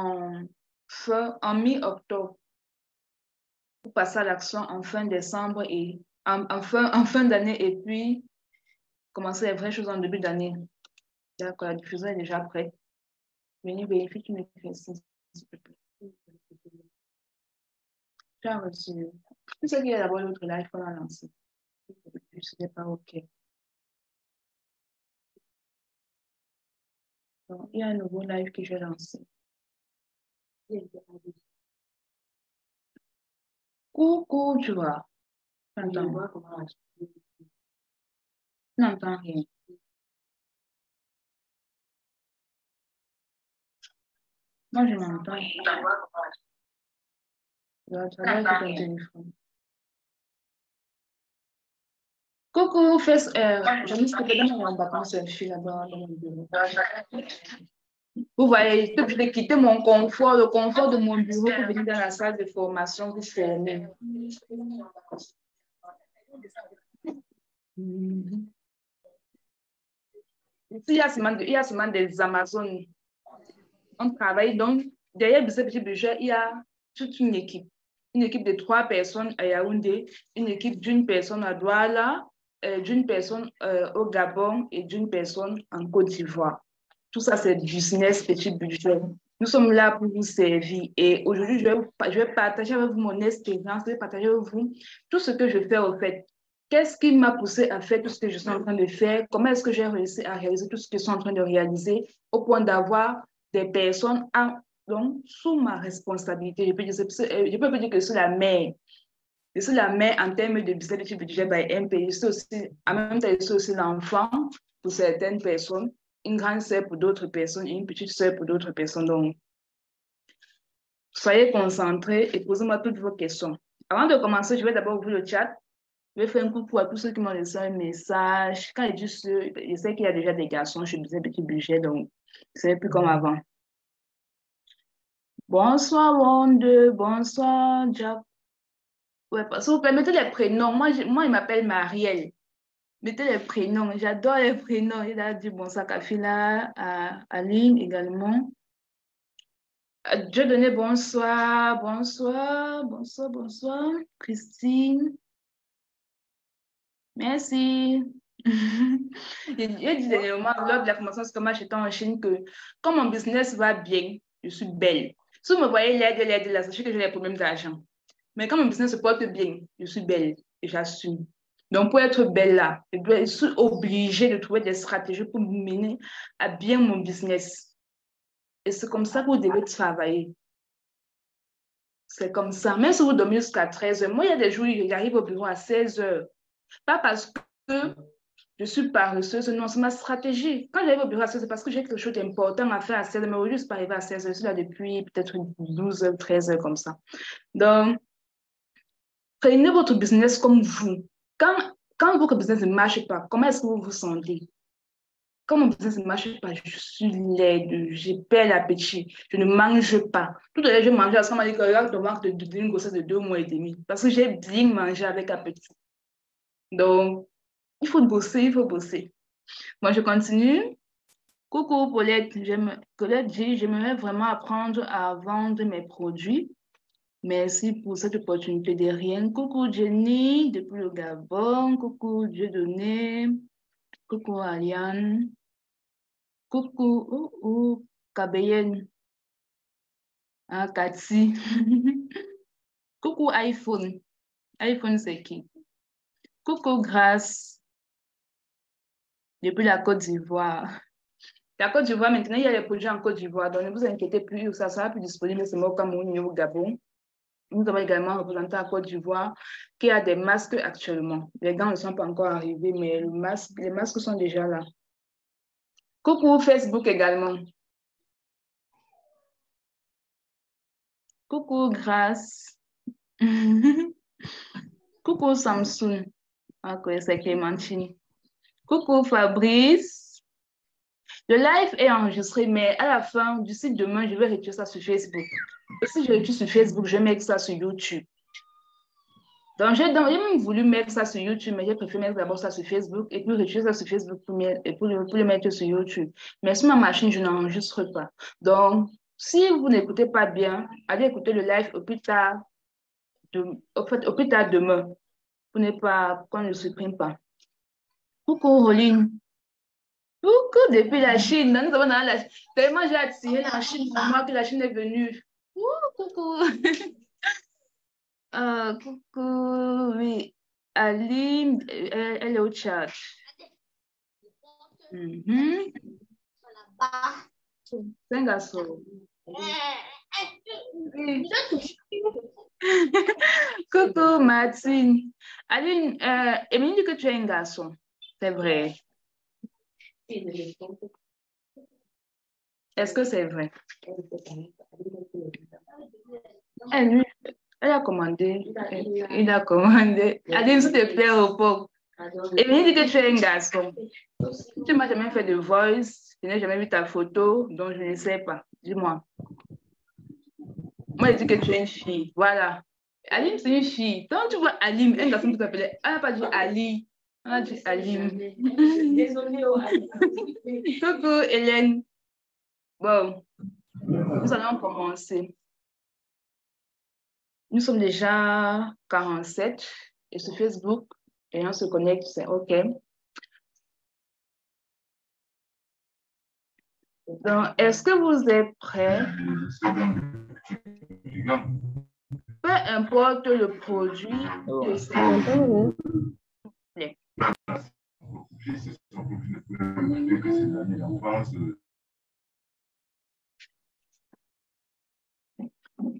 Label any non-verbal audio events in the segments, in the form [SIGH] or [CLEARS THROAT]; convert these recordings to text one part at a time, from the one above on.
en, fin, en mi-octobre pour passer à l'action en fin décembre et en, fin, en fin d'année et puis commencer les vraies choses en début d'année. D'accord, la diffusion est déjà prête. Venez vérifier tu m'écris s'il te plaît. Reçu. Tu sais qu'il y a d'abord l'autre live qu'on a lancé. Ce n'est pas OK. Il y a un nouveau live que j'ai lancé. Coucou, tu vois. J'entends. N'entends rien. Moi, je m'entends. Coucou, fais, euh, je me suis dans mon vacances, je suis là-bas dans mon bureau. Vous voyez, je vais quitter mon confort, le confort de mon bureau pour venir dans la salle de formation y, a seulement, il y a seulement des Amazones. On travaille donc, derrière ce petit budget, il y a toute une équipe. Une équipe de trois personnes à Yaoundé, une équipe d'une personne à Douala, euh, d'une personne euh, au Gabon et d'une personne en Côte d'Ivoire. Tout ça, c'est business petit budget. Nous sommes là pour vous servir. Et aujourd'hui, je, je vais, partager avec vous mon expérience, je vais partager avec vous tout ce que je fais au fait. Qu'est-ce qui m'a poussé à faire tout ce que je suis en train de faire? Comment est-ce que j'ai réussi à réaliser tout ce que je suis en train de réaliser au point d'avoir des personnes donc, sous ma responsabilité? Je peux dire, dire que suis la mère. Je suis la mère en termes de business budget by MP. Je suis aussi, en même temps, je suis aussi l'enfant pour certaines personnes une grande sœur pour d'autres personnes et une petite sœur pour d'autres personnes. Donc, soyez concentrés et posez-moi toutes vos questions. Avant de commencer, je vais d'abord ouvrir le chat. Je vais faire un coucou à tous ceux qui m'ont laissé un message. Quand je dis ceux, je sais qu'il y a déjà des garçons, je suis un petit budget, donc c'est plus comme avant. Bonsoir, Wande. Bonsoir, Jack. Ouais, s'il vous plaît, mettez les prénoms. Moi, moi il m'appelle Marielle mettez les prénoms. J'adore les prénoms. Il a dit bonsoir Kafila, à Aline également. Dieu donné bonsoir, bonsoir, bonsoir, bonsoir. Christine. Merci. [LAUGHS] Il dit dernièrement, lors de la formation comment j'étais en Chine, que quand mon business va bien, je suis belle. Si vous me voyez l'aide, l'aide, là, sachez que j'ai des problèmes d'argent. Mais quand mon business se porte bien, je suis belle et j'assume. Donc, pour être belle là, je suis obligée de trouver des stratégies pour mener à bien mon business. Et c'est comme ça que vous devez travailler. C'est comme ça. Même si vous dormez jusqu'à 13 heures, moi, il y a des jours j'arrive au bureau à 16 heures. Pas parce que je suis paresseuse, non, c'est ma stratégie. Quand j'arrive au bureau à 16 heures, c'est parce que j'ai quelque chose d'important à faire à 16 heures, mais je suis pas arrivée à 16 heures. Je suis là depuis peut-être 12 heures, 13 heures, comme ça. Donc, prenez votre business comme vous. Quand, quand votre business ne marche pas, comment est-ce que vous vous sentez? Quand mon business ne marche pas, je suis laide, j'ai perdu l'appétit, je ne mange pas. Tout à l'heure, je mangeais, à ce moment dit que manque de, de, une grossesse de deux mois et demi, parce que j'ai bien mangé avec appétit. Donc, il faut bosser, il faut bosser. Moi, je continue. Coucou Paulette, Paulette dit, j'aimerais vraiment apprendre à vendre mes produits. Merci pour cette opportunité de rien. Coucou Jenny, depuis le Gabon. Coucou Dieudonné. Coucou Ariane. Coucou oh, oh, Kabeyenne. Ah, Cathy. [LAUGHS] Coucou iPhone. iPhone, c'est qui? Coucou Grâce. Depuis la Côte d'Ivoire. La Côte d'Ivoire, maintenant, il y a les projets en Côte d'Ivoire. Donc, ne vous inquiétez plus, ça sera plus disponible c'est au Cameroun et au Gabon. Nous avons également représenté à Côte d'Ivoire qui a des masques actuellement. Les gants ne sont pas encore arrivés, mais les masques sont déjà là. Coucou Facebook également. Coucou Grace. [LAUGHS] Coucou Samsung. Ah, c'est Clémentine. Coucou Fabrice. Le live est enregistré, mais à la fin du site demain, je vais retirer ça sur Facebook. Et si je retire sur Facebook, je vais mettre ça sur YouTube. Donc, j'ai même voulu mettre ça sur YouTube, mais j'ai préféré mettre d'abord ça sur Facebook et puis retirer ça sur Facebook pour, pour, le mettre sur YouTube. Mais sur ma machine, je n'enregistre pas. Donc, Si vous n'écoutez pas bien, allez écouter le live au plus tard, au, plus tard demain. Vous n'êtes pas, qu'on ne supprime pas. Coucou, Roline. Coucou, depuis la Chine. Nous avons. Tellement j'ai attiré la Chine pour moi que la Chine est venue. Coucou. [LAUGHS] euh, coucou, oui. Aline, elle, est au chat. Mm -hmm. C'est un garçon. [LAUGHS] Coucou Martine. Aline, euh, Émilie dit que tu es un garçon. C'est vrai. Est-ce que c'est vrai? Elle, elle a commandé. Il a commandé. Aline, s'il te plaît, au pauvre. Émilie dit que tu es un garçon. Tu m'as jamais fait de voice. Je n'ai jamais vu ta photo, donc je ne sais pas. Dis-moi. Moi, je dis que tu es une fille. Voilà. Alim, c'est une fille. Quand tu vois Alim, un garçon qui t'appelait, elle n'a pas dit Ali. Elle a dit Alim. Désolée, [LAUGHS] Coucou, Hélène. Bon, nous allons commencer. Nous sommes déjà 47 et sur Facebook, et on se connecte, c'est OK. Donc, est-ce que vous êtes prêts? Peu importe le produit que c'est.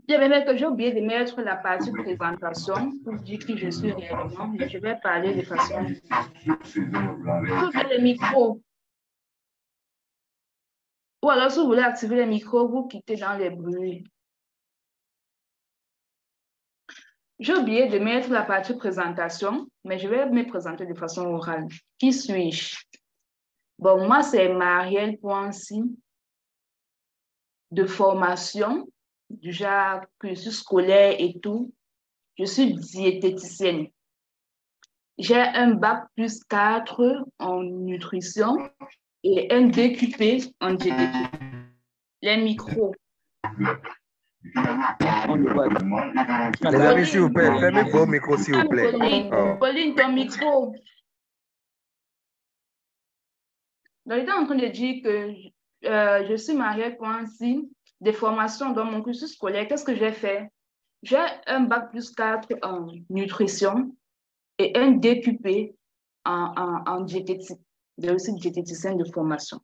Que j'ai oublié de mettre la partie présentation pour dire qui je suis réellement, mais je vais parler de façon. Tout les micros. Ou alors, si vous voulez activer les micros, vous quittez dans les bruits. J'ai oublié de mettre la partie présentation, mais je vais me présenter de façon orale. Qui suis-je? Bon, moi, c'est Marielle Poincy, de formation, du genre cursus scolaire et tout. Je suis diététicienne. J'ai un bac plus 4 en nutrition et un DQP en diététique. Les micros. Les amis, s'il vous plaît, fermez vos micros, s'il vous plaît. Pauline, Oh. Pauline, ton micro. Donc, j'étais en train de dire que euh, je suis Marielle Coincy, des formations dans mon cursus scolaire. Qu'est-ce que j'ai fait? J'ai un bac plus 4 en nutrition et un DQP en, en, diététique. J'ai aussi diététicien de formation.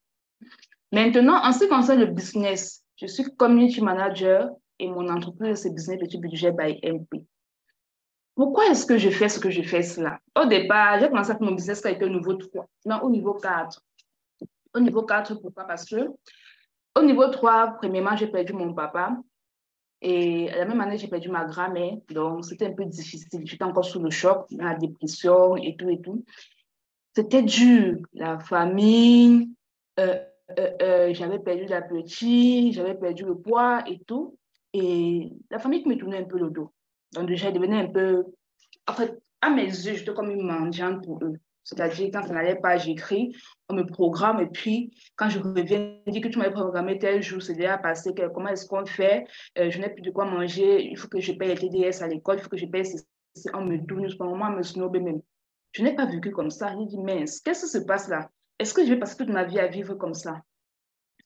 Maintenant, en ce qui concerne le business, je suis community manager et mon entreprise, c'est Business Petit Budget by MP. Pourquoi est-ce que je fais ce que je fais cela? Au départ, j'ai commencé avec mon business qui était au niveau 3, non, au niveau 4. Au niveau 4, pourquoi? Parce que au niveau 3, premièrement, j'ai perdu mon papa. Et la même année, j'ai perdu ma grand-mère. Donc, c'était un peu difficile. J'étais encore sous le choc, la dépression et tout et tout. C'était dur. La famille, euh, euh, euh, j'avais perdu la petite, j'avais perdu le poids et tout. Et la famille me tournait un peu le dos. Donc, déjà, devenait un peu. En fait, à mes yeux, j'étais comme une mendiante pour eux. C'est-à-dire, quand ça n'allait pas, j'écris, on me programme, et puis quand je reviens, on dit que tu m'avais programmé tel jour, c'est déjà passé, comment est-ce qu'on fait? Euh, Je n'ai plus de quoi manger, il faut que je paye les TDS à l'école, il faut que je paye. On me tourne, pour on me snobe même. Je n'ai pas vécu comme ça. J'ai dit, mince, qu'est-ce qui se passe là? Est-ce que je vais passer toute ma vie à vivre comme ça?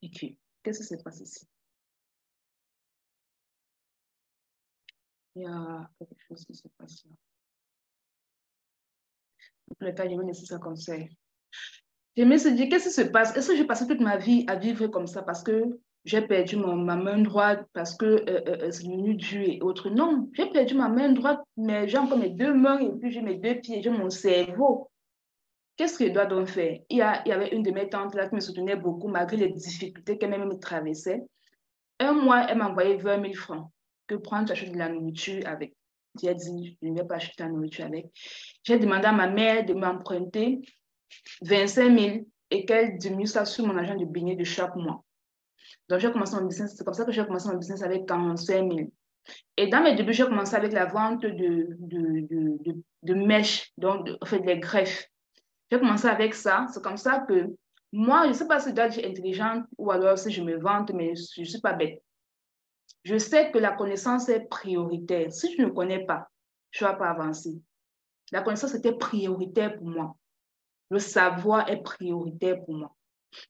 Et puis, qu'est-ce qui se passe ici? Il y a quelque chose qui se passe là. Je vais laisser ça comme ça. Je me suis dit, qu'est-ce qui se passe? Est-ce que j'ai passé toute ma vie à vivre comme ça parce que j'ai perdu mon, ma main droite, parce que euh, euh, euh, c'est devenu dur et autre? Non, j'ai perdu ma main droite, mais j'ai encore mes deux mains et puis j'ai mes deux pieds, j'ai mon cerveau. Qu'est-ce que je dois donc faire? Il y, a, il y avait une de mes tantes là qui me soutenait beaucoup malgré les difficultés qu'elle-même me traversait. Un mois, elle m'a envoyé 20 000 francs que prendre, tu achètes de la nourriture avec. J'ai dit, je ne vais pas acheter la nourriture avec. J'ai demandé à ma mère de m'emprunter 25 000 et qu'elle diminue ça sur mon argent de beignet de chaque mois. Donc, j'ai commencé mon business. C'est comme ça que j'ai commencé mon business avec 45 000. Et dans mes débuts, j'ai commencé avec la vente de, de, de, de, mèches, donc en fait, des greffes. J'ai commencé avec ça. C'est comme ça que moi, je ne sais pas si je être intelligente ou alors si je me vante, mais je ne suis pas bête. Je sais que la connaissance est prioritaire. Si je ne connais pas, je ne vais pas avancer. La connaissance était prioritaire pour moi. Le savoir est prioritaire pour moi.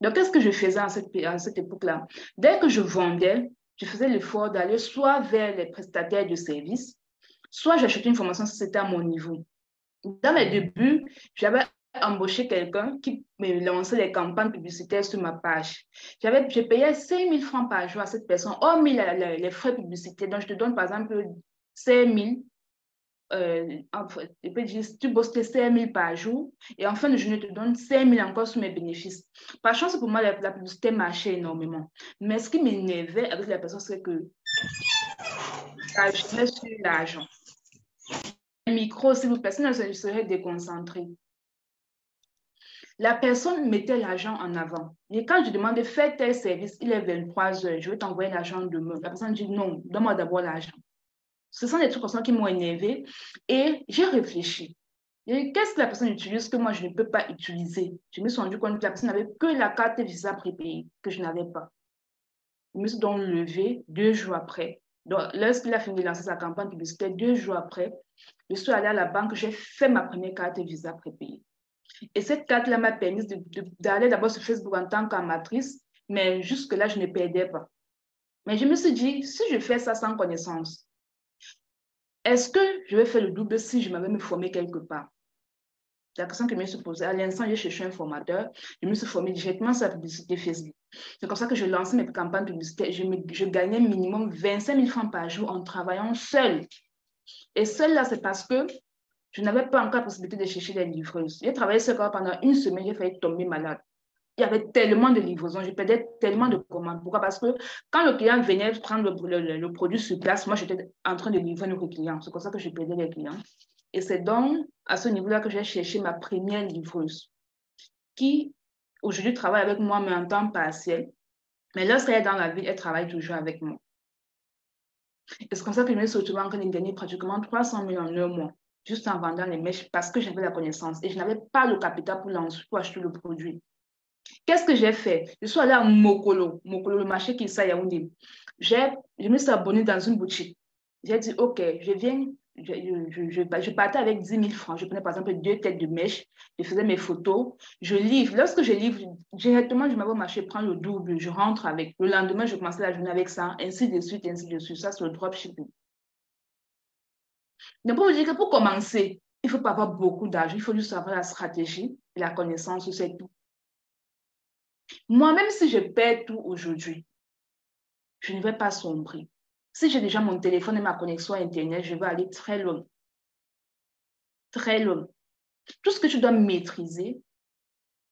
Donc, qu'est-ce que je faisais à cette, cette époque-là? Dès que je vendais, je faisais l'effort d'aller soit vers les prestataires de services, soit j'achetais une formation si c'était à mon niveau. Dans les débuts, j'avais embauché quelqu'un qui me lançait les campagnes publicitaires sur ma page. J'avais, je payais 5 000 francs par jour à cette personne, hormis les, frais publicitaires. Donc, je te donne par exemple 5 000 euh, en fait, je peux dire, tu bosses 5 000 par jour et en fin de journée, je te donne 5 000 encore sur mes bénéfices. Par chance, pour moi, la, publicité marchait énormément. Mais ce qui m'énervait avec la personne, c'est que ça sur l'argent. Micro, si vous personne ne serait déconcentré. La personne mettait l'argent en avant. Et quand je demandais, fais tel service, il est 23 heures, je vais t'envoyer l'argent demain. La personne dit, non, donne-moi d'abord l'argent. Ce sont des trucs qui m'ont énervé et j'ai réfléchi. Qu'est-ce que la personne utilise que moi je ne peux pas utiliser? Je me suis rendu compte que la personne n'avait que la carte Visa prépayée que je n'avais pas. Je me suis donc levé deux jours après. Lorsqu'il a fini de lancer sa campagne publicitaire, deux jours après, je suis allée à la banque, j'ai fait ma première carte Visa prépayée. Et cette carte-là m'a permis d'aller d'abord sur Facebook en tant qu'amatrice, mais jusque-là, je ne perdais pas. Mais je me suis dit, si je fais ça sans connaissance, est-ce que je vais faire le double si je m'avais me formé quelque part? La question que je me suis posée, à l'instant, j'ai cherché un formateur, je me suis formé directement sur la publicité Facebook. C'est comme ça que je lançais mes campagnes publicitaires. Je, je gagnais minimum 25 000 francs par jour en travaillant seul. Et seul là, c'est parce que je n'avais pas encore la possibilité de chercher des livreuses. J'ai travaillé seul pendant une semaine, j'ai failli tomber malade il y avait tellement de livraisons, je perdais tellement de commandes. Pourquoi? Parce que quand le client venait prendre le, produit sur place, moi, j'étais en train de livrer nos clients. C'est comme ça que je perdais les clients. Et c'est donc à ce niveau-là que j'ai cherché ma première livreuse, qui aujourd'hui travaille avec moi, mais en temps partiel. Mais lorsqu'elle est dans la vie, elle travaille toujours avec moi. Et c'est comme ça que je me suis retrouvée en train de gagner pratiquement 300 000 en un mois, juste en vendant les mèches, parce que j'avais la connaissance et je n'avais pas le capital pour, pour acheter le produit. Qu'est-ce que j'ai fait? Je suis allée à Mokolo, Mokolo, le marché qui est à Yaoundé. Je me suis abonnée dans une boutique. J'ai dit, OK, je viens, je, je, je, partais avec 10 000 francs. Je prenais par exemple deux têtes de mèche, je faisais mes photos, je livre. Lorsque je livre, directement, je m'avais au marché prendre le double, je rentre avec. Le lendemain, je commençais la journée avec ça, ainsi de suite, ainsi de suite. Ça, c'est le dropshipping. Donc, pour vous dire que pour commencer, il ne faut pas avoir beaucoup d'argent, il faut juste avoir la stratégie et la connaissance, c'est tout. Moi, même si je perds tout aujourd'hui, je ne vais pas sombrer. Si j'ai déjà mon téléphone et ma connexion Internet, je vais aller très loin. Très loin. Tout ce que tu dois maîtriser,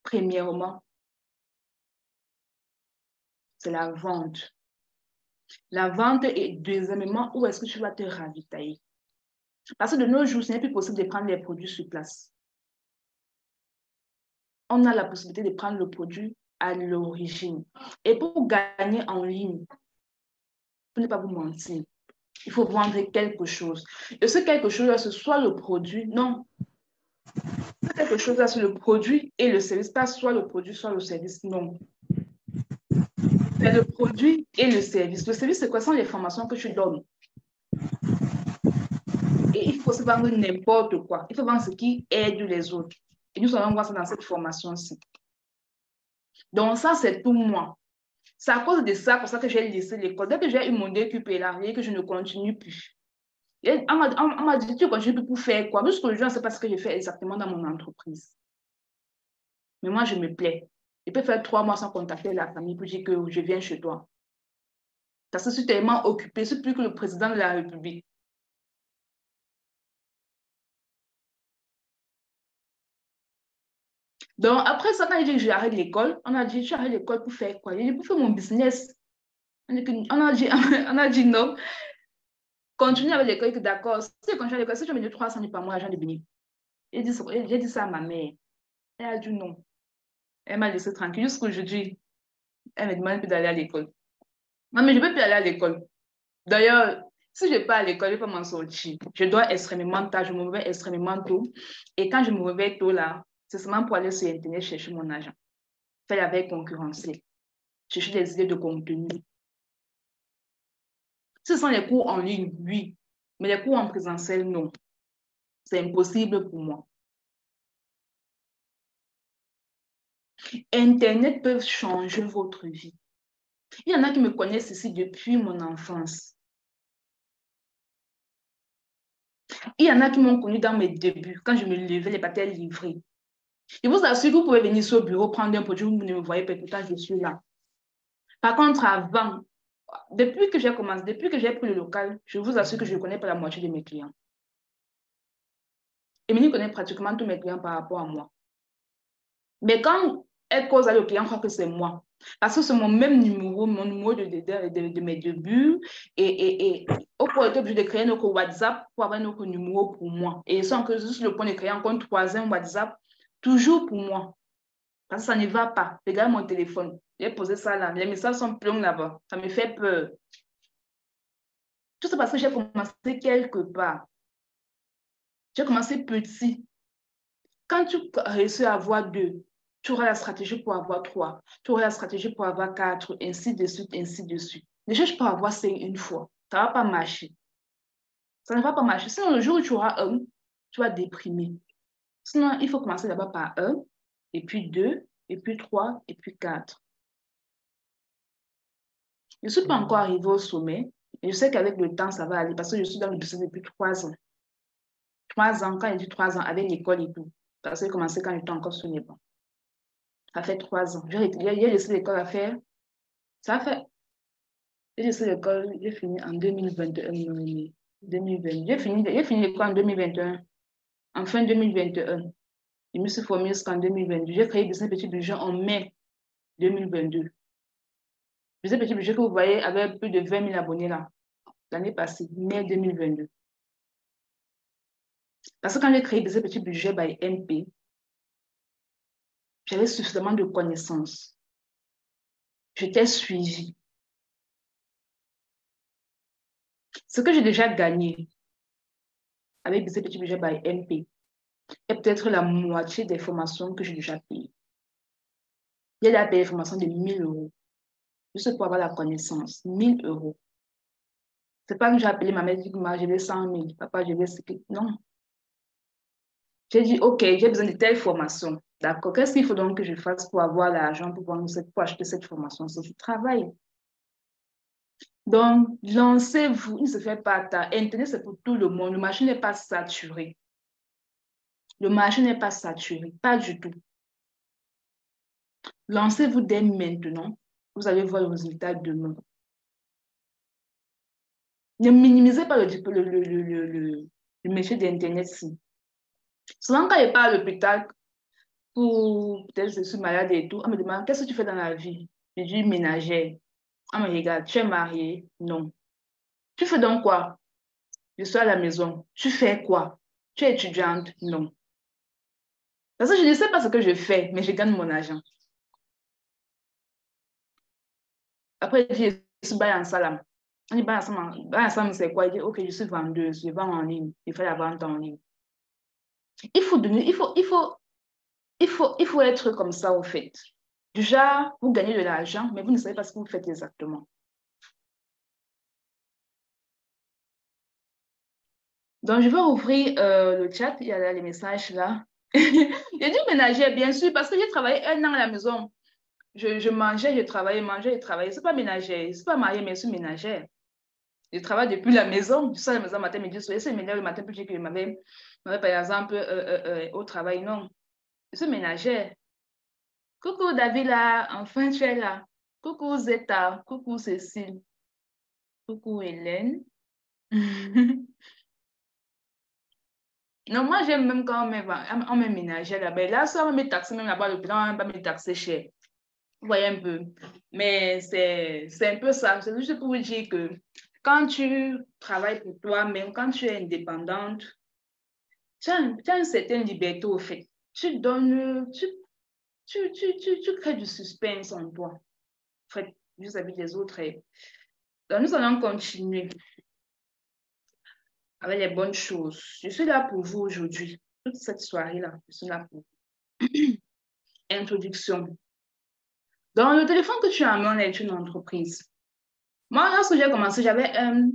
premièrement, c'est la vente. La vente et deuxièmement, où est-ce que tu vas te ravitailler? Parce que de nos jours, ce n'est plus possible de prendre les produits sur place. On a la possibilité de prendre le produit à l'origine. Et pour gagner en ligne, pour ne pas vous mentir, il faut vendre quelque chose. Et ce quelque chose-là, ce soit le produit, non. Quelque chose-là, c'est le produit et le service, pas soit le produit, soit le service, non. C'est le produit et le service. Le service, c'est quoi? Ce sont les formations que tu donnes. Et il faut se vendre n'importe quoi. Il faut vendre ce qui aide les autres. Et nous allons voir ça dans cette formation-ci. Donc, ça, c'est tout moi. C'est à cause de ça, pour ça que j'ai laissé l'école. Dès que j'ai eu mon DQP là, et que je ne continue plus. On m'a dit, tu continues plus pour faire quoi? Jusqu'aujourd'hui, je ne sais pas ce que je fais exactement dans mon entreprise. Mais moi, je me plais. Je peux faire trois mois sans contacter la famille pour dire que je viens chez toi. Parce que je suis tellement occupée, je suis plus que le président de la République. Donc, après ça, quand il dit que j'arrête l'école, on a dit, tu arrêtes l'école pour faire quoi? Il dit, pour faire mon business. On a dit, [LAUGHS] on a dit non. Continue avec l'école, d'accord. Si je continue avec l'école, si je me dis 300 000 par mois, l'argent de béni. J'ai dit, ça à ma mère. Elle a dit non. Elle m'a laissé tranquille jusqu'aujourd'hui. Elle me demande plus d'aller à l'école. Mais je ne peux plus aller à l'école. D'ailleurs, si je pas à l'école, je ne vais pas m'en sortir. Je dois extrêmement tard, je me réveille extrêmement tôt. Et quand je me réveille tôt, là, c'est seulement pour aller sur Internet chercher mon agent. Faire la veille concurrentielle. Chercher des idées de contenu. Ce sont les cours en ligne, oui. Mais les cours en présentiel, non. C'est impossible pour moi. Internet peut changer votre vie. Il y en a qui me connaissent ici depuis mon enfance. Il y en a qui m'ont connu dans mes débuts, quand je me levais les papiers livrés. Je vous assure que vous pouvez venir sur le bureau, prendre un produit, vous ne me voyez pas, pourtant je suis là. Par contre, avant, depuis que j'ai commencé, depuis que j'ai pris le local, je vous assure que je ne connais pas la moitié de mes clients. Émilie connaît pratiquement tous mes clients par rapport à moi. Mais quand elle cause à le client, croit que c'est moi. Parce que c'est mon même numéro, mon numéro de, mes débuts. Et, et, et au point obligé de créer notre WhatsApp pour avoir notre numéro pour moi. Et sans que je suis le point de créer encore un troisième WhatsApp, toujours pour moi. Parce que ça ne va pas. Regarde mon téléphone. J'ai posé ça là. Les messages sont pleins là-bas. Ça me fait peur. Tout ça parce que j'ai commencé quelque part. J'ai commencé petit. Quand tu réussis à avoir deux, tu auras la stratégie pour avoir trois, tu auras la stratégie pour avoir quatre, ainsi de suite, ainsi de suite. Ne cherche pas à avoir cinq une fois. Ça ne va pas marcher. Ça ne va pas marcher. Sinon, le jour où tu auras un, tu vas déprimer. Sinon, il faut commencer d'abord par un, et puis deux, et puis trois, et puis quatre. Je ne suis pas encore arrivée au sommet, mais je sais qu'avec le temps, ça va aller parce que je suis dans le business depuis trois ans. Trois ans, quand il dit trois ans, avec l'école et tout. Parce que j'ai commencé quand j'étais encore sur les bancs. Ça fait trois ans. J'ai laissé l'école à faire. Ça fait. J'ai laissé l'école, j'ai fini en 2021. 2020. J'ai fini, fini l'école en 2021. En fin 2021. Je me suis formée jusqu'en 2022. J'ai créé Business Petit Budget en mai 2022. Business Petit Budget que vous voyez avait plus de 20 000 abonnés là. L'année passée, mai 2022. Parce que quand j'ai créé Business Petit Budget by MP, j'avais suffisamment de connaissances. J'étais suivie. Ce que j'ai déjà gagné avec Business Petit Budget by MP est peut-être la moitié des formations que j'ai déjà payées. J'ai déjà payé des formations de 1000 euros. Juste pour avoir la connaissance. 1000 euros. C'est pas que j'ai appelé ma mère et dit que je veux 100 000. Papa, je ce que. Non. J'ai dit, OK, j'ai besoin de telle formation. D'accord. Qu'est-ce qu'il faut donc que je fasse pour avoir l'argent pour, pour acheter cette formation? C'est du travail. Donc, lancez-vous. Il ne se fait pas tard. Internet, c'est pour tout le monde. Le marché n'est pas saturé. Le marché n'est pas saturé. Pas du tout. Lancez-vous dès maintenant. Vous allez voir le résultat demain. Ne minimisez pas le, le, métier d'Internet. Souvent, quand je parle à l'hôpital, peut-être je suis malade et tout, on me demande qu'est-ce que tu fais dans la vie? Je dis ménagère. On me regarde, tu es mariée Non. Tu fais donc quoi? Je suis à la maison. Tu fais quoi? Tu es étudiante Non. Parce que je ne sais pas ce que je fais, mais je gagne mon argent. Après, je suis en salam. On dit, en salam, c'est quoi? Ok, je suis vendeuse, je vends en ligne, je fais la vente en ligne. Il faut donner, il faut, il faut, il faut, il faut être comme ça, au fait. Déjà, vous gagnez de l'argent, mais vous ne savez pas ce que vous faites exactement. Donc, je vais ouvrir euh, le chat. Il y a les messages là. [LAUGHS] j'ai dit ménager, bien sûr, parce que j'ai travaillé un an à la maison. Je, mangeais, je travaillais, mangeais, je travaillais. Ce n'est pas ménager, ce n'est pas marié, mais c'est ménagère. Je travaille depuis la maison. Je suis à la maison matin, midi, soir. C'est le matin, plus que je m'avais par exemple, euh, euh, au travail, non. Je suis ménagère. Coucou Davila, enfin tu es là. Coucou Zeta, coucou Cécile. Coucou Hélène. [LAUGHS] non, moi j'aime même quand on met, ménagère là-bas. Là, ça, on met taxer même là-bas, le plan, va me taxer cher. Vous voyez un peu. Mais c'est un peu ça. C'est juste pour vous dire que quand tu travailles pour toi, même quand tu es indépendante, tu as, une certaine liberté au fait. Tu donnes, tu, tu, tu, tu, crées du suspense en toi, vis-à-vis des autres. Donc, nous allons continuer avec les bonnes choses. Je suis là pour vous aujourd'hui. Toute cette soirée-là, je suis là pour vous. [CLEARS THROAT] Introduction. Dans le téléphone que tu as main est une entreprise. Moi, lorsque j'ai commencé, j'avais un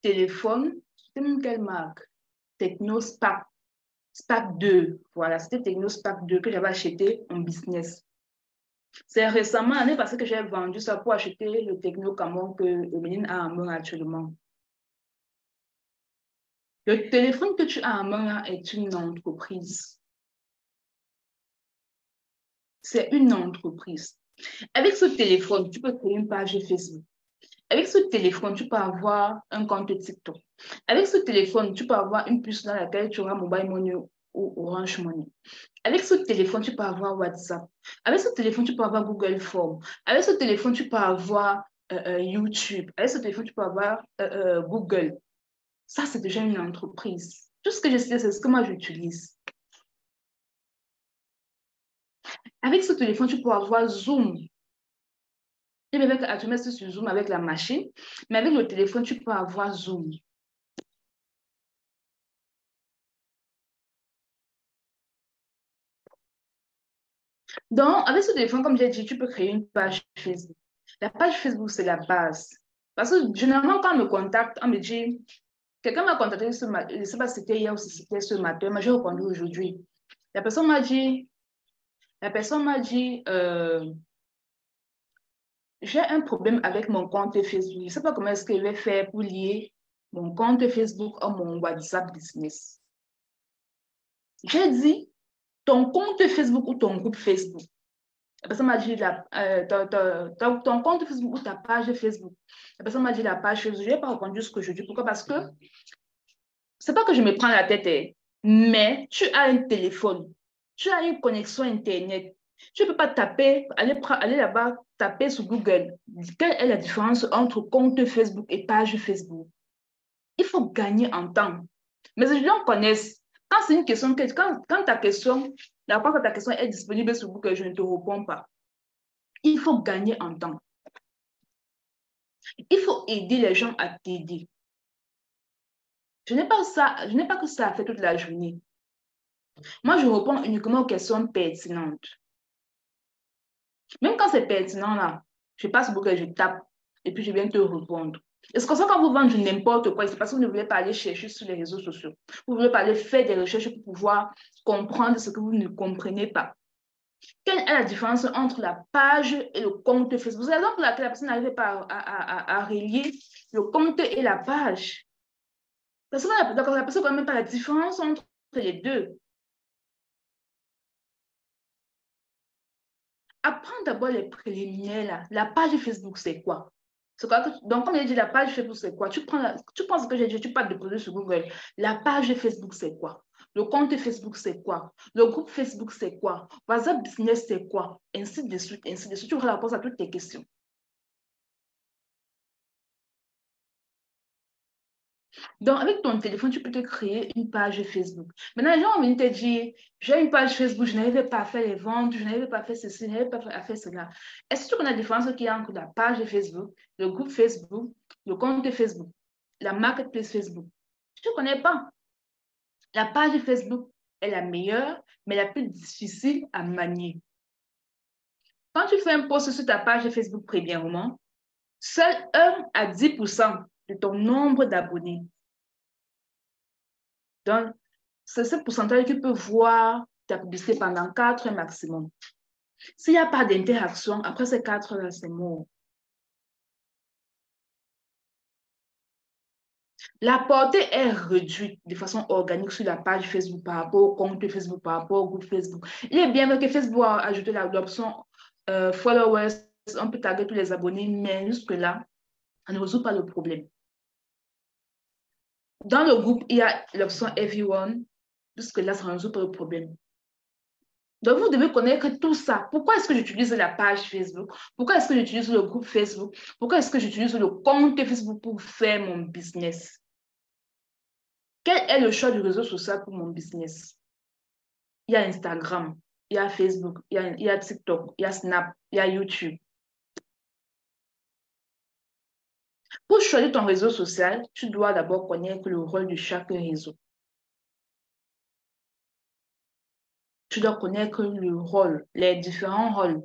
téléphone, c'était même quelle marque? Techno Spark 2. Voilà, c'était Techno Spark 2 que j'avais acheté en business. C'est récemment, l'année passée, que j'ai vendu ça pour acheter le Techno Camon que Emeline a en main actuellement. Le téléphone que tu as en main est une entreprise. C'est une entreprise. Avec ce téléphone, tu peux créer une page Facebook. Avec ce téléphone, tu peux avoir un compte TikTok. Avec ce téléphone, tu peux avoir une puce dans laquelle tu auras Mobile Money ou Orange Money. Avec ce téléphone, tu peux avoir WhatsApp. Avec ce téléphone, tu peux avoir Google Form. Avec ce téléphone, tu peux avoir euh, euh, YouTube. Avec ce téléphone, tu peux avoir euh, Google. Ça, c'est déjà une entreprise. Tout ce que je c'est ce que moi j'utilise. Avec ce téléphone, tu peux avoir Zoom. Et avec, tu mets sur Zoom avec la machine, mais avec le téléphone, tu peux avoir Zoom. Donc, avec ce téléphone, comme j'ai dit, tu peux créer une page Facebook. La page Facebook, c'est la base. Parce que généralement, quand on me contacte, on me dit, quelqu'un m'a contacté ce matin, je ne sais pas si c'était hier ou si c'était ce matin, mais j'ai répondu aujourd'hui. La personne m'a dit, la personne m'a dit, euh, j'ai un problème avec mon compte Facebook. Je ne sais pas comment est-ce que je vais faire pour lier mon compte Facebook à mon WhatsApp business. J'ai dit, ton compte Facebook ou ton groupe Facebook? La personne m'a dit la, euh, ton, compte Facebook ou ta page Facebook? La personne m'a dit la page Facebook. Je n'ai pas répondu ce que je dis. Pourquoi? Parce que c'est pas que je me prends la tête, hein, mais tu as un téléphone, tu as une connexion Internet. Tu ne peux pas taper, aller, aller là-bas, taper sur Google. Quelle est la différence entre compte Facebook et page Facebook? Il faut gagner en temps. Mais les gens connaissent. Quand c'est une question, quand, quand ta question, la que ta question est disponible sur Google, je ne te réponds pas. Il faut gagner en temps. Il faut aider les gens à t'aider. Je n'ai pas ça, je n'ai pas que ça à faire toute la journée. Moi, je réponds uniquement aux questions pertinentes. Même quand c'est pertinent, là, je passe Google, je tape et puis je viens te répondre. Est-ce que ça, quand vous vendez n'importe quoi, c'est parce que vous ne voulez pas aller chercher sur les réseaux sociaux. Vous voulez pas aller faire des recherches pour pouvoir comprendre ce que vous ne comprenez pas. Quelle est la différence entre la page et le compte Facebook? C'est la raison pour laquelle la personne n'arrive pas à, relier le compte et la page. Parce que la, la personne ne connaît même pas la différence entre les deux. Apprends d'abord les préliminaires. La page Facebook, c'est quoi? donc, comme j'ai dit, la page Facebook, c'est quoi? Tu, prends tu penses que j'ai dit, tu peux te déposer sur Google. La page Facebook, c'est quoi? Le compte Facebook, c'est quoi? Le groupe Facebook, c'est quoi? WhatsApp Business, c'est quoi? Ainsi de suite, ainsi de suite. Tu réponse à toutes tes questions. Donc, avec ton téléphone, tu peux te créer une page Facebook. Maintenant, les gens vont te dire, j'ai une page Facebook, je n'arrive pas à faire les ventes, je n'arrive pas à faire ceci, je n'arrive pas à faire cela. Est-ce que tu connais la différence qu'il y a entre la page Facebook, le groupe Facebook, le compte Facebook, la marketplace Facebook? Tu ne connais pas. La page Facebook est la meilleure, mais la plus difficile à manier. Quand tu fais un post sur ta page Facebook, premièrement, seul 1 à 10% de ton nombre d'abonnés donc, c'est ce pourcentage qui peut voir ta publicité pendant 4 heures maximum. S'il n'y a pas d'interaction, après ces 4 heures, c'est mort. La portée est réduite de façon organique sur la page Facebook par rapport au compte Facebook, par rapport au groupe Facebook. Il est bien que Facebook a ajouté l'option euh, followers, on peut taguer tous les abonnés, mais jusque-là, ça ne résout pas le problème. Dans le groupe, il y a l'option Everyone, puisque là, ça ne résout pas le problème. Donc, vous devez connaître tout ça. Pourquoi est-ce que j'utilise la page Facebook? Pourquoi est-ce que j'utilise le groupe Facebook? Pourquoi est-ce que j'utilise le compte Facebook pour faire mon business? Quel est le choix du réseau social pour mon business? Il y a Instagram, il y a Facebook, il y a, il y a TikTok, il y a Snap, il y a YouTube. Pour choisir ton réseau social, tu dois d'abord connaître le rôle de chaque réseau. Tu dois connaître le rôle, les différents rôles.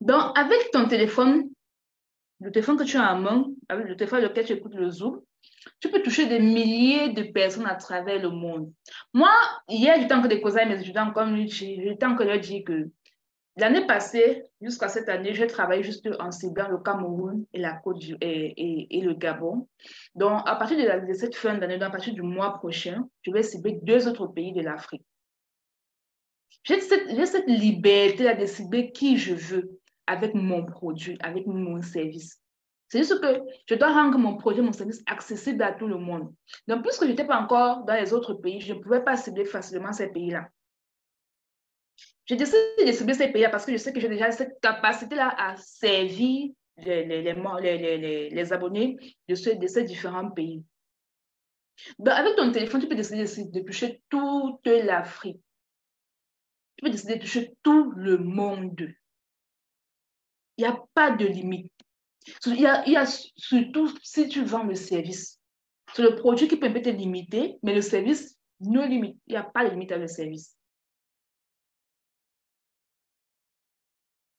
Donc, avec ton téléphone, le téléphone que tu as en main, avec le téléphone lequel tu écoutes le Zoom, tu peux toucher des milliers de personnes à travers le monde. Moi, hier, j'étais encore de causer à mes étudiants, comme j'étais encore leur dire que l'année passée, jusqu'à cette année, j'ai travaillé juste en ciblant le Cameroun et la le Gabon. Donc, à partir de, cette fin d'année, à partir du mois prochain, je vais cibler deux autres pays de l'Afrique. J'ai cette, cette liberté de cibler qui je veux avec mon produit, avec mon service. C'est juste que je dois rendre mon produit, mon service accessible à tout le monde. Donc, puisque je n'étais pas encore dans les autres pays, je ne pouvais pas cibler facilement ces pays-là. J'ai décidé de cibler ces pays-là parce que je sais que j'ai déjà cette capacité-là à servir les, les, les, abonnés de, de ces différents pays. Avec ton téléphone, tu peux décider de toucher toute l'Afrique. Tu peux décider de toucher tout le monde. Il n'y a pas de limite. Il y, a, surtout si tu vends le service. C'est le produit qui peut être limité, mais le service ne limite. Il n'y a pas de limite à le service.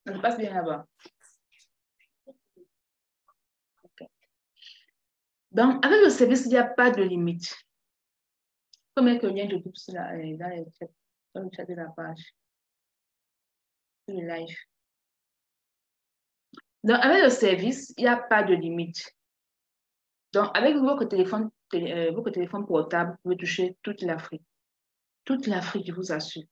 Ça se passe bien là-bas. Donc, avec le service, il n'y a pas de limite. Comment que le lien de groupe là, dans le chat de la page. Le live. Donc, avec le service, il n'y a pas de limite. Donc, avec votre téléphone, euh, votre téléphone portable, vous pouvez toucher toute l'Afrique. Toute l'Afrique, je vous assure.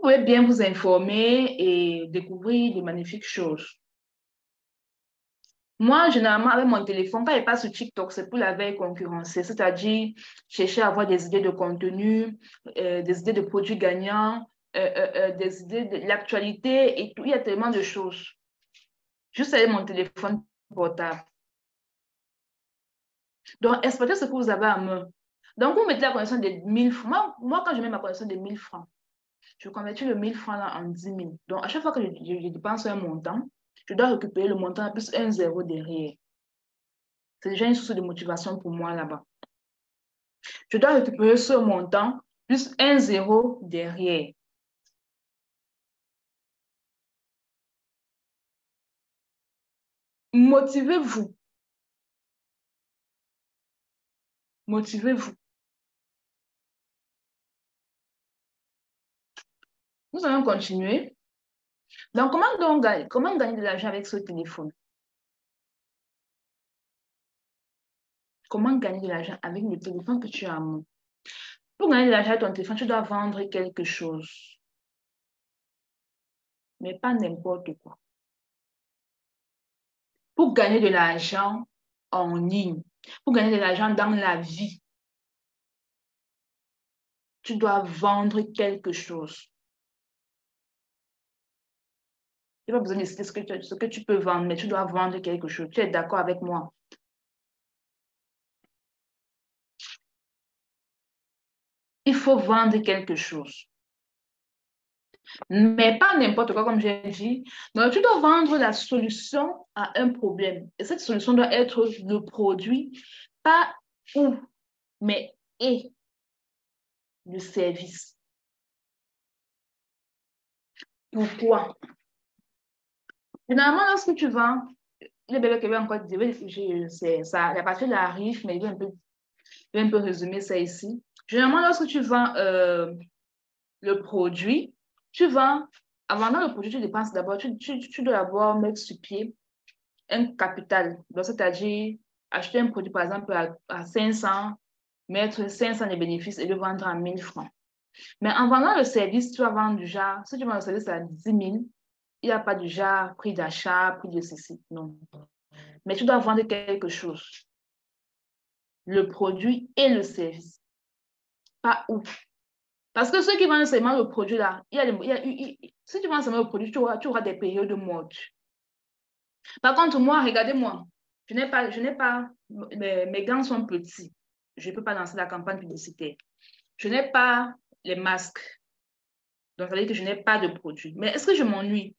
Pouvez bien vous informer et découvrir de magnifiques choses. Moi, généralement, avec mon téléphone, quand je passe sur TikTok, c'est pour la veille concurrencée, c'est-à-dire chercher à avoir des idées de contenu, euh, des idées de produits gagnants, euh, euh, des idées de l'actualité et tout. Il y a tellement de choses. Juste avec mon téléphone portable. Donc, exploitez ce que vous avez en main. Donc, vous mettez la connexion de 1000 francs. Moi, quand je mets ma connexion de 1000 francs, je convertis le 1000 francs en 10 000. Donc, à chaque fois que je, dépense un montant, je dois récupérer le montant plus un zéro derrière. C'est déjà une source de motivation pour moi là-bas. Je dois récupérer ce montant plus un zéro derrière. Motivez-vous. Motivez-vous. Nous allons continuer. Donc, comment, gagner de l'argent avec ce téléphone? Comment gagner de l'argent avec le téléphone que tu as en Pour gagner de l'argent avec ton téléphone, tu dois vendre quelque chose. Mais pas n'importe quoi pour gagner de l'argent en ligne, pour gagner de l'argent dans la vie, tu dois vendre quelque chose. N'as pas besoin de citer ce que, tu, ce que tu peux vendre, mais tu dois vendre quelque chose. Tu es d'accord avec moi? Il faut vendre quelque chose mais pas n'importe quoi, comme j'ai dit. Donc, tu dois vendre la solution à un problème. Et cette solution doit être le produit, pas ou, mais et le service. Pourquoi? Généralement, lorsque tu vends, le bébé va encore dire, c'est ça, la partie arrive, mais il va un peu, un peu résumer ça ici. Généralement, lorsque tu vends euh, le produit, tu vas, avant le projet, tu dépenses d'abord, tu, tu, dois d'abord mettre sur pied un capital. C'est-à-dire acheter un produit, par exemple, à, 500, mettre 500 de bénéfices et le vendre à 1000 francs. Mais en vendant le service, tu vas vendre déjà, si tu vends le service à 10 000, il n'y a pas déjà prix d'achat, prix de ceci, non. Mais tu dois vendre quelque chose. Le produit et le service. Pas où. Parce que ceux qui vendent seulement le produit là, il y a, il y a si tu vends seulement le produit, tu auras, tu auras des périodes mortes. Par contre, moi, regardez-moi, je n'ai pas, je n'ai pas, mes, mes, gants sont petits. Je ne peux pas lancer la campagne publicitaire. Je n'ai pas les masques. Donc, ça veut dire que je n'ai pas de produit. Mais est-ce que je m'ennuie?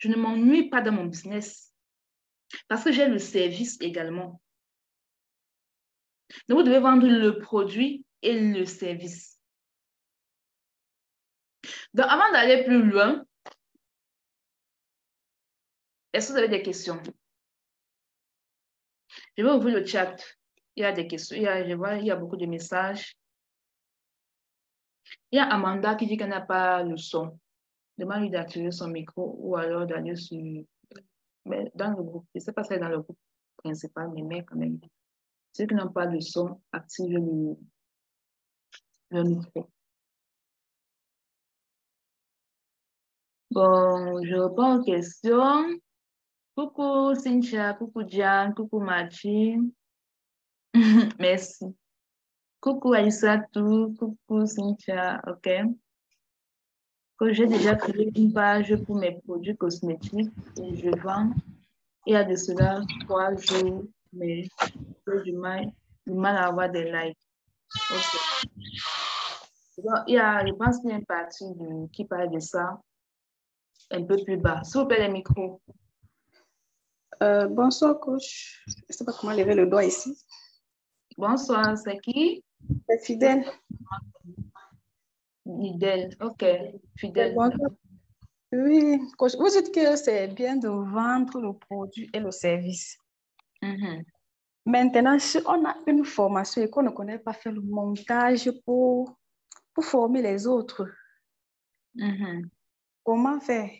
Je ne m'ennuie pas dans mon business. Parce que j'ai le service également. Donc, vous devez vendre le produit et le service. Donc, avant d'aller plus loin, Est-ce que vous avez des questions? Je vais ouvrir le chat. Il y a des questions. Il y a, je vois, il y a beaucoup de messages. Il y a Amanda qui dit qu'elle n'a pas le son. Demande-lui d'activer son micro ou alors d'aller sur. Mais dans le groupe, je ne sais pas si c'est dans le groupe principal, mais, mais quand même. Ceux qui n'ont pas le son, activez le, micro. Bon, je réponds aux questions. Coucou Cynthia, coucou Jean, coucou Martine. [LAUGHS] Merci. Coucou Aïssatou, coucou Cynthia, ok. Que j'ai déjà créé une page pour mes produits cosmétiques et je vends. Il y a de cela trois jours, mais j'ai du mal, du mal à avoir des likes. Il y a, je pense qu'il y a une partie qui parle de ça un peu plus bas. S'il vous plaît, les micros. Euh, bonsoir, coach. Je ne sais pas comment lever le doigt ici. Bonsoir, c'est qui? C'est Fidèle. Fidèle, ok. Fidèle. Oui, vous dites que c'est bien de vendre le produit et le service. Mhm. Maintenant, si on a une formation et qu'on ne connaît pas faire le montage pour, pour former les autres, Mhm. comment faire?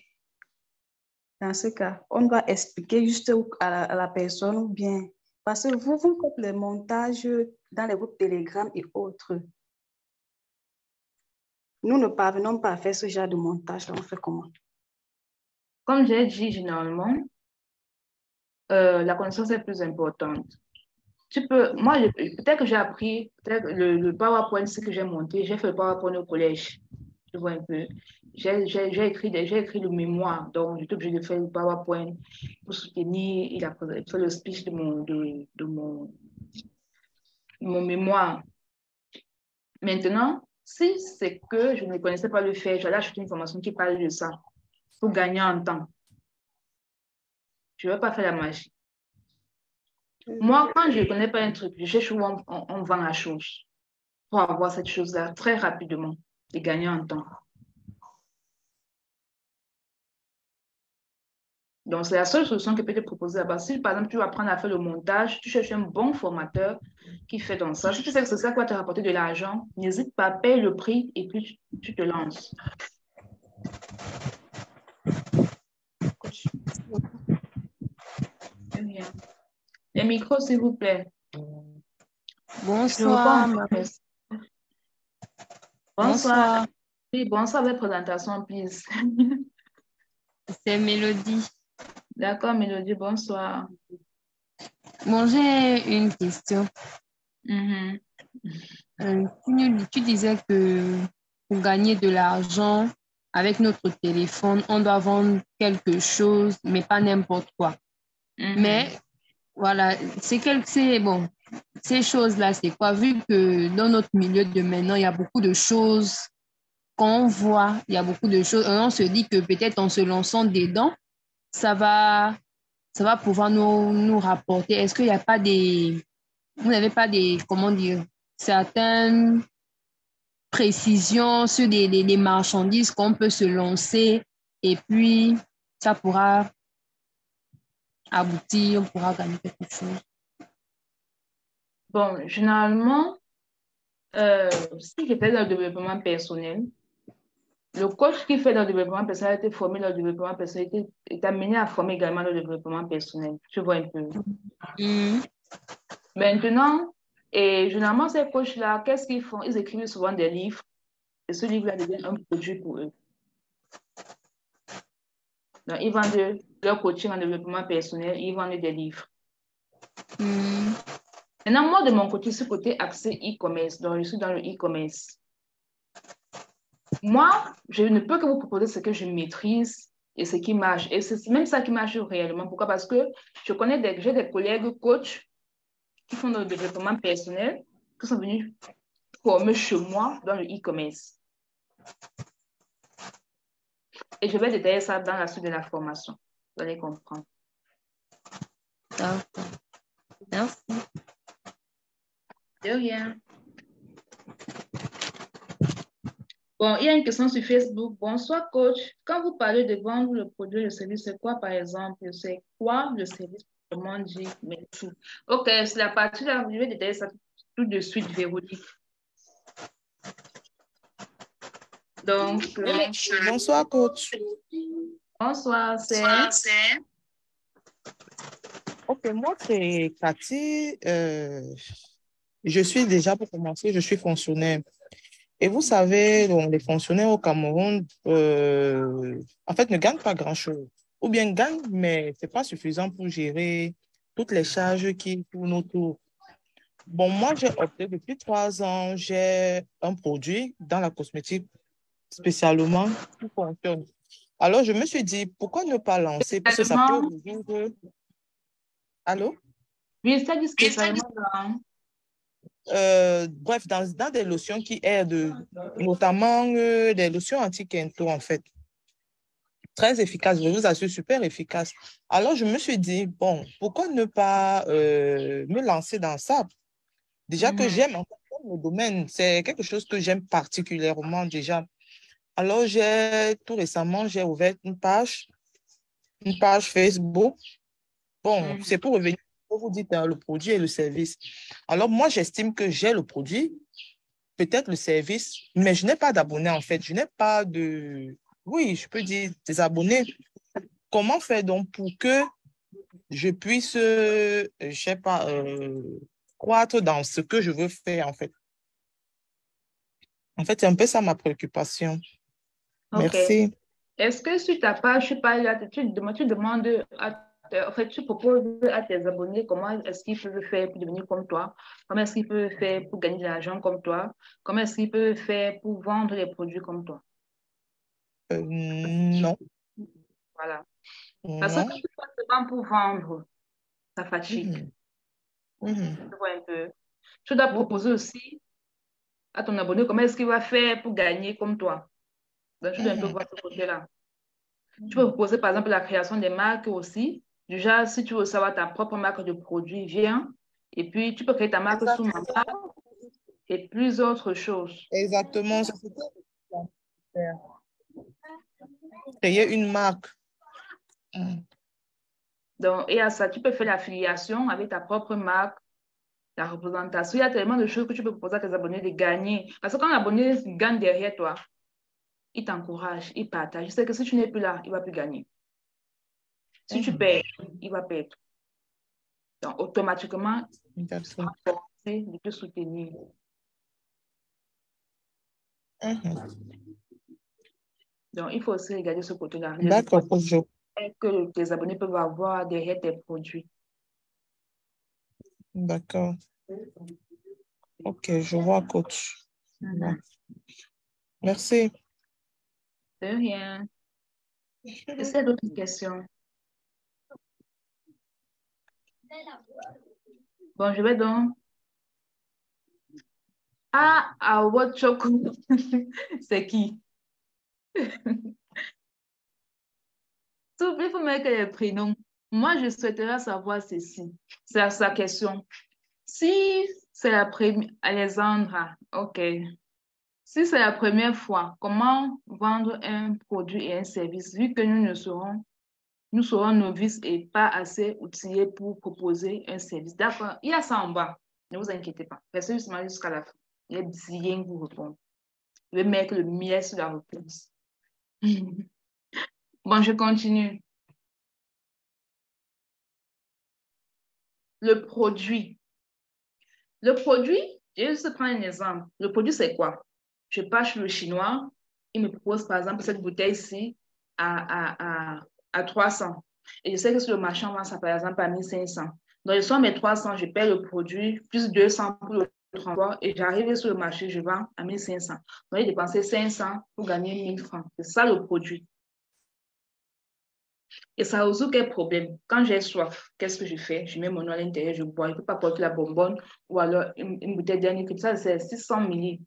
Dans ce cas, on doit expliquer juste à la, à la personne ou bien. Parce que vous, vous faites le montage dans les groupes Telegram et autres. Nous ne parvenons pas à faire ce genre de montage. On fait comment? Comme j'ai dit généralement, euh, la connaissance est plus importante. Tu peux, moi, peut-être que j'ai appris, peut-être le, le PowerPoint, ce que j'ai monté, j'ai fait le PowerPoint au collège. Tu vois un peu. J'ai écrit, écrit le mémoire, donc j'étais obligée de faire le PowerPoint pour soutenir il a fait le speech de mon mémoire. Maintenant, si c'est que je ne connaissais pas le faire, j'allais acheter une formation qui parle de ça pour gagner en temps. Je ne vais pas faire la magie. Moi, quand je ne connais pas un truc, je cherche où on, on- on vend la chose pour avoir cette chose-là très rapidement et gagner en temps. Donc, c'est la seule solution que peut te proposer là-bas. Si, par exemple, tu vas apprendre à faire le montage, tu cherches un bon formateur qui fait dans ça. Si tu sais que c'est ça qui va te rapporter de l'argent, n'hésite pas, paye le prix et puis tu, tu te lances. Les micros, s'il vous plaît. Bonsoir. Bonsoir. Oui, bonsoir, votre présentation, please. C'est Mélodie. D'accord, Mélodie, bonsoir. Bon, j'ai une question. Euh, tu, disais que pour gagner de l'argent avec notre téléphone, on doit vendre quelque chose, mais pas n'importe quoi. Mhm. Mais voilà, c'est quel- c'est bon. Ces choses-là, c'est quoi? Vu que dans notre milieu de maintenant, il y a beaucoup de choses qu'on voit, il y a beaucoup de choses. On se dit que peut-être en se lançant dedans, ça va, ça va pouvoir nous, nous rapporter. Est-ce qu'il n'y a pas des, vous n'avez pas des, comment dire, certaines précisions sur des, des, marchandises qu'on peut se lancer et puis ça pourra aboutir, on pourra gagner quelque chose? Bon, généralement, euh, si j'étais dans le développement personnel, le coach qui fait le développement personnel a été formé dans le développement personnel, était- est amené à former également le développement personnel. Tu vois un peu. Mhm. Maintenant, et généralement, ces coachs-là, qu'est-ce qu'ils font? Ils écrivent souvent des livres et ce livre-là devient un produit pour eux. Donc, ils vendent leur coaching en développement personnel, ils vendent des livres. Mhm. Maintenant, moi, de mon côté, ce côté accès e-commerce, donc je suis dans le e-commerce. Moi, je ne peux que vous proposer ce que je maîtrise et ce qui marche. Et c'est même ça qui marche réellement. Pourquoi? Parce que je connais des, j'ai des collègues coachs qui font le développement personnel, qui sont venus former chez moi dans le e-commerce. Et je vais détailler ça dans la suite de la formation. Vous allez comprendre. D'accord. Merci. De rien. Bon, il y a une question sur Facebook. Bonsoir, coach. Quand vous parlez de vendre le produit, le service, c'est quoi, par exemple? C'est quoi le service? Comment dit, mais tout. OK, c'est la partie là, je vais détailler ça tout de suite, Véronique. Donc, euh, Bonsoir, coach. bonsoir, c'est Ok, moi, c'est Cathy. Euh, je suis déjà, pour commencer, je suis fonctionnaire. Et vous savez, donc, les fonctionnaires au Cameroun, euh, en fait, ne gagnent pas grand-chose. Ou bien gagnent, mais ce n'est pas suffisant pour gérer toutes les charges qui tournent autour. Bon, moi, j'ai opté depuis trois ans, j'ai un produit dans la cosmétique spécialement qui fonctionne. Alors, je me suis dit, pourquoi ne pas lancer? Parce que ça peut résoudre... Allô? Oui, ça dit spécialement dans- Euh, bref, dans, dans des lotions qui aident, notamment euh, des lotions anti-quinto, en fait. Très efficace, je vous assure, super efficace. Alors, je me suis dit, bon, pourquoi ne pas euh, me lancer dans ça? Déjà que Mhm. j'aime le domaine, c'est quelque chose que j'aime particulièrement déjà. Alors, j'ai tout récemment, j'ai ouvert une page, une page Facebook. Bon, Mhm. c'est pour revenir, vous dites hein, le produit et le service. Alors, moi, j'estime que j'ai le produit, peut-être le service, mais je n'ai pas d'abonnés en fait. Je n'ai pas de, oui, je peux dire des abonnés. Comment faire donc pour que je puisse, euh, je sais pas, euh, croître dans ce que je veux faire en fait? En fait, c'est un peu ça ma préoccupation. Merci. Est-ce que sur ta page, je sais pas, là, tu, tu demandes, à, en fait, tu proposes à tes abonnés comment est-ce qu'ils peuvent faire pour devenir comme toi, comment est-ce qu'ils peuvent faire pour gagner de l'argent comme toi, comment est-ce qu'ils peuvent faire pour vendre les produits comme toi. Euh, non, Voilà. Parce que non. quand tu fais seulement pour vendre, ça fatigue. Mhm. Tu vois un peu. Tu dois proposer aussi à ton abonné comment est-ce qu'il va faire pour gagner comme toi. Donc, tu dois un peu Mhm. voir ce côté-là. Tu peux proposer, par exemple, la création des marques aussi. Déjà, si tu veux savoir ta propre marque de produit, viens. Et puis, tu peux créer ta marque sous ma marque et plus autres choses. Exactement. Créer une marque. Mhm. Donc, et à ça, tu peux faire l'affiliation avec ta propre marque, la représentation. Il y a tellement de choses que tu peux proposer à tes abonnés de gagner. Parce que quand l'abonné gagne derrière toi, il t'encourage, il partage. Il sait que si tu n'es plus là, il ne va plus gagner. Si tu Mhm. perds, il va perdre. Donc, automatiquement, D'accord. c'est de te soutenir. Mhm. Donc, il faut aussi regarder ce côté-là. D'accord, que tes abonnés peuvent avoir derrière tes produits? D'accord. Ok, je vois, coach. Mhm. Merci. De rien. Est-ce qu'il y a d'autres questions? Bon, je vais donc. Ah, choco. [LAUGHS] C'est qui? [LAUGHS] S'il vous mettre les prénoms. Moi, je souhaiterais savoir ceci. C'est sa question. Si c'est la première, Alexandra, OK. Si c'est la première fois, comment vendre un produit et un service, vu que nous ne serons, nous serons novices et pas assez outillés pour proposer un service. D'accord, il y a ça en bas. Ne vous inquiétez pas. Restez justement jusqu'à la fin. Il y a bien vous répondre. Je vais mettre le miel sur la réponse. [LAUGHS] bon, je continue. Le produit. Le produit, je vais juste prendre un exemple. Le produit, c'est quoi? Je pars chez le chinois, il me propose par exemple cette bouteille-ci à, à, à 300. Et je sais que sur le marché, on vend ça par exemple à 1500. Donc, je sors mes 300, je paie le produit, plus 200 pour le transport, et j'arrive sur le marché, je vends à 1500. Donc, j'ai dépensé 500 pour gagner 1000 francs. C'est ça le produit. Et ça résout quel problème? Quand j'ai soif, qu'est-ce que je fais? Je mets mon eau à l'intérieur, je bois. Je ne peux pas porter la bonbonne ou alors une, bouteille d'un litre. Ça, c'est 600 ml.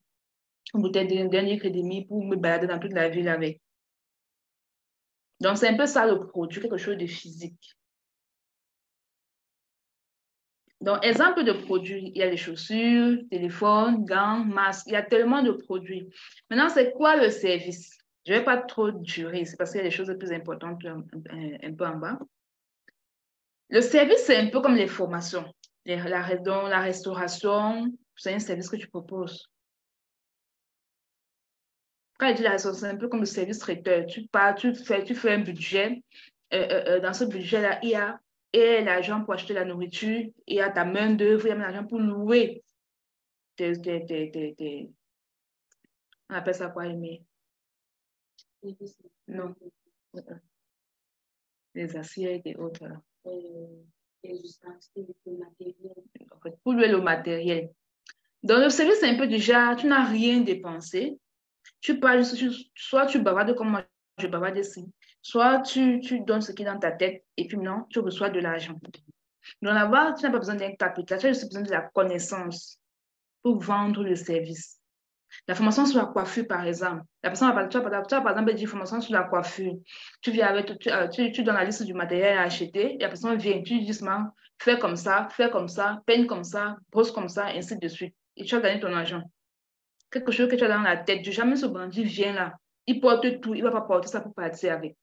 Une bouteille d'un litre et demi pour me balader dans toute la ville avec. Donc, c'est un peu ça le produit, quelque chose de physique. Donc, exemple de produits, il y a les chaussures, téléphones, gants, masques, il y a tellement de produits. Maintenant, c'est quoi le service? Je ne vais pas trop durer, c'est parce qu'il y a des choses plus importantes un, peu en bas. Le service, c'est un peu comme les formations. La restauration, c'est un service que tu proposes. Quand je dis la c'est un peu comme le service traiteur. Tu pars, tu fais, tu fais un budget. Euh, euh, euh, dans ce budget-là, il y a et l'argent pour acheter la nourriture, il y a ta main d'œuvre, il y a l'argent pour louer tes, On appelle ça quoi, aimer? Non. Les assiettes et autres. Pour louer le matériel. Dans le service, c'est un peu genre, tu n'as rien dépensé. Tu parles, soit tu bavardes comme moi, je bavarde ici. Soit tu, tu donnes ce qui est dans ta tête et puis non, tu reçois de l'argent. Donc là-bas, tu n'as pas besoin d'un capital, tu as juste besoin de la connaissance pour vendre le service. La formation sur la coiffure, par exemple. La personne va, tu, vas, tu par exemple dire formation sur la coiffure. Tu viens avec, tu, euh, tu, tu donnes la liste du matériel à acheter et la personne vient, tu dis fais comme ça, fais comme ça, peine comme ça, brosse comme ça, ainsi de suite. Et tu vas gagner ton argent. Quelque chose que tu as dans la tête, jamais ce bandit vient là. Il porte tout, il ne va pas porter ça pour partir avec.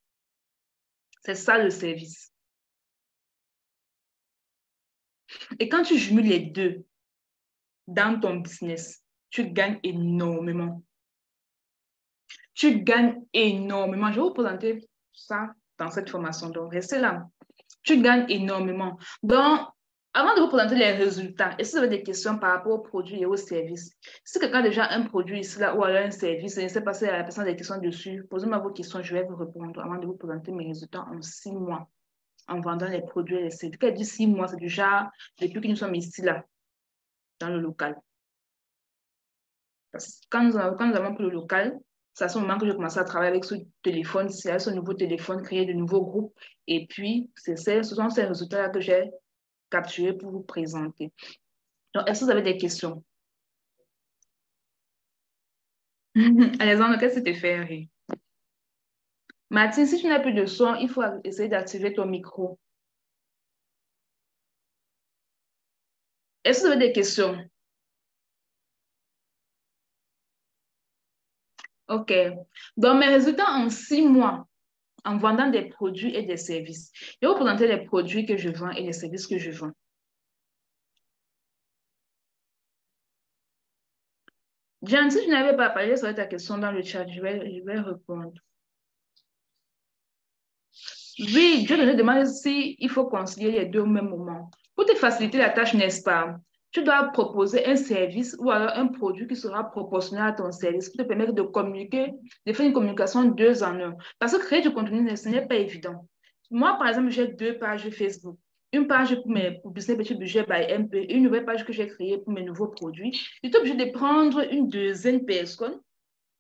C'est ça le service. Et quand tu jumules les deux dans ton business, tu gagnes énormément. Tu gagnes énormément. Je vais vous présenter ça dans cette formation. Donc, restez là. Tu gagnes énormément. Donc, avant de vous présenter les résultats, est-ce que vous avez des questions par rapport aux produits et aux services? Si quelqu'un a déjà un produit ici là, ou alors un service, je ne sais pas si la personne a des questions dessus, posez-moi vos questions, je vais vous répondre avant de vous présenter mes résultats en six mois en vendant les produits et les services. Quand je dis six mois, c'est déjà depuis que nous sommes ici là, dans le local. Parce que quand nous, avons, pris le local, c'est à ce moment que j'ai commencé à travailler avec ce téléphone, c'est ce nouveau téléphone, créer de nouveaux groupes. Et puis, ce sont ces résultats-là que j'ai capturer pour vous présenter. Donc, est-ce que vous avez des questions? [LAUGHS] Alexandre, qu'est-ce que tu fait rire? Martine, si tu n'as plus de son, il faut essayer d'activer ton micro. Est-ce que vous avez des questions? OK. Donc, mes résultats en six mois, en vendant des produits et des services. Je vais vous présenter les produits que je vends et les services que je vends. Jeanne, si je n'avais pas parlé sur ta question dans le chat, je vais, je vais répondre. Oui, je te demande si il faut concilier les deux au même moment. Pour te faciliter la tâche, n'est-ce pas? Tu dois proposer un service ou alors un produit qui sera proportionnel à ton service, qui te permet de communiquer, de faire une communication deux en un. Parce que créer du contenu, ce n'est pas évident. Moi, par exemple, j'ai deux pages Facebook. Une page pour mes pour business petit budget by MP une nouvelle page que j'ai créée pour mes nouveaux produits. Je suis obligée de prendre une deuxième personne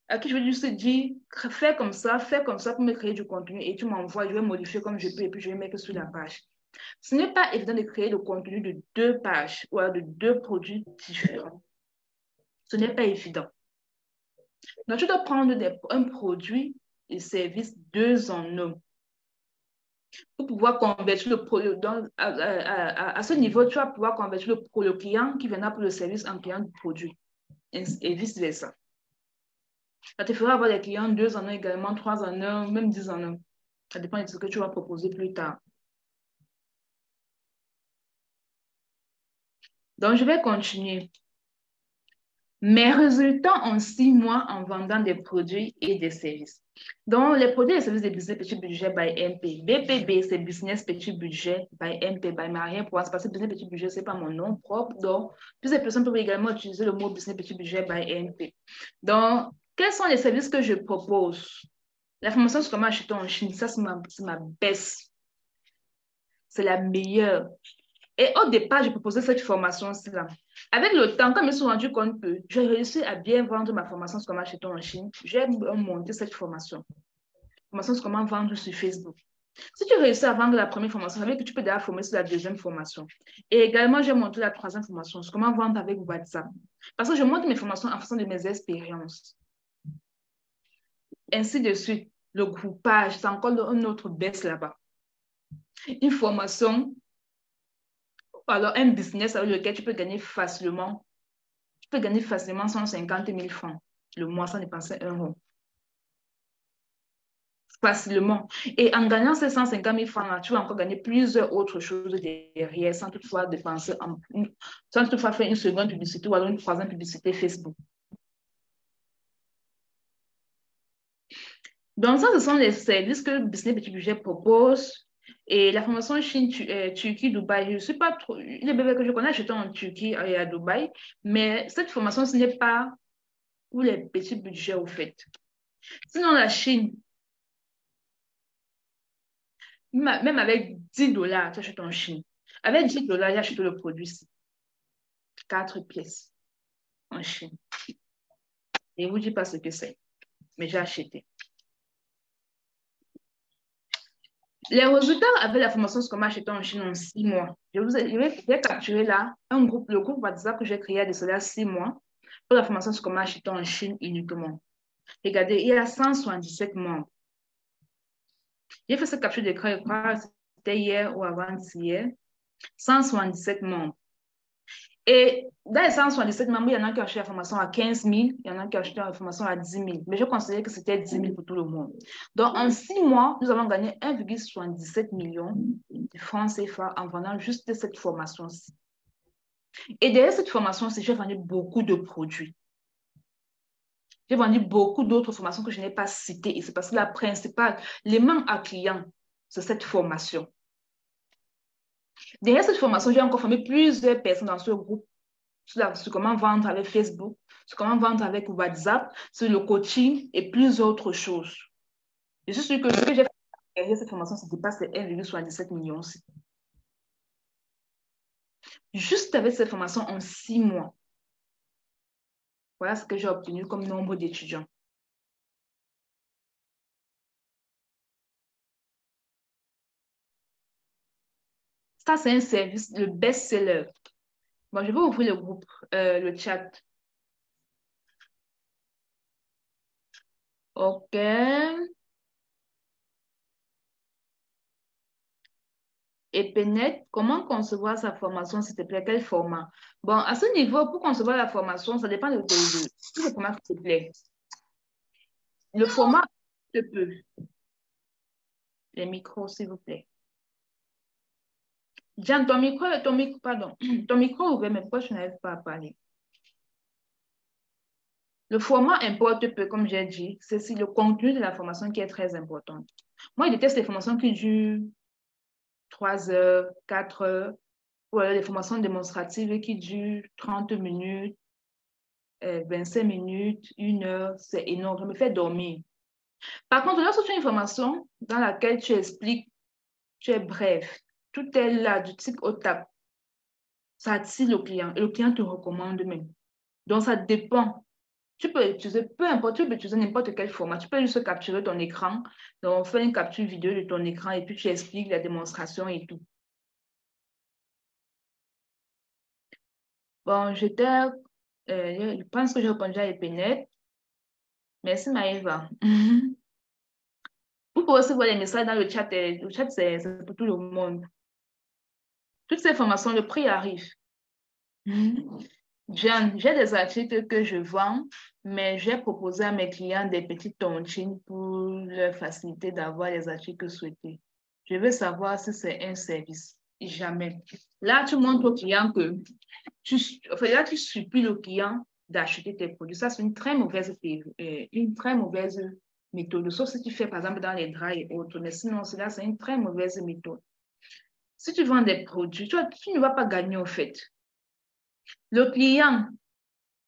à qui je vais juste dire, fais comme ça, fais comme ça pour me créer du contenu et tu m'envoies, je vais modifier comme je peux et puis je vais mettre sur la page. Ce n'est pas évident de créer le contenu de deux pages ou de deux produits différents. Ce n'est pas évident. Donc, tu dois prendre un produit et service deux en un pour pouvoir convertir le produit. à, ce niveau, tu vas pouvoir convertir le, client qui viendra pour le service en client du produit et, et vice-versa. Ça te fera avoir des clients deux en un également, trois en un, même dix en un. Ça dépend de ce que tu vas proposer plus tard. Donc, je vais continuer. Mes résultats en six mois en vendant des produits et des services. Donc, les produits et services de business petit budget by MP. BPB, c'est business petit budget by MP, by Marien pour Parce que business petit budget, ce n'est pas mon nom propre. Donc, plusieurs personnes peuvent également utiliser le mot business petit budget by MP. Donc, quels sont les services que je propose? La formation sur comment acheter en Chine, ça, c'est ma, ma baisse. C'est la meilleure. Et au départ, j'ai proposé cette formation-là. Avec le temps, quand je me suis rendu compte que j'ai réussi à bien vendre ma formation sur comment acheter en Chine, j'ai monté cette formation. Formation sur comment vendre sur Facebook. Si tu réussis à vendre la première formation, ça veut dire que tu peux déjà former sur la deuxième formation. Et également, j'ai monté la troisième formation sur comment vendre avec WhatsApp. Parce que je monte mes formations en fonction de mes expériences. Ainsi de suite. Le groupage, c'est encore une autre baisse là-bas. Une formation alors un business avec lequel tu peux gagner facilement, tu peux gagner facilement 150 000 francs le mois sans dépenser un euro. Facilement. Et en gagnant ces 150 000 francs, tu vas encore gagner plusieurs autres choses derrière sans toutefois dépenser, sans toutefois faire une seconde publicité ou alors une troisième publicité Facebook. Donc, ça, ce sont les services que Business Petit Budget propose. Et la formation Chine, euh, je ne suis pas trop. Les bébés que je connais, j'étais en Turquie et à Dubaï. Mais cette formation, ce n'est pas pour les petits budgets, au fait. Sinon, la Chine, même avec 10 dollars, tu achètes en Chine. Avec 10 dollars, j'achète le produit. Quatre pièces en Chine. Et je ne vous dis pas ce que c'est, mais j'ai acheté. Les résultats avec la formation Scoma acheté en Chine en six mois. Je, vous ai, capturé là un groupe, le groupe WhatsApp que j'ai créé de cela six mois pour la formation Scoma acheté en Chine uniquement. Regardez, il y a 177 membres. J'ai fait cette capture d'écran, c'était hier ou avant-hier. 177 membres. Et dans les 177 membres, il y en a qui ont acheté la formation à 15 000, il y en a qui ont acheté la formation à 10 000. Mais je considérais que c'était 10 000 pour tout le monde. Donc, en six mois, nous avons gagné 1,77 million de francs CFA en vendant juste cette formation-ci. Et derrière cette formation-ci, j'ai vendu beaucoup de produits. J'ai vendu beaucoup d'autres formations que je n'ai pas citées. Et c'est parce que la principale, l'aimant à client, c'est cette formation. Derrière cette formation, j'ai encore formé plusieurs personnes dans ce groupe sur, comment vendre avec Facebook, sur comment vendre avec WhatsApp, sur le coaching et plusieurs autres choses. Je suis sûre que ce que j'ai fait derrière cette formation, ça dépasse les 1,77 millions. Juste avec cette formation en six mois. Voilà ce que j'ai obtenu comme nombre d'étudiants. Ça, c'est un service, le best-seller. Bon, je vais ouvrir le groupe, euh, le chat. OK. Et Penet, comment concevoir sa formation, s'il te plaît? Quel format? Bon, à ce niveau, pour concevoir la formation, ça dépend de, de, le format qui te plaît. Le format te peut. Les micros, s'il vous plaît. Jean, ton micro, ton micro, pardon, [CLEARS THROAT] ton micro est ouvert, mais pourquoi je n'arrive pas à parler? Le format importe peu, comme j'ai dit. C'est le contenu de la formation qui est très important. Moi, je déteste les formations qui durent 3 heures, 4 heures, ou les formations démonstratives qui durent 30 minutes, 25 euh, minutes, 1 heure. C'est énorme. Ça me fait dormir. Par contre, lorsque tu as une formation dans laquelle tu expliques, tu es bref, tout est là, du type au tap. Ça attire le client et le client te recommande même. Donc, ça dépend. Tu peux utiliser, peu importe, tu peux utiliser n'importe quel format. Tu peux juste capturer ton écran. Donc, on fait une capture vidéo de ton écran et puis tu expliques la démonstration et tout. Bon, j'étais, euh, je pense que j'ai répondu à Epenet. Merci Maëva. [LAUGHS] Vous pouvez aussi voir les messages dans le chat. Le chat, c'est pour tout le monde. Toutes ces formations, le prix arrive. J'ai des articles que je vends, mais j'ai proposé à mes clients des petites tontines pour leur faciliter d'avoir les articles souhaités. Je veux savoir si c'est un service. Jamais. Là, tu montres au client que tu, là, tu supplies le client d'acheter tes produits. Ça, c'est une très mauvaise, euh, une très mauvaise méthode. Sauf si tu fais, par exemple, dans les draps et autres. Mais sinon, cela, c'est une très mauvaise méthode. Si tu vends des produits, tu, tu ne vas pas gagner au fait. Le client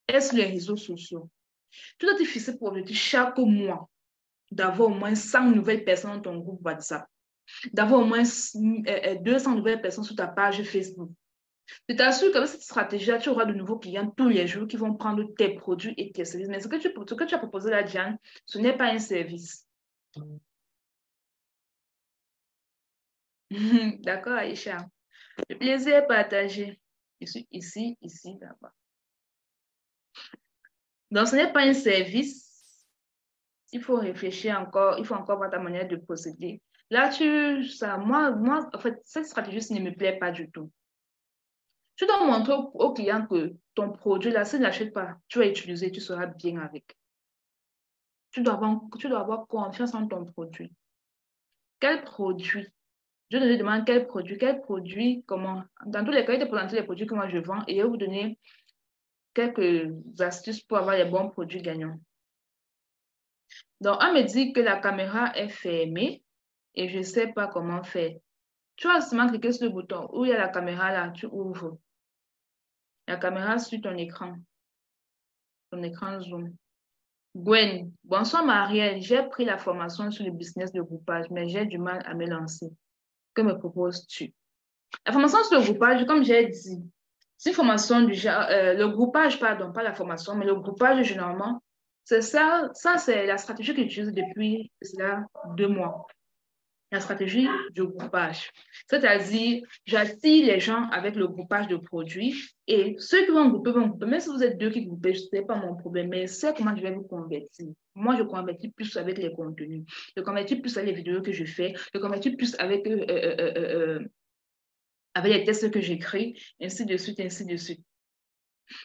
est sur les réseaux sociaux? Tu dois te fixer pour objectif chaque mois d'avoir au moins 100 nouvelles personnes dans ton groupe WhatsApp, d'avoir au moins 200 euh, euh, nouvelles personnes sur ta page Facebook. Je t'assure qu'avec cette stratégie-là, tu auras de nouveaux clients tous les jours qui vont prendre tes produits et tes services. Mais ce que tu, ce que tu as proposé là, Diane, ce n'est pas un service. [LAUGHS] D'accord, Aïcha. Le plaisir est partagé. Je suis ici, ici, là-bas. Donc, ce n'est pas un service. Il faut réfléchir encore, il faut encore voir ta manière de procéder. Là, tu, ça, moi, moi, en fait, cette stratégie ne me plaît pas du tout. Tu dois montrer au, client que ton produit, là, s'il ne l'achète pas, tu vas utiliser, tu seras bien avec. Tu dois, avoir, tu dois avoir confiance en ton produit. Quel produit Je te demande quel produit, quel produit, comment. Dans tous les cas, je te présenter les produits que moi je vends et je vais vous donner quelques astuces pour avoir les bons produits gagnants. Donc, on me dit que la caméra est fermée et je ne sais pas comment faire. Tu vas seulement cliquer sur le bouton où il y a la caméra là, tu ouvres. La caméra sur ton écran. Ton écran zoom. Gwen, bonsoir Marielle. J'ai pris la formation sur le business de groupage, mais j'ai du mal à me lancer. Que me proposes-tu? La formation sur le groupage, comme j'ai dit, c'est une formation du genre, euh, le groupage, pardon, pas la formation, mais le groupage, généralement, c'est ça, ça c'est la stratégie que j'utilise depuis cela deux mois la stratégie du groupage. C'est-à-dire, j'attire les gens avec le groupage de produits et ceux qui vont grouper vont grouper. Même si vous êtes deux qui groupent, ce n'est pas mon problème, mais c'est comment je vais vous convertir. Moi, je convertis plus avec les contenus. Je convertis plus avec les vidéos que je fais. Je convertis plus avec, euh, euh, euh, avec les tests que j'écris, ainsi de suite, ainsi de suite.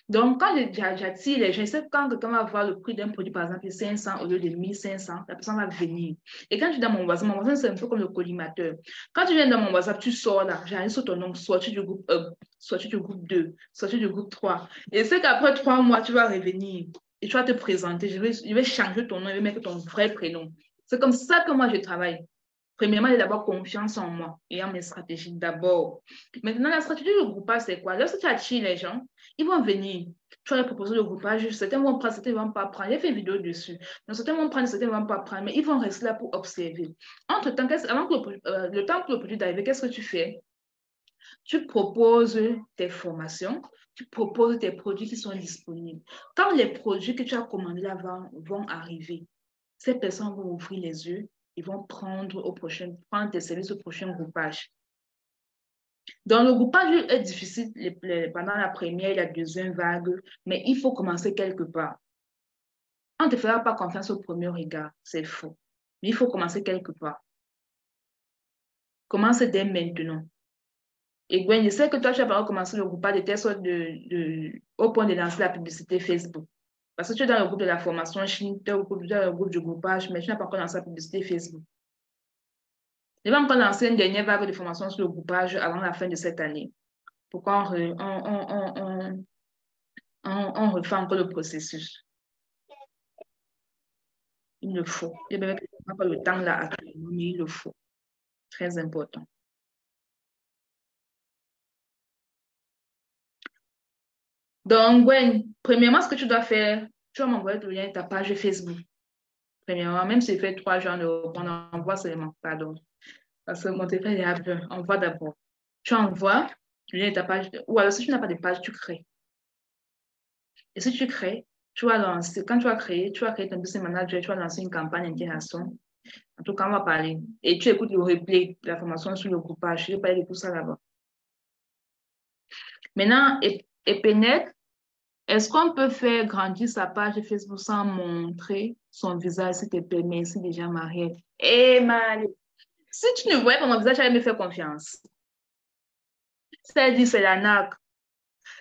Donc, quand j'attire les gens, quand quelqu'un va voir le prix d'un produit, par exemple, 500 au lieu de 1500, la personne va venir. Et quand tu es dans mon WhatsApp, mon WhatsApp, c'est un peu comme le collimateur. Quand tu viens dans mon WhatsApp, tu sors là, j'arrive sur ton nom, sorti du groupe 1, sorti du groupe 2, sorti du groupe 3. Et c'est qu'après trois mois, tu vas revenir et tu vas te présenter. Je vais, je vais changer ton nom, je vais mettre ton vrai prénom. C'est comme ça que moi, je travaille. Premièrement, j'ai d'abord confiance en moi et en mes stratégies d'abord. Maintenant, la stratégie du groupage, c'est quoi? Lorsque tu attires les gens, ils vont venir. Tu vas leur proposer le groupage. Certains vont prendre, certains ne vont pas prendre. J'ai fait une vidéo dessus. Donc, certains vont prendre, certains ne vont pas prendre, mais ils vont rester là pour observer. Entre-temps, avant que le, euh, le temps que le produit d'arriver, qu'est-ce que tu fais? Tu proposes tes formations, tu proposes tes produits qui sont disponibles. Quand les produits que tu as commandés avant vont arriver, ces personnes vont ouvrir les yeux ils vont prendre, au prochain, prendre tes services au prochain groupage. Donc, le groupage est difficile pendant la première et la deuxième vague, mais il faut commencer quelque part. On ne te fera pas confiance au premier regard, c'est faux. Mais il faut commencer quelque part. Commence dès maintenant. Et Gwen, je sais que toi, tu as pas commencé le groupage de tes de, au point de lancer la publicité Facebook. Parce que tu es dans le groupe de la formation Chine, tu es dans le groupe du groupage, mais tu n'as pas encore lancé la publicité Facebook. Je vais encore lancer une dernière vague de formation sur le groupage avant la fin de cette année. Pourquoi on, refait encore le processus? Il le faut. Je n'ai pas le temps là actuellement, mais il le faut. Très important. Donc, Gwen, premièrement, ce que tu dois faire, tu vas m'envoyer le lien de ta page Facebook. Premièrement, même si tu fais trois jours, on envoie seulement, pardon. Parce que mon téléphone est un peu, envoie d'abord. Tu envoies le lien de ta page, ou alors si tu n'as pas de page, tu crées. Et si tu crées, tu vas lancer, quand tu vas créer, tu vas créer ton business manager, tu vas lancer une campagne d'intégration. En tout cas, on va parler. Et tu écoutes le replay de la formation sur le groupage. Je vais parler de tout ça là-bas. Maintenant, et, et est-ce qu'on peut faire grandir sa page Facebook sans montrer son visage, s'il te plaît, merci déjà, Marie. Eh, Marie, si tu ne voyais pas mon visage, j'allais me faire confiance. C'est-à-dire, c'est la NAC.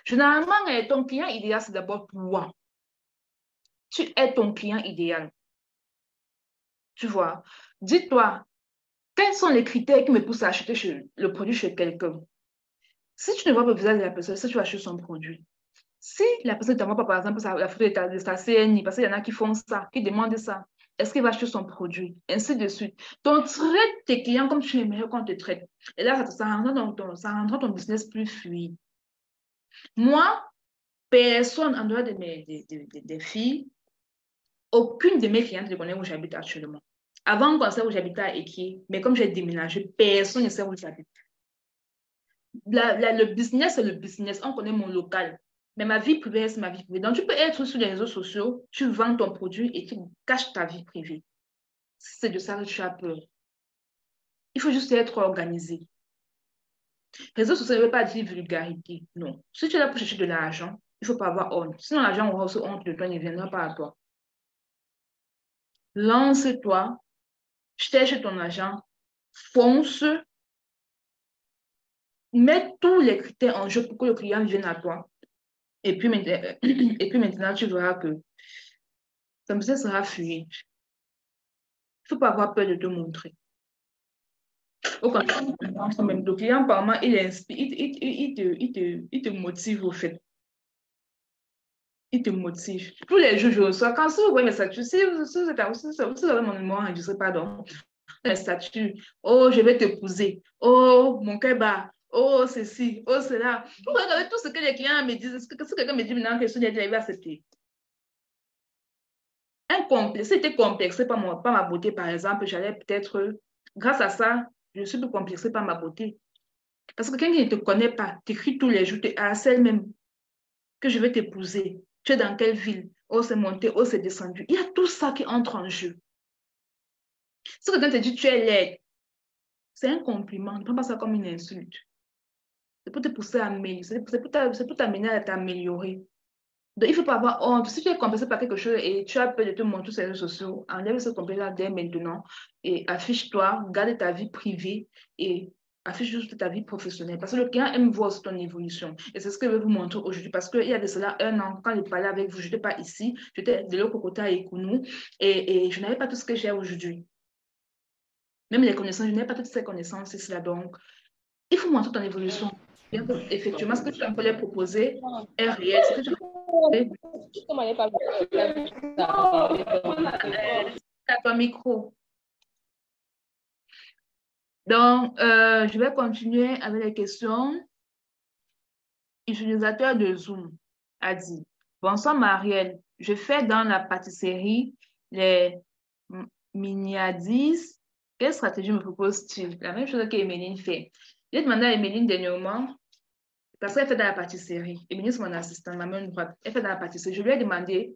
Généralement, ton client idéal, c'est d'abord toi. Tu es ton client idéal. Tu vois, dis-toi, quels sont les critères qui me poussent à acheter le produit chez quelqu'un? Si tu ne vois pas le visage de la personne, si tu vas acheter son produit, si la personne ne t'envoie pas, par exemple, de sa CNI, parce qu'il y en a qui font ça, qui demandent ça, est-ce qu'il va acheter son produit, ainsi de suite. Donc, traite tes clients comme tu aimerais qu'on te traite. Et là, ça, rendra ton, ça rendra ton business plus fluide. Moi, personne en dehors de mes, filles, aucune de mes clientes ne connaît où j'habite actuellement. Avant, on savait où j'habitais à Eki, mais comme j'ai déménagé, personne ne sait où j'habite. le business, c'est le business. On connaît mon local. Mais ma vie privée, c'est ma vie privée. Donc, tu peux être sur les réseaux sociaux, tu vends ton produit et tu caches ta vie privée. C'est de ça que tu as peur. Il faut juste être organisé. Réseaux sociaux ne veulent pas dire vulgarité. Non. Si tu es là pour chercher de l'argent, il ne faut pas avoir honte. Sinon, l'argent aura aussi honte de toi, ne viendra pas à toi. Lance-toi, cherche ton argent, fonce mets tous les critères en jeu pour que le client vienne à toi. Et puis, maintenant, [CLEARS THROAT] et puis maintenant, tu verras que ça sera fluide. Il ne faut pas avoir peur de te montrer. Au contraire, même le client, apparemment, il, inspire, il, il, il, te, il, te, il te motive au fait. Il te motive. Tous les jours, je reçois. Quand vous voyez mes statuts, si vous, avez mon numéro enregistré, pardon, les statuts, oh, je vais t'épouser, oh, mon cœur bat, oh, ceci, oh, cela. Vous regardez tout ce que les clients me disent. Ce que, quelqu'un me dit maintenant que je suis accepter. Un complexe, c'était complexé par, mon, par ma beauté, par exemple, j'allais peut-être, grâce à ça, je suis plus complexée par ma beauté. Parce que quelqu'un ne te connaît pas, t'écris tous les jours, tu es celle même que je vais t'épouser. Tu es dans quelle ville? Oh, c'est monté, oh, c'est descendu. Il y a tout ça qui entre en jeu. Si quelqu'un te dit tu es laide, c'est un compliment. Ne prends pas ça comme une insulte. C'est pour te pousser à améliorer. C'est pour t'amener à t'améliorer. Donc, il ne faut pas avoir honte. Si tu es compensé par quelque chose et tu as peur de te montrer sur les réseaux sociaux, enlève ce complexe-là dès maintenant et affiche-toi, garde ta vie privée et affiche juste ta vie professionnelle. Parce que le client aime voir ton évolution. Et c'est ce que je vais vous montrer aujourd'hui. Parce qu'il y a de cela un an, quand je parlais avec vous, je n'étais pas ici, j'étais de l'autre côté à Ekounou et, je n'avais pas tout ce que j'ai aujourd'hui. Même les connaissances, je n'avais pas toutes ces connaissances, cela. Donc, il faut montrer ton évolution. Effectivement, ce que tu les proposer est réel. Ce que tu à ton micro. Donc, euh, je vais continuer avec les questions. Utilisateur de Zoom a dit Bonsoir Marielle, je fais dans la pâtisserie les miniadis. Quelle stratégie me propose-t-il? La même chose qu'Emeline fait. J'ai demandé à Emeline dernièrement parce qu'elle fait dans la pâtisserie. Émilie, c'est mon assistante, ma main droite. Elle fait dans la pâtisserie. Je lui ai demandé,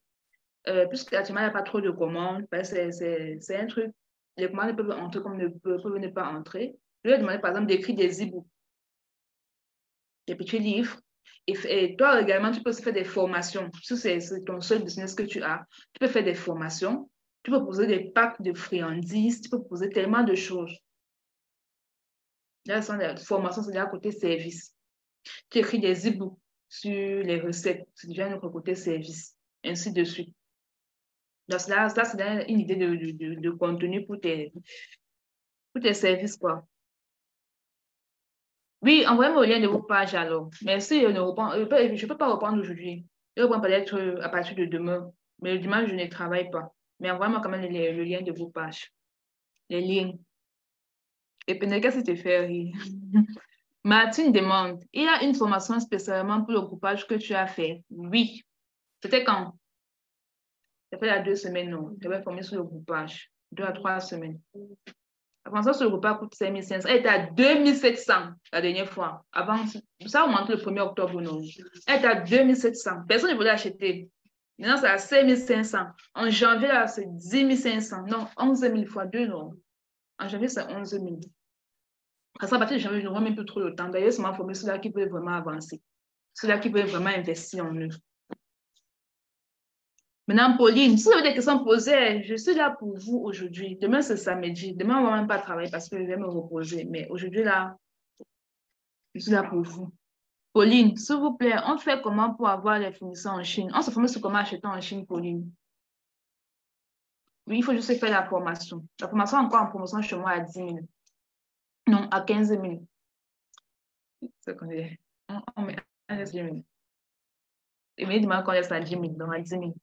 euh, puisque actuellement, il n'y a pas trop de commandes, c'est un truc, les commandes peuvent entrer comme ne peuvent, ne pas entrer. Je lui ai demandé, par exemple, d'écrire des e-books, des petits livres. Et, toi également, tu peux faire des formations. Si c'est ton seul business que tu as, tu peux faire des formations. Tu peux poser des packs de friandises, tu peux poser tellement de choses. Là, les formations, c'est côté service. Tu écris des e-books sur les recettes, c'est déjà notre côté service, ainsi de suite. Donc là, ça, c'est une idée de, de, contenu pour tes, pour tes services, quoi. Oui, envoyez-moi le lien de vos pages alors. Merci, je ne peux pas reprendre aujourd'hui. Je reprends peut-être à partir de demain. Mais dimanche, je ne travaille pas. Mais envoyez-moi quand même le, lien de vos pages. Les liens. Et puis, qu'est-ce que tu fais rire? [LAUGHS] Martine demande, il y a une formation spécialement pour le groupage que tu as fait? Oui. C'était quand? Ça fait il deux semaines, non. Tu avais formé sur le groupage. Deux à trois semaines. La formation sur le groupage coûte 5500. Elle était à 2700 la dernière fois. Avant, ça a augmenté le 1er octobre, non. Elle était à 2700. Personne ne voulait acheter. Maintenant, c'est à 5500. En janvier, c'est 10 500. Non, 11 000 fois 2, non. En janvier, c'est 11 000. À ça, à partir de janvier, je ne vois même plus trop le temps. D'ailleurs, c'est ma formé ceux-là qui peuvent vraiment avancer. Ceux-là qui peuvent vraiment investir en eux. Maintenant, Pauline, si vous avez des questions posées, je suis là pour vous aujourd'hui. Demain, c'est samedi. Demain, on ne va même pas travailler parce que je vais me reposer. Mais aujourd'hui, là, je suis là pour vous. Pauline, s'il vous plaît, on fait comment pour avoir les fournisseurs en Chine? On se forme sur comment acheter en Chine, Pauline? Oui, il faut juste faire la formation. La formation encore en promotion chez moi à 10 000. Non, à 15 000. C'est qu'on. On met à 10 000. Immédiatement qu'on laisse à 10 000, donc à 10 000.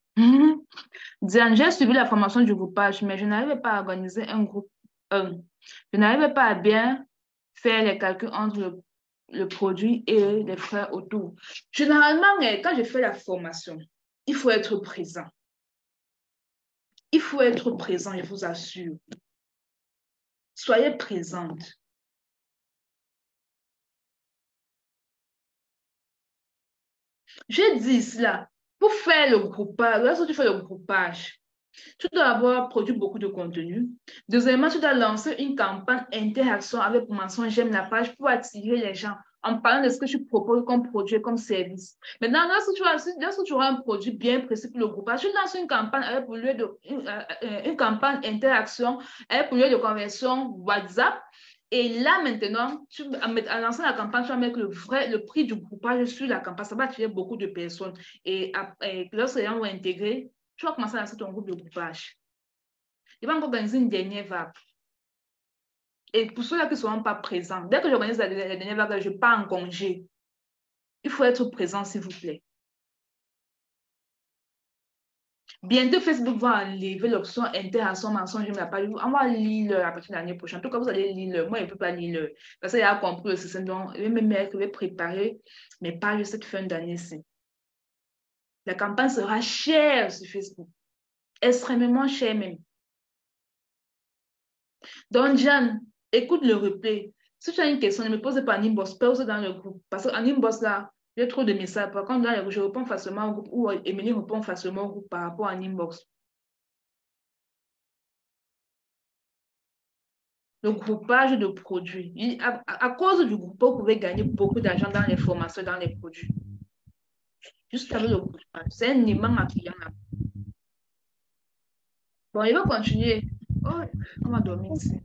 Diane, j'ai suivi la formation du groupage, mais je n'arrivais pas à organiser un groupe 1. Je n'arrivais pas à bien faire les calculs entre le, le, produit et les frais autour. Généralement, quand je fais la formation, il faut être présent. Il faut être présent, je vous assure. Soyez présente. J'ai dit cela. Pour faire le groupage, lorsque tu fais le groupage, tu dois avoir produit beaucoup de contenu. Deuxièmement, tu dois lancer une campagne interaction avec mention j'aime la page pour attirer les gens en parlant de ce que tu proposes comme produit, comme service. Maintenant, lorsque tu, as, tu auras un produit bien précis pour le groupage, tu lances une campagne avec pour lieu de, une, euh, euh, une campagne interaction avec pour lieu de conversion WhatsApp Et là, maintenant, tu, en, lançant la campagne, tu vas mettre le, vrai, le prix du groupage sur la campagne. Ça va attirer beaucoup de personnes. Et, lorsque les gens vont intégrer, tu vas commencer à lancer ton groupe de groupage. Il va encore organiser une dernière vague. Et pour ceux-là qui ne seront pas présents, dès que j'organise la, la, dernière vague, je pars en congé. Il faut être présent, s'il vous plaît. Bientôt, Facebook va enlever l'option interaction mensonge, je ne pas. On va lire à partir de l'année prochaine. En tout cas, vous allez lire. Moi, je ne peux pas lire. Parce qu'il a compris le système. Donc, je vais je vais préparer mes pages cette fin d'année-ci. La campagne sera chère sur Facebook. Extrêmement chère même. Donc, Jeanne, écoute le replay. Si tu as une question, ne me pose pas en inbox, pose dans le groupe. Parce qu'en inbox, là, j'ai trop de messages. Par contre, là, je réponds facilement au groupe ou Émilie répond facilement au groupe par rapport à inbox. Le groupage de produits. À, cause du groupe, vous pouvez gagner beaucoup d'argent dans les formations, dans les produits. Juste avec le groupage. C'est un immense à client. Bon, il va continuer. Oh, on va dormir ici.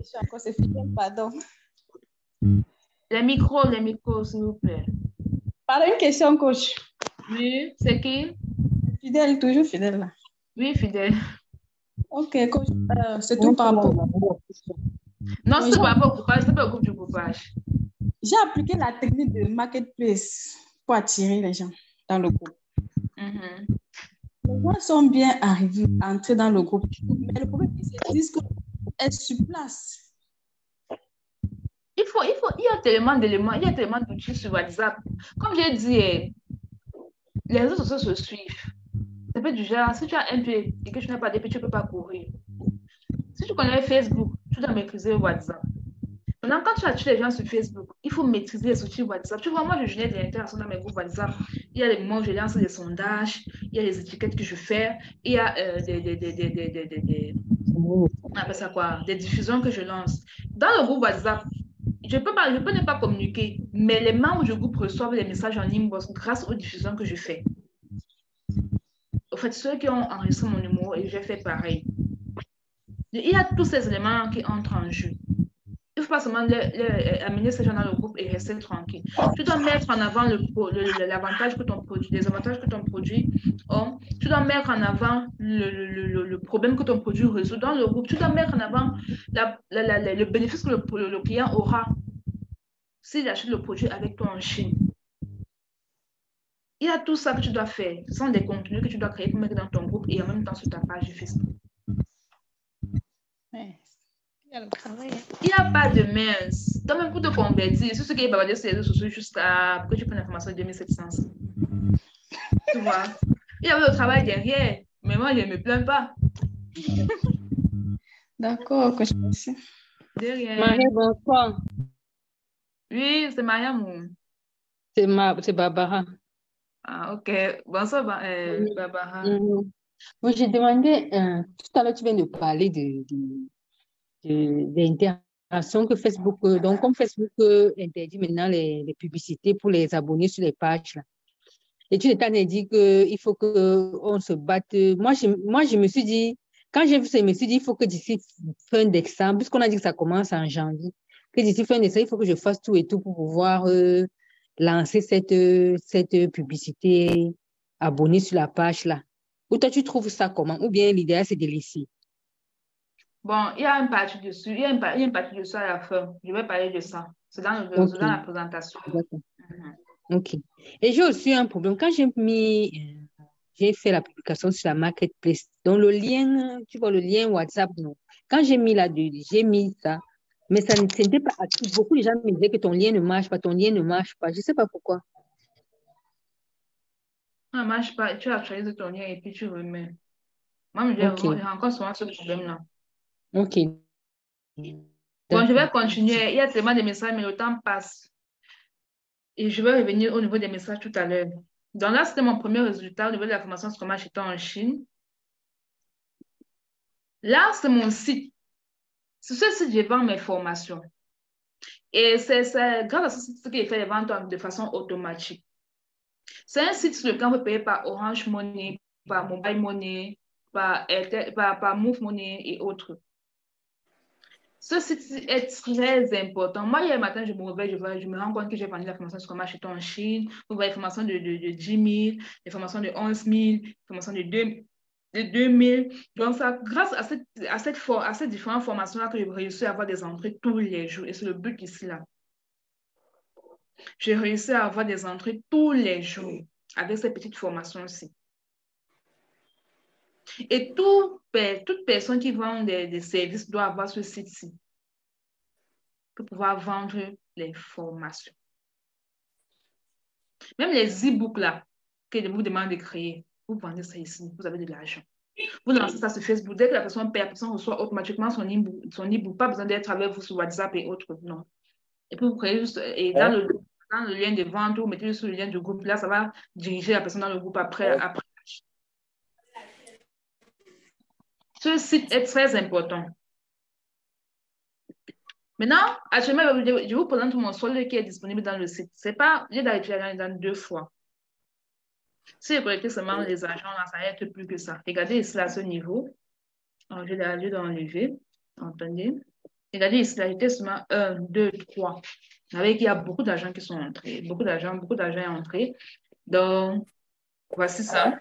Je suis encore, fini, pardon. Les micros, les micros, s'il vous plaît. Par une question, coach. Oui, c'est qui? Fidèle, toujours fidèle. Oui, fidèle. Ok, coach, euh, c'est tout par rapport. Non, c'est pas rapport au groupage, c'est pas au groupe du groupage. J'ai appliqué la technique de marketplace pour attirer les gens dans le groupe. Mm-hmm. Les gens sont bien arrivés à entrer dans le groupe. Mais le problème, c'est qu'ils disent sur place, il, faut, il, faut, il y a tellement d'éléments, il y a tellement d'outils sur WhatsApp. Comme j'ai dit, eh, les réseaux sociaux se suivent. Ça peut du genre, si tu as un pied et que tu n'as pas de pied, tu ne peux pas courir. Si tu connais Facebook, tu dois maîtriser WhatsApp. Maintenant, quand tu as les gens sur Facebook, il faut maîtriser les outils WhatsApp. Tu vois, moi, je génère des interactions dans mes groupes WhatsApp. Il y a des moments où je lance des sondages, il y a des étiquettes que je fais, il y a euh, des, des, des, des, on appelle ça quoi, des diffusions que je lance. Dans le groupe WhatsApp, je peux, je peux ne pas communiquer, mais les membres du groupe reçoivent les messages en inbox grâce aux diffusions que je fais. En fait, ceux qui ont enregistré mon numéro, et j'ai fait pareil. Il y a tous ces éléments qui entrent en jeu. Ne pas seulement amener ces gens dans le groupe et rester tranquille. Tu dois mettre en avant l'avantage que ton produit, les avantages que ton produit a. Tu dois mettre en avant le, problème que ton produit résout dans le groupe. Tu dois mettre en avant le bénéfice que le, client aura s'il achète le produit avec toi en Chine. Il y a tout ça que tu dois faire. Ce sont des contenus que tu dois créer pour mettre dans ton groupe et en même temps sur ta page Facebook. Il n'y a pas de mince. Toi-même, pour te convertir, c'est ce qui est bavardé sur les réseaux sociaux jusqu'à que tu prennes l'information de 2700. Tu vois? Il y a le travail derrière, mais moi, je ne me plains pas. D'accord, que je Derrière. Marie, bonsoir. Oui, c'est Mariam. C'est ma... Barbara. Ah, ok. Bonsoir, euh, Barbara. Mm Moi, j'ai demandé, euh, tout à l'heure, tu viens de parler de, d'interaction que Facebook, euh, donc comme Facebook euh, interdit maintenant les, publicités pour les abonnés sur les pages, là. Et tu t'en dit qu'il faut qu'on se batte. Moi je, moi, je me suis dit, quand j'ai vu ça, je me suis dit, il faut que d'ici fin décembre, puisqu'on a dit que ça commence en janvier, que d'ici fin décembre, il faut que je fasse tout et tout pour pouvoir euh, lancer cette, cette publicité abonnée sur la page là. Ou toi, tu trouves ça comment? Ou bien l'idéal, c'est de laisser? Bon, il y a une partie dessus, il y a une, il y a une partie dessus à la fin. Je vais parler de ça. C'est dans, dans, la présentation. Mhm. OK. Et j'ai aussi un problème. Quand j'ai mis, euh, j'ai fait la publication sur la marketplace, dans le lien, tu vois, le lien WhatsApp, non. Quand j'ai mis là j'ai mis ça, mais ça n'était pas actif. Beaucoup de gens me disaient que ton lien ne marche pas, ton lien ne marche pas. Je ne sais pas pourquoi. Ça ne marche pas. Tu actualises ton lien et puis tu remets. Moi, j'ai encore souvent ce problème-là. Ok. Bon, je vais continuer. Il y a tellement de messages, mais le temps passe. Et je vais revenir au niveau des messages tout à l'heure. Donc là, c'était mon premier résultat au niveau de la formation sur comment j'étais en Chine. Là, c'est mon site. C'est ce site, je vends mes formations. Et c'est grâce à ce site que je fais les ventes de façon automatique. C'est un site sur lequel on peut payer par Orange Money, par Mobile Money, par, par, par Move Money et autres. Ce site est très important. Moi, hier matin, je me réveille, je, me rends compte que j'ai vendu la formation sur comment acheter en Chine. Vous voyez, formation de, de, de 10 000, des formations de 11 000, des formations de 2 de 2000. Donc, ça, grâce à, cette, à, cette à ces différentes formations-là que j'ai réussi à avoir des entrées tous les jours. Et c'est le but ici, là. J'ai réussi à avoir des entrées tous les jours avec ces petites formations-ci. Et tout, toute personne qui vend des, des services doit avoir ce site-ci pour pouvoir vendre les formations. Même les e-books là, que vous demandez de créer, vous vendez ça ici, vous avez de l'argent. Vous lancez ça sur Facebook. Dès que la personne paie, la personne reçoit automatiquement son e-book. Son e pas besoin d'être avec vous sur WhatsApp et autres. Non. Et puis vous créez juste, et dans, le, dans le lien de vente, vous mettez sur le lien du groupe. Là, ça va diriger la personne dans le groupe après. après. Ce site est très important. Maintenant, actuellement, je vous présente mon solde qui est disponible dans le site. C'est pas, j'ai d'habitude dans deux fois. Si je collectais seulement les agents, là, ça va être plus que ça. Regardez ici, à ce niveau. je vais enlever. Entendez? Regardez ici, là, j'étais seulement 1, 2, 3. Vous savez qu'il y a beaucoup d'agents qui sont entrés. Beaucoup d'agents, beaucoup d'agents entrés. Donc, voici ça.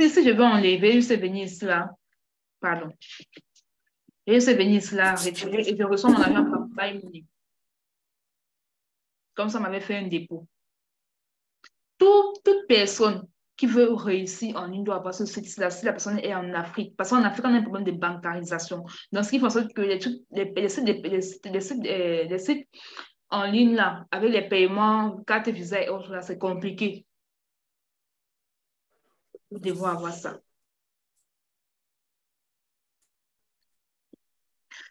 Si, je veux enlever, sais venir là. Pardon. Je sais venir ici, là, retirer, et je reçois mon agent par Comme ça m'avait fait un dépôt toute personne qui veut réussir en ligne doit avoir ce site-là si la personne est en Afrique. Parce qu'en Afrique, on a un problème de bancarisation. Donc, ce qui fait en sorte que les, sites, en ligne, là, avec les paiements, carte Visa et autres, là, c'est compliqué. Vous devez avoir ça.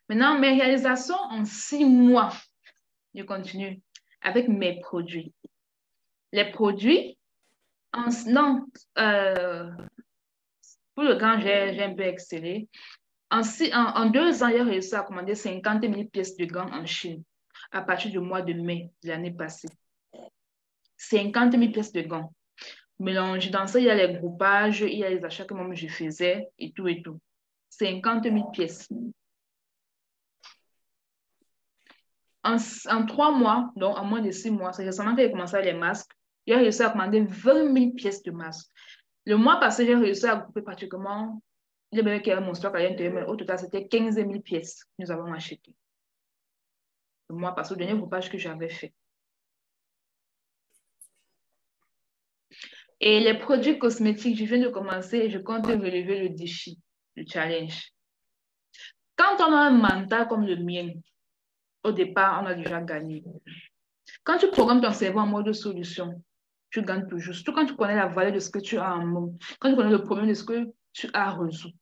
Maintenant, mes réalisations en six mois, je continue avec mes produits les produits. En, non, euh, pour le grand, j'ai un peu excellé. En, en, deux ans, j'ai réussi à commander 50 000 pièces de gants en Chine à partir du mois de mai de l'année passée. 50 000 pièces de gants. Mélange dans ça, il y a les groupages, il y a les achats que moi je faisais et tout et tout. 50 000 pièces. En, trois mois, donc en moins de six mois, c'est récemment que j'ai commencé les masques j'ai réussi à commander 20 000 pièces de masques. Le mois passé, j'ai réussi à couper pratiquement le bébé qui avait mon stock à l'intérieur, mais au total, c'était 15 000 pièces que nous avons achetées. Le mois passé, le dernier groupage que j'avais fait. Et les produits cosmétiques, je viens de commencer et je compte relever le défi, le challenge. Quand on a un mental comme le mien, au départ, on a déjà gagné. Quand tu programmes ton cerveau en mode solution, tu gagnes toujours. Surtout quand tu connais la valeur de ce que tu as en main, quand tu connais le problème de ce que tu as résolu.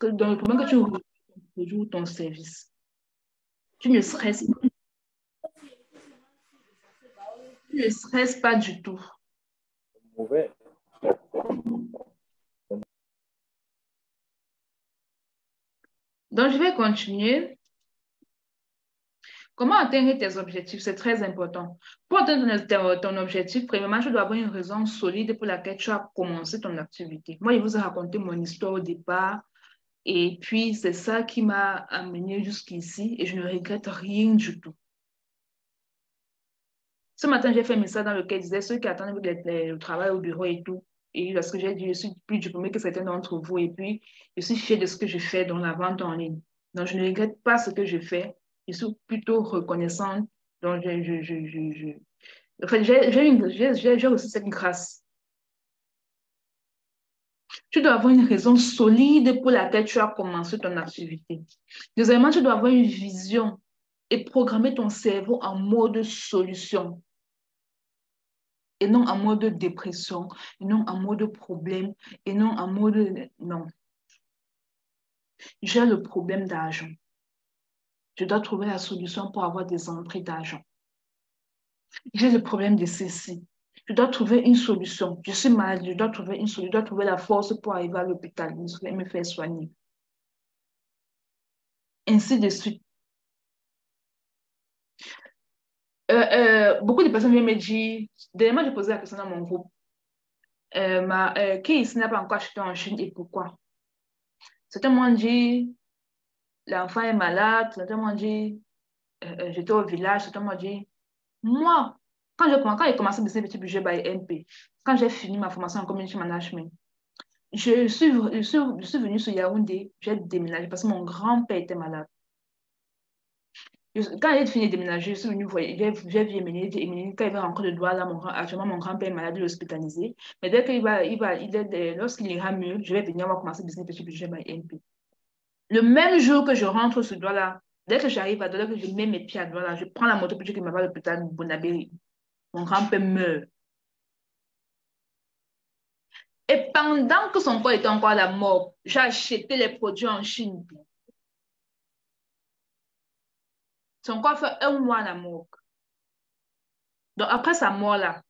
Dans le problème que tu résous, ton service. Tu ne stresses pas. Tu ne stresses pas du tout. Donc, je vais continuer. Comment atteindre tes objectifs? C'est très important. Pour atteindre ton objectif, premièrement, tu dois avoir une raison solide pour laquelle tu as commencé ton activité. Moi, je vous ai raconté mon histoire au départ. Et puis, c'est ça qui m'a amené jusqu'ici et je ne regrette rien du tout. Ce matin, j'ai fait un message dans lequel disait ceux qui attendent le, travail au bureau et tout. Et parce que j'ai dit, je suis plus diplômée que certains d'entre vous. Et puis, je suis fière de ce que je fais dans la vente en ligne. Donc, je ne regrette pas ce que je fais je suis plutôt reconnaissante. Donc, je, je, je, je j'ai aussi cette grâce. Tu dois avoir une raison solide pour laquelle tu as commencé ton activité. Deuxièmement, tu dois avoir une vision et programmer ton cerveau en mode solution et non en mode dépression, et non en mode problème, et non en mode... Non. J'ai le problème d'argent. Je dois trouver la solution pour avoir des entrées d'argent. J'ai le problème de ceci. Je dois trouver une solution. Je suis malade, je dois trouver une solution. Je dois trouver la force pour arriver à l'hôpital, me faire soigner. Ainsi de suite. Euh, euh, beaucoup de personnes viennent me dire, dernièrement, j'ai posé la question dans mon groupe, euh, ma, qui n'a pas encore acheté en Chine et pourquoi? Certains m'ont dit, l'enfant est malade, certains m'ont dit, j'étais au village, certains m'ont dit, moi, quand j'ai quand commencé à baisser petit budget by MP, quand j'ai fini ma formation en community management, je suis, je suis, je suis venue sur Yaoundé, j'ai déménagé parce que mon grand-père était malade. Quand j'ai fini de déménager, je suis venue voir, j'ai vu Émilie, quand il va rentrer le doigt, là, mon, actuellement, mon grand-père est malade, il est hospitalisé. Mais dès qu'il va, il va, il lorsqu'il ira mieux, je vais venir, on va commencer business petit budget by MP. Le même jour que je rentre ce doigt-là, dès que j'arrive à Douala, que je mets mes pieds à Douala, je prends la moto pour que m'appelle à l'hôpital Bonabéry. Mon grand-père meurt. Et pendant que son corps était encore à la mort, j'ai acheté les produits en Chine. Son corps fait un mois à la mort. Donc après sa mort-là,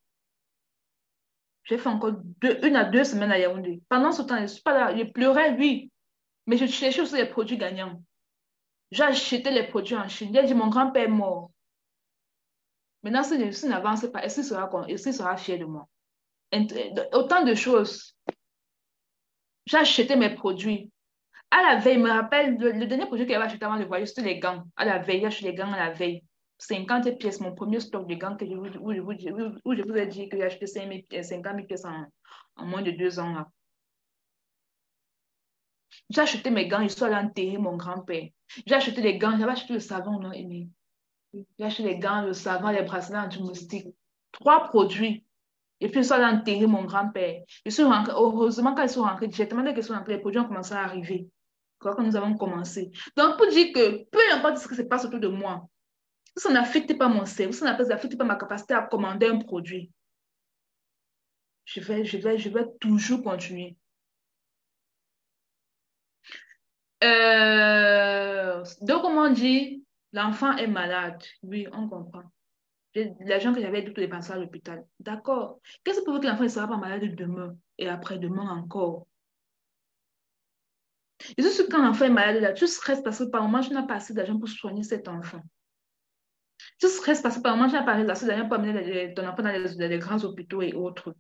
j'ai fait encore une à deux semaines à Yaoundé. Pendant ce temps, je suis pas là. Je pleurais, oui. Mais je cherchais aussi les produits gagnants. J'ai acheté les produits en Chine. J'ai dit, mon grand-père est mort. Maintenant, si n'avance pas, est-ce qu'il sera, sera fier de moi? Autant de choses. J'ai acheté mes produits. À la veille, je me rappelle, le, dernier produit qu'il avait acheté avant de voyager, c'était les gants. À la veille, j'ai acheté les gants à la veille. 50 pièces, mon premier stock de gants que je, où, je, vous ai dit que j'ai acheté 50 000 pièces en, moins de deux ans. J'ai acheté mes gants, je suis allée enterrer mon grand-père. J'ai acheté les gants, j'avais acheté le savon, non, Aimé? J'ai acheté les gants, le savon, les bracelets anti-moustiques. Trois produits. Et puis, je suis allée enterrer mon grand-père. Je suis heureusement, quand ils sont rentrés, directement dès qu'ils sont rentrés, les produits ont commencé à arriver. Quand nous avons commencé. Donc, pour dire que peu importe ce qui se passe autour de moi, ça n'affecte pas mon cerveau, ça n'affecte pas ma capacité à commander un produit. Je vais, je vais, je vais toujours continuer. Euh, donc, comme on dit, l'enfant est malade. Oui, on comprend. Les gens que j'avais tout dépensé à l'hôpital. D'accord. Qu'est-ce qui prouve que l'enfant ne sera pas malade demain et après-demain encore? Et juste quand l'enfant est malade, tu stresses parce que par moment, tu n'as pas assez d'argent pour soigner cet enfant. Tu stresses parce que par moment, tu n'as pas assez d'argent pour amener ton enfant dans les, grands hôpitaux et autres.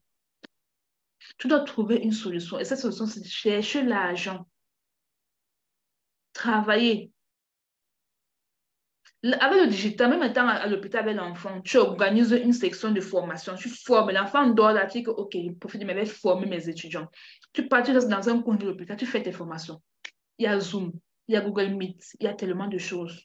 Tu dois trouver une solution. Et cette solution, c'est de chercher l'argent travailler. Avec le digital, même étant à l'hôpital avec l'enfant, tu organises une section de formation, tu formes. L'enfant dort là, tu dis OK, profite de me former mes étudiants. Tu pars, tu restes dans un coin de l'hôpital, tu fais tes formations. Il y a Zoom, il y a Google Meet, il y a tellement de choses.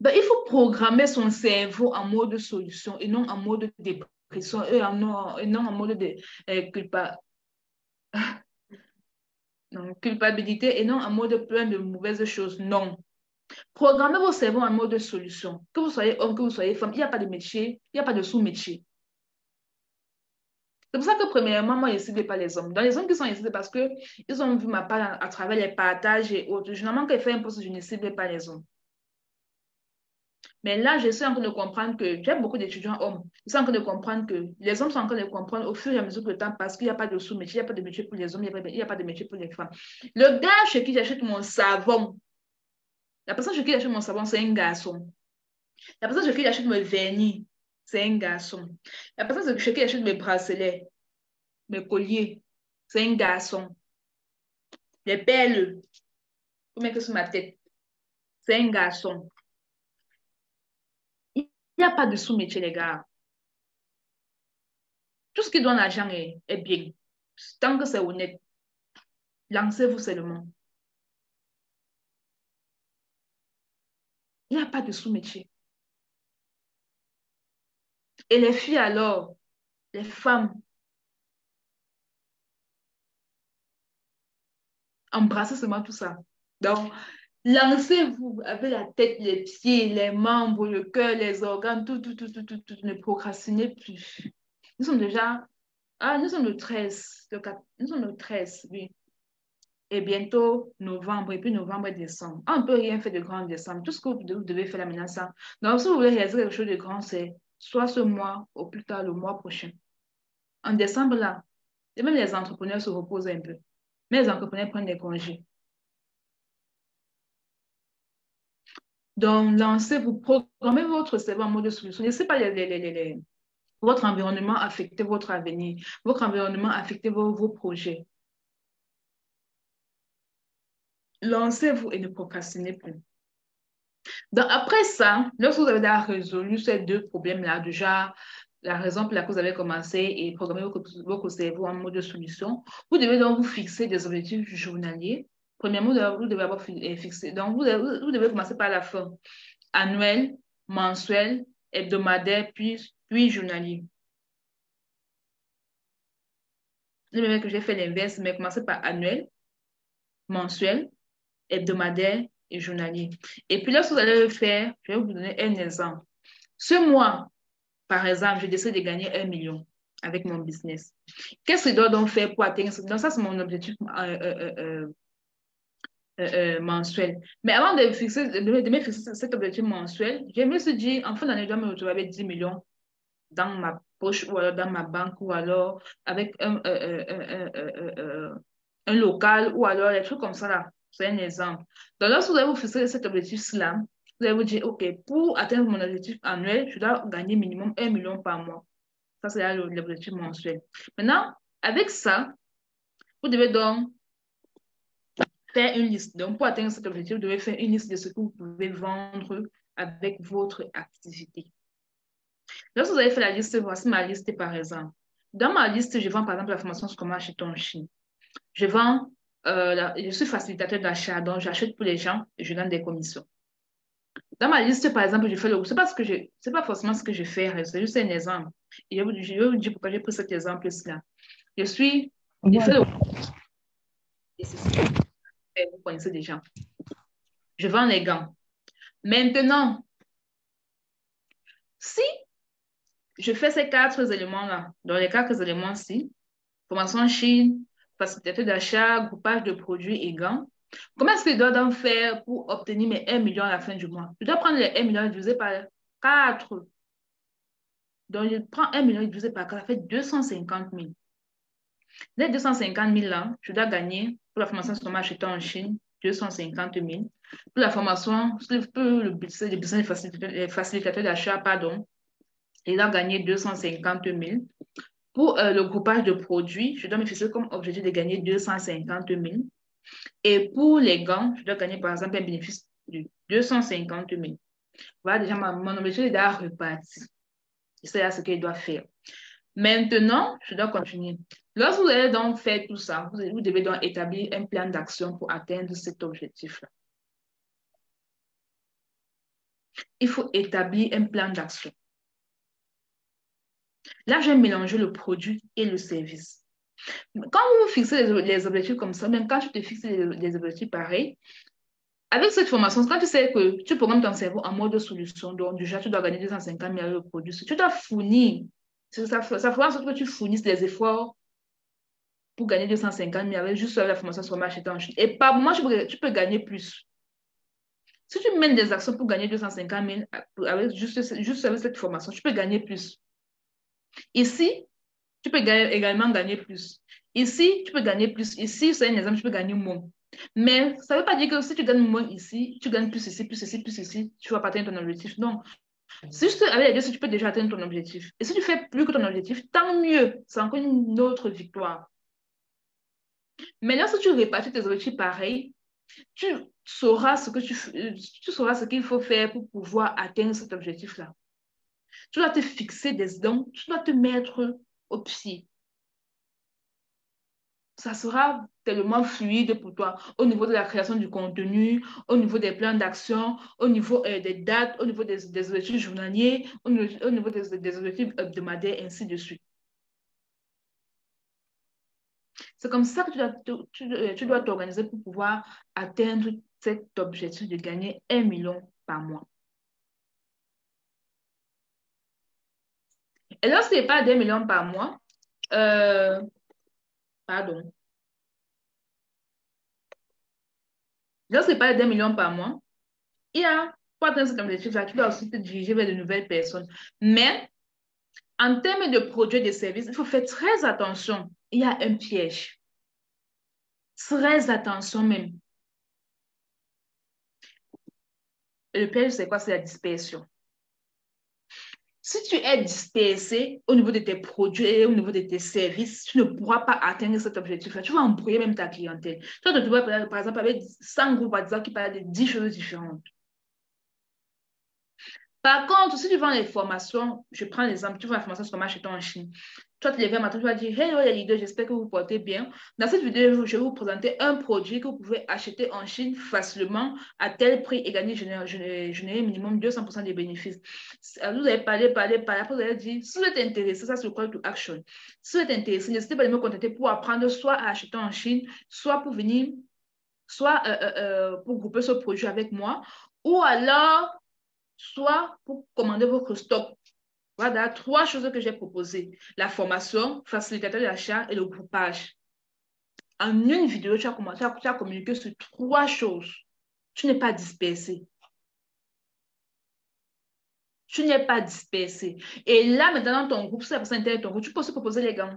Ben, il faut programmer son cerveau en mode solution et non en mode dépression et, non, en mode de euh, [LAUGHS] culpabilité et non en mode plein de mauvaises choses. Non. Programmez vos cerveaux en mode solution. Que vous soyez homme, que vous soyez femme, il n'y a pas de métier, il n'y a pas de sous-métier. C'est pour ça que, premièrement, moi, je ne cible pas les hommes. Dans les hommes qui sont ici, parce qu'ils ont vu ma part à, travers les partages et autres. Généralement, quand ils font un poste, je ne cible pas les hommes. Mais là, je suis en train de comprendre que j'ai beaucoup d'étudiants hommes. Je suis en train de comprendre que les hommes sont en train de comprendre au fur et à mesure que le temps passe qu'il n'y a pas de sous-métier, il n'y a pas de métier pour les hommes, il n'y a, pas de métier pour les femmes. Le gars chez qui j'achète mon savon, la personne chez qui j'achète mon savon, c'est un garçon. La personne chez qui j'achète mon vernis, c'est un garçon. La personne chez qui j'achète mes bracelets, mes colliers, c'est un garçon. Les perles, pour mettre sur ma tête, c'est un garçon. Il n'y a pas de sous-métier, les gars. Tout ce qui donne l'argent est bien. Tant que c'est honnête, lancez-vous seulement. Il n'y a pas de sous-métier. Et les filles alors, les femmes, embrassez seulement tout ça. Donc, Lancez-vous avec la tête, les pieds, les membres, le cœur, les organes, tout, tout, tout, tout, tout, tout. Ne procrastinez plus. Nous sommes déjà, ah, nous sommes le 13, le 4, nous sommes le 13, oui. Et bientôt novembre, et puis novembre et décembre. on ne peut rien faire de grand en décembre. Tout ce que vous devez faire là maintenant, ça. Donc, si vous voulez réaliser quelque chose de grand, c'est soit ce mois, ou plus tard le mois prochain. En décembre, là, et même les entrepreneurs se reposent un peu. Mais les entrepreneurs prennent des congés. Donc, lancez-vous, programmez votre cerveau en mode solution. Laissez pas les, votre environnement affecter votre avenir, votre environnement affecter vos, vos projets. Lancez-vous et ne procrastinez plus. Donc, après ça, lorsque vous avez résolu ces deux problèmes-là, déjà, la raison pour laquelle vous avez commencé et programmer votre, cerveau en mode de solution, vous devez donc vous fixer des objectifs journaliers. Premièrement, vous devez avoir fixé. Donc, vous devez, commencer par la fin. Annuel, mensuel, hebdomadaire, puis, puis journalier. Je que j'ai fait l'inverse, mais commencer par annuel, mensuel, hebdomadaire et journalier. Et puis lorsque vous allez le faire, je vais vous donner un exemple. Ce mois, par exemple, je décide de gagner un million avec mon business. Qu'est-ce que je dois donc faire pour atteindre ça? Donc, ça, c'est mon objectif euh, euh, euh, mensuel. Mais avant de, fixer, de, me fixer cet objectif mensuel, j'aimerais se dire, en fin d'année, je dois me retrouver avec 10 millions dans ma poche ou alors dans ma banque ou alors avec un, un local ou alors des trucs comme ça là. C'est un exemple. Donc, lorsque vous allez vous cet objectif-là, vous allez vous dire, OK, pour atteindre mon objectif annuel, je dois gagner minimum 1 million par mois. Ça, c'est l'objectif mensuel. Maintenant, avec ça, vous devez donc faire une liste. Donc, pour atteindre cet objectif, vous devez faire une liste de ce que vous pouvez vendre avec votre activité. Lorsque vous avez fait la liste, voici ma liste par exemple. Dans ma liste, je vends par exemple la formation sur comment acheter en Chine. Je vends, euh, je suis facilitateur d'achat, donc j'achète pour les gens et je donne des commissions. Dans ma liste, par exemple, je fais le c'est ce c'est pas forcément ce que je fais, c'est juste un exemple. Et je vais vous, dire pourquoi j'ai pris cet exemple-là. Je suis, je fais le vous connaissez déjà. Je vends les gants. Maintenant, si je fais ces quatre éléments-là, dans les quatre éléments-ci, formation Chine, facilitateur d'achat, groupage de produits et gants, comment est-ce que je dois donc faire pour obtenir mes 1 million à la fin du mois? Je dois prendre les 1 million divisé par 4. Donc, je prends 1 million divisé par 4, ça fait 250 000. Les 250 000 là, je dois gagner pour la formation sur achetant en Chine, 250 000. Pour la formation, pour le, le business facilitateur d'achat, pardon, il a gagné 250 000. Pour euh, le groupage de produits, je dois me fixer comme objectif de gagner 250 000. Et pour les gants, je dois gagner par exemple un bénéfice de 250 000. Voilà déjà mon objectif est déjà reparti. C'est ce qu'il doit faire. Maintenant, je dois continuer. Lorsque vous allez donc faire tout ça, vous devez donc établir un plan d'action pour atteindre cet objectif-là. Il faut établir un plan d'action. Là, j'ai mélangé le produit et le service. Quand vous fixez les, objectifs comme ça, même quand tu te fixes des, objectifs pareils, avec cette formation, quand tu sais que tu programmes ton cerveau en mode solution, donc déjà tu dois gagner 250 000 euros de produits, tu dois fournir, ça, fera en sorte que tu fournisses des efforts pour gagner 250 000 avec juste la formation sur le marché. Et par moi, tu peux, tu peux gagner plus. Si tu mènes des actions pour gagner 250 000 avec juste, juste avec cette formation, tu peux gagner plus. Ici, tu peux également gagner plus. Ici, tu peux gagner plus. Ici, c'est un exemple, tu peux gagner moins. Mais ça ne veut pas dire que si tu gagnes moins ici, tu gagnes plus ici, plus ici, plus ici, tu vas pas atteindre ton objectif. Non. Si juste avec les deux, tu peux déjà atteindre ton objectif. Et si tu fais plus que ton objectif, tant mieux. C'est encore une autre victoire. Mais lorsque tu répartis tes objectifs pareils, tu sauras ce tu, tu sauras ce qu'il faut faire pour pouvoir atteindre cet objectif-là. Tu dois te fixer des dons, tu dois te mettre au pied. Ça sera tellement fluide pour toi au niveau de la création du contenu, au niveau des plans d'action, au niveau euh, des dates, au niveau des, objectifs journaliers, au, niveau des, objectifs hebdomadaires, ainsi de suite. C'est comme ça que tu dois, tu, dois t'organiser pour pouvoir atteindre cet objectif de gagner un million par mois. Et lorsque ce n'est pas 2 millions par mois, euh, pardon. Lorsque ce n'est pas 2 millions par mois, il y a, pour atteindre cet objectif-là, tu dois aussi te diriger vers de nouvelles personnes. Mais, en termes de produits et de services, il faut faire très attention. Il y a un piège. Très attention même. Le piège, c'est quoi? C'est la dispersion. Si tu es dispersé au niveau de tes produits et au niveau de tes services, tu ne pourras pas atteindre cet objectif-là. Tu vas embrouiller même ta clientèle. Tu vas te par exemple, avec 100 groupes qui parlent de 10 choses différentes. Par contre, si tu vends les formations, je prends l'exemple, tu vends la formation sur marché en Chine. Tu lèves un matin, tu vas dire Hello les leaders, j'espère que vous portez bien. Dans cette vidéo, je vais vous présenter un produit que vous pouvez acheter en Chine facilement à tel prix et gagner générer minimum 200% des bénéfices. Alors, vous allez parler, parler, parler. Après, vous allez dire Si vous êtes intéressé, ça c'est le call to action. Si vous êtes intéressé, n'hésitez pas à me contacter pour apprendre soit à acheter en Chine, soit pour venir, soit euh, euh, euh, pour grouper ce produit avec moi, ou alors soit pour commander votre stock. Voilà trois choses que j'ai proposées. La formation, facilitateur d'achat et le groupage. En une vidéo, tu as, commencé, tu as communiqué sur trois choses. Tu n'es pas dispersé. Tu n'es pas dispersé. Et là, maintenant, dans ton groupe, si la personne est ton groupe, tu peux aussi proposer les gants.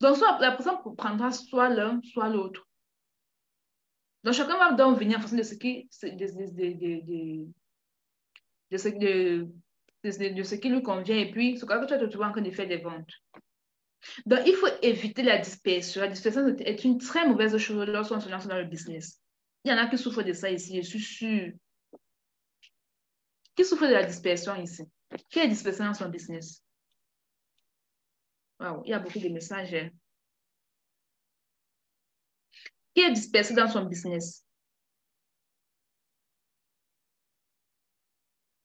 Donc, soit la personne prendra soit l'un, soit l'autre. Donc, chacun va donc venir en fonction de ce qui, ce, de, ce qui lui convient et puis quoi que tu vas te trouver en train de faire des ventes? Donc, il faut éviter la dispersion. La dispersion est une très mauvaise chose lorsqu'on se lance dans le business. Il y en a qui souffrent de ça ici, je suis sûre. Qui souffre de la dispersion ici? Qui est dispersé dans son business? Wow, il y a beaucoup de messages. Hein. Qui est dispersé dans son business?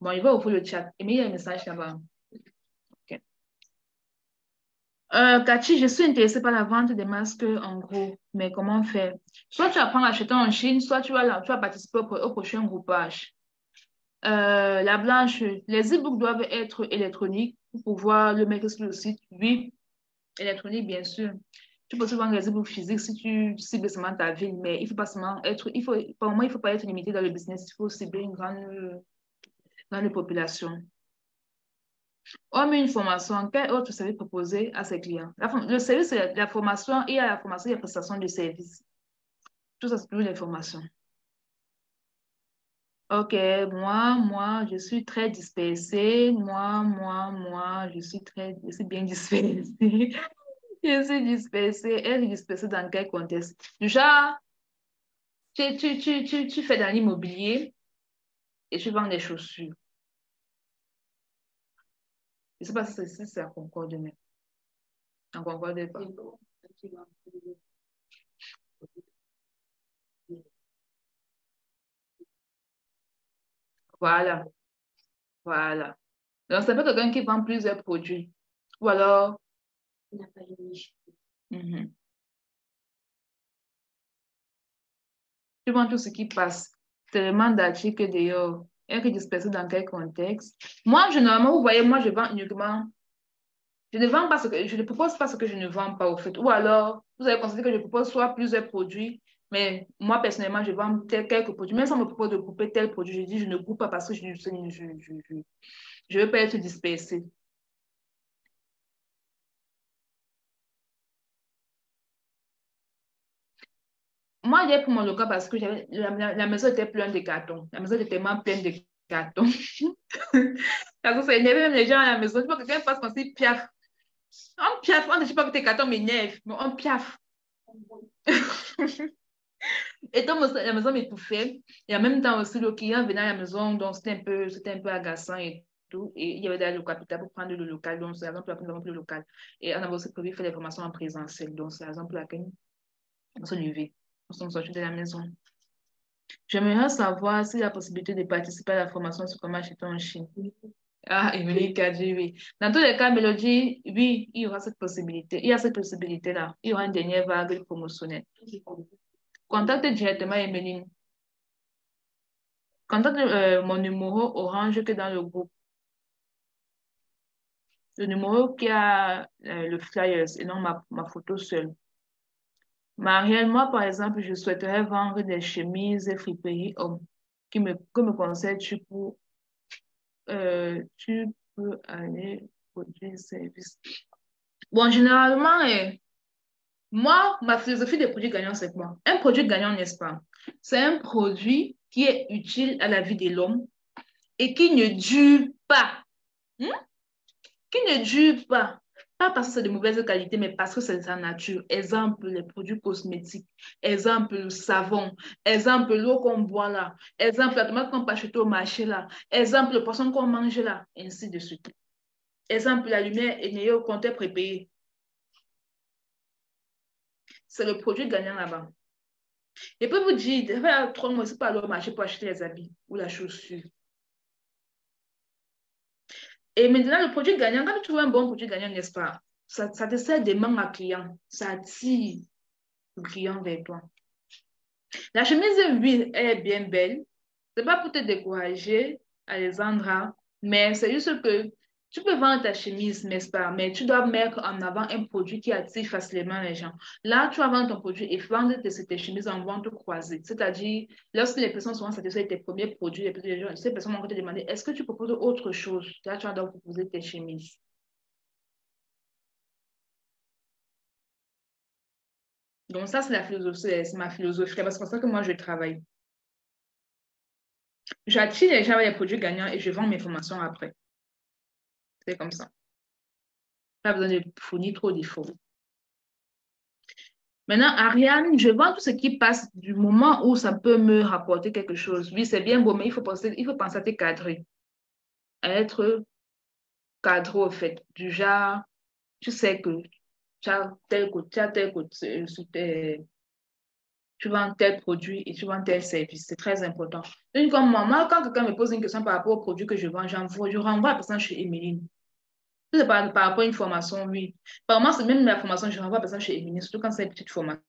Bon, il va ouvrir le chat. Et mais il y a un message là-bas. OK. Euh, Cathy, je suis intéressée par la vente des masques en gros, mais comment faire? Soit tu apprends à acheter en Chine, soit tu vas, tu vas participer au, prochain groupage. Euh, la blanche, les e-books doivent être électroniques pour pouvoir le mettre sur le site. Oui, électronique, bien sûr. Tu peux souvent les e-books physiques si tu cibles seulement ta ville, mais il faut pas seulement être, il faut, pour moi, il ne faut pas être limité dans le business, il faut cibler une grande, grande population. Homme une formation, quel autre service proposer à ses clients? le service, la formation et la formation, il y a la prestation de service. Tout ça, c'est toujours l'information. Ok, moi, moi, je suis très dispersée. Moi, moi, moi, je suis très, je suis bien [LAUGHS] dispersée. Je suis dispersée. Elle est dispersée dans quel contexte? Déjà, tu, tu, tu, tu, tu fais dans l'immobilier et tu vends des chaussures. Je ne sais pas si, si ça concorde, mais ça ne concorde pas. Voilà. Voilà. Donc, c'est pas quelqu'un qui vend plusieurs produits. Ou alors, il n'a pas une niche. Mm Tu vends tout ce qui passe. Tellement d'articles d'ailleurs. Et que dispersé dans quel contexte? Moi, généralement, vous voyez, moi, je vends uniquement. Je ne vends pas ce que je ne propose pas ce que je ne vends pas au fait. Ou alors, vous avez constaté que je propose soit plusieurs produits, mais moi, personnellement, je vends quelques produits. Même si on me propose de couper tel produit, je dis je ne coupe pas parce que je ne je, je, je, veux pas être dispersé. Moi, j'ai pris mon local parce que la, maison était pleine de cartons. La maison était tellement pleine de cartons. ça énerve même les gens à la maison. Je vois que quelqu'un passe comme si piaf. On piaf, on ne dit pas que tes cartons m'énervent, mais on piaf. [LAUGHS] Et donc, la maison m'étouffait. Et en même temps aussi, le client venait à la maison, donc c'était un peu, c'était un peu agaçant et tout. Et il y avait d'ailleurs le capital pour prendre le local. Donc, c'est la raison pour laquelle nous avons pris le local. Et on avait aussi prévu faire des formations en présentiel. Donc, c'est la raison pour laquelle on s'est levé. On s'est sortis de la maison. J'aimerais savoir s'il y a possibilité de participer à la formation sur comment acheter en Chine. Ah, Émilie Kadji, oui. Dans tous les cas, Mélodie, oui, il y aura cette possibilité. Il y a cette possibilité-là. Il y aura une dernière vague promotionnelle. Contacte directement Emeline. Contacte euh, mon numéro orange que dans le groupe. Le numéro qui a euh, le flyer et non ma, ma photo seule. Marielle, moi, par exemple, je souhaiterais vendre des chemises et friperies. Qui me, que me conseilles-tu pour... Euh, tu peux aller produire service. Bon, généralement, eh, moi, ma philosophie des produits gagnants, c'est quoi? Un produit gagnant, n'est-ce pas? C'est un produit qui est utile à la vie de l'homme et qui ne dure pas. Hmm? Qui ne dure pas. Pas parce que c'est de mauvaise qualité, mais parce que c'est sa nature. Exemple, les produits cosmétiques. Exemple, le savon. Exemple, l'eau qu'on boit là. Exemple, la tomate qu'on peut acheter au marché là. Exemple, le poisson qu'on mange là. Ainsi de suite. Exemple, la lumière est au compteur prépayé. C'est le produit gagnant là-bas. Je peux vous dire, il trois mois, c'est pas aller au marché pour acheter les habits ou la chaussure. Et maintenant, le produit gagnant, quand tu trouves un bon produit gagnant, n'est-ce pas, ça, ça te sert des mains à client. Ça attire le client vers toi. La chemise, oui, est bien belle. C'est pas pour te décourager, Alexandra, mais c'est juste que tu peux vendre ta chemise, n'est-ce pas? Mais tu dois mettre en avant un produit qui attire facilement les gens. Là, tu vas vendre ton produit et vendre tes, chemises en vente croisée. C'est-à-dire, lorsque les personnes sont satisfaites de tes premiers produits, les ces personnes vont te demander est-ce que tu proposes autre chose? Là, tu vas donc proposer tes chemises. Donc, ça, c'est philosophie, c'est ma philosophie. C'est pour ça que moi, je travaille. J'attire les gens avec les produits gagnants et je vends mes formations après. C'est comme ça. Pas besoin de fournir trop d'efforts. Maintenant, Ariane, je vends tout ce qui passe du moment où ça peut me rapporter quelque chose. Oui, c'est bien beau, mais il faut penser, il faut penser à te cadrer. À être cadré, au fait. Du genre, tu sais que tu as tel côté, tu as tel côté, tu vends tel produit et tu vends tel service. C'est très important. Une comme moi, quand quelqu'un me pose une question par rapport au produit que je vends, j'envoie, je renvoie la personne chez Emeline. Par, rapport à une formation, oui. Par moi, c'est même la formation, je renvoie la personne chez Emeline, surtout quand c'est une petite formation.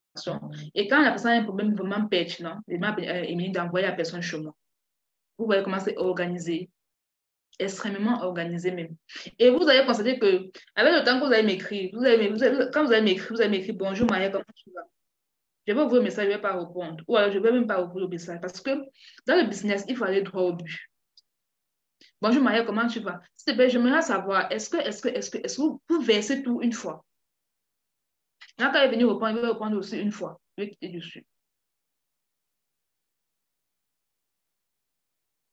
Et quand la personne a un problème vraiment pertinent, Emeline d'envoyer la personne chez moi. Vous voyez comment c'est organisé extrêmement organisé même. Et vous allez constater que, avec le temps que vous allez m'écrire, vous allez, quand vous allez m'écrire, vous allez m'écrire bonjour Maria, comment tu vas? Je vais ouvrir le message, je ne vais pas répondre. Ou alors, je ne vais même pas ouvrir le message. Parce que dans le business, il faut aller droit au but. Bonjour Maria, comment tu vas? S'il te j'aimerais savoir, est-ce que, est-ce que, est-ce que, est-ce que vous, versez tout une fois? Là, quand elle est venue répondre, il va répondre aussi une fois. Je vais quitter dessus.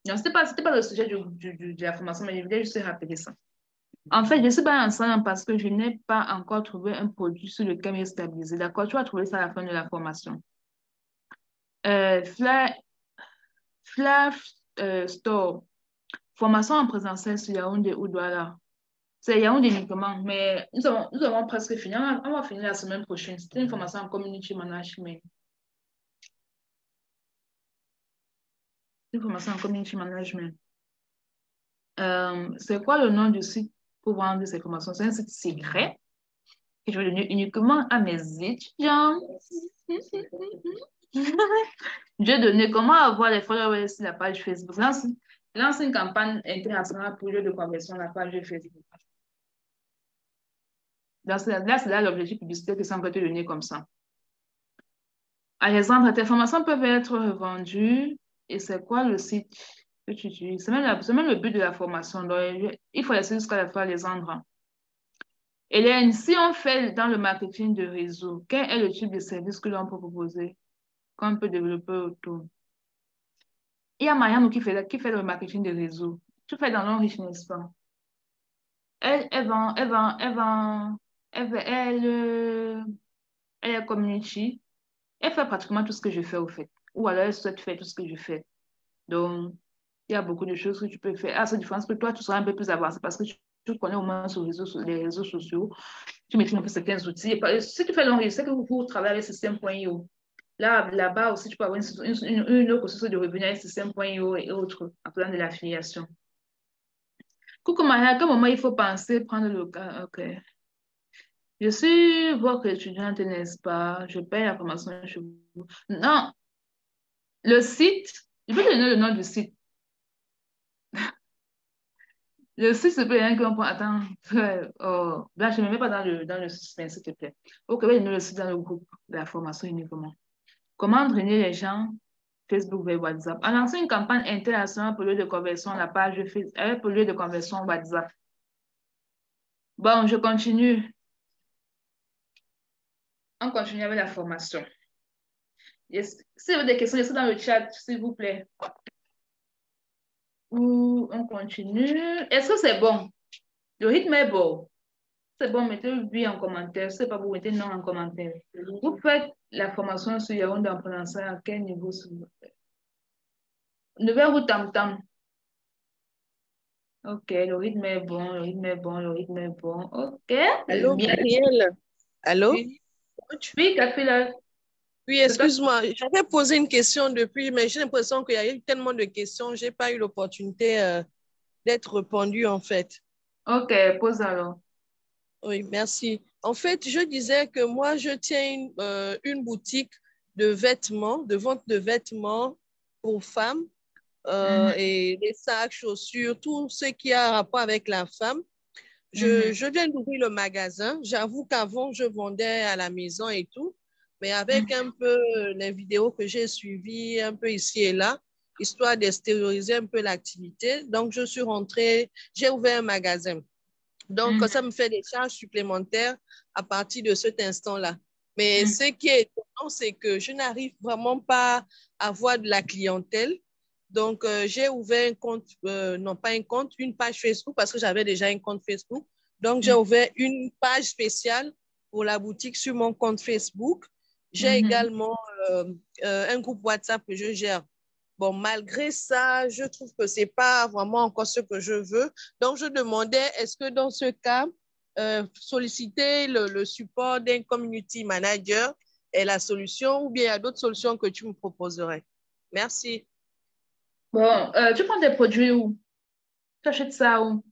Non, ce n'était pas, pas le sujet de la formation, mais je voulais juste rappeler ça. En fait, je ne suis pas ensemble parce que je n'ai pas encore trouvé un produit sur lequel me stabiliser. D'accord, tu vas trouver ça à la fin de la formation. Euh, euh, Store, formation en présentiel sur Yaoundé ou Douala. C'est Yaoundé uniquement, mais nous avons, nous avons presque fini. On va, finir la semaine prochaine. C'était une formation en community management. Une formation en community management. Euh, c'est quoi le nom du site? Pour vendre ces formations. C'est un site secret que je vais donner uniquement à mes étudiants. je vais donner comment avoir les followers sur la page Facebook. Lance, lance une campagne internationale pour le de conversion la page Facebook. Là, c'est là l'objectif publicitaire que ça va te donner comme ça. Alexandre, tes formations peuvent être revendues. Et c'est quoi le site? C'est même, le but de la formation. il faut laisser jusqu'à la fin les endroits. Hélène, si on fait dans le marketing de réseau, quel est le type de service que l'on peut proposer, qu'on peut développer autour? Il y a Marianne qui fait, qui fait le marketing de réseau. Tu fais dans l'enrichissement. pas. Elle, elle vend, elle vend, elle vend, elle, elle, elle est community. Elle fait pratiquement tout ce que je fais au fait. Ou alors elle souhaite faire tout ce que je fais. Donc, il y a beaucoup de choses que tu peux faire. À cette différence que toi, tu seras un peu plus avancé parce que tu, connais au moins sur les réseaux, les réseaux sociaux. Tu maîtrises un peu certains outils. si tu fais l'enregistrement, c'est que vous travaillez avec système.io. Là, là-bas aussi, tu peux avoir une, une, autre source de revenus avec système.io et autres, en plan de l'affiliation. Coucou Maria, à quel moment il faut penser prendre le cas? OK. Je suis votre étudiante, n'est-ce pas? Je paye la formation chez vous. Non. Le site, je peux te donner le nom du site. Le site, s'il te plaît. Oh, je ne me mets pas dans le, dans le suspense, s'il te plaît. Ok, je le site dans le groupe de la formation uniquement. Comment drainer les gens Facebook vers WhatsApp? On lancé une campagne internationale pour lieu de conversion, la page Facebook, euh, pour lieu de conversion WhatsApp. Bon, je continue. On continue avec la formation. Si vous avez des questions, laissez dans le chat, s'il vous plaît. Ou on continue. Est-ce que c'est bon? Le rythme est bon. C'est bon, mettez oui en commentaire. C'est pas vous mettez non en commentaire. Vous faites la formation sur Yaoundé en prononçant à quel niveau s'il vous plaît? Ne vais vous tam tam? Ok, le rythme est bon, le rythme est bon, le rythme est bon. Ok. Allô, Bien. Gabriel? Allô? Oui, Oui, café là. Oui, excuse-moi, j'avais posé une question depuis, mais j'ai l'impression qu'il y a eu tellement de questions, je n'ai pas eu l'opportunité euh, d'être répondue en fait. Ok, pose alors. Oui, merci. En fait, je disais que moi, je tiens une, euh, une boutique de vêtements, de vente de vêtements pour femmes euh, Mhm. et des sacs, chaussures, tout ce qui a rapport avec la femme. Je, Mhm. je viens d'ouvrir le magasin. J'avoue qu'avant, je vendais à la maison et tout, mais avec un peu les vidéos que j'ai suivies un peu ici et là, histoire d'extérioriser un peu l'activité. Donc, je suis rentrée, j'ai ouvert un magasin. Donc, Mhm. ça me fait des charges supplémentaires à partir de cet instant-là. Mais Mhm. ce qui est étonnant, c'est que je n'arrive vraiment pas à avoir de la clientèle. Donc, euh, j'ai ouvert un compte, euh, non pas un compte, une page Facebook parce que j'avais déjà un compte Facebook. Donc, j'ai Mhm. ouvert une page spéciale pour la boutique sur mon compte Facebook. J'ai Mhm. également euh, euh, un groupe WhatsApp que je gère. Bon, malgré ça, je trouve que c'est pas vraiment encore ce que je veux. Donc, je demandais, est-ce que dans ce cas, euh, solliciter le, le support d'un community manager est la solution ou bien il y a d'autres solutions que tu me proposerais? Merci. Bon, euh, tu prends des produits où? Tu achètes ça où?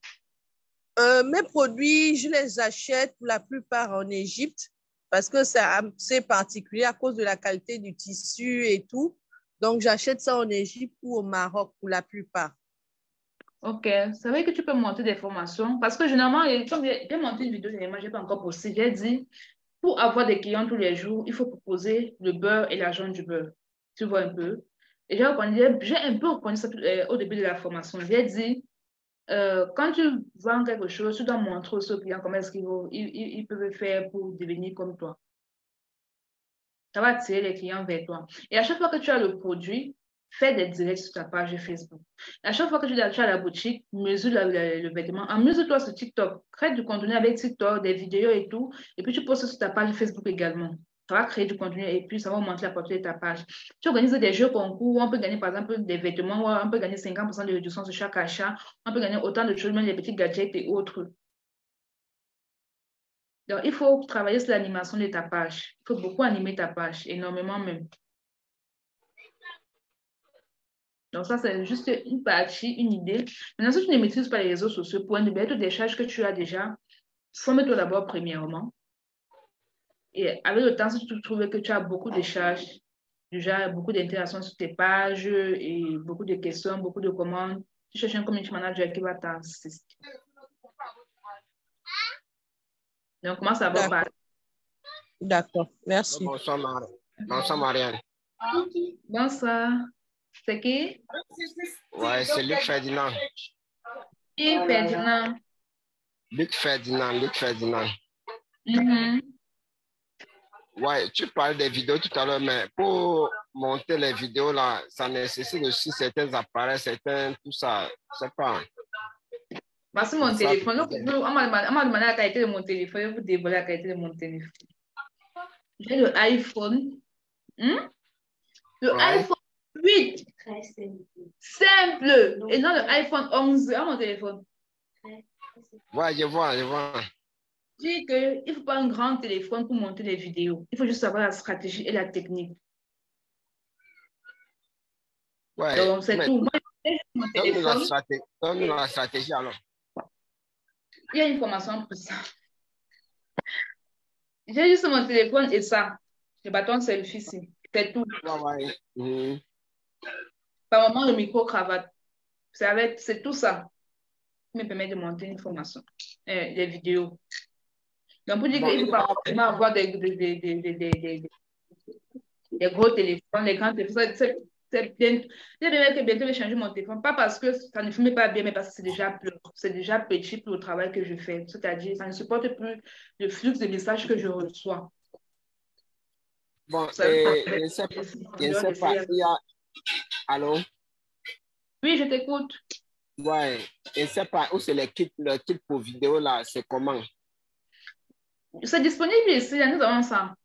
Euh, mes produits, je les achète pour la plupart en Égypte parce que c'est particulier à cause de la qualité du tissu et tout. Donc, j'achète ça en Égypte ou au Maroc pour la plupart. Ok, c'est vrai que tu peux monter des formations parce que généralement, comme j'ai monté une vidéo dernièrement, je n'ai pas encore posté, j'ai dit pour avoir des clients tous les jours, il faut proposer le beurre et l'argent du beurre. Tu vois un peu? Et j'ai un peu reconnu ça euh, au début de la formation. J'ai dit, euh, quand tu vends quelque chose, tu dois montrer aux clients comment est-ce qu'ils ils, peuvent faire pour devenir comme toi. Ça va attirer les clients vers toi. Et à chaque fois que tu as le produit, fais des directs sur ta page Facebook. À chaque fois que tu à la boutique, mesure le vêtement. Amuse-toi sur TikTok. Crée du contenu avec TikTok, des vidéos et tout. Et puis tu postes sur ta page Facebook également. Ça va créer du contenu et puis ça va augmenter la portée de ta page. Tu organises des jeux concours où on peut gagner par exemple des vêtements, on peut gagner 50% de réduction sur chaque achat. On peut gagner autant de choses, même les petits gadgets et autres. Donc, il faut travailler sur l'animation de ta page. Il faut beaucoup animer ta page, énormément même. Donc, ça, c'est juste une partie, une idée. Maintenant, si tu ne maîtrises pas les réseaux sociaux, pour un de des charges que tu as déjà, forme-toi d'abord premièrement. Et avec le temps, si tu trouves que tu as beaucoup de charges, déjà beaucoup d'interactions sur tes pages et beaucoup de questions, beaucoup de commandes, tu cherches un community manager qui va t'assister. Donc, commence d'abord par D'accord, merci. Bonsoir, Mar Bonsoir, Marianne. Bonsoir. C'est qui? Ouais, c'est Luc Ferdinand. Qui Ferdinand? Luc Ferdinand, Luc Ferdinand. Mhm. Ouais, tu parlais des vidéos tout à l'heure, mais pour monter les vidéos là, ça nécessite aussi certains appareils, certains, tout ça. Je sais pas. Voici mon Ça, téléphone. Donc, On m'a demandé la qualité de mon téléphone. Je vais vous dévoiler la qualité de mon téléphone. J'ai le iPhone. Hmm? Le Ouais. iPhone 8. Simple. Et non le iPhone 11. À mon téléphone? Ouais, je vois, je vois. Dis qu'il ne faut pas un grand téléphone pour monter des vidéos. Il faut juste savoir la stratégie et la technique. Ouais. Donc, c'est tout. Moi, mon Donne-nous la, téléphone. stratégie, la stratégie alors. Il y a une formation pour ça. J'ai juste mon téléphone et ça. Le bâton selfie ici. C'est tout. Ouais, ouais. Mhm. Par moment, le micro-cravate. C'est tout ça qui me permet de monter une formation, euh, des vidéos. Donc, pour dire qu'il ne faut pas forcément avoir des, des, des, des, gros téléphones, des grands téléphones. C'est- bien. J'ai que bientôt, je vais changer mon téléphone. Pas parce que ça ne filme pas bien, mais parce que c'est déjà, c'est déjà petit pour le travail que je fais. C'est-à-dire, ça ne supporte plus le flux de messages que je reçois. Bon, je ne sais pas. Je ne sais pas. Il y a... Allô? Oui, je t'écoute. Ouais, et c'est pas où c'est le kit pour vidéo là, c'est comment? C'est disponible ici, nous avons ça.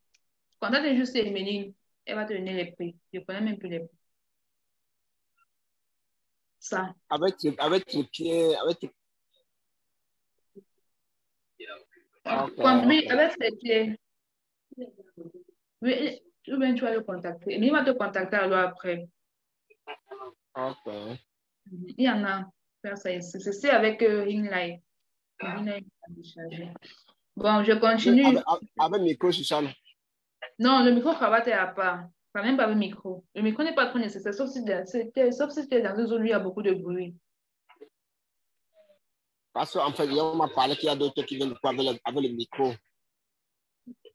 Contacte juste Emeline, elle va te donner les prix. Je connais même plus les prix. Ça. Avec, avec le pied, avec avec ses pieds. Oui, ou bien tu vas le contacter. Il va te contacter alors après. Ok. Il y en a. Faire ça ici. C'est avec euh, Ring. Ring va décharger. Bon, je continue. Avec, avec, micro, Susanne. Non, le micro cravate est à part. Pas même pas le micro. Le micro n'est pas trop nécessaire, sauf si, sauf si tu es dans une zone où il y a beaucoup de bruit. Parce qu'en fait, hier, on m'a parlé qu'il y a d'autres qui viennent avec le, avec le micro.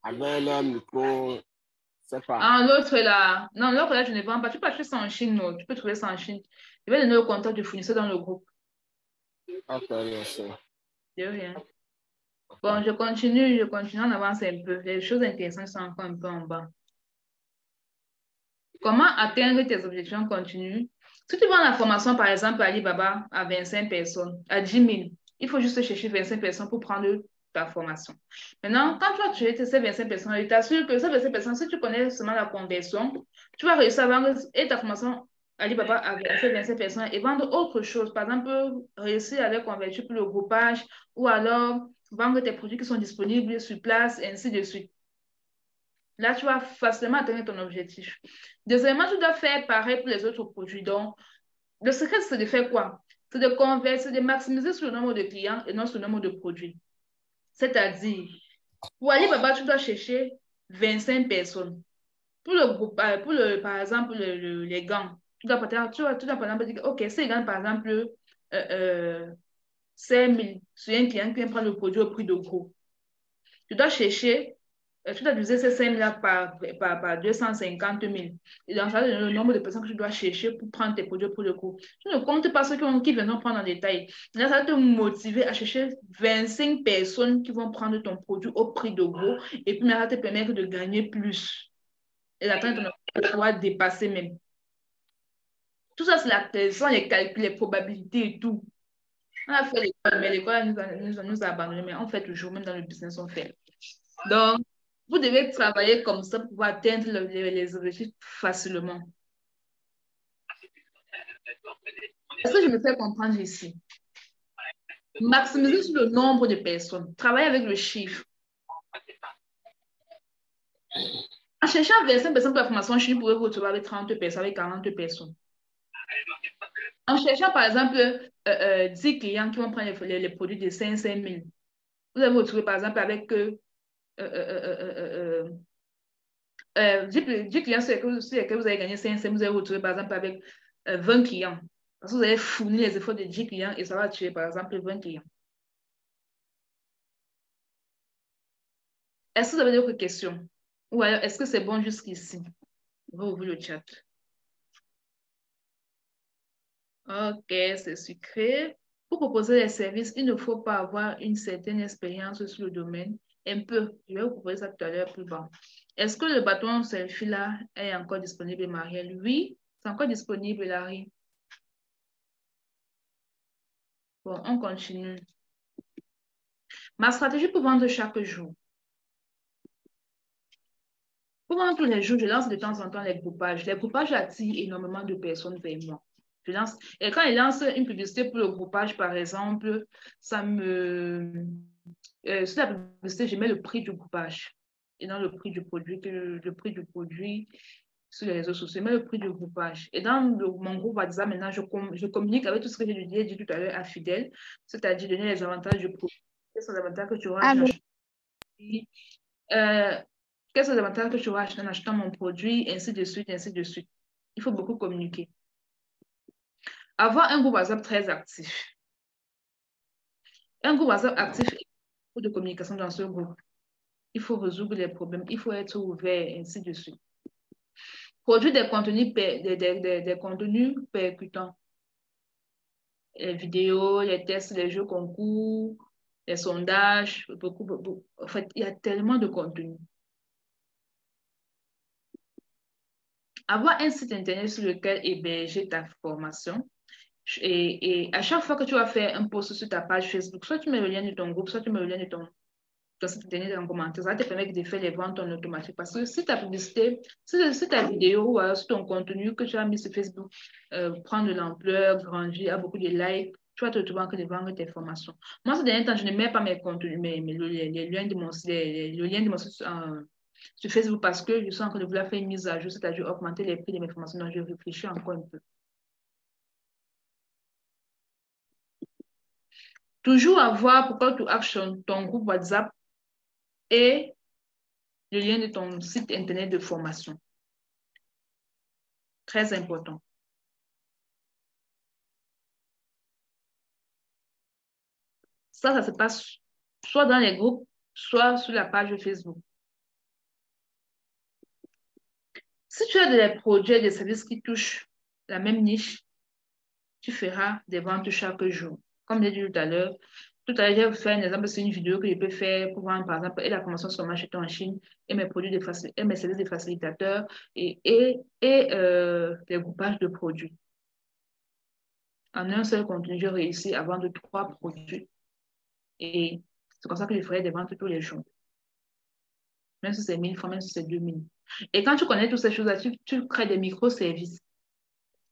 Avec le micro, c'est pas. Ah, l'autre là. Non, l'autre là, je ne vends pas. Tu peux acheter ça en Chine, non? Tu peux trouver ça en Chine. Je vais donner le contact du fournisseur dans le groupe. Ok, merci. De rien. Bon, je continue, je continue, on avance un peu. Les choses intéressantes sont encore un peu en bas. Comment atteindre tes objectifs en continu? Si tu vends la formation, par exemple, Alibaba à 25 personnes, à 10 000, il faut juste chercher 25 personnes pour prendre ta formation. Maintenant, quand tu vas ces 25 personnes, je t'assure que ces 25 personnes, si tu connais seulement la conversion, tu vas réussir à vendre et ta formation Alibaba à 25 25 personnes et vendre autre chose. Par exemple, réussir à les convertir pour le groupage ou alors vendre tes produits qui sont disponibles sur place, ainsi de suite. Là, tu vas facilement atteindre ton objectif. Deuxièmement, tu dois faire pareil pour les autres produits. Donc, le secret, c'est de faire quoi? C'est de convertir, c'est de maximiser sur le nombre de clients et non sur le nombre de produits. C'est-à-dire, pour Alibaba, tu dois chercher 25 personnes. Pour le groupe, euh, pour le, par exemple, le- le- les gants, tu dois, tu dois, tu dois par exemple dire, OK, ces gants, par exemple, euh, euh, 5 000 sur un client qui vient prendre le produit au prix de gros. Tu dois chercher, euh, tu dois diviser ces 5 000 là par, par, par 250 000. Et dans ça, le nombre de personnes que tu dois chercher pour prendre tes produits pour le coup. Tu ne comptes pas ceux qui, qui viendront prendre en détail. Là, ça va te motiver à chercher 25 personnes qui vont prendre ton produit au prix de gros. Et puis, ça va te permettre de gagner plus. Et tu vas dépasser même. Tout ça, c'est la, ce sont les calculs, les probabilités et tout. On a fait l'école, mais l'école nous a, nous, a- nous abandonnés, mais on fait toujours, même dans le business, on fait. Donc, vous devez travailler comme ça pour atteindre le- les, les objectifs facilement. Est-ce que je me fais comprendre ici? Maximiser le nombre de personnes. Travailler avec le chiffre. En cherchant 25 personnes pour la formation, je pourrais vous retrouver avec 30 personnes, avec 40 personnes. En cherchant, par exemple, euh, euh, 10 clients qui vont prendre les, les- produits de 500 000, vous allez vous retrouver, par exemple, avec euh, euh, euh, euh, euh, euh, 10, 10 clients sur lesquels, sur lesquels vous avez gagné 500 vous allez vous retrouver, par exemple, avec euh, 20 clients. Parce que vous avez fourni les efforts de 10 clients et ça va tuer, par exemple, 20 clients. Est-ce que vous avez d'autres questions? Ou alors, est-ce que c'est bon jusqu'ici? Je vais ouvrir le chat. Ok, c'est sucré. Pour proposer les services, il ne faut pas avoir une certaine expérience sur le domaine. Un peu. Je vais vous proposer ça tout à l'heure plus bas. Est-ce que le bâton selfie là est encore disponible, Marielle? Oui, c'est encore disponible, Larry. Bon, on continue. Ma stratégie pour vendre chaque jour. Pour vendre tous les jours, je lance de temps en temps les groupages. Les groupages attirent énormément de personnes vers moi. Je lance, et quand ils lancent une publicité pour le groupage, par exemple, ça me. euh, sur la publicité, je mets le prix du groupage et non le prix du produit, que le, le prix du produit sur les réseaux sociaux, je mets le prix du groupage. Et dans le- mon groupe WhatsApp, maintenant, je, com- je communique avec tout ce que je lui ai dit tout à l'heure à Fidèle, c'est-à-dire donner les avantages du produit. Quels sont les avantages que tu auras euh, quels sont les avantages que tu auras en achetant mon produit, ainsi de suite, ainsi de suite. Il faut beaucoup communiquer. Avoir un groupe WhatsApp très actif. Un groupe WhatsApp actif, il de communication dans ce groupe. Il faut résoudre les problèmes, il faut être ouvert, ainsi de suite. Produire des contenus, des- des- des contenus percutants. Les vidéos, les tests, les jeux concours, les sondages, beaucoup, beaucoup. En fait, il y a tellement de contenu. Avoir un site internet sur lequel héberger ta formation. Et, à chaque fois que tu vas faire un post sur ta page Facebook, soit tu mets le lien de ton groupe, soit tu mets le lien de ton, ton site internet en commentaire. Ça te permettre de faire les ventes en automatique. Parce que si ta publicité, si, ta vidéo ou alors ton contenu que tu as mis sur Facebook euh, prend de l'ampleur, grandit, a beaucoup de likes, tu vas te retrouver en train de vendre tes formations. Moi, ces derniers temps, je ne mets pas mes contenus, mais, les, liens de mon, les, le lien de mon site euh, sur Facebook parce que je suis en train de vouloir faire une mise à jour, c'est-à-dire augmenter les prix de mes formations. Donc, je réfléchis encore un peu. Toujours avoir pour Call to Action ton groupe WhatsApp et le lien de ton site Internet de formation. Très important. Ça, ça se passe soit dans les groupes, soit sur la page Facebook. Si tu as des projets, des services qui touchent la même niche, tu feras des ventes chaque jour. Comme j'ai dit tout à l'heure, tout à l'heure, j'ai fait un exemple, c'est une vidéo que je peux faire pour vendre, par exemple, et la formation sur marché en Chine, et mes produits de et mes services de facilitateurs, et, et, euh, les groupages de produits. En un seul contenu, j'ai réussi à vendre trois produits et c'est comme ça que je ferai des ventes tous les jours. Même si c'est 1000 francs, même si c'est 2000. Et quand tu connais toutes ces choses-là, tu, crées des microservices.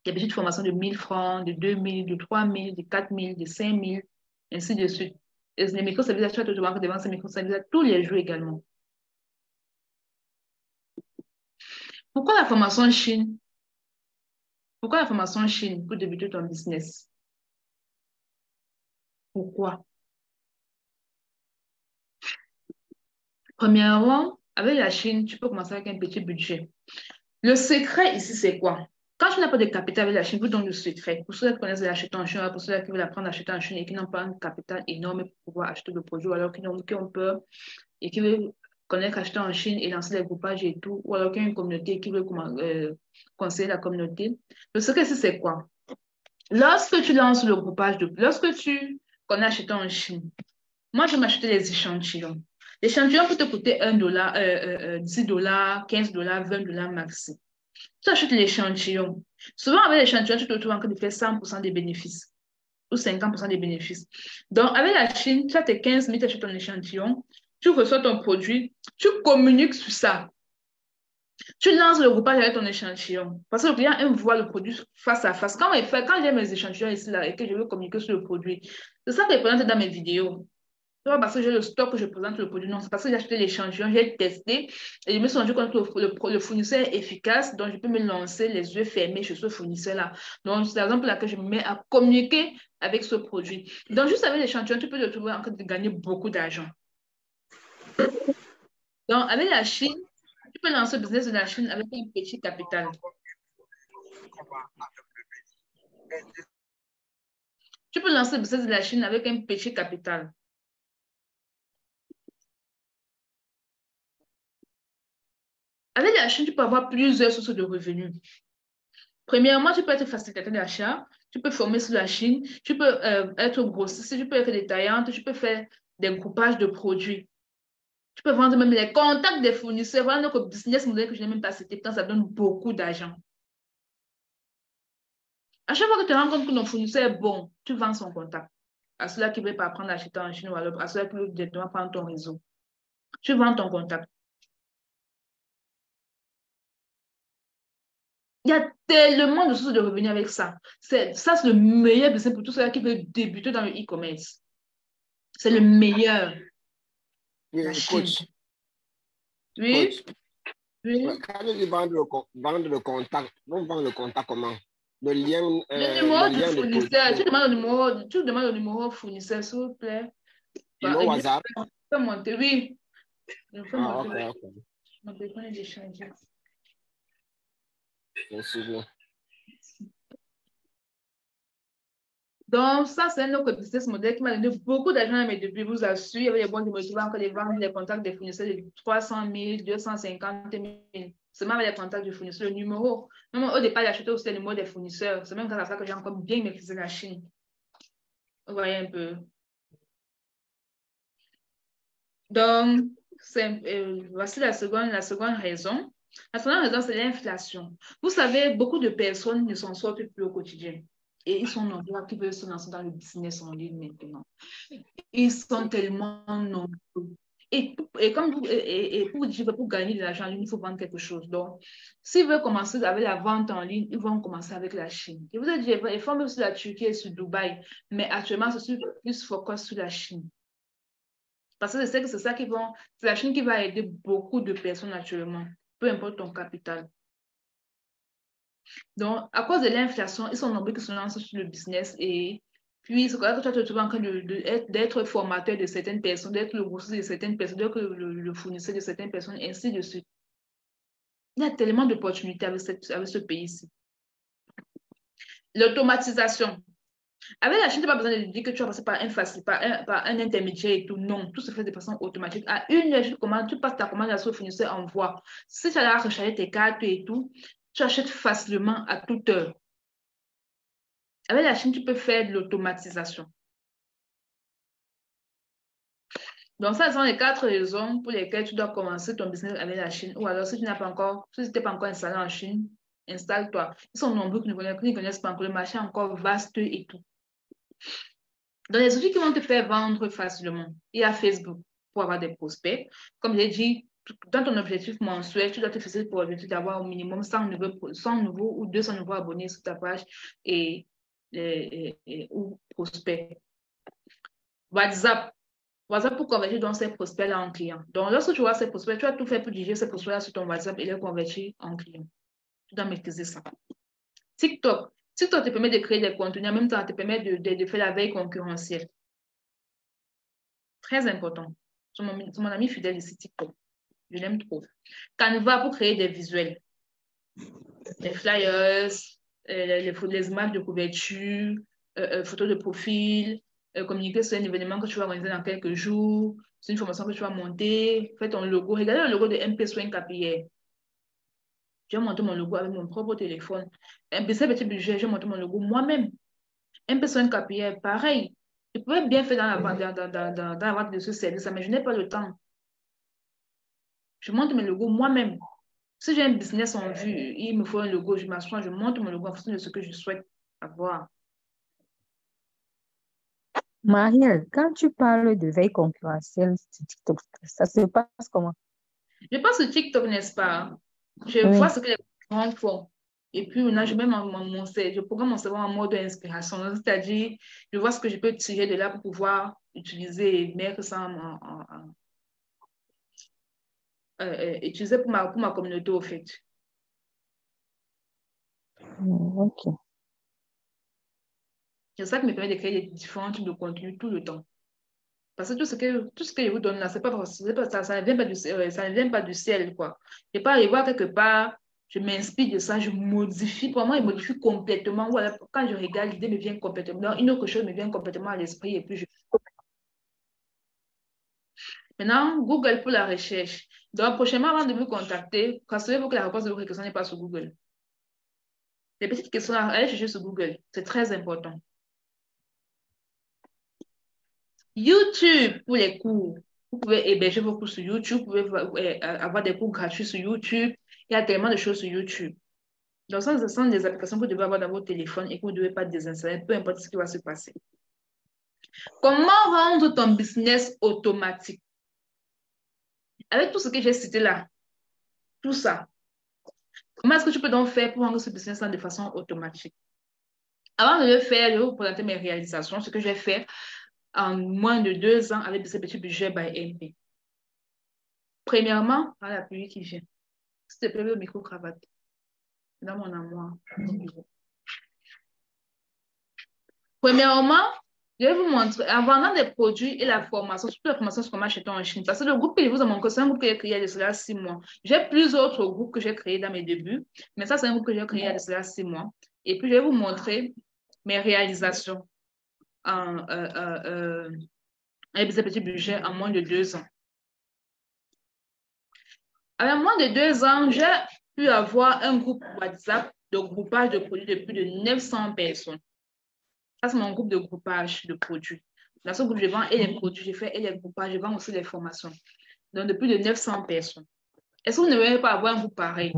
Il y a des petites formations de 1000 francs, de 2000, de 3000, de 4000, de 5000, ainsi de suite. Et les microservices, tu vas te voir devant ces microservices tous les jours également. Pourquoi la formation en Chine? Pourquoi la formation en Chine pour débuter ton business? Pourquoi? Premièrement, avec la Chine, tu peux commencer avec un petit budget. Le secret ici, c'est quoi? Quand tu n'as pas de capital avec la Chine, vous donne le secret. Pour ceux qui connaissent l'acheter en Chine, pour ceux qui veulent apprendre à acheter en Chine et qui n'ont pas un capital énorme pour pouvoir acheter le produit, ou alors qui ont, peur et qui veulent connaître acheter en Chine et lancer les groupages et tout, ou alors qui ont une communauté qui veut euh, conseiller la communauté. Le secret, c'est quoi? Lorsque tu lances le groupage, de, lorsque tu connais acheter en Chine, moi, je m'acheter les échantillons. L'échantillon peut te coûter 1 dollar, 10 euh, euh, dollars, 15 dollars, 20 dollars maxi. Tu achètes l'échantillon. Souvent, avec l'échantillon, tu te retrouves en train de faire 100% des bénéfices ou 50% des bénéfices. Donc, avec la Chine, tu as tes 15 000, tu achètes ton échantillon, tu reçois ton produit, tu communiques sur ça. Tu lances le groupage avec ton échantillon. Parce que le client aime voir le produit face à face. Quand, quand j'ai mes échantillons ici là, et que je veux communiquer sur le produit, c'est ça que je présente dans mes vidéos pas parce que j'ai le stock que je présente le produit, non, c'est parce que j'ai acheté l'échantillon, j'ai testé et je me suis rendu compte que le, fournisseur est efficace, donc je peux me lancer les yeux fermés chez ce fournisseur-là. Donc, c'est l'exemple là que je me mets à communiquer avec ce produit. Donc, juste avec l'échantillon, tu peux te trouver en train de gagner beaucoup d'argent. Donc, avec la Chine, tu peux lancer le business de la Chine avec un petit capital. Tu peux lancer le business de la Chine avec un petit capital. Avec la Chine, tu peux avoir plusieurs sources de revenus. Premièrement, tu peux être facilitateur d'achat, tu peux former sur la Chine, tu peux euh, être grossiste, tu peux être détaillante, tu peux faire des groupages de produits. Tu peux vendre même les contacts des fournisseurs. Voilà notre business model que je n'ai même pas cité, ça donne beaucoup d'argent. À chaque fois que tu te rends compte que ton fournisseur est bon, tu vends son contact. À ceux-là qui ne veulent pas apprendre à acheter en Chine ou à ceux-là qui veulent directement prendre ton réseau. Tu vends ton contact. Il y a tellement de sources de revenus avec ça. Ça, c'est le meilleur business pour tous ceux qui veulent débuter dans le e-commerce. C'est le meilleur. Oui, coach. Oui. oui. Quand je dis vendre le, contact, on vend le contact comment? Le lien. Euh, le numéro du fournisseur. Tu demandes le numéro, tu demandes le numéro fournisseur, s'il vous plaît. Le numéro WhatsApp. Je peux monter, oui. Je peux ah, monter. Ok, ok. Mon téléphone est déchargé. Donc, ça, c'est un autre business model qui m'a donné beaucoup d'argent à mes débuts. Vous assure, il y avait des bons qui me encore les ventes, les contacts des fournisseurs de 300 000, 250 000. C'est même avec les contacts du fournisseur, le numéro. Même au départ, j'ai acheté aussi le numéro des fournisseurs. C'est même grâce à ça que j'ai encore bien maîtrisé la Chine. Vous voyez un peu. Donc, euh, voici la seconde, la seconde raison. La seconde raison, c'est l'inflation. Vous savez, beaucoup de personnes ne s'en sortent plus au quotidien. et ils sont nombreux qui veulent se lancer dans le business en ligne maintenant. Ils sont tellement nombreux. Et, et, comme vous, et, et pour, pour, gagner de l'argent en ligne, il faut vendre quelque chose. Donc, s'ils veulent commencer avec la vente en ligne, ils vont commencer avec la Chine. Je vous ai dit, ils font même sur la Turquie et sur Dubaï, mais actuellement, c'est plus focus sur la Chine. Parce que c'est ça qui vont, c'est la Chine qui va aider beaucoup de personnes actuellement, peu importe ton capital. Donc, à cause de l'inflation, ils sont nombreux qui se lancent sur le business et puis, c'est que tu te trouves en train d'être formateur de certaines personnes, d'être le ressource de certaines personnes, d'être le, le, fournisseur de certaines personnes, ainsi de suite. Il y a tellement d'opportunités avec, avec ce pays-ci. L'automatisation. Avec la Chine, tu n'as pas besoin de dire que tu vas passer par un facile, par un, par un intermédiaire et tout. Non, tout se fait de façon automatique. À une heure, tu passes ta commande à ce fournisseur, envoie. Si tu as recharger tes cartes et tout, tu achètes facilement à toute heure. Avec la Chine, tu peux faire de l'automatisation. Donc, ça, sont les quatre raisons pour lesquelles tu dois commencer ton business avec la Chine. Ou alors, si tu n'as pas encore, si tu n'es pas encore installé en Chine, installe-toi. Ils sont nombreux qui ne connaissent, pas encore le marché encore vaste et tout. Dans les outils qui vont te faire vendre facilement, il y a Facebook pour avoir des prospects. Comme je l'ai dit, dans ton objectif mensuel, tu dois te fixer pour l'objectif d'avoir au minimum 100 nouveaux, 100 nouveaux ou 200 nouveaux abonnés sur ta page et ou prospects. WhatsApp. WhatsApp pour convertir dans ces prospects-là en clients. Donc, lorsque tu vois ces prospects, tu as tout fait pour diriger ces prospects-là sur ton WhatsApp et les convertir en clients. Tu dois maîtriser ça. TikTok. TikTok te permet de créer des contenus, en même temps, te permet de, faire la veille concurrentielle. Très important. C'est mon, ami fidèle ici, TikTok. Je l'aime trop. Canva pour créer des visuels. Des flyers, euh, les, les, images de couverture, euh, euh, photos de profil, communiquer sur un événement que tu vas organiser dans quelques jours, c'est une formation que tu vas monter, fais ton logo. Regardez le logo de MP Swing KPR. J'ai monté mon logo avec mon propre téléphone. Un petit budget, j'ai monté mon logo moi-même. MP Swing KPR, pareil. Je pouvais bien faire dans la, dans, dans, dans, dans la vente de ce service, mais je n'ai pas le temps. Je monte mes logos moi-même. Si j'ai un business en vue, il me faut un logo, je m'assois, je monte mon logo en fonction de ce que je souhaite avoir. Marielle, quand tu parles de veille concurrentielle sur TikTok, ça se passe comment? Je pense que TikTok, n'est-ce pas? Je vois ce que les grands font. Et puis là, je mets mon, mon, je programme mon cerveau en mode inspiration. C'est-à-dire, je vois ce que je peux tirer de là pour pouvoir utiliser et mettre ça en, en, euh, euh, utiliser pour ma, pour ma communauté, au fait. Ok. C'est ça qui me permet de créer des différents types de contenus tout le temps. Parce que tout ce que, tout ce que je vous donne là, c'est pas, ça, ça, ne vient pas du, euh, ça ne vient pas du ciel, quoi. Je pas voir quelque part, je m'inspire de ça, je modifie, moi, je modifie complètement. Voilà, quand je regarde, l'idée me vient complètement, une autre chose me vient complètement à l'esprit et puis je Maintenant, Google pour la recherche. Donc, prochainement, avant de vous contacter, rassurez-vous que la réponse de vos questions n'est pas sur Google. Les petites questions, allez chercher sur Google. C'est très important. YouTube pour les cours. Vous pouvez héberger vos cours sur YouTube. Vous pouvez euh, avoir des cours gratuits sur YouTube. Il y a tellement de choses sur YouTube. Donc, ça, ce sont des applications que vous devez avoir dans votre téléphone et que vous ne devez pas désinstaller, peu importe ce qui va se passer. Comment rendre ton business automatique? Avec tout ce que j'ai cité là, tout ça, comment est-ce que tu peux donc faire pour rendre ce business-là de façon automatique? Avant de le faire, je vais vous présenter mes réalisations, ce que j'ai fait en moins de deux ans avec ce petit budget by MP. Premièrement, à la pluie qui vient. S'il te plaît, le micro-cravate. Dans mon amour. Premièrement, je vais vous montrer, en vendant des produits et la formation, surtout la formation sur comment acheter en Chine. Parce que le groupe que je vous ai montré, c'est un groupe que j'ai créé il y a six mois. J'ai plusieurs autres groupes que j'ai créés dans mes débuts, mais ça, c'est un groupe que j'ai créé il y a six mois. Et puis, je vais vous montrer mes réalisations en, euh, euh, euh, avec ce petit budget en moins de deux ans. En moins de deux ans, j'ai pu avoir un groupe WhatsApp de groupage de produits de plus de 900 personnes. Ça, c'est mon groupe de groupage de produits. Dans ce groupe, je vends et les produits, je fais et les groupages, je vends aussi les formations. Donc, de plus de 900 personnes. Est-ce que vous ne voulez pas avoir un groupe pareil?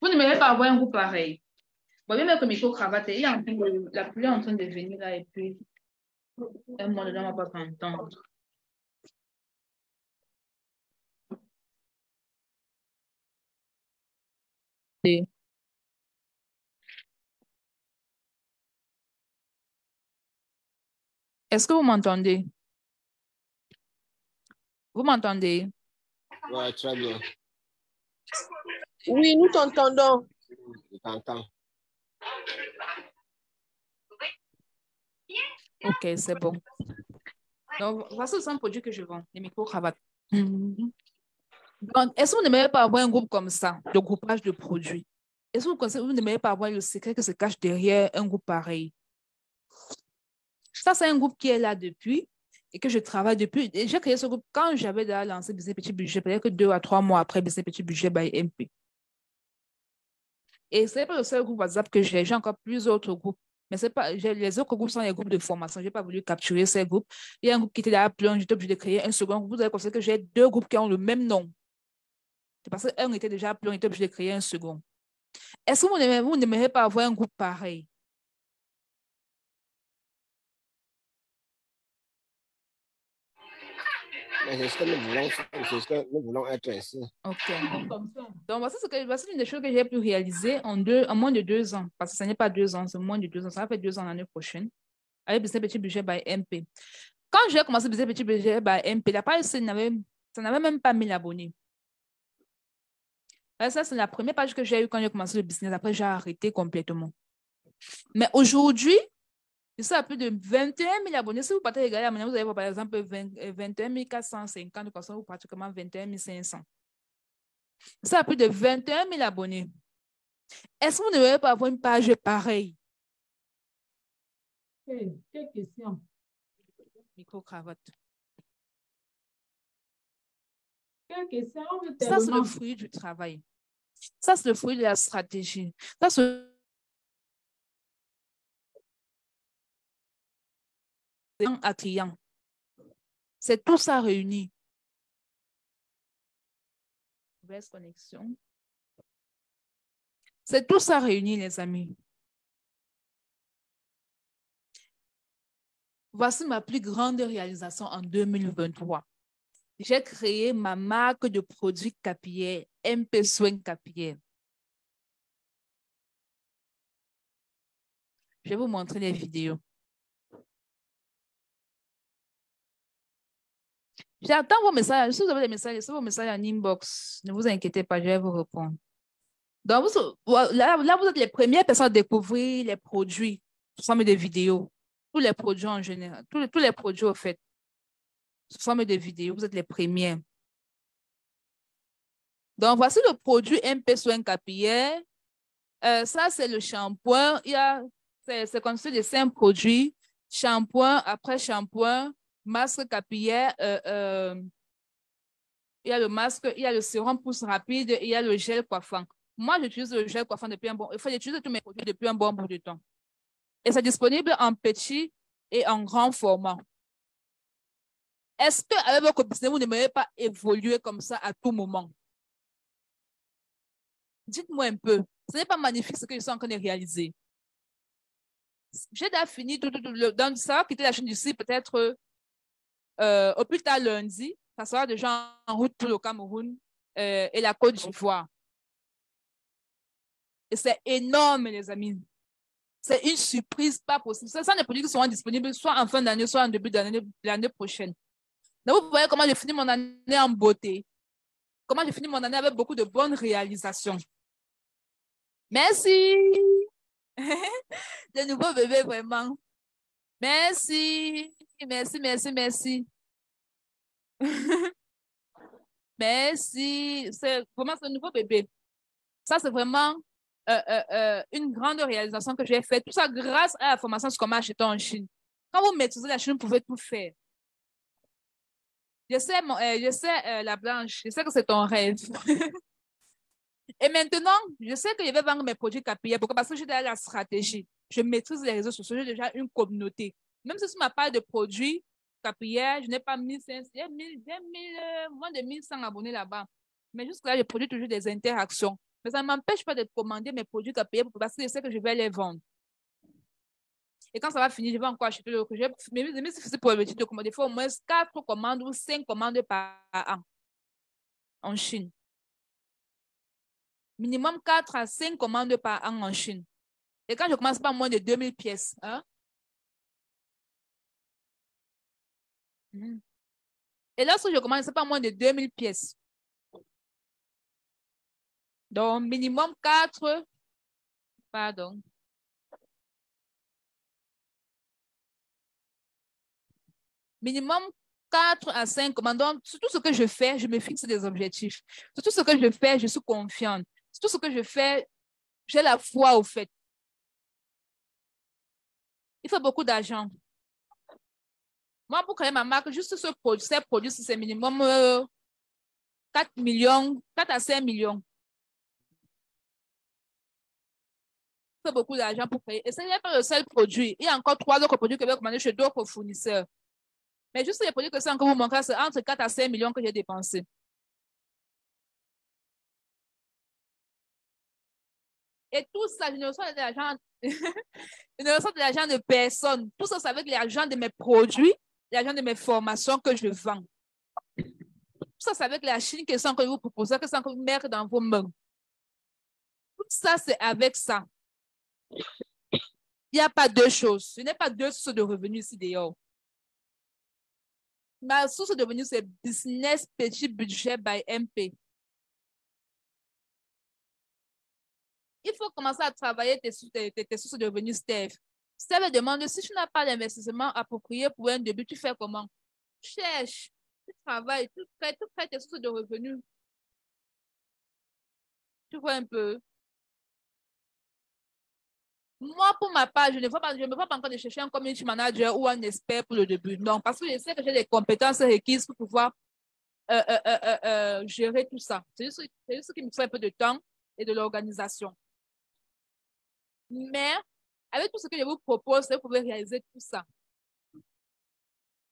Vous n'aimeriez pas avoir un groupe pareil? Bon, bien mettre micro-cravate, il est en train de, la pluie est en train de venir là et puis un mois dedans, on va pas s'entendre. Et- Est-ce que vous m'entendez? Vous m'entendez? Ouais, très bien. Oui, nous t'entendons. Je t'entends. Ok, c'est bon. Donc, voici le produit que je vends, les micro-cravates. Donc, est-ce que vous n'aimeriez pas avoir un groupe comme ça, de groupage de produits? Est-ce que vous vous n'aimeriez pas avoir le secret que se cache derrière un groupe pareil? Ça, c'est un groupe qui est là depuis et que je travaille depuis. J'ai créé ce groupe quand j'avais déjà lancé Business Petit Budget, peut-être que deux à trois mois après Business Petit Budget by MP. Et ce n'est pas le seul groupe WhatsApp que j'ai, j'ai encore plusieurs autres groupes. Mais c'est pas, les autres groupes sont les groupes de formation. Je n'ai pas voulu capturer ces groupes. Il y a un groupe qui était là plein, j'étais obligée de créer un second. Vous avez constaté que j'ai deux groupes qui ont le même nom. C'est parce qu'un était déjà plein, j'étais obligée de créer un second. Est-ce que vous n'aimeriez pas avoir un groupe pareil? C'est ce que nous voulons faire, c'est ce que nous voulons être ainsi. OK. Donc, voici, ce que, voici une des choses que j'ai pu réaliser en, deux, en moins de deux ans. Parce que ce n'est pas deux ans, c'est moins de deux ans. Ça va faire deux ans l'année prochaine. Avec Business Petit Budget by MP. Quand j'ai commencé Business Petit Budget by MP, la page, ça n'avait ça n'avait même pas 1000 abonnés. Ça, c'est la première page que j'ai eue quand j'ai commencé le business. Après, j'ai arrêté complètement. Mais aujourd'hui, je suis à plus de 21 000 abonnés. Si vous partez regarder manière, vous allez voir par exemple 20 euh, 21 450 personnes ou pratiquement 21 500. C'est à plus de 21 000 abonnés. Est-ce que vous ne devez pas avoir une page pareille? quelle question? Micro-cravate. Quelle question? Ça, c'est le fruit du travail. Ça, c'est le fruit de la stratégie. Ça, c'est client à client. C'est tout ça réuni. Mauvaise connexion. C'est tout ça réuni, les amis. Voici ma plus grande réalisation en 2023. J'ai créé ma marque de produits capillaires, MP Soin Capillaire. Je vais vous montrer les vidéos. J'attends vos messages. Si vous avez des messages, laissez vos messages en inbox. Ne vous inquiétez pas, je vais vous répondre. Donc, là, vous êtes les premières personnes à découvrir les produits sous forme de vidéos. Tous les produits en général. Tous les, tous les produits, au fait. Sous forme de vidéos, vous êtes les premières. Donc, voici le produit MP Soin Capillaire. Euh, ça, c'est le shampoing. C'est, c'est constitué de cinq produits. Shampoing, après shampoing, masque capillaire, euh, euh, il y a le masque, il y a le sérum pousse rapide, il y a le gel coiffant. Moi, j'utilise le gel coiffant depuis un bon, il faut utiliser tous mes produits depuis un bon bout de temps. Et c'est disponible en petit et en grand format. Est-ce qu'avec votre business, vous n'aimeriez pas évoluer comme ça à tout moment? Dites-moi un peu. Ce n'est pas magnifique ce que je suis en train de réaliser. J'ai déjà fini tout, le- dans ça va quitter la chaîne d'ici peut-être euh, au plus tard lundi. Ça sera déjà en route pour le Cameroun euh, et la Côte d'Ivoire. Et c'est énorme, les amis. C'est une surprise pas possible. Ce sont des produits qui seront disponibles soit en fin d'année, soit en début d'année l'année prochaine. Donc, vous voyez comment j'ai fini mon année en beauté. Comment j'ai fini mon année avec beaucoup de bonnes réalisations. Merci. [LAUGHS] Le nouveau bébé, vraiment. Merci. Merci, merci, merci. merci. [LAUGHS] C'est vraiment ce nouveau bébé. Ça, c'est vraiment euh, euh, euh, une grande réalisation que j'ai faite. Tout ça grâce à la formation sur comment acheter en Chine. Quand vous maîtrisez la Chine, vous pouvez tout faire. Je sais, mon, je sais la blanche, je sais que c'est ton rêve. [LAUGHS] Et maintenant, je sais que je vais vendre mes produits capillaires. Pourquoi? Parce que j'ai déjà la stratégie. Je maîtrise les réseaux sociaux, j'ai déjà une communauté. Même si sur ma page de produits capillaires, je n'ai pas 1500, j'ai 1000, j'ai 1000, euh, moins de 1100 abonnés là-bas. Mais jusque-là, je produis toujours des interactions. Mais ça ne m'empêche pas de commander mes produits payer parce que je sais que je vais les vendre. Et quand ça va finir, je vais encore acheter le Même si c'est pour le de commander, il faut au moins 4 commandes ou 5 commandes par an en Chine. Minimum 4 à 5 commandes par an en Chine. Et quand je commence par moins de 2000 pièces, hein? Hmm. Et lorsque je commence, c'est pas moins de 2000 pièces. Donc, minimum 4, pardon. Minimum 4 à 5 commandes. Donc, sur tout ce que je fais, je me fixe des objectifs. Sur tout ce que je fais, je suis confiante. Sur tout ce que je fais, j'ai la foi au fait. Il faut beaucoup d'argent. Moi, pour créer ma marque, juste ce produit, c'est minimum 4 euh, millions, 4 à 5 millions. Il faut beaucoup d'argent pour créer. Et ce n'est pas le seul produit. Il y a encore trois autres produits que je vais commander chez d'autres fournisseurs. Mais juste les produits que c'est encore vous manquer, c'est entre 4 à 5 millions que j'ai dépensé. Et tout ça, je ne reçois de l'argent, [LAUGHS] je ne reçois de l'argent de personne. Tout ça, c'est avec l'argent de mes produits l'argent de mes formations que je vends. Tout ça, c'est avec la Chine que ça que vous propose, que ça que vous mettez dans vos mains. Tout ça, c'est avec ça. Il n'y a pas deux choses. Ce n'est pas deux sources de revenus ici dehors. Ma source de revenus, c'est business petit budget by MP. Il faut commencer à travailler tes, sources de revenus, Steph. Steph demande si tu n'as pas d'investissement approprié pour un début, tu fais comment? Tu cherches, tu travailles, tu crées, tu crées tes sources de revenus. Tu vois un peu? Moi, pour ma part, je ne, vois pas, je me vois pas encore de chercher un community manager ou un expert pour le début. Non, parce que je sais que j'ai les compétences requises pour pouvoir euh, euh, euh, gérer tout ça. C'est juste, juste ce qui me fait un peu de temps et de l'organisation. Mais avec tout ce que je vous propose, vous pouvez réaliser tout ça.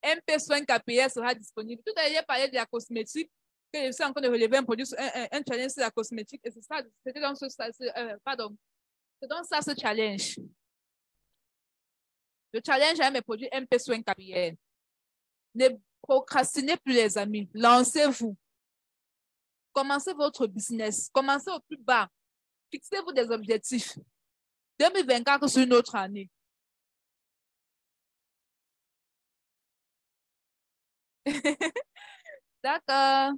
MP Soin KPS sera disponible. Tout à l'heure, parlé de la cosmétique, que je suis en train de relever un produit, un, challenge sur la cosmétique. Et c'est ça, dans ce, euh, dans ça ce challenge. Le challenge à mes produits MP Soin KPS. Ne procrastinez plus, les amis. Lancez-vous. Commencez votre business. Commencez au plus bas. Fixez-vous des objectifs. 2024, c'est une autre année. [LAUGHS] D'accord.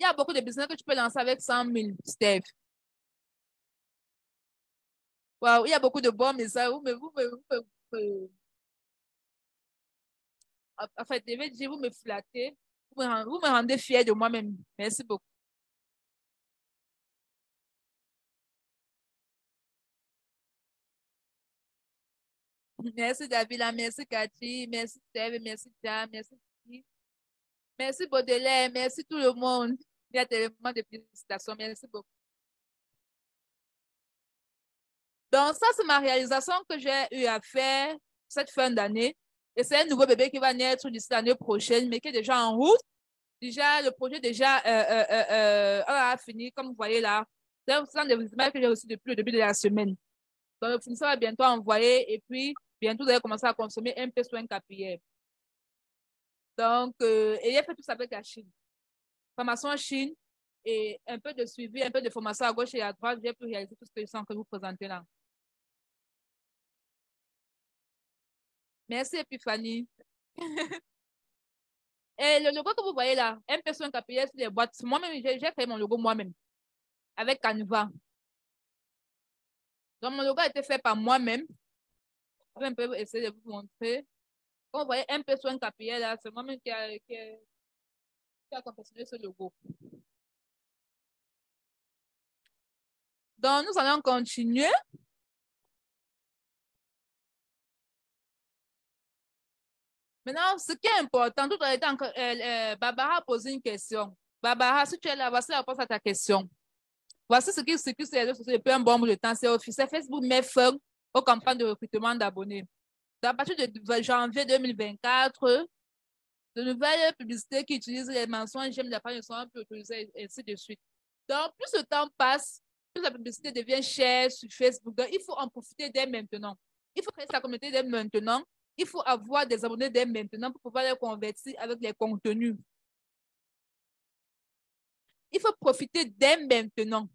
Il y a beaucoup de business que tu peux lancer avec 100 000, Steph. Wow, il y a beaucoup de bons messages. Vous me, En fait, vous me flattez. Vous me, vous me rendez fier de moi-même. Merci beaucoup. Merci Davila, merci Cathy, merci Steve, merci Jam, merci Merci Baudelaire, merci tout le monde. Il y a tellement de félicitations, merci beaucoup. Donc, ça, c'est ma réalisation que j'ai eu à faire cette fin d'année. Et c'est un nouveau bébé qui va naître d'ici l'année prochaine, mais qui est déjà en route. Déjà, le projet déjà euh, euh, euh, a fini, comme vous voyez là. C'est un des images que j'ai aussi depuis le début de la semaine. Donc, le fournisseur va bientôt envoyer et puis bientôt vous allez commencer à consommer un peu soin capillaire. Donc, euh, et il a fait tout ça avec la Chine. Formation en Chine et un peu de suivi, un peu de formation à gauche et à droite. J'ai pu réaliser tout ce que je sens que vous présentez là. Merci, Epiphanie. [LAUGHS] et le logo que vous voyez là, un peu soin capillaire sur les boîtes, moi-même, j'ai créé mon logo moi-même avec Canva. Donc, mon logo a été fait par moi-même un peu essayer de vous montrer. Quand vous voyez un peu soin capillaire là, c'est moi-même qui a, qui, a, confectionné ce logo. Donc, nous allons continuer. Maintenant, ce qui est important, tout à l'heure, euh, euh, Barbara a posé une question. Barbara, si tu es là, voici la réponse à ta question. Voici ce qui circule sur les réseaux sociaux depuis un bon bout de temps. C'est. Facebook fin aux campagnes de recrutement d'abonnés. À partir de janvier 2024, de nouvelles publicités qui utilisent les mentions j'aime la page ne seront plus autorisées, et ainsi de suite. Donc, plus le temps passe, plus la publicité devient chère sur Facebook. Il faut en profiter dès maintenant. Il faut créer sa communauté dès maintenant. Il faut avoir des abonnés dès maintenant pour pouvoir les convertir avec les contenus. Il faut profiter dès maintenant.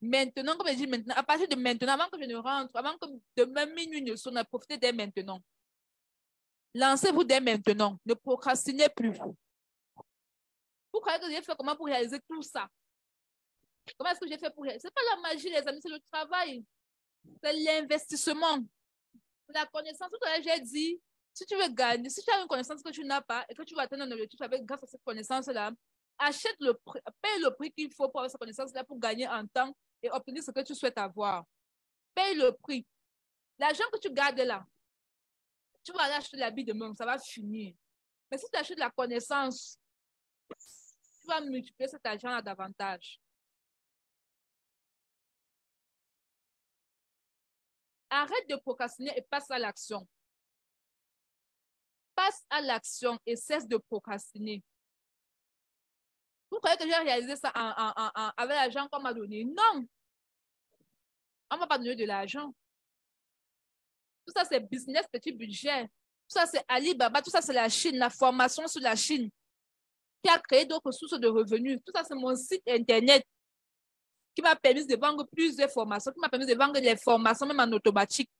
Maintenant, comme je dis maintenant, à partir de maintenant, avant que je ne rentre, avant que demain minuit ne sonne, profitez dès maintenant. Lancez-vous dès maintenant. Ne procrastinez plus. Vous croyez que j'ai fait comment pour réaliser tout ça? Comment est-ce que j'ai fait pour réaliser? Ce n'est pas la magie, les amis, c'est le travail. C'est l'investissement. La connaissance, tout à l'heure, j'ai dit, si tu veux gagner, si tu as une connaissance que tu n'as pas et que tu vas atteindre un objectif avec, grâce à cette connaissance-là, achète le prix, paye le prix qu'il faut pour avoir cette connaissance-là pour gagner en temps et obtenir ce que tu souhaites avoir. Paye le prix. L'argent que tu gardes là, tu vas aller acheter l'habit demain, ça va finir. Mais si tu achètes la connaissance, tu vas multiplier cet argent-là davantage. Arrête de procrastiner et passe à l'action. Passe à l'action et cesse de procrastiner. Vous croyez que j'ai réalisé ça avec l'argent qu'on m'a donné? Non. On ne m'a pas donné de l'argent. Tout ça, c'est business, petit budget. Tout ça, c'est Alibaba. Tout ça, c'est la Chine, la formation sur la Chine qui a créé d'autres sources de revenus. Tout ça, c'est mon site Internet qui m'a permis de vendre plusieurs formations, qui m'a permis de vendre les formations même en automatique,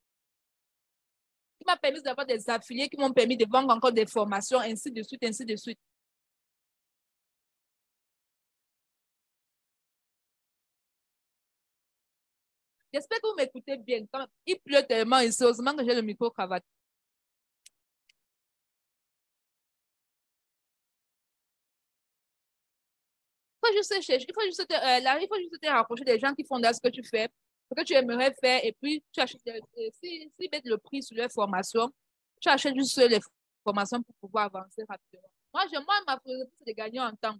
qui m'a permis d'avoir des affiliés qui m'ont permis de vendre encore des formations, ainsi de suite, ainsi de suite. J'espère que vous m'écoutez bien. il pleut tellement ici, heureusement que j'ai le micro-cravate. Il faut juste te, euh, là, te rapprocher des gens qui font ce que tu fais, ce que tu aimerais faire, et puis tu achètes, euh, si, si mettent le prix sur les formations, tu achètes juste les formations pour pouvoir avancer rapidement. Moi, je, moi ma priorité, c'est de gagner en temps,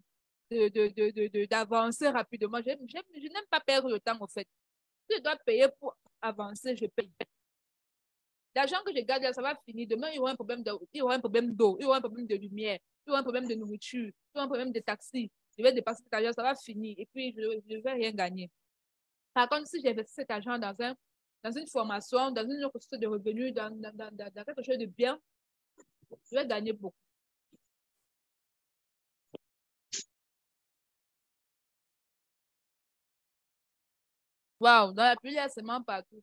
d'avancer de, de, de, rapidement. Je, je n'aime pas perdre le temps, en fait. Je dois payer pour avancer, je paye. L'argent que je garde là, ça va finir. Demain, il y aura un problème d'eau, il y un problème d'eau, il y un problème de lumière, il y aura un problème de nourriture, il y aura un problème de taxi. Je vais dépasser cet argent, ça va finir. Et puis, je ne vais rien gagner. Par contre, si j'investis cet argent dans, un, dans une formation, dans une source de revenus, dans, dans, dans quelque chose de bien, je vais gagner beaucoup. Waouh, dans la pluie, il y a seulement partout.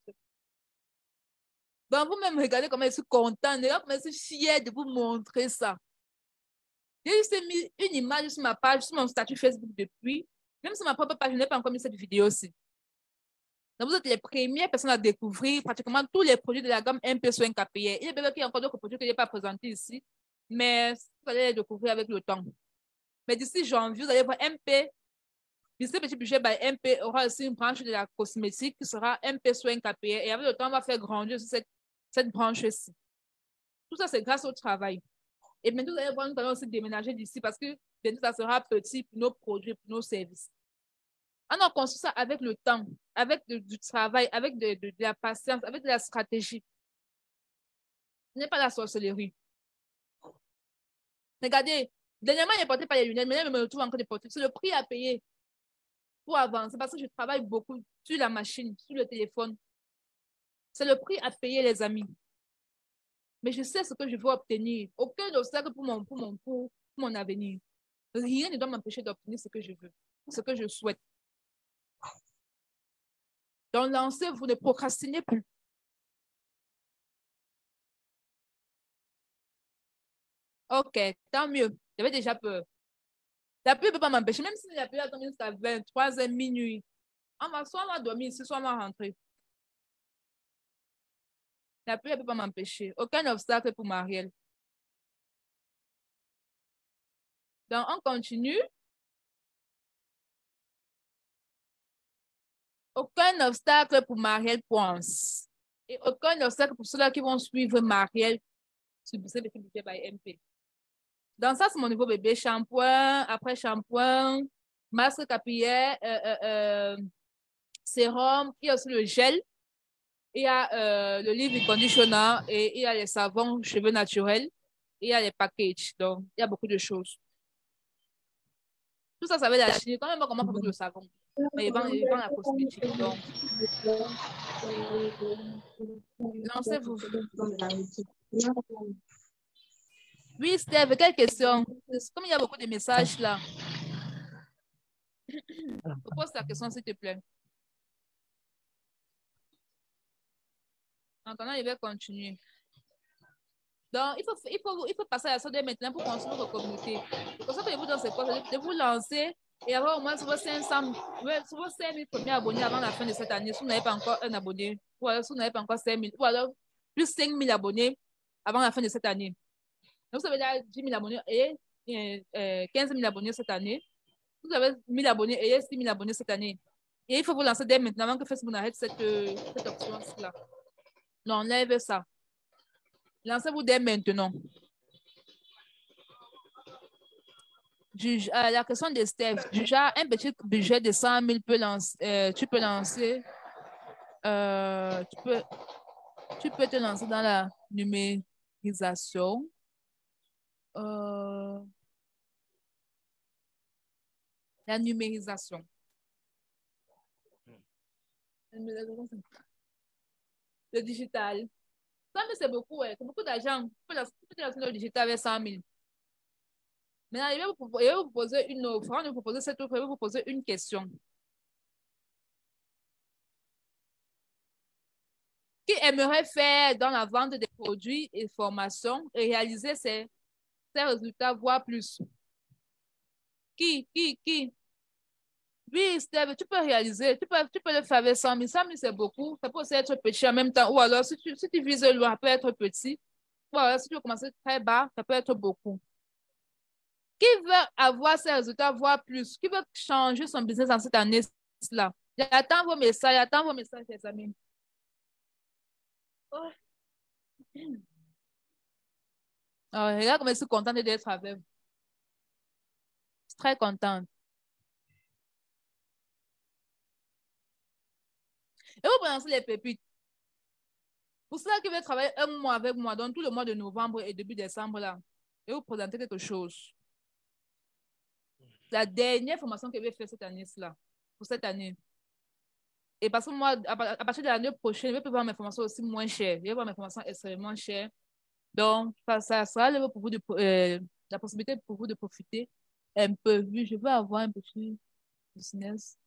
Donc, vous-même, regardez comment je suis contente, regardez je suis fière de vous montrer ça. J'ai juste mis une image sur ma page, sur mon statut Facebook depuis. Même sur ma propre page, je n'ai pas encore mis cette vidéo aussi. Donc, vous êtes les premières personnes à découvrir pratiquement tous les produits de la gamme MP sur un KPI. Il y a peut-être encore d'autres produits que je n'ai pas présentés ici, mais vous allez les découvrir avec le temps. Mais d'ici janvier, vous allez voir MP Business Petit Budget MP aura aussi une branche de la cosmétique qui sera MP Soin KPR. Et avec le temps, on va faire grandir cette, cette branche-ci. Tout ça, c'est grâce au travail. Et maintenant, nous allons aussi déménager d'ici parce que ça sera petit pour nos produits, pour nos services. On a construit ça avec le temps, avec du travail, avec de, la patience, avec de la stratégie. Ce n'est pas la sorcellerie. Regardez, dernièrement, il n'est porté pas les lunettes, mais il me retrouve encore des porter. C'est le prix à payer pour avancer parce que je travaille beaucoup sur la machine, sur le téléphone. C'est le prix à payer, les amis. Mais je sais ce que je veux obtenir. Aucun obstacle pour mon, pour mon, pour, mon avenir. Rien ne doit m'empêcher d'obtenir ce que je veux, ce que je souhaite. Donc, lancez-vous, ne procrastinez plus. OK, tant mieux. J'avais déjà peur. La pluie ne peut pas m'empêcher, même si la pluie a tombé jusqu'à 23 h minuit. On va soit on dormir ici, soit on va rentrer. La pluie ne peut pas m'empêcher. Aucun obstacle pour Marielle. Donc, on continue. Aucun obstacle pour Marielle pense. Et aucun obstacle pour ceux-là qui vont suivre Marielle sur le budget by MP. Donc, ça, c'est mon nouveau bébé. Shampoing, après shampoing, masque capillaire, euh, euh, euh, sérum, il y a aussi le gel, il y a le livre conditioner et il y a les savons cheveux naturels, il y a les packages. Donc, il y a beaucoup de choses. Tout ça, ça va la Chine. Quand même pas comment fabriquer le savon. Mais ils vendent la cosmétique. Donc, lancez-vous. Oui, Steve, quelle question? Comme il y a beaucoup de messages là. Pose ta question, s'il te plaît. En attendant, il va continuer. Donc, il faut, il faut, il faut passer à ça dès maintenant pour construire votre communauté. Pour ça que vous dans de vous lancer et avoir au moins sur vos 500, ouais, sur vos 5000 premiers abonnés avant la fin de cette année, si vous n'avez pas encore un abonné, ou alors si vous n'avez pas encore 5000, ou alors plus 5000 abonnés avant la fin de cette année. Vous avez là 10 000 abonnés et, et euh, 15 000 abonnés cette année. Vous avez 1000 abonnés et 6 000 abonnés cette année. Et il faut vous lancer dès maintenant avant que Facebook arrête cette, euh, cette option-là. Non, enlève ça. Lancez-vous dès maintenant. Euh, la question de Steph. Déjà, un petit budget de 100 000 peut lancer, euh, tu peux lancer. euh, tu peux te lancer dans la numérisation. Euh, la numérisation. Le digital. 100 000, c'est beaucoup, ouais. C'est beaucoup d'argent. Lancer dans le digital avec 100 000. Maintenant, il va vous vous proposer une offre. Avant de vous proposer cette offre, il va vous poser une question. Qui aimerait faire dans la vente des produits et formations et réaliser ces, ces résultats, voire plus? Qui, qui, qui? Oui, Steve, tu peux réaliser, tu peux, tu peux le faire avec 100 000. 100 000, c'est beaucoup. Ça peut aussi être petit en même temps. Ou alors, si tu, si tu vises loin, ça peut être petit. Ou alors, si tu veux commencer très bas, ça peut être beaucoup. Qui veut avoir ces résultats, voire plus? Qui veut changer son business en cette année-là? J'attends vos messages, j'attends vos messages, les amis. Oh. Oh, regarde comme je suis contente d'être avec vous. Je suis très contente. Et vous prenez les pépites. Pour cela qui veut travailler un mois avec moi, donc tout le mois de novembre et début décembre, là, et vous présenter quelque chose. La dernière formation que je vais faire cette année-là, pour cette année. Et parce que moi, à partir de l'année prochaine, je vais pouvoir mes formations aussi moins chères. Je vais voir mes formations extrêmement chères. Donc, ça, sera le- pour vous de, euh, la possibilité pour vous de profiter un peu. Je veux avoir un petit business.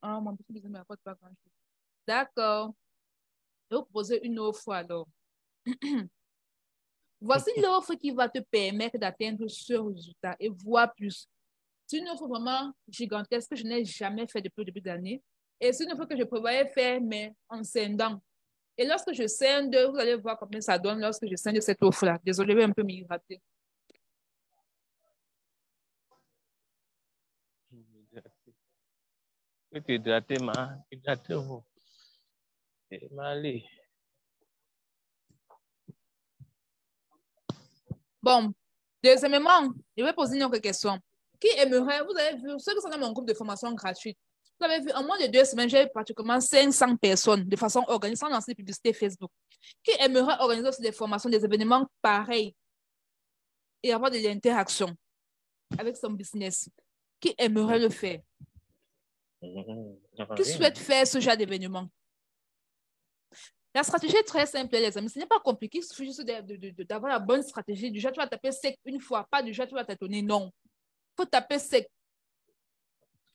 Ah, mon petit business ne m'apporte pas grand-chose. D'accord. Je vais vous proposer une offre alors. [CLEARS THROAT] Voici l'offre qui va te permettre d'atteindre ce résultat et voir plus. C'est une offre vraiment gigantesque que je n'ai jamais fait depuis le début de l'année. Et c'est une offre que je prévoyais faire, mais en scindant. Et lorsque je scinde, vous allez voir combien ça donne lorsque je scinde cette offre-là. Désolée, je vais un peu m'y rater. Que tu hydraté, ma. Hydratez-vous. Bon, deuxièmement, je vais poser une autre question. Qui aimerait, vous avez vu, ceux qui sont dans mon groupe de formation gratuite, vous avez vu, en moins de deux semaines, j'ai pratiquement 500 personnes de façon organisée, sans lancer de publicité Facebook. Qui aimerait organiser aussi des formations, des événements pareils et avoir de l'interaction avec son business? Qui aimerait le faire? Qui souhaite faire ce genre d'événement? La stratégie est très simple, les amis. Ce n'est pas compliqué. Il suffit juste d'avoir la bonne stratégie. Du genre, tu vas taper sec une fois, pas du genre, tu vas t'étonner. Non. Il faut taper sec.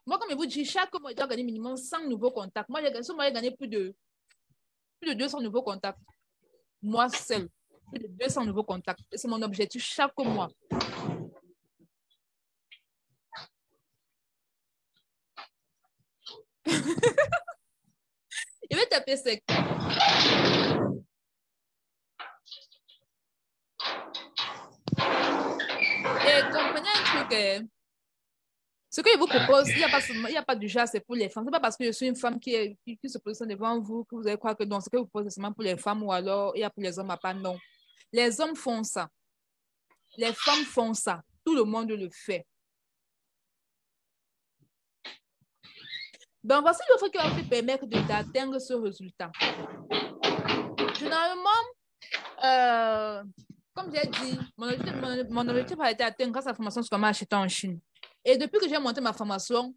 Moi, comme je vous dis, chaque mois, je dois gagner minimum 100 nouveaux contacts. Moi, j'ai gagné, j'ai gagné plus de, plus de 200 nouveaux contacts. Moi seul. Plus de 200 nouveaux contacts. C'est mon objectif chaque mois. [LAUGHS] Je vais taper sec. Et comprenez un truc, euh, ce que je vous propose, il n'y a, pas seulement- il y a pas du genre, c'est pour les femmes. Ce n'est pas parce que je suis une femme qui, est- qui, qui se positionne devant vous que vous allez croire que non, ce que vous proposez, c'est seulement pour les femmes ou alors il y a pour les hommes à pas. Non. Les hommes font ça. Les femmes font ça. Tout le monde le fait. Donc, voici l'offre qui va vous permettre d'atteindre ce résultat. Généralement, euh, comme j'ai dit, mon objectif, mon, mon objectif a été atteint grâce à la formation sur comment acheter en Chine. Et depuis que j'ai monté ma formation,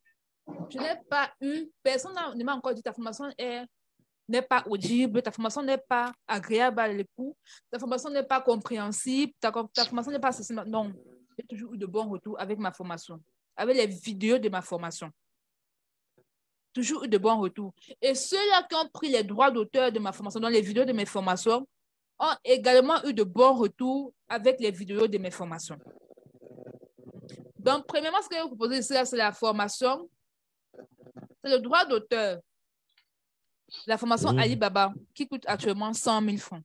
je n'ai pas eu, personne ne m'a encore dit ta formation est n'est pas audible, ta formation n'est pas agréable à l'écoute, ta formation n'est pas compréhensible, ta, ta formation n'est pas ceci. Non, j'ai toujours eu de bons retours avec ma formation, avec les vidéos de ma formation. Toujours eu de bons retours. Et ceux-là qui ont pris les droits d'auteur de ma formation, dans les vidéos de mes formations, ont également eu de bons retours avec les vidéos de mes formations. Donc, premièrement, ce que je vais vous proposer ici, c'est la formation. C'est le droit d'auteur. La formation Mhm. Alibaba, qui coûte actuellement 100 000 francs.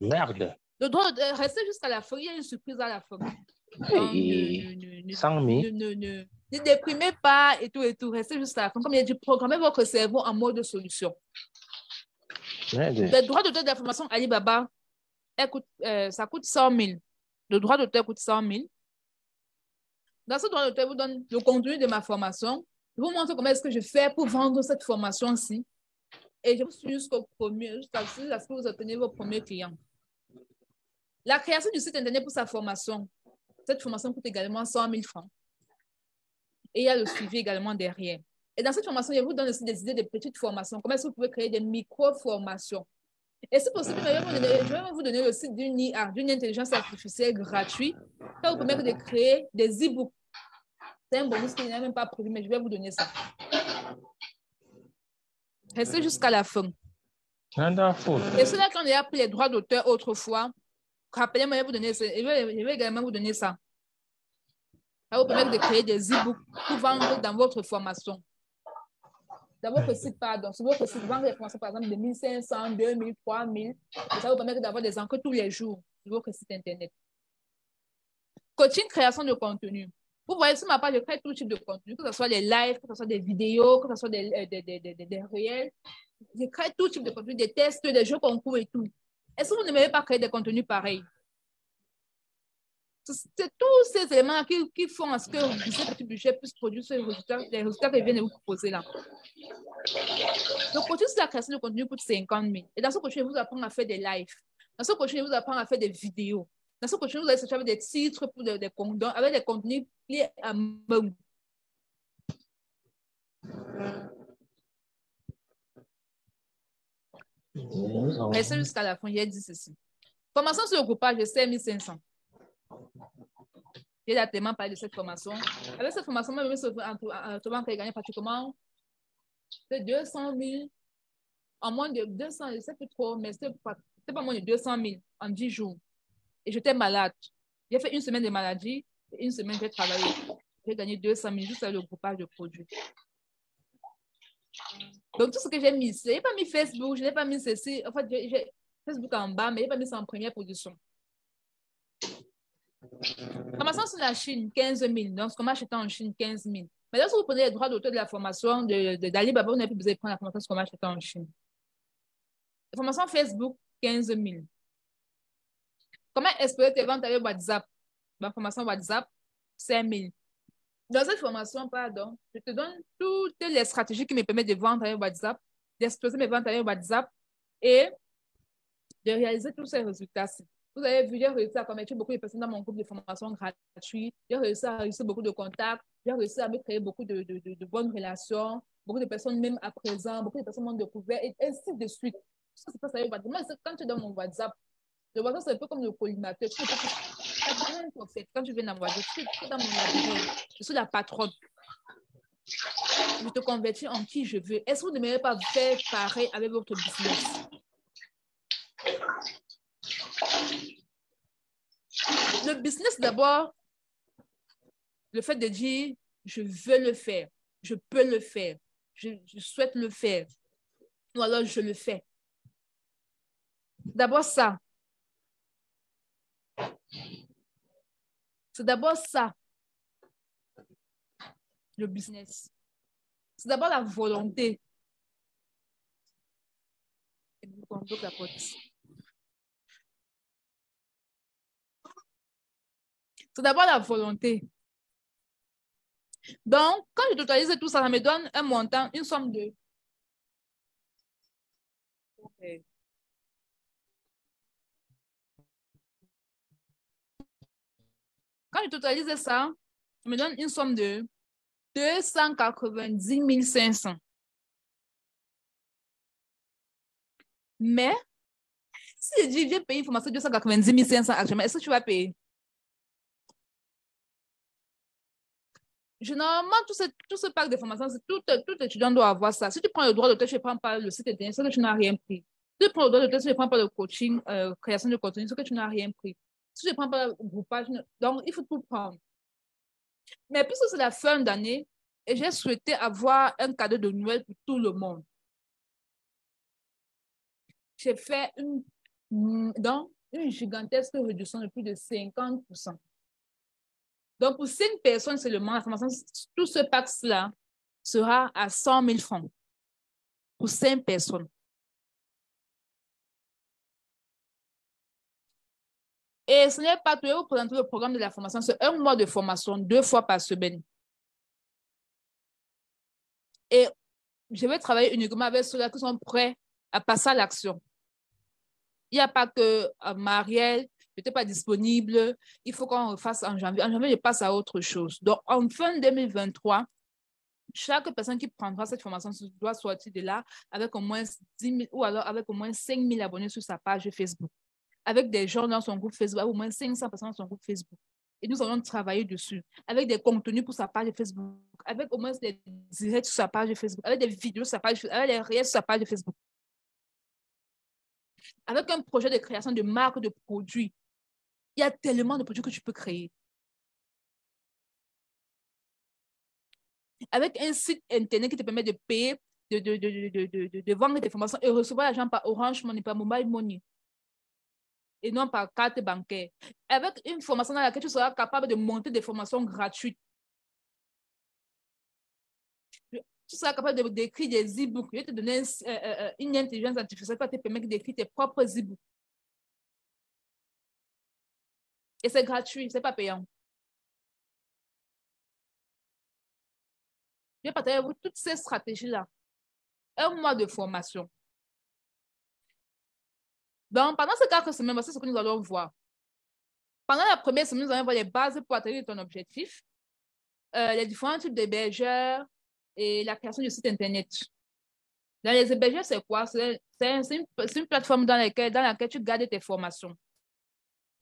Merde. Le droit d'auteur, restez jusqu'à la fin. Il y a une surprise à la fin. Donc, ne, ne, ne, 100 000. ne, déprimez pas et tout et tout. Restez jusqu'à la fin. Comme il a dit, programmez votre cerveau en mode solution. Merde. Le droit d'auteur de la formation Alibaba, elle coûte, euh, ça coûte 100 000. Le droit d'auteur coûte 100 000. Dans ce d'auteur, je vous donne le contenu de ma formation. Je vous montre comment est-ce que je fais pour vendre cette formation-ci. Et je vous suis jusqu'au premier, jusqu'à ce que vous obtenez vos premiers clients. La création du site Internet pour sa formation. Cette formation coûte également 100 000 francs. Et il y a le suivi également derrière. Et dans cette formation, je vous donne aussi des idées de petites formations. Comment est-ce que vous pouvez créer des micro-formations? Et si possible, je vais vous donner, vous le site d'une IA, d'une intelligence artificielle gratuite, qui va vous permettre de créer des e-books. C'est un bonus qui n'est même pas prévu, mais je vais vous donner ça. Restez jusqu'à la fin. Wonderful. Et ceux-là qui ont déjà pris les droits d'auteur autrefois, rappelez-moi, je vais ça. Je également vous donner ça. Ça va vous permettre de créer des e-books pour vendre dans votre formation. Dans votre site, pardon. Sur votre site, vendre des formations, par exemple, de 1500, 2000, 3000. Et ça vous permettre d'avoir des enquêtes tous les jours sur votre site Internet. Coaching, création de contenu. Vous voyez, sur ma page, je crée tout type de contenu, que ce soit les lives, que ce soit des vidéos, que ce soit des, euh, des, des, des, des- des réels. Je crée tout type de contenu, des tests, des jeux concours et tout. Est-ce que vous n'aimez pas créer des contenus pareils? C'est c'est tous ces éléments qui, qui font à ce que ce petit budget puisse produire ces résultats, les résultats que je viens de vous proposer là. Le coaching sur la création de contenu coûte 50 000. Et dans ce coaching, je vous apprends à faire des lives. Dans ce coaching, je vous apprends à faire des vidéos. Dans ce coaching, vous allez chercher avec des titres pour des, des avec des contenus liés à vous. Restez jusqu'à la fin, j'ai dit ceci. Formation sur le groupage de 5500. J'ai déjà tellement parlé de cette formation. Avec cette formation, moi, je me suis retrouvé gagner pratiquement de 200 000, en moins de 200, je ne sais plus trop, mais c'était pas, pas moins de 200 000 en 10 jours. Et j'étais malade. J'ai fait une semaine de maladie, et une semaine j'ai travaillé. J'ai gagné 200 000 juste avec le groupage de produits. Donc, tout ce que j'ai mis, je n'ai pas mis Facebook, je n'ai pas mis ceci. En fait, j'ai Facebook en bas, mais je n'ai pas mis ça en première position. Formation sur la Chine, 15 000. Donc, comment acheter en Chine, 15 000. Mais lorsque vous prenez les droits d'auteur de la formation de, de, d'Alibaba, vous n'avez plus besoin de prendre la formation sur comment acheter en Chine. La formation Facebook, 15 000. Comment espérer tes ventes avec WhatsApp? La formation WhatsApp, 5 000. Dans cette formation, pardon, je te donne toutes les stratégies qui me permettent de vendre avec WhatsApp, d'exploser mes ventes avec WhatsApp et de réaliser tous ces résultats-ci. Vous avez vu, j'ai réussi à convaincre beaucoup de personnes dans mon groupe de formation gratuit. J'ai réussi à réussir beaucoup de contacts. J'ai réussi à me créer beaucoup de, de, bonnes relations. Beaucoup de personnes, même à présent, beaucoup de personnes m'ont découvert et ainsi de suite. Ça, c'est pas ça. Quand tu es dans mon WhatsApp, le WhatsApp, c'est un peu comme le collimateur. Tu fait. Quand tu viens dans mon WhatsApp, tu es dans mon labyrinthe. Je suis la patronne. Je te convertis en qui je veux. Est-ce que vous n'aimeriez pas faire pareil avec votre business? Le business, d'abord, le fait de dire, je veux le faire, je peux le faire, je, souhaite le faire, ou alors je le fais. D'abord ça. C'est d'abord ça, le business. C'est d'abord la volonté. porte. C'est d'abord la volonté. Donc, quand je totalise tout ça, ça me donne un montant, une somme de. Quand je totalise ça, ça me donne une somme de 290 500. Mais, si je dis, viens payer une formation de 290 500 actuellement, est-ce que tu vas payer? Généralement, tout ce, tout ce de formation, tout, tout étudiant doit avoir ça. Si tu prends le droit d'auteur, tu ne prends pas le site internet, c'est que tu n'as rien pris. Si tu prends le droit d'auteur, tu ne prends pas le coaching, euh, création de contenu, c'est que tu n'as rien pris. Si tu ne prends pas le groupage, donc il faut tout prendre. Mais puisque c'est la fin d'année, j'ai souhaité avoir un cadeau de Noël pour tout le monde, j'ai fait une, donc, une gigantesque réduction de plus de 50%. Donc, pour cinq personnes seulement, la formation, tout ce pack-là sera à 100 000 francs. Pour cinq personnes. Et ce n'est pas tout. Vous présenter le programme de la formation. C'est un mois de formation, deux fois par semaine. Et je vais travailler uniquement avec ceux-là qui sont prêts à passer à l'action. Il n'y a pas que euh, Marielle, n'était pas disponible, il faut qu'on fasse en janvier. En janvier, je passe à autre chose. Donc, en fin 2023, chaque personne qui prendra cette formation doit sortir de là avec au moins 10 000 ou alors avec au moins 5 000 abonnés sur sa page Facebook. Avec des gens dans son groupe Facebook, au moins 500 personnes dans son groupe Facebook. Et nous allons travailler dessus, avec des contenus pour sa page Facebook, avec au moins des directs sur sa page Facebook, avec des vidéos sur sa page Facebook, avec des réels sur sa page Facebook. Avec un projet de création de marque de produits il y a tellement de produits que tu peux créer. Avec un site internet qui te permet de payer, de, vendre des formations et recevoir l'argent par Orange Money, par Mobile Money et non par carte bancaire. Avec une formation dans laquelle tu seras capable de monter des formations gratuites. Tu seras capable d'écrire des e-books. Je vais te donner euh, euh, euh, une intelligence artificielle qui va te permettre d'écrire tes propres e-books. Et c'est gratuit, ce n'est pas payant. Je vais partager avec vous toutes ces stratégies-là. Un mois de formation. Donc, pendant ces quatre semaines, c'est ce que nous allons voir. Pendant la première semaine, nous allons voir les bases pour atteindre ton objectif, euh, les différents types d'hébergeurs et la création du site Internet. Dans les hébergeurs, c'est quoi? C'est une, une, plateforme dans laquelle, dans laquelle tu gardes tes formations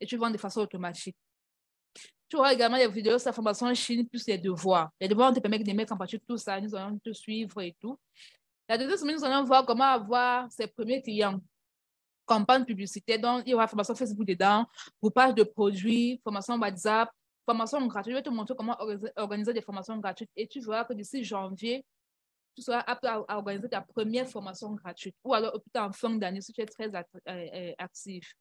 et tu vends de façon automatique. Tu auras également les vidéos sur la formation en Chine plus les devoirs. Les devoirs te permettent de mettre en pratique tout ça. Nous allons te suivre et tout. La deuxième semaine, nous allons voir comment avoir ses premiers clients. Campagne publicitaire, donc il y aura formation Facebook dedans, groupage de produits, formation WhatsApp, formation gratuite. Je vais te montrer comment organiser des formations gratuites et tu verras que d'ici janvier, tu seras apte à organiser ta première formation gratuite ou alors plutôt en fin d'année si tu es très euh, euh, actif.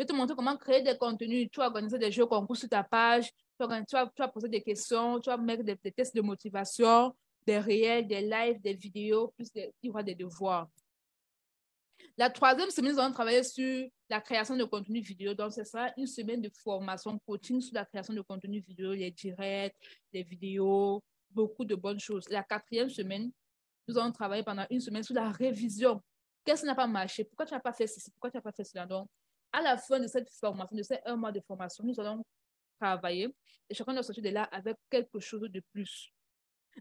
Je vais te montrer comment créer des contenus. Tu vas organiser des jeux concours sur ta page. Tu vas, poser des questions. Tu vas mettre des, tests de motivation, des réels, des lives, des vidéos, plus il y aura des devoirs. La troisième semaine, nous allons travailler sur la création de contenu vidéo. Donc, ce sera une semaine de formation, coaching sur la création de contenu vidéo, les directs, les vidéos, beaucoup de bonnes choses. La quatrième semaine, nous allons travailler pendant une semaine sur la révision. Qu'est-ce qui n'a pas marché? Pourquoi tu n'as pas fait ceci? Pourquoi tu n'as pas fait cela? Donc, à la fin de cette formation, de ces un mois de formation, nous allons travailler et chacun doit sortir de là avec quelque chose de plus.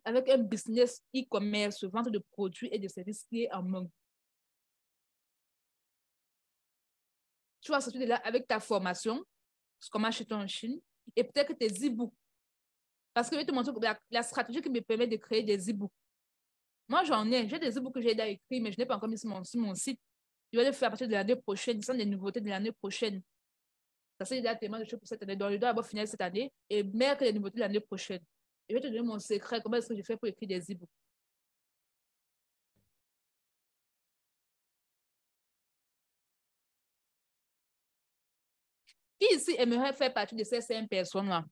Avec un business e-commerce, vente de produits et de services clés en main. Tu vas sortir de là avec ta formation, ce qu'on acheté en Chine, et peut-être tes e-books. Parce que je vais te montrer la, stratégie qui me permet de créer des e-books. Moi, j'en ai. J'ai des e-books que j'ai déjà écrits, mais je n'ai pas encore mis sur mon site. Je vais le faire à partir de l'année prochaine. Ce sont des nouveautés de l'année prochaine. Ça, c'est déjà tellement de choses pour cette année. Donc, je dois avoir fini cette année et mettre les nouveautés de l'année prochaine. je vais te donner mon secret. Comment est-ce que je fais pour écrire des e-books? Qui ici aimerait faire partie de ces cinq personnes-là?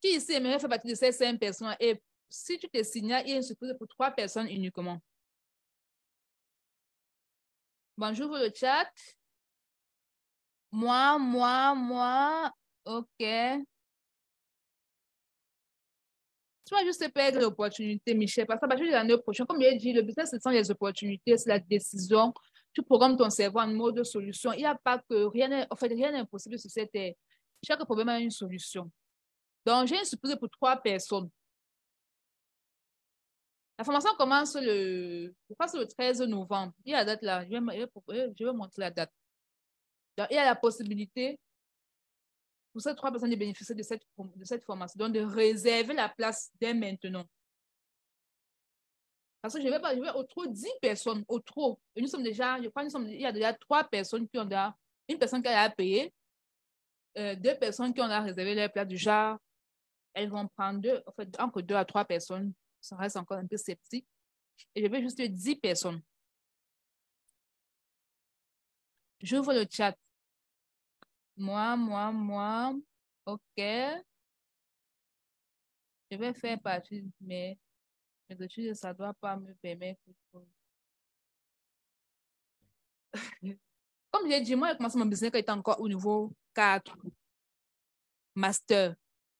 Qui ici aimerait faire partie de ces cinq personnes-là? Et si tu te signales, il y a une surprise pour trois personnes uniquement. Bonjour le chat. Moi, moi, moi. OK. Tu vas juste perdre l'opportunité, Michel, parce que partir de l'année prochaine, comme je l'ai dit, le business, ce sont les opportunités, c'est la décision. tu programmes ton cerveau en mode solution. Il n'y a pas que rien en fait, rien n'est impossible sur cette terre. Chaque problème a une solution. Donc, j'ai une surprise pour trois personnes. La formation commence le, je pense le 13 novembre. Il y a la date là. Je vais, je vais montrer la date. Il y a la possibilité pour ces trois personnes de bénéficier de cette, de cette formation, donc de réserver la place dès maintenant. Parce que je vais pas, je vais au trop 10 personnes, au trop. Nous sommes déjà, je crois, nous sommes, il y a déjà trois personnes qui ont déjà, une personne qui a payé, euh, deux personnes qui ont déjà réservé leur place genre, elles vont prendre deux, en fait, entre deux à trois personnes. Ça reste encore un peu sceptique. Et je vais juste 10 personnes. J'ouvre le chat. Moi, moi, moi. OK. Je vais faire partie, mais mes études, ça ne doit pas me permettre. [LAUGHS] Comme j'ai dit, moi, j'ai commencé mon business quand j'étais encore au niveau 4, master.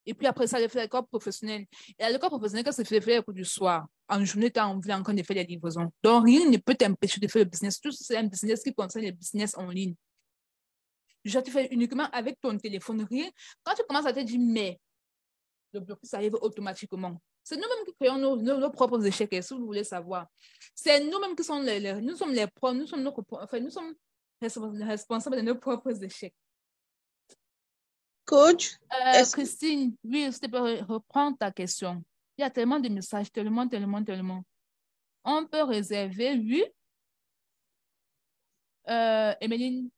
Et puis après ça, j'ai fait l'école professionnelle. Et à l'école professionnelle, quand c'est fait, fait cours du soir, en journée, tu as envie encore de faire des livraisons. Donc, rien ne peut t'empêcher de faire le business. Tout c'est un business qui concerne le business en ligne. Je te fais uniquement avec ton téléphone. Rien. Quand tu commences à te dire, mais le blocus arrive automatiquement. C'est nous-mêmes qui créons nos, nos, propres échecs, si vous voulez savoir. C'est nous-mêmes qui sommes les, les, nous sommes les nous sommes, nos, enfin, nous sommes responsables de nos propres échecs. Coach, euh, Christine, oui, je peux reprendre ta question. Il y a tellement de messages, tellement, tellement, tellement. On peut réserver, oui. Euh, Emeline,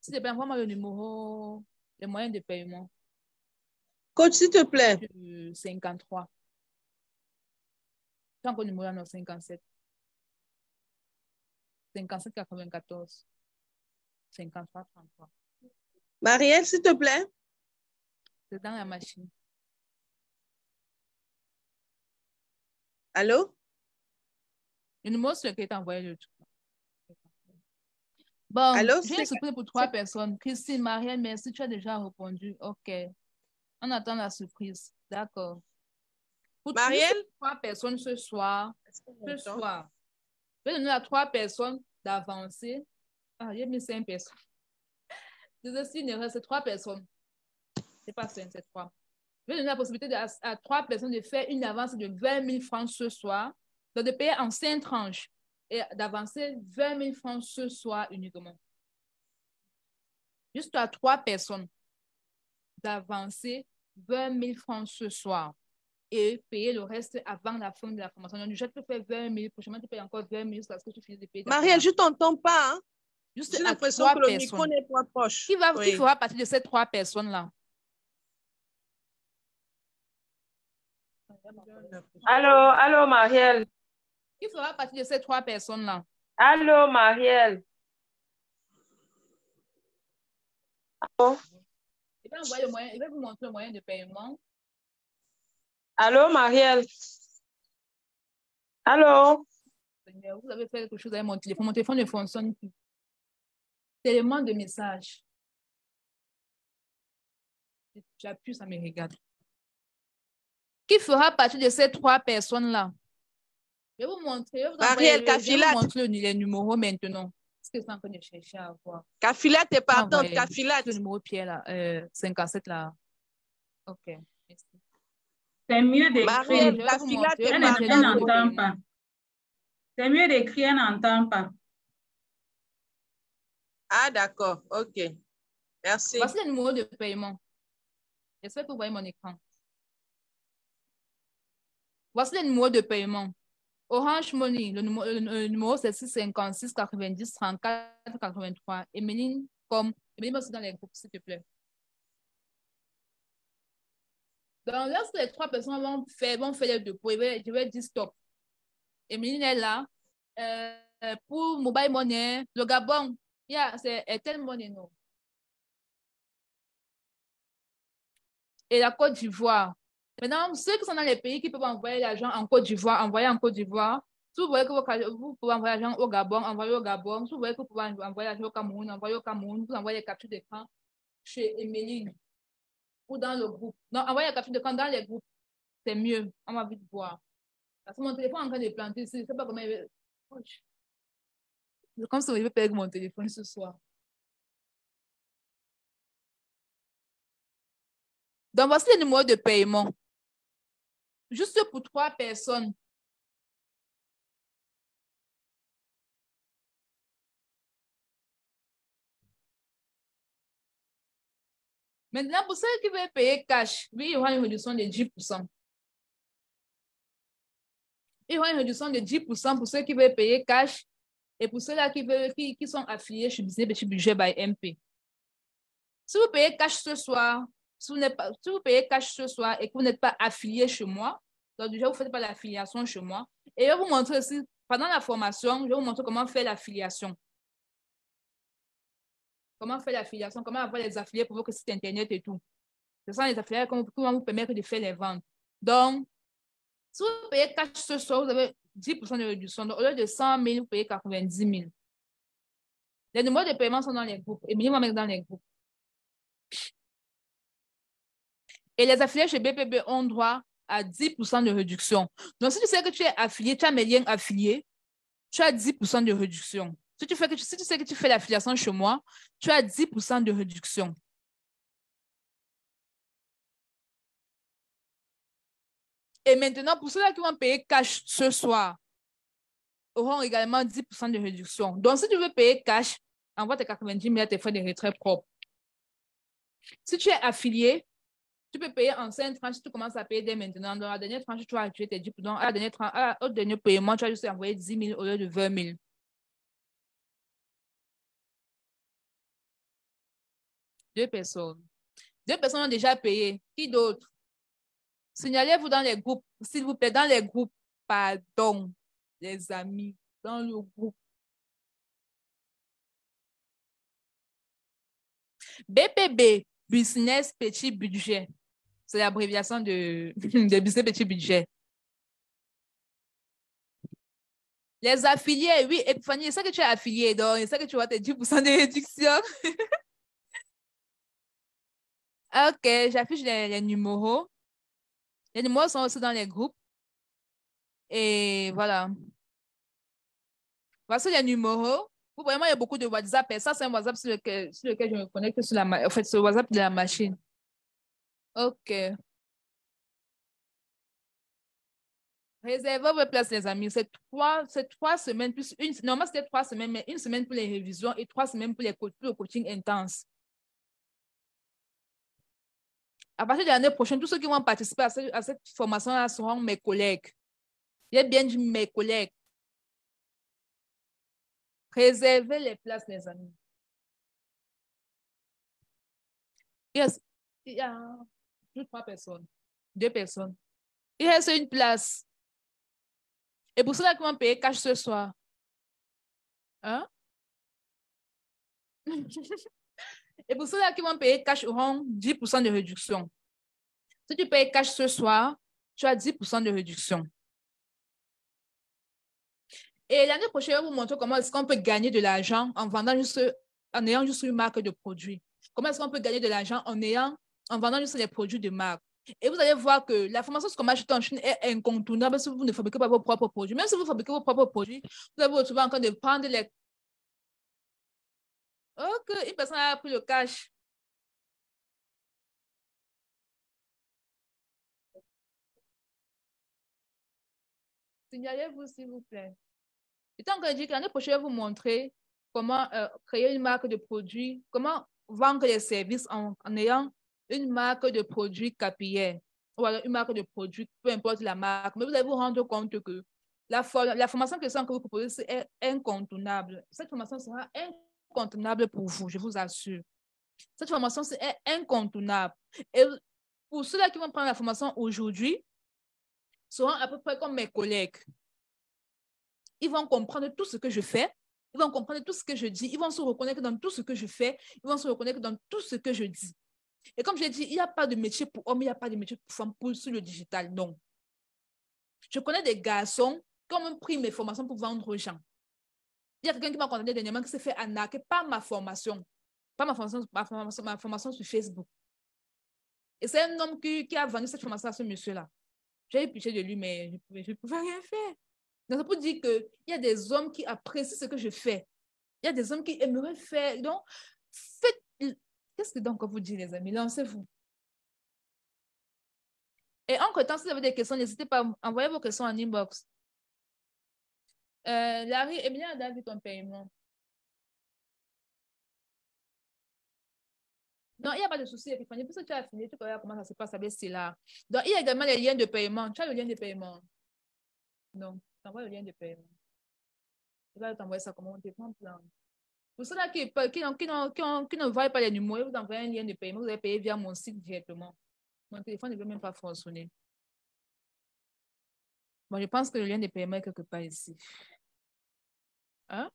s'il te plaît, envoie-moi le numéro, les moyens de paiement. Coach, s'il te plaît. 53. J'ai encore le numéro, non, 57. 57 94. 53 33. Marielle, s'il te plaît. C'est dans la machine. Allô? Le numéro sur lequel tu as envoyé le. Bon, j'ai une surprise pour trois personnes. Christine, Marielle, merci, tu as déjà répondu. OK. On attend la surprise. D'accord. Pour Marielle? trois personnes ce soir, ce soir, je vais donner à trois personnes d'avancer. Ah, j'ai mis cinq personnes. [LAUGHS] Reste trois personnes. C'est pas cinq, c'est trois. Je vais donner la possibilité à, à, trois personnes de faire une avance de 20 000 francs ce soir, donc de payer en cinq tranches et d'avancer 20 000 francs ce soir uniquement. Juste à trois personnes d'avancer 20 000 francs ce soir et payer le reste avant la fin de la formation. Donc, je peux faire 20 000, prochainement, tu payes encore 20 000 parce que tu finis de payer. Marielle, je ne t'entends pas. Hein? Juste J'ai l'impression que le personnes. micro n'est pas proche. Qui, va, Oui. qui fera partie de ces trois personnes-là? Allô, allô, Marielle. Qui fera partie de ces trois personnes-là? Allô, Marielle. Allô, Je vais, envoyer le moyen, je vais vous montrer le moyen de paiement. allô, Marielle. Allô? Vous avez fait quelque chose avec mon téléphone. Mon téléphone ne fonctionne plus. Tellement de messages. J'appuie, ça me regarde. Qui fera partie de ces trois personnes-là? Je vais vous montrer. Je vais vous Marielle envoyer- je vais vous montrer le- les numéros maintenant. Parce que je suis en train de chercher à voir. Kafilat est partante. Envoyez. Kafilat. Le numéro Pierre là, euh, 57 là. OK. merci. C'est mieux d'écrire. Kafilat montrer. est Elle elle partante. numéro n'entend pas. C'est mieux d'écrire, elle n'entend pas. Ah, d'accord. OK. Merci. Voici le numéro de paiement. J'espère que vous voyez mon écran. Voici le numéro de paiement. Orange Money, le numéro, numéro c'est 656 90 34 83. Emeline, comme. Emeline, aussi dans les groupes, s'il te plaît. Donc, lorsque les trois personnes vont faire, vont faire le dépôt, je vais, je vais dire stop. Emeline est là. Euh, pour Mobile Money, le Gabon, il y a- c'est Airtel Money, non? et la Côte d'Ivoire. Maintenant, ceux qui sont dans les pays qui peuvent envoyer l'argent en Côte d'Ivoire, envoyer en Côte d'Ivoire. Si vous voyez que vous, vous pouvez envoyer l'argent au Gabon, envoyez au Gabon. Si vous voyez que vous pouvez envoyer l'argent au Cameroun, envoyez au Cameroun. Vous envoyez les captures d'écran chez Emeline ou dans le groupe. Non, envoyez les captures d'écran dans les groupes. C'est mieux. On va vite voir. Parce que mon téléphone est en train de planter. Je ne sais pas comment il va. Comme si je vais payer mon téléphone ce soir. Donc, voici le numéro de paiement. Juste pour trois personnes. Maintenant, pour ceux qui veulent payer cash, oui, il y aura une réduction de 10%. Il y aura une réduction de 10% pour ceux qui veulent payer cash et pour ceux-là qui, qui, qui sont affiliés chez Business Petit Budget by MP. Si vous payez cash ce soir, si vous, payez cash ce soir et que vous n'êtes pas affilié chez moi, donc déjà, vous ne faites pas l'affiliation chez moi. Et je vais vous montrer aussi, pendant la formation, je vais vous montrer comment faire l'affiliation. Comment faire l'affiliation, comment avoir les affiliés pour votre site Internet et tout. Ce sont les affiliés qui vont vous permettre de faire les ventes. Donc, si vous payez cash ce soir, vous avez 10% de réduction. Donc, au lieu de 100 000, vous payez 90 000. Les numéros de paiement sont dans les groupes. Et mettre dans les groupes. Et les affiliés chez BPB ont droit à 10% de réduction. Donc, si tu sais que tu es affilié, tu as mes liens affiliés, tu as 10% de réduction. Si tu, fais que, si tu sais que tu fais l'affiliation chez moi, tu as 10% de réduction. Et maintenant, pour ceux-là qui vont payer cash ce soir, auront également 10% de réduction. Donc, si tu veux payer cash, envoie tes 90 000 à tes frais de retrait propres. Si tu es affilié, tu peux payer en 5 tranches, tu commences à payer dès maintenant. Dans la dernière tranche, tu vas activer tes 10 À la dernière tranche, au dernier paiement, tu vas juste envoyer 10 000 au lieu de 20 000. Deux personnes. Deux personnes ont déjà payé. Qui d'autre? Signalez-vous dans les groupes, s'il vous plaît, dans les groupes. Pardon, les amis, dans le groupe. BPB, Business Petit Budget. C'est l'abréviation de, de [LAUGHS] Business Petit Budget. Les affiliés, oui, et Fanny, c'est ça que tu es affilié, donc c'est ça que tu vas te 10% de réduction. [LAUGHS] ok, j'affiche les, numéros. Les numéros sont aussi dans les groupes. Et voilà. Voici les numéros. Vous voyez, moi, il y a beaucoup de WhatsApp. Et ça, c'est un WhatsApp sur lequel, sur lequel je me connecte sur la, en fait, sur le WhatsApp de la machine. OK. Réservez vos places, les amis. C'est trois, trois semaines plus une. Normalement, c'était trois semaines, mais une semaine pour les révisions et trois semaines pour, les, pour le coaching intense. À partir de l'année prochaine, tous ceux qui vont participer à cette, formation-là seront mes collègues. J'ai bien dit mes collègues. Réservez les places, les amis. Yes. Il y a deux, trois personnes. Deux personnes. Il reste une place. Et pour ceux-là qui vont payer cash ce soir. Hein? [LAUGHS] Et pour ceux-là qui vont payer cash auront 10% de réduction. Si tu payes cash ce soir, tu as 10% de réduction. Et l'année prochaine, je vais vous montrer comment est-ce qu'on peut gagner de l'argent en vendant juste, en ayant juste une marque de produit. Comment est-ce qu'on peut gagner de l'argent en ayant, en vendant juste les produits de marque. Et vous allez voir que la formation qu'on achète en Chine est incontournable si vous ne fabriquez pas vos propres produits. Même si vous fabriquez vos propres produits, vous allez vous retrouver en train de prendre les... Ok, une personne a pris le cash. Signalez-vous, s'il vous plaît. Et tant que je dis que l'année prochaine, je vais vous montrer comment euh, créer une marque de produits, comment vendre les services en, ayant une marque de produits capillaires ou une marque de produits, peu importe la marque. Mais vous allez vous rendre compte que la, la formation que, que vous proposez est incontournable. Cette formation sera incontournable pour vous, je vous assure. Cette formation est incontournable. Et pour ceux-là qui vont prendre la formation aujourd'hui, seront à peu près comme mes collègues. Ils vont comprendre tout ce que je fais. Ils vont comprendre tout ce que je dis. Ils vont se reconnaître dans tout ce que je fais. Ils vont se reconnaître dans tout ce que je dis. Et comme je l'ai dit, il n'y a pas de métier pour hommes, il n'y a pas de métier pour femmes pour, sur le digital. Non. Je connais des garçons qui ont pris mes formations pour vendre aux gens. Il y a quelqu'un qui m'a contacté dernièrement qui s'est fait arnaquer par ma formation. Pas ma formation, ma formation, ma formation sur Facebook. Et c'est un homme qui, a vendu cette formation à ce monsieur-là. J'ai pitié de lui, mais je ne pouvais rien faire. Donc, ça peut dire qu'il y a des hommes qui apprécient ce que je fais. Il y a des hommes qui aimeraient faire. Donc, faites. Qu'est-ce que donc vous dites, les amis? Lancez-vous. Et entre-temps, si vous avez des questions, n'hésitez pas à envoyer vos questions en inbox. Euh, Larry, Emilia a vu ton paiement. Non, il n'y a pas de souci, Epiphanie. Pour que tu as fini, tu connais comment ça se passe avec cela. Donc, il y a également les liens de paiement. Tu as le lien de paiement. Non, tu envoies le lien de paiement. Je vais t'envoyer ça comment? On te prend plan. Pour ceux qui, qui, qui, qui, qui ne voient pas les numéros, vous envoyez un lien de paiement, vous allez payer via mon site directement. Mon téléphone ne veut même pas fonctionner. Bon, je pense que le lien de paiement est quelque part ici. Hein?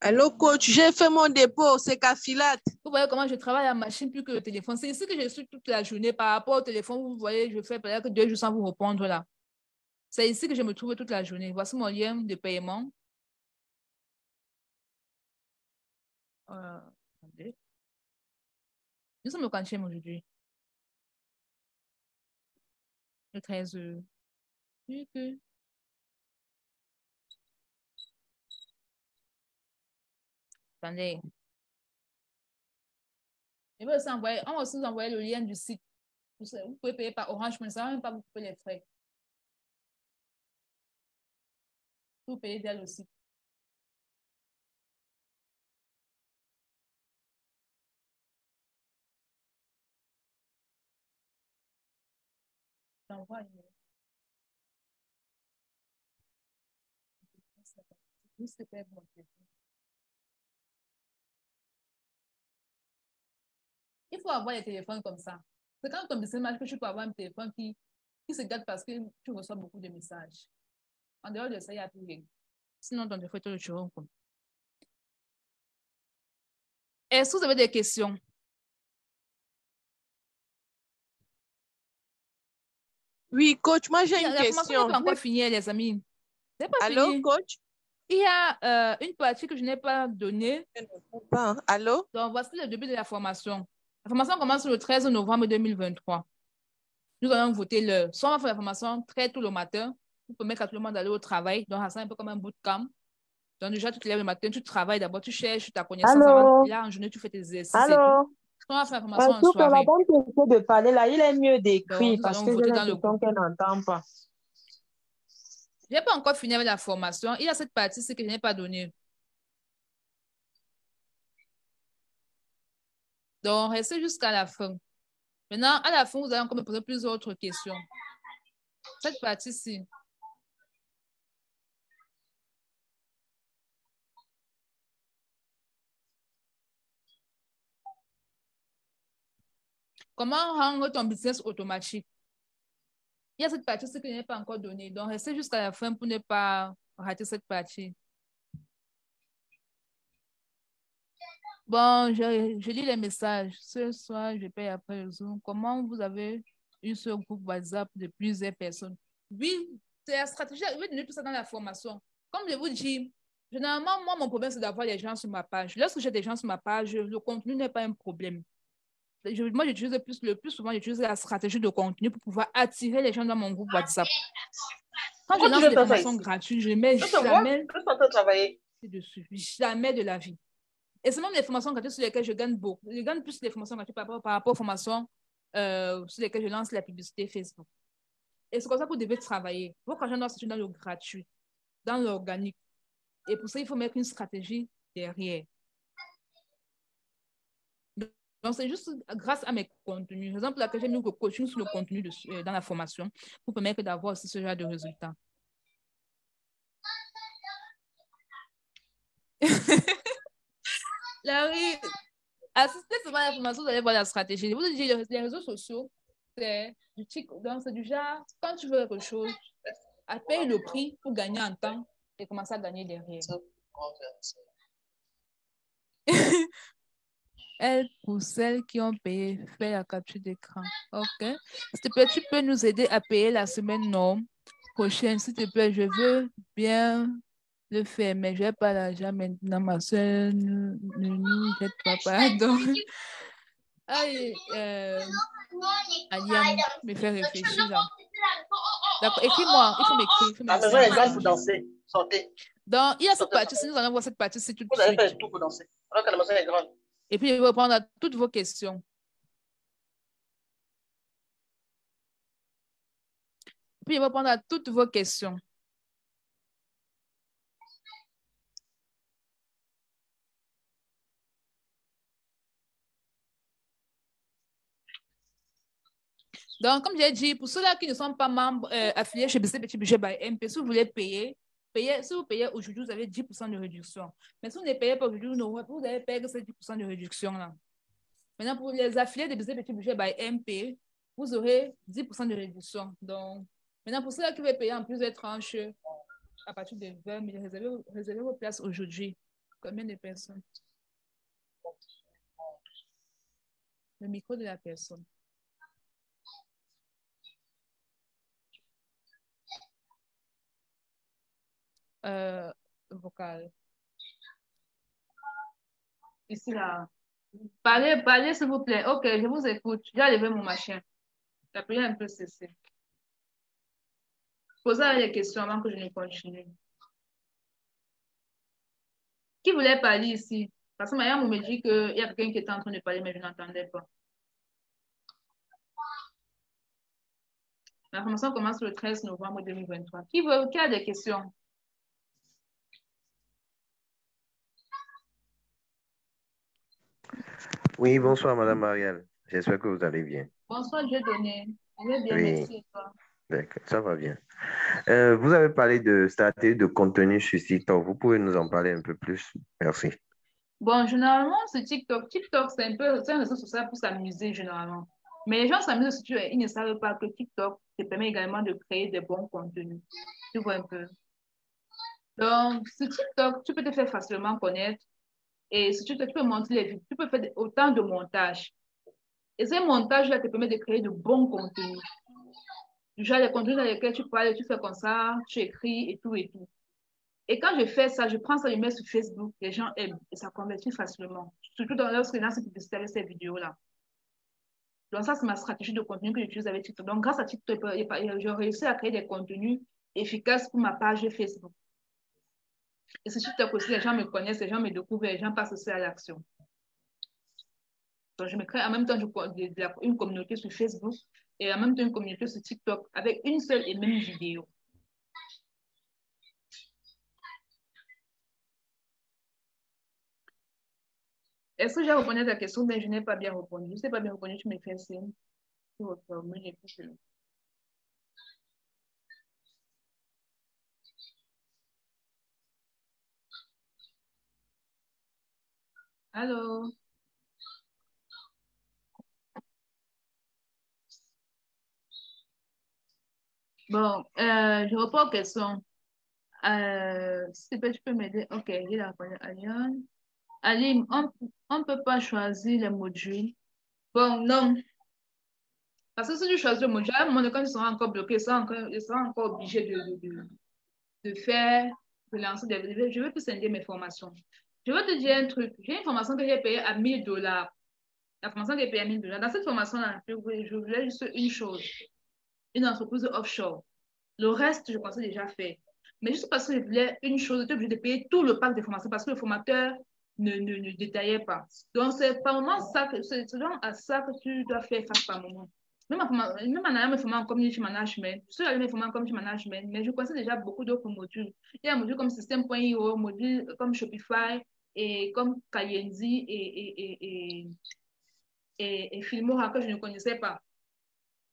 Allô, coach, j'ai fait mon dépôt, c'est Kafilat. Vous voyez comment je travaille à la machine plus que le téléphone. C'est ici que je suis toute la journée par rapport au téléphone. Vous voyez, je fais peut-être deux jours sans vous répondre là. C'est ici que je me trouve toute la journée. Voici mon lien de paiement. Euh, attendez. Nous sommes au quantième aujourd'hui. Le 13 Attendez. on va aussi vous envoyer le lien du site. Vous pouvez payer par Orange, mais ça ne va même pas vous couper les frais. Vous payez via le site. Il faut avoir les téléphones comme ça. C'est quand ton business que tu peux avoir un téléphone qui, qui se gâte parce que tu reçois beaucoup de messages. En dehors de ça, il n'y a plus rien. Sinon, ton téléphone est toujours Est-ce que vous avez des questions? Oui, coach, moi j'ai une la question. n'est pas encore finie, les amis. Pas Allô, fini. coach? Il y a euh, une partie que je n'ai pas donnée. Pas. Allô? Donc, voici le début de la formation. La formation commence le 13 novembre 2023. Nous allons voter l'heure. Soit on va faire la formation très tôt le matin pour permettre à tout le monde d'aller au travail. Donc, ça c'est un peu comme un bootcamp. Donc, déjà, tu te lèves le matin, tu travailles d'abord, tu cherches ta connaissance. Allô? Avant, là, en journée, tu fais tes exercices. et Allô? tout. Soit on va faire la formation en Surtout que la soirée. dame qui essaie de parler là, il est mieux Donc, d'écrire parce que j'ai voter dans le l'impression qu'elle n'entend pas. Je n'ai pas encore fini avec la formation. Il y a cette partie que je n'ai pas donnée. Donc, restez jusqu'à la fin. Maintenant, à la fin, vous allez encore me poser plusieurs autres questions. Cette partie-ci. Comment rendre ton business automatique? Il y a cette partie je n'ai pas encore donnée. Donc, restez jusqu'à la fin pour ne pas rater cette partie. Bon, je, je lis les messages. Ce soir, je paye après le Zoom. Comment vous avez eu ce groupe WhatsApp de plusieurs personnes? Oui, c'est la stratégie. Je vais donner tout ça dans la formation. Comme je vous dis, généralement, moi, mon problème, c'est d'avoir des gens sur ma page. Lorsque j'ai des gens sur ma page, le contenu n'est pas un problème. Je- moi, j'utilise plus, le plus souvent, j'utilise la stratégie de contenu pour pouvoir attirer les gens dans mon groupe WhatsApp. Quand je lance des formations gratuites, je mets jamais de. Jamais de la vie. Et c'est même les formations gratuites sur lesquelles je gagne beaucoup. Je gagne plus les formations gratuites par rapport, par rapport aux formations euh, sur lesquelles je lance la publicité Facebook. Et c'est comme ça que vous devez travailler. Votre argent doit se trouver dans le gratuit, dans l'organique. Et pour ça, il faut mettre une stratégie derrière. Donc, c'est juste grâce à mes contenus. Par exemple, là, que j'ai mis le coaching sur le contenu de- euh, dans la formation pour permettre d'avoir aussi ce genre de résultats. [LAUGHS] Larry, assistez souvent à la formation, vous allez voir la stratégie. Vous dis, les réseaux sociaux, c'est du, tic- donc c'est du genre, quand tu veux quelque chose, à payer le prix pour gagner en temps et commencer à gagner derrière. [LAUGHS] Elle, pour celles qui ont payé, fait la capture d'écran. OK? S'il te plaît, tu peux nous aider à payer la semaine non prochaine. S'il te plaît, je veux bien le faire, mais je n'ai pas l'argent maintenant. Ma soeur ne ne nous aide pas, [LAUGHS] pardon. Aïe, euh, Aliam me fait réfléchir là. D'accord, écris-moi. Il faut m'écrire. m'écrire. maison est grande pour danser. Sortez. Donc, il y a cette partie-ci, nous allons voir cette partie-ci tout de Vous allez faire tout pour danser. Alors que la maison est grande. Et puis, répondre à toutes vos questions. Puis, répondre à toutes vos questions. Donc, comme j'ai dit, pour ceux-là qui ne sont pas membres euh, affiliés chez BC Petit Budget by MP, si vous voulez payer, si vous payez aujourd'hui, vous avez 10% de réduction. Mais si vous ne payez pas aujourd'hui, vous allez payer que ces 10% de réduction-là. Maintenant, pour les affiliés de BC Petit Budget by MP, vous aurez 10% de réduction. Donc, maintenant, pour ceux-là qui veulent payer en plusieurs tranches, à partir de 20 000, réservez, réservez vos places aujourd'hui. Combien de personnes? Le micro de la personne. Euh, vocal. Ici, là. Parlez, parlez, s'il vous plaît. OK, je vous écoute. J'ai enlevé mon machin. Appuyez un peu ceci. Posez les questions avant que je ne continue. Qui voulait parler ici? Parce que Maya me dit qu'il y a quelqu'un qui était en train de parler, mais je n'entendais pas. La formation commence le 13 novembre 2023. Qui, veut, qui a des questions? Oui, bonsoir, Madame Marielle. J'espère que vous allez bien. Bonsoir, Dieu donné. Je vais bien, Oui. merci. toi? D'accord, ça va bien. Euh, vous avez parlé de stratégie de contenu sur TikTok. Vous pouvez nous en parler un peu plus? Merci. Bon, généralement, c'est TikTok. TikTok, c'est un peu, un réseau social pour s'amuser, généralement. Mais les gens s'amusent si tu ils ne savent pas que TikTok te permet également de créer des bons contenus. Tu vois un peu. Donc, sur TikTok, tu peux te faire facilement connaître. Et si tu, peux monter les vidéos, tu peux faire autant de montages. Et ces montages-là te permettent de créer de bons contenus. Du genre, les contenus dans lesquels tu parles, tu fais comme ça, tu écris et tout et tout. Et quand je fais ça, je prends ça, je mets sur Facebook, les gens aiment et ça convertit facilement. Surtout dans, lorsque publicités avec ces vidéos-là. Donc, ça, c'est ma stratégie de contenu que j'utilise avec TikTok. Donc, grâce à TikTok, j'ai réussi à créer des contenus efficaces pour ma page Facebook. Et sur TikTok aussi, les gens me connaissent, les gens me découvrent, les gens passent aussi à l'action. Donc, je me crée en même temps une communauté sur Facebook et en même temps une communauté sur TikTok avec une seule et même vidéo. Est-ce que j'ai répondu à ta question? Mais je n'ai pas bien répondu. Je ne sais pas bien répondu, tu me fais signe. Allô? Bon, euh, je reprends aux questions. Euh, plaît, tu peux m'aider? Ok, j'ai la répondu Lyon. Alim, on ne peut pas choisir les modules. Bon, non. Parce que si tu choisis le module, à un moment donné, quand ils seront encore bloqués, ils seront encore, ils seront encore obligés de, de, de, faire, de lancer des. Je veux plus scinder mes formations. Je veux te dire un truc. J'ai une formation que j'ai payée à 1000 dollars. La formation que j'ai payée à 1000 dollars. Dans cette formation-là, je voulais, juste une chose. Une entreprise offshore. Le reste, je pensais déjà faire. Mais juste parce que je voulais une chose, j'étais obligée de payer tout le pack de formation parce que le formateur ne, ne, détaillait pas. Donc, c'est par moment ça c'est à ça que tu dois faire face par moment. Même en allant me former en community management, je suis allée me former en community management, mais je connaissais déjà beaucoup d'autres modules. Il y a un module comme System.io, module comme Shopify, et comme Kayenzi et, et, et, et, Filmora que je ne connaissais pas.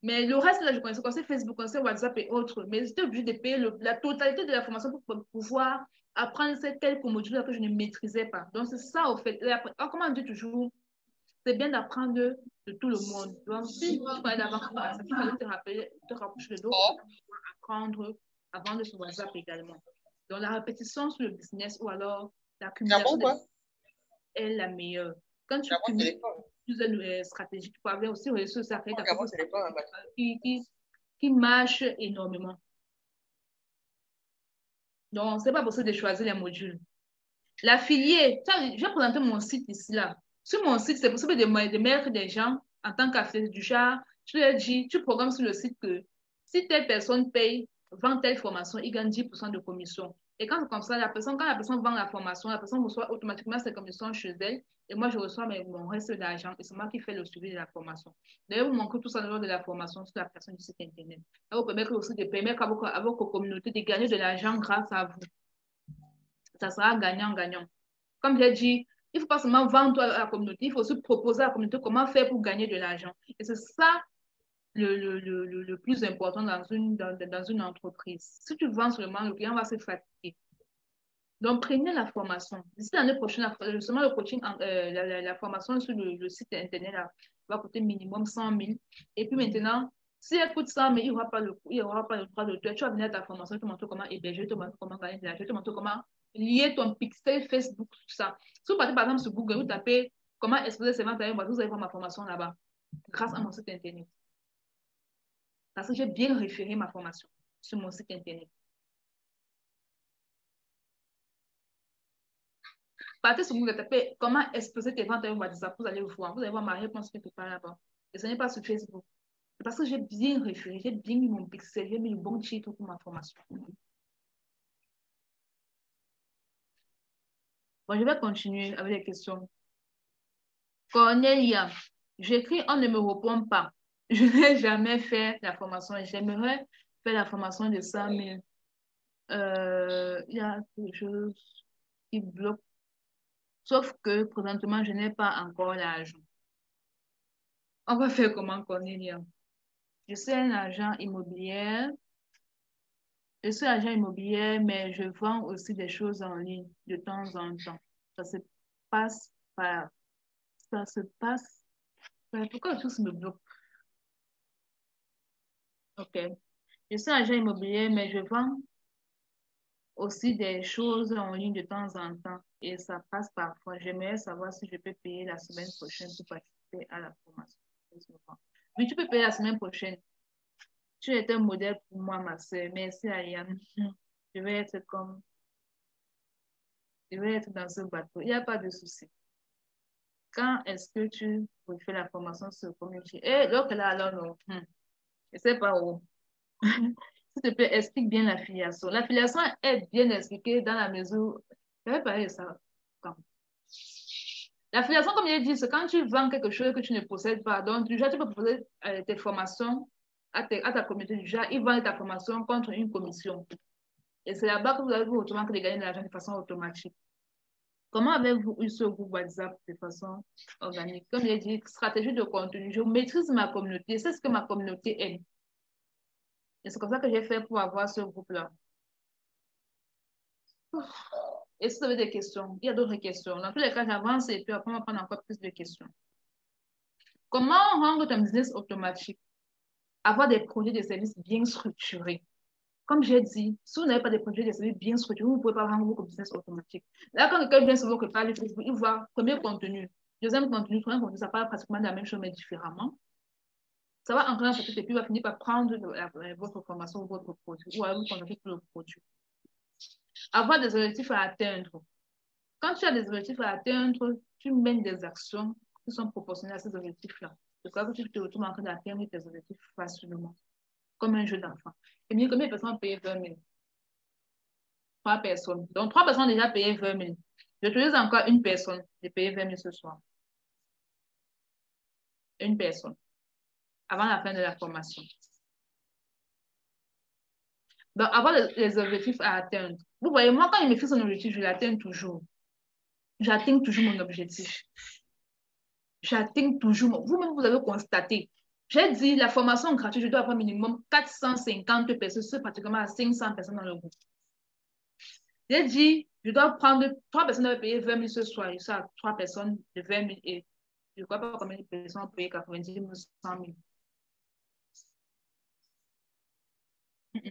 Mais le reste, là, je connaissais, connaissais Facebook, connaissais WhatsApp et autres. Mais j'étais obligée de payer la totalité de la formation pour, pouvoir apprendre ces quelques modules-là que je ne maîtrisais pas. Donc, c'est ça, au fait. Alors, comment on dit toujours, c'est bien d'apprendre de tout le monde. Donc, si tu connais d'abord ça, il fallait te rappeler, te rapprocher de pouvoir apprendre avant de sur WhatsApp également. Donc, la répétition sur le business ou alors l'accumulation quoi? est la meilleure. Quand tu plusieurs euh, stratégies, tu peux avoir aussi à Gabon, propre téléphone, hein, qui, qui, qui marche énormément. Donc, c'est pas possible de choisir les modules. L'affilié, je vais présenter mon site ici, là. Sur mon site, c'est possible de, de mettre des gens en tant qu'affilié du genre, tu leur dis, tu programmes sur le site que si telle personne paye, vend telle formation, il gagne 10% de commission. Et quand c'est comme ça, la personne, quand la personne vend la formation, la personne reçoit automatiquement ses commissions chez elle et moi, je reçois mes- mon reste d'argent et c'est moi qui fais le suivi de la formation. D'ailleurs, vous manquez tout ça lors de la formation sur la personne du site Internet. Ça vous permet aussi de permettre à votre, à votre communauté de gagner de l'argent grâce à vous. Ça sera gagnant-gagnant. Comme j'ai dit, il ne faut pas seulement vendre à la communauté, il faut aussi proposer à la communauté comment faire pour gagner de l'argent. Et c'est ça le, le, le, le- plus important dans une, dans, dans une entreprise. Si tu vends seulement, le client va se fatiguer. Donc, prenez la formation. D'ici l'année prochaine, justement, le coaching, euh, la, la- formation sur le, site Internet va coûter minimum 100 000. Et puis maintenant, si elle coûte 100 000, il n'y aura pas le, droit de toi. Tu vas venir à ta formation, te montre comment héberger, te montre comment gagner de l'argent, je te montre comment lier ton pixel Facebook, tout ça. Si vous partez par exemple sur Google, vous tapez comment exposer ses ventes à une vous allez voir ma formation là-bas, grâce à mon site Internet. Parce que j'ai bien référé ma formation sur mon site Internet. Partez sur Google, tapez comment exposer tes ventes une WhatsApp, vous allez voir, vous allez voir ma réponse quelque part là-bas. Et ce n'est pas sur Facebook. Parce que j'ai bien référé, j'ai bien mis mon pixel, j'ai mis le bon titre pour ma formation. Bon, je vais continuer avec les questions. Cornelia, j'écris, on ne me répond pas. [LAUGHS] Je n'ai jamais fait la formation. J'aimerais faire la formation de 100 000. Euh, il y a quelque chose qui bloque. Sauf que présentement, je n'ai pas encore l'argent. On va faire comment, Cornelia? Je suis un agent immobilier. Je suis agent immobilier, mais je vends aussi des choses en ligne de temps en temps. Ça se passe par... Ça se passe... par- Pourquoi tout me bloque? OK. Je suis agent immobilier, mais je vends aussi des choses en ligne de temps en temps et ça passe parfois. J'aimerais savoir si je peux payer la semaine prochaine pour participer à la formation. Oui, tu peux payer la semaine prochaine. Tu es un modèle pour moi, ma soeur. Merci, Ariane. Je vais être comme... Je vais être dans ce bateau. Il n'y a pas de souci. Quand est-ce que tu refais la formation sur community? Eh, donc là, alors, non. Je sais pas où. [LAUGHS] S'il te plaît, explique bien l'affiliation. L'affiliation est bien expliquée dans la mesure. Je vais parler de ça. quand? L'affiliation, comme je l'ai dit, c'est quand tu vends quelque chose que tu ne possèdes pas. Donc, déjà, tu peux proposer euh, tes formations à, à ta communauté. Déjà, ils vendent ta formation contre une commission. Et c'est là-bas que vous avez automatiquement de gagner de l'argent de façon automatique. Comment avez-vous eu ce groupe WhatsApp de façon organique? Comme j'ai dit, stratégie de contenu. Je maîtrise ma communauté. C'est ce que ma communauté aime. Et c'est comme ça que j'ai fait pour avoir ce groupe-là. Et si vous avez des questions, il y a d'autres questions. Dans tous les cas, j'avance et puis après, on va prendre encore plus de questions. Comment rendre ton business automatique? Avoir des projets de services bien structurés. Comme j'ai dit, si vous n'avez pas des projets de services bien structurés, vous ne pouvez pas rendre votre business automatique. Là, quand quelqu'un vient sur votre page Facebook, il voit premier contenu, deuxième contenu, troisième contenu, ça parle pratiquement de la même chose, mais différemment. Ça va entrer dans sa tête et puis va finir par prendre la- la- votre formation ou votre produit, ou alors vous contacter pour le produit. Avoir des objectifs à atteindre. Quand tu as des objectifs à atteindre, tu mènes des actions qui sont proportionnelles à ces objectifs-là. C'est quoi que tu te retrouves en train d'atteindre tes objectifs facilement, comme un jeu d'enfant. Et bien, combien de personnes ont payé 20 000? Trois personnes. Donc, trois personnes ont déjà payé 20 000. J'utilise encore une personne. J'ai payé 20 000 ce soir. Une personne. Avant la fin de la formation. Donc, avoir les, objectifs à atteindre. Vous voyez, moi, quand je me fixe un objectif, je l'atteins toujours. J'atteins toujours mon objectif. J'atteins toujours. Vous-même, vous avez constaté. J'ai dit, la formation gratuite, je dois avoir minimum 450 personnes, c'est pratiquement à 500 personnes dans le groupe. J'ai dit, je dois prendre, trois personnes doivent payer 20 000 ce soir, et ça, trois personnes de 20 000 et je ne crois pas combien de personnes ont payé 90 000, 100 000.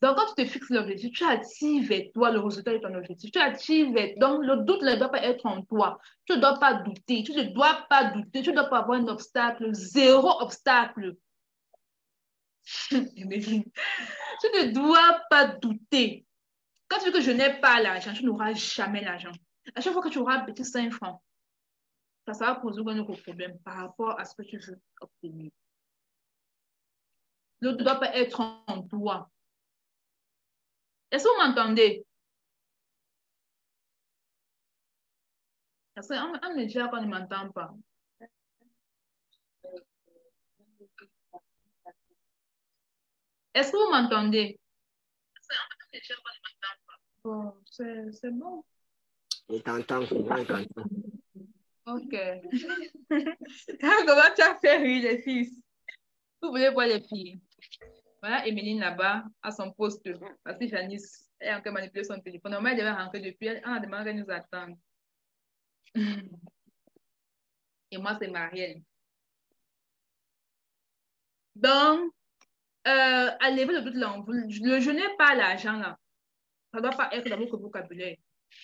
Donc, quand tu te fixes l'objectif, tu actives toi le résultat de ton objectif. Tu actives vers... Donc, le doute ne doit pas être en toi. Tu ne dois pas douter. Tu ne dois pas douter. Tu ne dois pas avoir un obstacle. Zéro obstacle. [LAUGHS] Tu ne dois pas douter. Quand tu dis que je n'ai pas l'argent, tu n'auras jamais l'argent. À chaque fois que tu auras un petit 5 francs, ça, va poser un autre problème par rapport à ce que tu veux obtenir. Ne doit pas être en toi. Est-ce que vous m'entendez? Parce qu'on on me dit qu'on ne m'entend pas. Est-ce que vous m'entendez? Bon, c'est bon. [LAUGHS] On t'entend, on t'entend. Ok. Comment tu as fait rire les filles? Vous voulez voir les filles? Voilà Emeline là-bas, à son poste. Parce que Janice est encore manipulé son téléphone. Normalement, elle devait rentrer depuis. Elle a demandé qu'elle nous attendre. [LAUGHS] Et moi, c'est Marielle. Donc, euh, à lever le doute le je n'ai pas l'argent là. Ça ne doit pas être dans votre vocabulaire.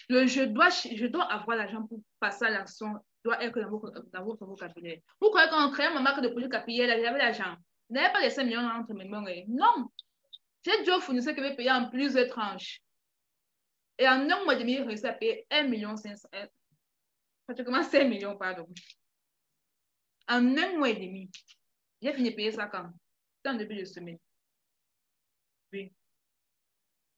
Le je dois, je dois avoir l'argent pour passer à l'action doit être dans votre, dans votre vocabulaire. Vous croyez qu'en créant ma marque de produits capillaires, j'avais l'argent? N'avez pas les 5 millions entre mes mains. Non. Dû au fournisseur qui veut payer en plusieurs tranches. Et en un mois et demi, j'ai réussi à payer 1 million 500. euh, Pratiquement 5 millions, pardon. En un mois et demi. J'ai fini de payer ça quand? C'était en début de semaine. Oui.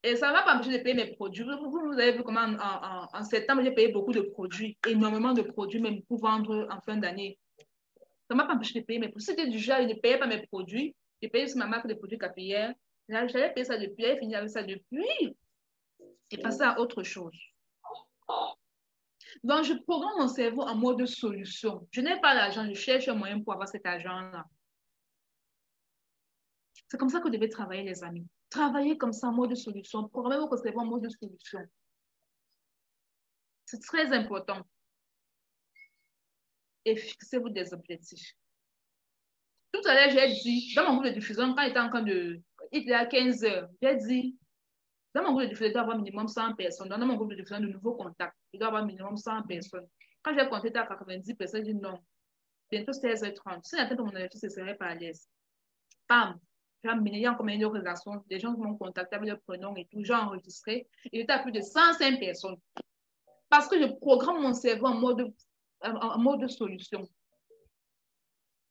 Et ça va pas m'empêcher de payer mes produits. Vous, avez vu comment en, en- en septembre, j'ai payé beaucoup de produits, énormément de produits, même pour vendre en fin d'année. Ça m'a pas empêché de payer mes produits? C'était du genre, je ne payais pas mes produits. Je payais sur ma marque de produits capillaires. J'avais payé ça depuis, j'avais fini avec ça depuis. Et passer à autre chose. Donc, je programme mon cerveau en mode solution. Je n'ai pas l'argent, je cherche un moyen pour avoir cet argent-là. C'est comme ça que vous devez travailler, les amis. Travaillez comme ça en mode solution. Programmez votre cerveau en mode solution. C'est très important. Et fixez-vous des objectifs. Tout à l'heure, j'ai dit, dans mon groupe de diffusion, quand il était en de. Il était à 15 heures, j'ai dit, dans mon groupe de diffusion, il doit avoir minimum 100 personnes. Dans mon groupe de diffusion de nouveaux contacts, il doit avoir minimum 100 personnes. Quand j'ai compté à 90 personnes, j'ai dit non. Bientôt 16h30. Si j'atteins mon objectif, ce serait pas à l'aise. Bam! J'ai amené en combien de relations, des gens qui m'ont contacté avec leur prénom et tout, j'ai enregistré. Il était à plus de 105 personnes. Parce que je programme mon cerveau en mode, en, en mode solution.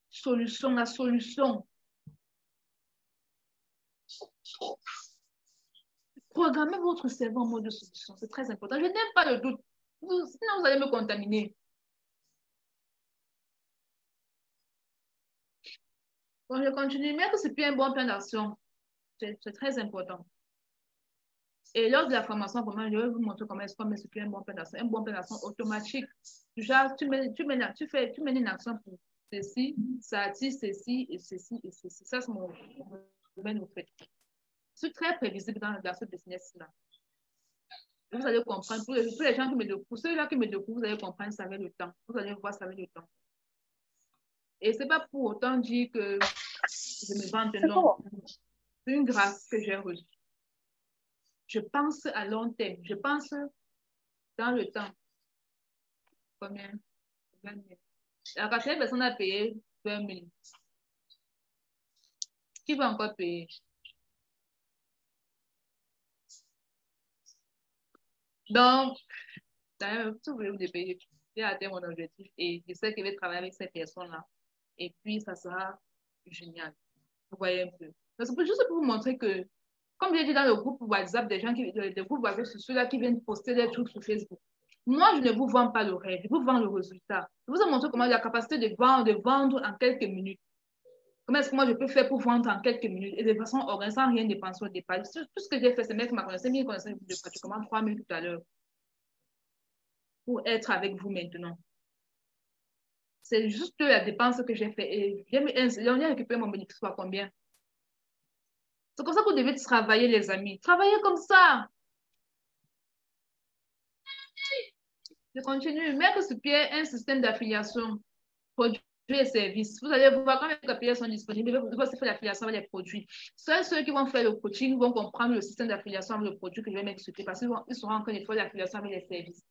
Solution, la solution. Programmez votre cerveau en mode solution. C'est très important. Je n'aime pas le doute. Vous- sinon, vous allez me contaminer. Bon, je continue. Que c'est plus un bon plan d'action. C'est très important. Et lors de la formation, vraiment, je vais vous montrer comment est-ce qu'on met un bon plan d'action. Un bon plan d'action automatique. Genre, tu mets, tu mets, la- tu fais, tu mets une action pour ceci, ça attire ceci et ceci et ceci. Ça, c'est mon domaine au fait. C'est très prévisible dans, dans ce business-là. Vous allez comprendre, pour les, pour les gens qui me découvrent, pour ceux-là qui me découvrent, vous allez comprendre ça avec le temps. Vous allez voir ça avec le temps. Et ce n'est pas pour autant dire que je me vante, non. C'est une grâce que j'ai reçue. Je pense à long terme. Je pense dans le temps. Combien? 20 000. La quatrième personne a payé 20 000. Qui va encore payer? Donc, vous voulez vous payer, j'ai atteint mon objectif et je sais que je vais travailler avec ces personnes-là. Et puis, ça sera génial. Vous voyez un peu. C'est juste pour vous montrer que, comme j'ai dit dans le groupe WhatsApp, des gens qui, WhatsApp, ceux-là qui viennent poster des trucs sur Facebook. Moi, je ne vous vends pas le rêve, je vous vends le résultat. Je vous ai montré comment la capacité de vendre, de vendre en quelques minutes. Comment est-ce que moi je peux faire pour vendre en quelques minutes? Et de façon organisée, sans rien dépenser au départ. Tout ce que j'ai fait, c'est mettre ma connaissance, bien connaissance de pratiquement trois minutes tout à l'heure pour être avec vous maintenant. C'est juste la dépense que j'ai fait. Et j'ai mis un- j'ai récupéré mon bénéfice à combien? C'est comme ça que vous devez travailler, les amis. Travaillez comme ça. Je continue. Mettre sur pied un système d'affiliation, produits et services. Vous allez voir quand les capillaires sont disponibles, vous aussi faire l'affiliation avec les produits. Seuls ceux qui vont faire le coaching vont comprendre le système d'affiliation avec le produit que je vais mettre sur pied parce qu'ils seront en train de faire l'affiliation avec les services.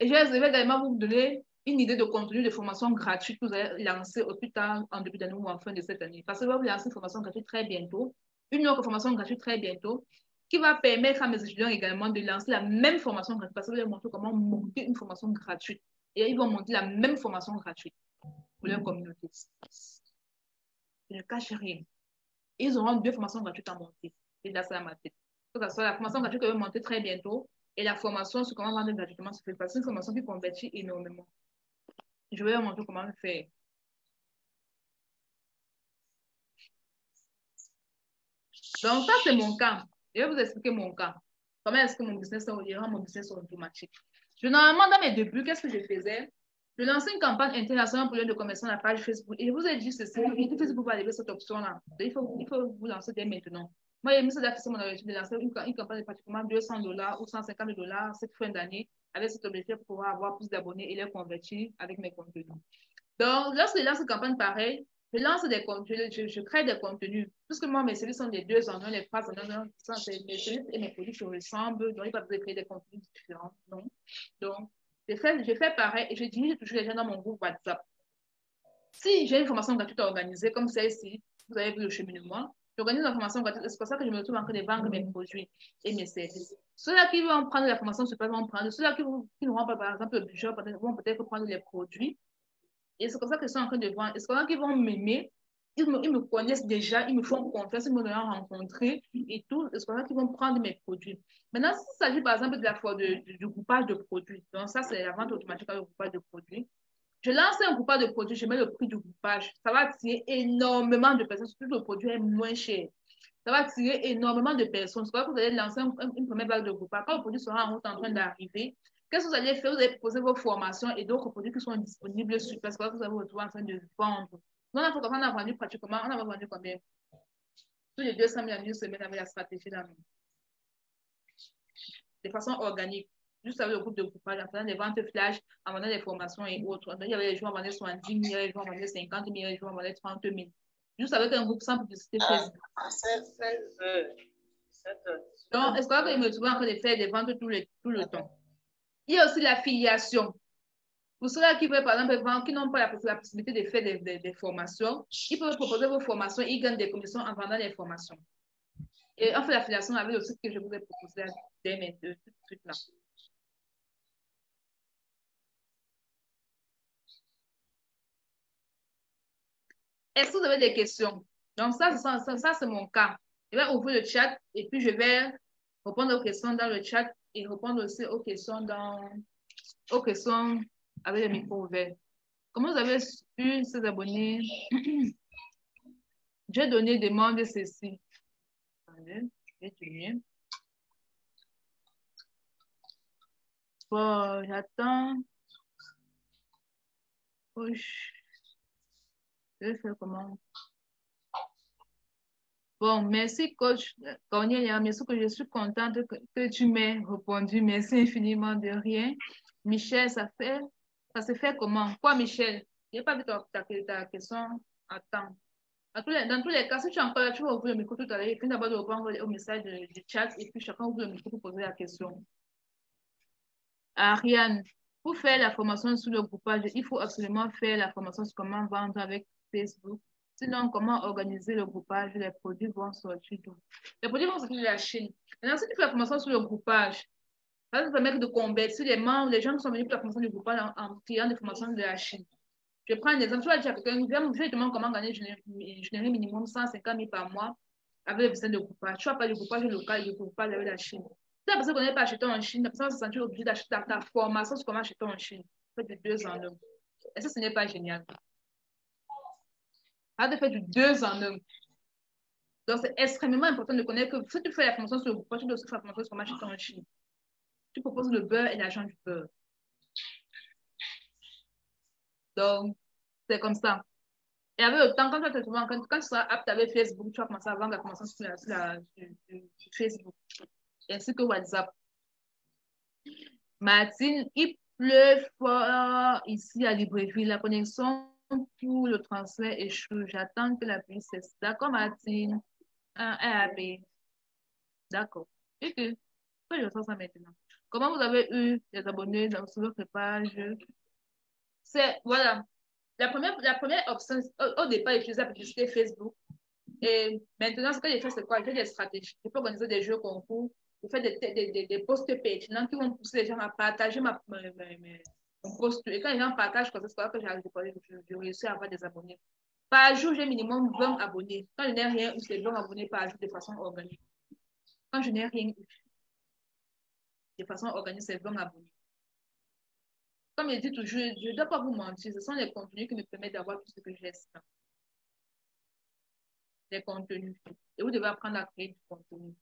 Et je vais également vous donner une idée de contenu de formation gratuite que vous allez lancer au plus tard en début d'année ou en fin de cette année. Parce que vous lancer une formation gratuite très bientôt, une autre formation gratuite très bientôt, qui va permettre à mes étudiants également de lancer la même formation gratuite. Parce que vous montrer comment monter une formation gratuite. Et ils vont monter la même formation gratuite pour leur communauté. Je ne cache rien. Ils auront deux formations gratuites à monter. Et là, c'est à ma tête. Que ce soit la formation gratuite que je vais monter très bientôt et la formation sur comment vendre gratuitement sur Facebook. C'est une formation qui convertit énormément. Je vais vous montrer comment le faire. Donc, ça, c'est mon cas. Je vais vous expliquer mon cas. Comment est-ce que mon business, mon business automatique. Je, normalement, dans mes débuts, qu'est-ce que je faisais? Je lançais une campagne internationale pour les de commerçants sur la page Facebook. Et je vous ai dit ceci, Facebook va arriver cette option-là. Il faut, il faut vous lancer dès maintenant. Moi, j'ai mis ça c'est mon objectif de lancer une, une, campagne de pratiquement 200 dollars ou 150 dollars cette fin d'année avec cet objectif pour pouvoir avoir plus d'abonnés et les convertir avec mes contenus. Donc, lorsque je lance une campagne pareille, je lance des contenus, je, je, crée des contenus. Puisque moi, mes services sont des deux en un, les phrases en un, mes services et mes produits se ressemblent, donc il n'y pas besoin de créer des contenus différents. Non. Donc, je fais, je fais pareil et je dirige toujours les gens dans mon groupe WhatsApp. Si j'ai une formation gratuite à organiser, comme celle-ci, vous avez vu le cheminement, j'organise une formation. C'est pour ça que je me retrouve en train de vendre mes produits et mes services. Ceux-là qui vont prendre la formation, c'est pas vont prendre. Ceux-là qui, qui n'auront pas, par exemple, le budget, vont peut-être prendre les produits et c'est comme ça je suis en train de voir. Est-ce qu'ils vont m'aimer? Ils me, ils me, connaissent déjà, ils me font confiance, ils me donnent rencontrer et tout. C'est comme ça qu'ils vont prendre mes produits. Maintenant, s'il s'agit par exemple de la fois de, du groupage de produits, donc ça, c'est la vente automatique avec le groupage de produits. Je lance un groupage de produits, je mets le prix du groupage. Ça va attirer énormément de personnes, surtout le produit est moins cher. Ça va attirer énormément de personnes. C'est que vous allez lancer une première vague de groupage. Quand le produit sera en route en train d'arriver, Qu'est-ce que vous allez faire? Vous allez proposer vos formations et d'autres produits qui sont disponibles sur parce que vous allez vous retrouver en train de vendre. Nous, on a vendu pratiquement, on a vendu combien? Tous les 200 000 une semaine avec la stratégie là De façon organique. Juste avec le groupe de groupage, en faisant des ventes flash, en vendant des formations et autres. il y avait des gens qui vendaient 70 000, il y avait des gens qui vendaient 50 000, il y avait des gens qui vendaient 30 000. Juste avec un groupe sans publicité Facebook. Donc, est-ce que vous me trouvez en train de faire des ventes tout le, tout le temps? Il y a aussi l'affiliation. Pour ceux-là qui veulent, par exemple, qui n'ont pas la, possibilité de faire des, des, des, formations, ils peuvent proposer vos formations, ils gagnent des commissions en vendant les formations. Et on fait l'affiliation avec le site que je vous ai proposé dès mes deux. Est-ce que vous avez des questions? Donc, ça, ça, ça, ça c'est mon cas. Je vais ouvrir le chat et puis je vais répondre aux questions dans le chat et répondre aussi aux questions, dans, aux questions avec le micro ouvert. Comment vous avez eu ces abonnés? [CLEARS THROAT] J'ai donné demande ceci. Bon, j'attends. Je vais faire comment? Bon, merci, coach Cornelia. Merci que je suis contente que, tu m'aies répondu. Merci infiniment de rien. Michel, ça fait, ça se fait comment? Quoi, Michel? Je n'ai pas vu ta, ta, question. Attends. dans tous les cas, si tu es encore là, tu vas ouvrir le micro tout à l'heure. Finis d'abord répondre au message du chat et puis chacun ouvre le micro pour poser la question. Ariane, pour faire la formation sur le groupage, il faut absolument faire la formation sur comment vendre avec Facebook. Sinon, comment organiser le groupage? Les produits vont sortir d'où? Les produits vont sortir de la Chine. Maintenant, si tu fais la formation sur le groupage, ça va permettre de convertir les membres, les gens qui sont venus pour la formation du groupage en, en clients de formation de la Chine. Je prends un exemple. Tu vas dire à quelqu'un, je vais demander comment gagner générer minimum 150 000 par mois avec le business de groupage. Tu vas pas du groupage local, du groupage avec la Chine. Si la personne ne connaît pas acheter en Chine, la personne se sentir obligée d'acheter ta, formation sur comment acheter en Chine. Ça fait de deux un. Et ça, ce n'est pas génial a de faire du deux en un. Donc, c'est extrêmement important de connaître que si tu fais la formation sur le groupe, tu dois aussi faire la sur acheter en Chine. Tu proposes le beurre et l'argent du beurre. Donc, c'est comme ça. Et avec le temps, quand tu, quand, quand tu seras apte avec Facebook, tu vas commencer à vendre la formation sur, la, Facebook, ainsi que WhatsApp. Martine, il pleut fort ici à Libreville. La connexion pour le transfert échoue. J'attends que la pluie cesse. D'accord, Martine? Un AB. D'accord. Ok. Je faire ça maintenant. Comment vous avez eu des abonnés dans, sur votre page? C'est, voilà. La première, la première option, au, départ, j'utilisais la Facebook. Et maintenant, ce que j'ai fait, c'est quoi? J'ai des stratégies. Je peux organiser des jeux concours. Je fais des, des, des, des posts page qui vont pousser les gens à partager ma, et quand les gens partagent comme ça, c'est que j'arrive je à avoir des abonnés. Par jour, j'ai minimum 20 abonnés. Quand je n'ai rien, c'est 20 abonnés par jour de façon organique. Quand je n'ai rien eu, de façon organisée, c'est 20 abonnés. Comme je dis toujours, je ne dois pas vous mentir, ce sont les contenus qui me permettent d'avoir tout ce que j'espère. Les contenus. Et vous devez apprendre à créer du contenu.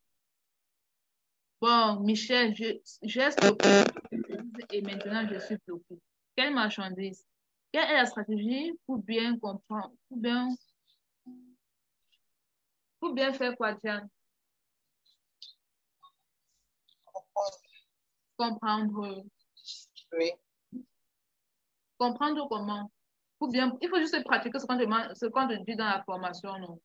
Bon, Michel, je, j'ai stocké et maintenant je suis bloquée. Quelle marchandise? Quelle est la stratégie pour bien comprendre, pour bien, pour bien faire quoi, Diane? Comprendre. Oui. Comprendre comment? Pour bien, il faut juste pratiquer ce qu'on te, ce qu'on te dit dans la formation, non?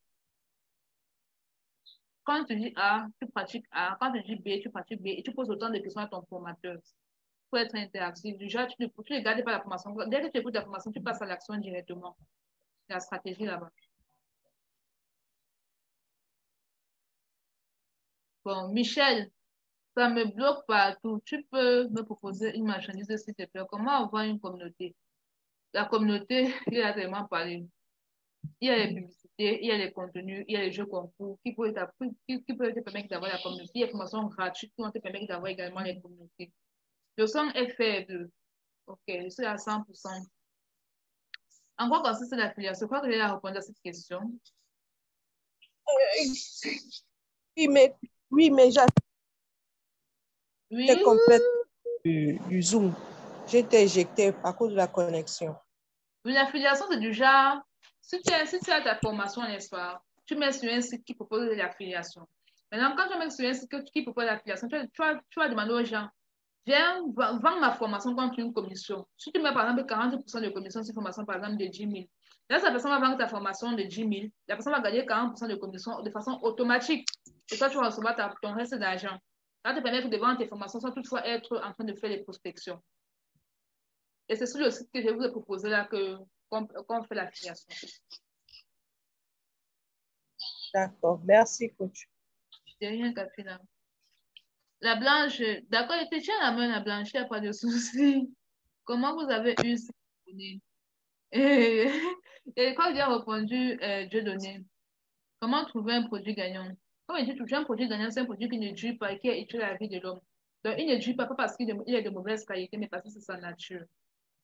Quand tu dis A, tu pratiques A. Quand tu dis B, tu pratiques B. Et tu poses autant de questions à ton formateur. Pour être interactif. Genre, tu ne tu regardes pas la formation. Dès que tu écoutes la formation, tu passes à l'action directement. La stratégie là-bas. Bon, Michel, ça me bloque partout. Tu peux me proposer une marchandise, s'il te plaît. Comment avoir une communauté? La communauté, [LAUGHS] il a tellement parlé. Il y a les il y a les contenus, il y a les jeux concours qui peuvent, qui, qui peuvent te permettre d'avoir la communauté. Il y a des formations gratuites qui vont te permettre d'avoir également les communautés. Le son est faible. Ok, je suis à 100%. En quoi consiste l'affiliation? Je crois que j'ai répondu à cette question? Oui, mais, oui, mais j'ai Oui. complète du, du Zoom. J'ai été éjectée à cause de la connexion. Une affiliation, c'est du genre, si tu, as, si tu ta formation, n'est-ce pas, tu mets sur un site qui propose de l'affiliation. Maintenant, quand tu mets sur un site qui propose l'affiliation, tu, vas, tu demander aux gens, viens vendre ma formation contre une commission. Si tu mets par exemple 40% de commission sur formation, par exemple, de 10 000, là, cette personne va vendre ta formation de 10 000, la personne va gagner 40% de commission de façon automatique. Et toi, tu vas recevoir ton reste d'argent. Ça te permet de vendre tes formations sans toutefois être en train de faire des prospections. Et c'est sur le site que je vous ai proposé là que qu'on fait l'affiliation. D'accord. Merci, coach. De rien, Capina. La blanche, d'accord, je te tiens la main, la blanche, il n'y a pas de souci. Comment vous avez eu ces données? [LAUGHS] Et, et quand j'ai répondu, euh, Dieu donné, comment trouver un produit gagnant? Comme je dis toujours, un produit gagnant, c'est un produit qui ne dure pas et qui utile à la vie de l'homme. Donc, il ne dure pas, pas parce qu'il il est de mauvaise qualité, mais parce que c'est sa nature.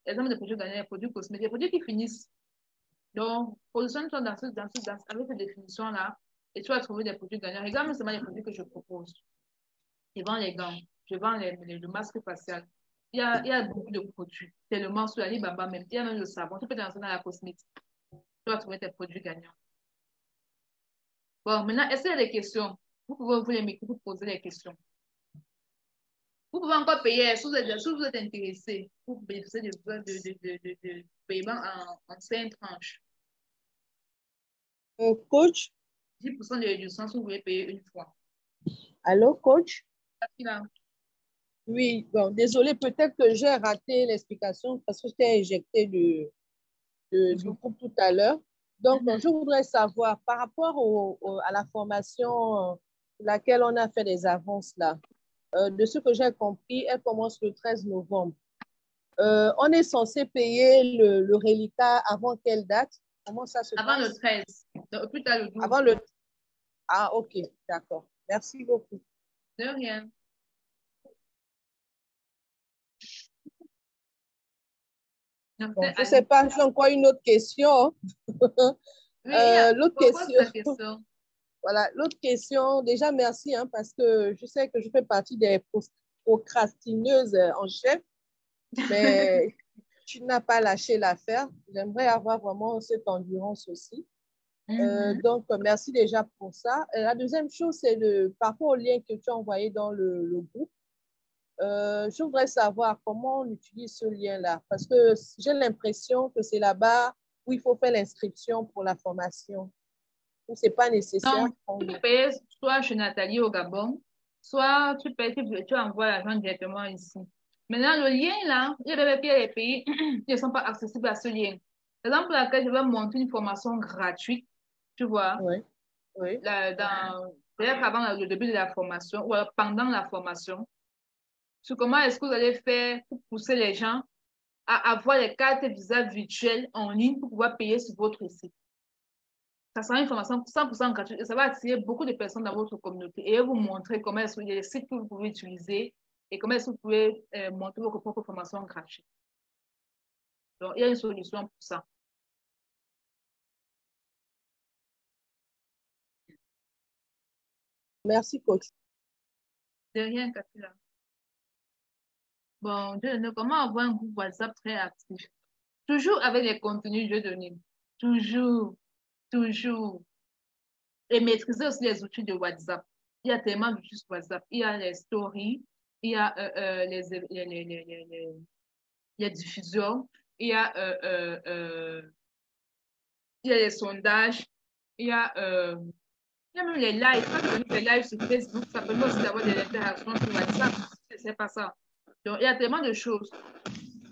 Exemple de produits gagnants, les produits cosmétiques, les produits qui finissent. Donc, positionne-toi dans, ce, dans, ce, dans avec cette définition-là et tu vas trouver des produits gagnants. Regarde seulement les produits que je propose. Je vends les gants, je vends les, les- le masque facial. Il y, a, il y a beaucoup de produits. Tellement sur Alibaba même. Il y a même le savon. Tu peux lancer dans la cosmétique. Tu vas trouver tes produits gagnants. Bon, maintenant, est-ce qu'il y a des questions? Vous pouvez ouvrir les poser les questions. Vous pouvez encore payer si vous êtes, si vous êtes intéressé pour bénéficier de, de, de, paiement en, en cinq tranches. Euh, coach, 10% de réduction si vous voulez payer une fois. allô, coach? Oui, bon, désolé, peut-être que j'ai raté l'explication parce que j'étais éjectée de- du groupe tout à l'heure. Donc, je voudrais savoir, par rapport au- au- à la formation pour laquelle on a fait des avances là, euh, de ce que j'ai compris, elle commence le 13 novembre. Euh, on est censé payer le, le reliquat avant quelle date? Comment ça se Avant passe? le 13. Donc, plus tard le 12. Avant le... Ah, ok, d'accord. Merci beaucoup. De rien. Bon, je ne sais pas, j'ai encore une autre question. Oui, y a- Euh, l'autre question? Voilà, l'autre question, déjà merci, hein, parce que je sais que je fais partie des pro- procrastineuses euh, en chef, mais [LAUGHS] tu n'as pas lâché l'affaire. J'aimerais avoir vraiment cette endurance aussi. Euh, Mhm. donc, euh, merci déjà pour ça. La deuxième chose, c'est le, par rapport au lien que tu as envoyé dans le, le groupe. Euh, je voudrais savoir comment on utilise ce lien-là, parce que j'ai l'impression que c'est là-bas où il faut faire l'inscription pour la formation, où ce n'est pas nécessaire. Donc, tu soit chez Nathalie au Gabon, soit tu payes, tu, tu envoies l'argent directement ici. Maintenant, le lien là, il y a des pays, les pays qui [CLEARS THROAT] ne sont pas accessibles à ce lien. Par exemple, pour laquelle je vais monter une formation gratuite, tu vois, Oui, oui. là, dans, peut-être avant le début de la formation ou alors pendant la formation, sur comment est-ce que vous allez faire pour pousser les gens à avoir les cartes Visa virtuelles en ligne pour pouvoir payer sur votre site. Ça sera une formation 100% gratuite et ça va attirer beaucoup de personnes dans votre communauté et vous montrer comment est-ce qu'il y a des sites que vous pouvez utiliser et comment est-ce que vous pouvez euh, monter votre propre formation gratuite. Donc, il y a une solution pour ça. Merci, coach. De rien, Kapila. Bon, je ne comment avoir un groupe WhatsApp très actif? Toujours avec les contenus je donne. Toujours. Toujours. Et maîtriser aussi les outils de WhatsApp. Il y a tellement d'outils sur WhatsApp. Il y a les stories, il y a euh, euh, les, diffusions, il y a, euh, euh, il y a les sondages, il y a, il y a même les lives. Quand les lives sur Facebook, ça permet aussi d'avoir des interactions sur WhatsApp. C'est pas ça. Donc, il y a tellement de choses.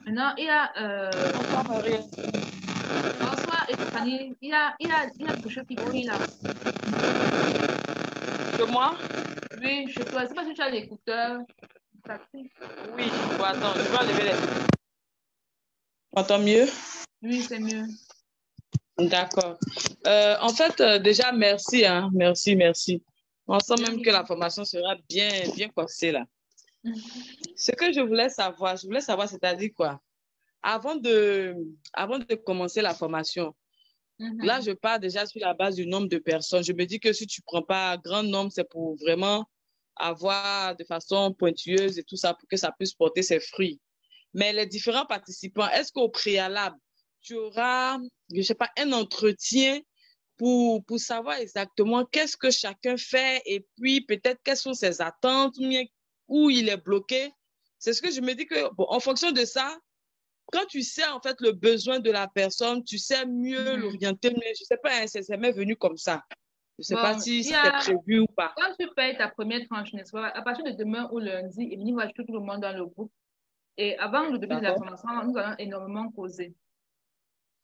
Maintenant, il y a. Bonsoir. Il y a, il a, il a quelque chose qui crie là. De moi? Oui, chez toi. Je ne sais pas si tu as l'écouteur. Oui, bon, attends, je vais enlever les. Entends mieux? Oui, c'est mieux. D'accord. Euh, en fait, euh, déjà, merci, hein, merci, merci. On sent même que la formation sera bien, bien passée là. [LAUGHS] Ce que je voulais savoir, je voulais savoir, c'est-à-dire quoi? Avant de, avant de commencer la formation, Mhm. là, je pars déjà sur la base du nombre de personnes. Je me dis que si tu prends pas un grand nombre, c'est pour vraiment avoir de façon pointueuse et tout ça pour que ça puisse porter ses fruits. Mais les différents participants, est-ce qu'au préalable, tu auras, je sais pas, un entretien pour, pour savoir exactement qu'est-ce que chacun fait et puis peut-être quelles sont ses attentes, ou où il est bloqué? C'est ce que je me dis que, bon, en fonction de ça, quand tu sais en fait le besoin de la personne, tu sais mieux Mhm. l'orienter. Mais je sais pas, hein, c'est jamais venu comme ça. Je sais Bon, pas si c'était a- prévu ou pas. Quand tu payes ta première tranche, n'est-ce pas, à partir de demain ou lundi, Émilie va ajouter tout le monde dans le groupe. Et avant le début de la formation, nous allons énormément causer.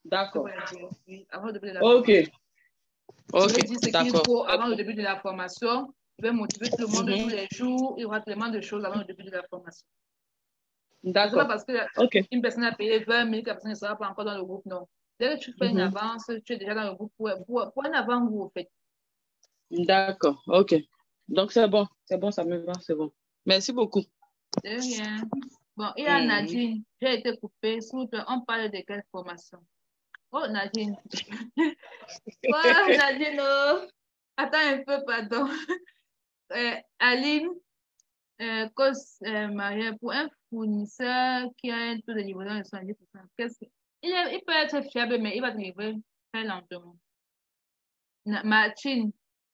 D'accord. Oui, avant le début de la Ok. formation. Ok, Je vais dire ce qu'il faut avant le début de la formation. Je vais motiver tout le monde Mhm. tous les jours. Il y aura tellement de choses avant le début de la formation. D'accord. pas parce que Ok. une personne a payé 20 000 que la personne ne sera pas encore dans le groupe, non. Dès que tu fais une Mhm. avance, tu es déjà dans le groupe pour, pour, pour un avant-goût, au fait. D'accord. Ok. Donc c'est bon. C'est bon, ça me va. C'est bon. Merci beaucoup. De rien. Bon, il y a Mhm. Nadine. J'ai été coupée. S'il vous plaît, on parle de quelle formation? Oh, Nadine. [LAUGHS] oh, Nadine, oh. Attends un peu, pardon. Euh, Aline, euh, cause, euh, Maria, pour un fournisseur qui a un taux de livraison de 70%, qu'est-ce que- il, peut être fiable, mais il va livrer très lentement. Martine,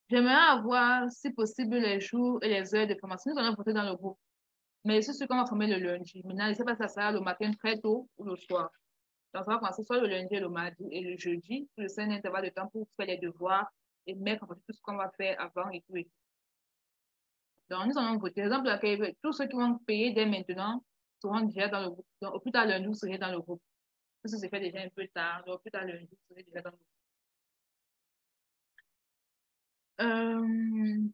j'aimerais avoir, si possible, les jours et les heures de formation. Nous allons voter dans le groupe. Mais c'est sûr qu'on va former le lundi. Maintenant, je ne sais pas si ça sera le matin très tôt ou le soir. Donc, ça va commencer soit le lundi et le mardi et le jeudi. pour laisser un intervalle de temps pour faire les devoirs et mettre en pratique tout ce qu'on va faire avant et tout. Donc, nous allons voter. Par exemple, laquelle- tous ceux qui vont payer dès maintenant seront déjà dans le groupe. Donc, au plus tard lundi, vous serez dans le groupe. Ça, c'est fait déjà un peu tard. Donc, au plus tard lundi, vous serez déjà dans le groupe. Euh,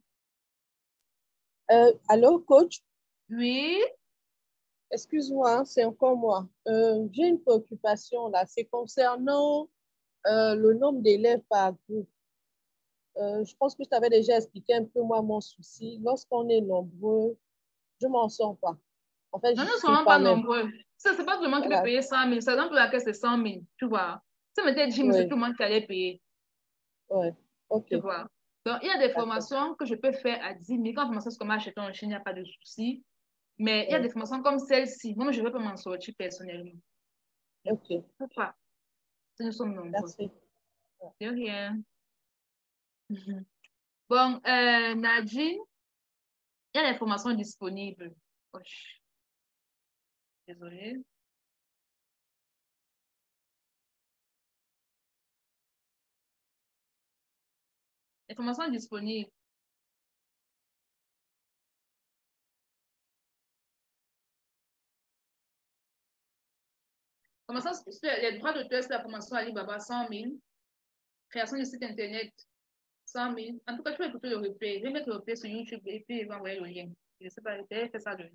Euh, allô, coach? oui? Excuse-moi, c'est encore moi. Euh, j'ai une préoccupation là. C'est concernant le nombre d'élèves par groupe. Je pense que je t'avais déjà expliqué un peu moi mon souci. Lorsqu'on est nombreux, je m'en sors pas. En fait, Non, ne serons pas même. nombreux. Ça, c'est pas tout le monde qui Voilà. peut payer 100 000. C'est exemple, la caisse, c'est 100 000. Tu vois. Ça m'était dit, mais c'est Oui. tout le monde qui allait payer. Ouais, ok. Tu vois. Donc, il y a des formations que je peux faire à 10 000. Quand formation comme acheter en Chine, il n'y a pas de souci. Mais il y a des formations comme celle-ci. Moi, je ne vais pas m'en sortir personnellement. Ok, Pourquoi? Si nous sommes nombreux. merci. De rien. [LAUGHS] Bon, euh, Nadine, il y a des formations disponibles. Désolée. Les formations disponibles. Formation sur les droits d'auteur sur la formation Alibaba, 100 000. Création du site internet, 100 000. En tout cas, tu peux écouter le replay. Je vais mettre le replay sur YouTube et puis je vais envoyer le lien. Je ne sais pas, j'ai fait ça de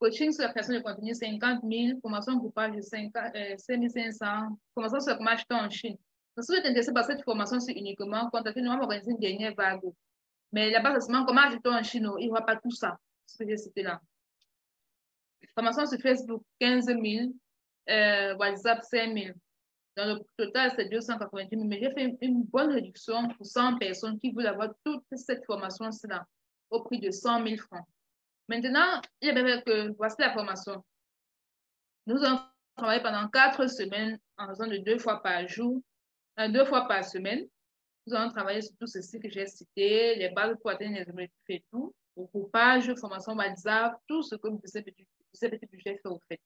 Coaching sur la création de contenu, 50 000. Formation groupage, 5 euh, 5 500. Formation sur comment acheter en Chine, si vous êtes intéressé par cette formation, c'est uniquement contactez-nous, on va organiser une dernière vague. Mais là-bas, seulement comment acheter en Chine, il n'y aura pas tout ça, ce que j'ai là. Formation sur Facebook, 15 000, euh, WhatsApp, 5 000. Dans le total, c'est 290 000. Mais j'ai fait une bonne réduction pour 100 personnes qui veulent avoir toute cette formation-là au prix de 100 000 francs. Maintenant, il avait que voici la formation. Nous avons travaillé pendant quatre semaines en faisant de deux fois par jour, euh, deux fois par semaine. Nous avons travaillé sur tout ceci que j'ai cité, les bases pour atteindre les objectifs et tout, au coupage, formation WhatsApp, tout ce que ces petits, petits budgets fait au fait.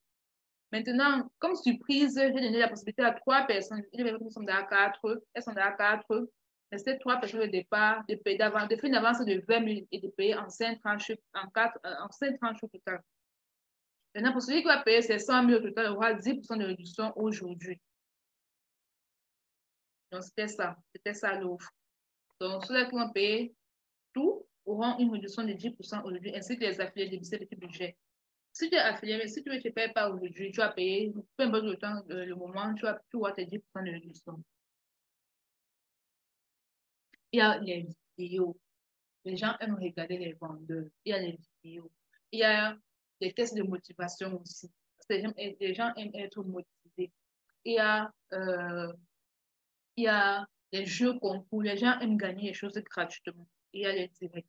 Maintenant, comme surprise, j'ai donné la possibilité à trois personnes. Il y avait nous sommes à quatre, elles sont à quatre. Mais ces trois personnes au départ, de payer d'avance, de faire une avance de 20 000 et de payer en cinq tranches, en quatre, euh, en au total. Maintenant, pour celui qui va payer ces 100 000 au total, il aura 10% de réduction aujourd'hui. Donc, c'était ça. C'était ça l'offre. Donc, ceux qui vont payer tout auront une réduction de 10% aujourd'hui, ainsi que les affiliés de ce petit budget. Si tu es affilié, mais si tu ne te payes pas aujourd'hui, tu vas payer, peu importe le temps, euh, le moment, tu vas, tu tes 10% de réduction. Il y a les vidéos. Les gens aiment regarder les vendeurs. Il y a les vidéos. Il y a des tests de motivation aussi. Les gens aiment être motivés. Il y a, euh, il y a les jeux concours. Les gens aiment gagner les choses gratuitement. Il y a les directs.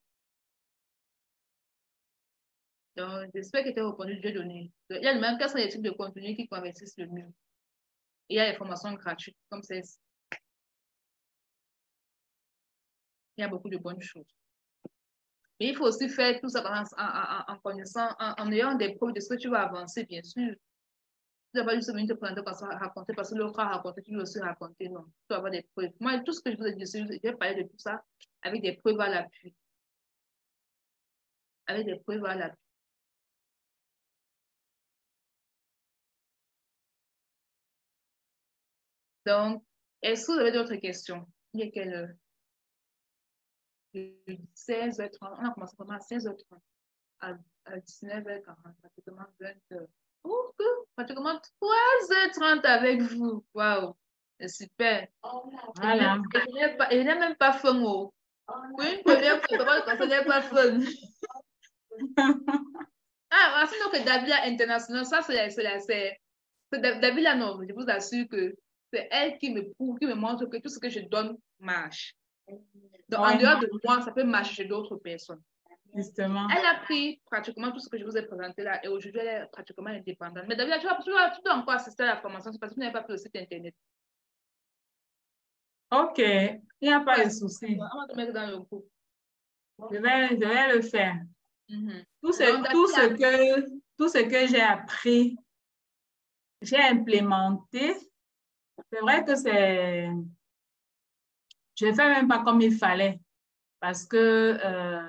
Donc, j'espère que tu as répondu, Dieu donné. Il y a le même quels sont les types de contenus qui convertissent le mieux. Il y a les formations gratuites comme celle-ci. Il y a beaucoup de bonnes choses. Mais il faut aussi faire tout ça en, connaissant, en, ayant des preuves de ce que tu vas avancer, bien sûr. Tu n'as pas juste venir te prendre comme ça, raconter, parce que l'autre a raconté, tu dois aussi raconter. Non, tu dois avoir des preuves. Moi, tout ce que je vous ai dit, je vais parler de tout ça avec des preuves à l'appui. Avec des preuves à l'appui. Donc, est-ce que vous avez d'autres questions? Il a quelle heure? 16h30, on a commencé vraiment à 16h30, à, 19h40, pratiquement 20h. Oh, pratiquement 3h30 avec vous. Waouh, c'est super. Voilà. Il n'est même pas fun. Oh. Oui, une première fois, ce n'est pas fun. [LAUGHS] ah, sinon que Davila International, ça c'est Davila, non, je vous assure que c'est elle qui me prouve, qui me montre que tout ce que je donne marche. Donc, en dehors de moi, ça peut marcher chez d'autres personnes. Justement. Elle a pris pratiquement tout ce que je vous ai présenté là et aujourd'hui, elle est pratiquement indépendante. Mais David, tu, vas, tu, dois, tu dois encore assister à la formation, c'est parce que tu n'avais pas pris le site Internet. OK, il n'y a pas de souci. On va te mettre dans le groupe. Je vais, je vais le faire. Mm-hmm. tout, ce, tout, ce que, tout ce que j'ai appris, j'ai implémenté. C'est vrai que c'est je ne fais même pas comme il fallait parce que euh,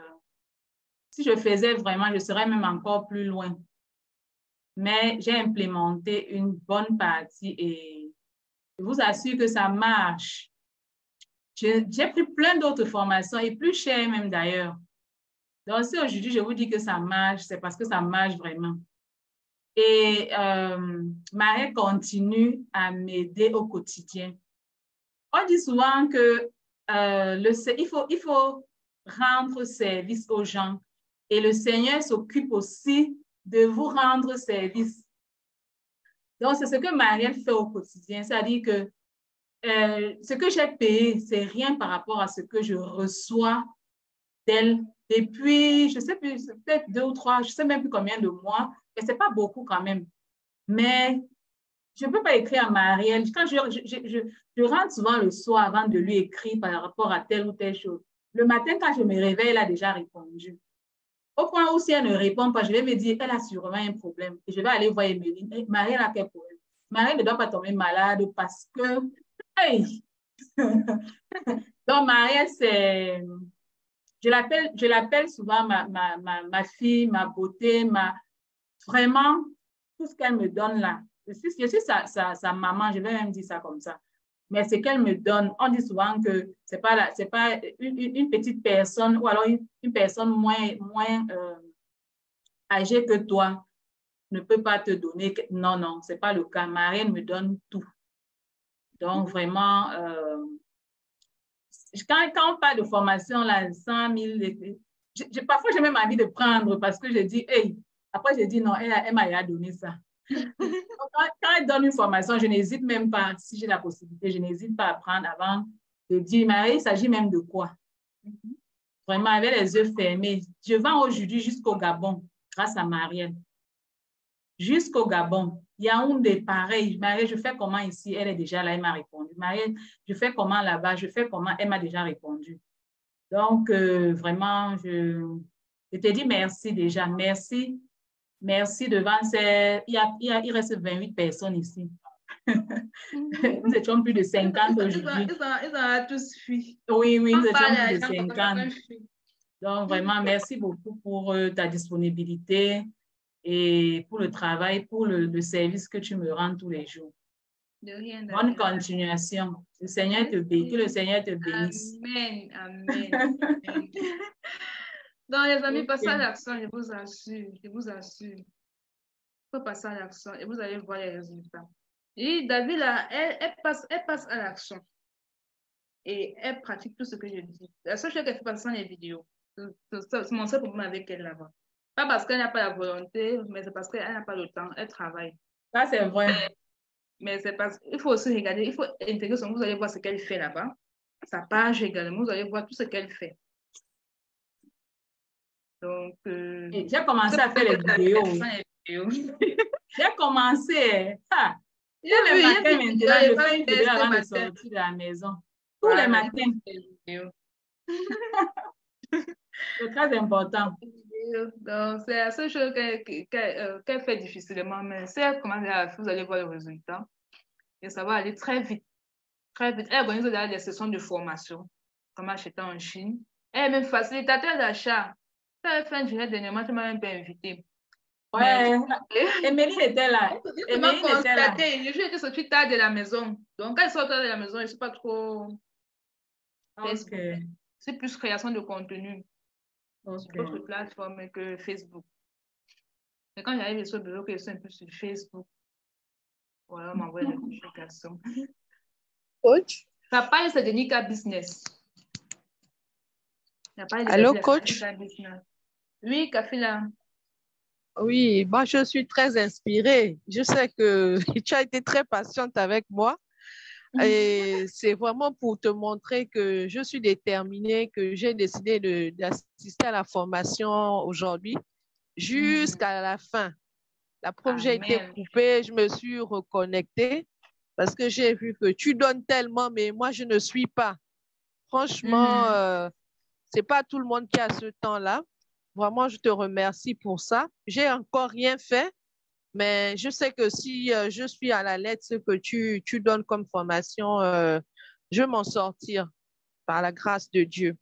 si je faisais vraiment, je serais même encore plus loin. Mais j'ai implémenté une bonne partie et je vous assure que ça marche. J'ai pris plein d'autres formations et plus chères même d'ailleurs. Donc, si aujourd'hui je vous dis que ça marche, c'est parce que ça marche vraiment. Et euh, Marie continue à m'aider au quotidien. On dit souvent que euh, le, il, faut, il faut rendre service aux gens et le Seigneur s'occupe aussi de vous rendre service. Donc, c'est ce que Marielle fait au quotidien, c'est-à-dire que euh, ce que j'ai payé, c'est rien par rapport à ce que je reçois d'elle depuis, je sais plus, peut-être deux ou trois, je sais même plus combien de mois, mais c'est pas beaucoup quand même. Mais je ne peux pas écrire à Marielle. Quand je, je, je, rentre souvent le soir avant de lui écrire par rapport à telle ou telle chose. Le matin, quand je me réveille, elle a déjà répondu. Au point où si elle ne répond pas, je vais me dire, elle a sûrement un problème. Et je vais aller voir Emeline. Eh, Marielle a quel problème? Marielle ne doit pas tomber malade parce que... Hey! [LAUGHS] Donc, Marielle, c'est... Je l'appelle, je l'appelle souvent ma, ma, ma, ma fille, ma beauté, ma... Vraiment, tout ce qu'elle me donne là, je suis, je suis sa, sa, sa, maman, je vais même dire ça comme ça. Mais ce qu'elle me donne, on dit souvent que ce n'est pas, c'est pas une, une, petite personne ou alors une, une personne moins, moins euh, âgée que toi ne peut pas te donner. Non, non, ce n'est pas le cas. Marianne me donne tout. Donc, vraiment, euh, quand, quand on parle de formation, là, 100 000, j'ai- parfois j'ai même envie de prendre parce que je dis, hey, après j'ai dit non, elle, elle m'a déjà donné ça. [LAUGHS] Quand, elle donne une formation, je n'hésite même pas, si j'ai la possibilité, je n'hésite pas à prendre avant de dire, mais il s'agit même de quoi? Vraiment, avec les yeux fermés. Je vends aujourd'hui jusqu'au Gabon, grâce à Marielle. Jusqu'au Gabon. Il y a un des pareils. Marielle, je fais comment ici? Elle est déjà là, elle m'a répondu. Marielle, je fais comment là-bas? Je fais comment? Elle m'a déjà répondu. Donc, euh, vraiment, je, je te dis merci déjà. Merci. Merci devant ces... Il, y a, il, y a- il reste 28 personnes ici. [LAUGHS] Nous étions plus de 50 Ils ont, aujourd'hui. ils ont- tous fui. Oui, oui, nous étions plus de la gente, 50. on fuit. Donc, vraiment, merci beaucoup pour euh, ta disponibilité et pour le travail, pour le, le service que tu me rends tous les jours. De rien, de Bonne rien. continuation. Le Seigneur te bénisse. Que le Seigneur te bénisse. Amen, amen. amen. [LAUGHS] Donc, les amis, passez à l'action, je vous assure, je vous assure. Il faut passer à l'action et vous allez voir les résultats. Et David, là, elle, elle passe, elle passe à l'action. Et elle pratique tout ce que je dis. La seule chose qu'elle fait passer, sont les vidéos. C'est mon seul problème avec elle là-bas. Pas parce qu'elle n'a pas la volonté, mais c'est parce qu'elle n'a pas le temps. Elle travaille. Ça, c'est vrai. Mais c'est parce qu'il faut aussi regarder, il faut intégrer son, vous allez voir ce qu'elle fait là-bas. Sa page également, vous allez voir tout ce qu'elle fait. Donc, euh, J'ai commencé à faire les vidéos. J'ai commencé. Ah, tous J'ai les matins maintenant, je fais une vidéo avant de sortir de la maison. Tous Voilà, les matins. [LAUGHS] C'est très important. Donc, c'est la seule chose qu'elle qu'elle- euh, qu'elle fait difficilement, mais si elle commence à faire, vous allez voir le résultat. Et ça va aller très vite. Très vite. Elle organise des sessions de formation, comme acheter en Chine. Elle est même facilitateur d'achat. Ça, elle fait un dîner dernièrement, tu m'as même pas invité. Ouais, [LAUGHS] Emeline était là. Emeline était là. constaté, je suis sortie tard de la maison. Donc, quand elle sort tard de la maison, je ne suis pas trop. Facebook. C'est plus création de contenu sur d'autres plateformes que Facebook. Et quand j'arrive sur le bureau, que je suis un peu sur Facebook, voilà, on m'envoie des [LAUGHS] notifications. Coach? Ta page, c'est de Nika Business. La de Allô, Nika coach? Business. Oui, Kafila. Oui, moi je suis très inspirée. Je sais que [LAUGHS] tu as été très patiente avec moi. Et [LAUGHS] c'est vraiment pour te montrer que je suis déterminée, que j'ai décidé de- d'assister à la formation aujourd'hui jusqu'à la fin. La preuve, j'ai été coupée, je me suis reconnectée parce que j'ai vu que tu donnes tellement, mais moi, je ne suis pas. Franchement, Mhm. euh, c'est pas tout le monde qui a ce temps-là. Vraiment, je te remercie pour ça. J'ai encore rien fait, mais je sais que si euh, je suis à la lettre ce que tu, tu donnes comme formation, euh, je vais m'en sortir par la grâce de Dieu.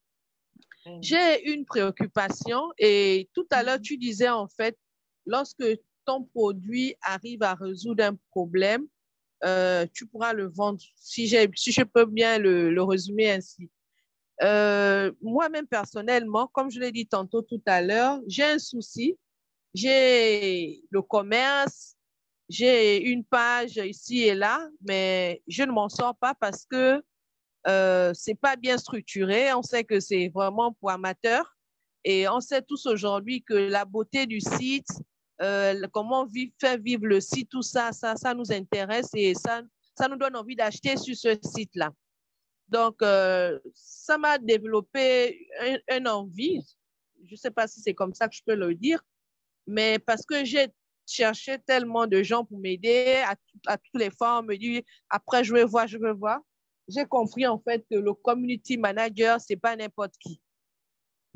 J'ai une préoccupation et tout à l'heure, tu disais en fait, lorsque ton produit arrive à résoudre un problème, euh, tu pourras le vendre, si, si je peux bien le, le résumer ainsi. Euh, Moi-même, personnellement, comme je l'ai dit tantôt tout à l'heure, j'ai un souci. J'ai le commerce, j'ai une page ici et là, mais je ne m'en sors pas parce que euh, c'est pas bien structuré. On sait que c'est vraiment pour amateurs et on sait tous aujourd'hui que la beauté du site, euh, comment vivre, faire vivre le site, tout ça, ça, ça nous intéresse et ça, ça nous donne envie d'acheter sur ce site-là. Donc, euh, ça m'a développé un, un envie. Je ne sais pas si c'est comme ça que je peux le dire, mais parce que j'ai cherché tellement de gens pour m'aider à, à toutes les formes, me dire après je vais voir, je vais voir. J'ai compris en fait que le community manager, c'est pas n'importe qui.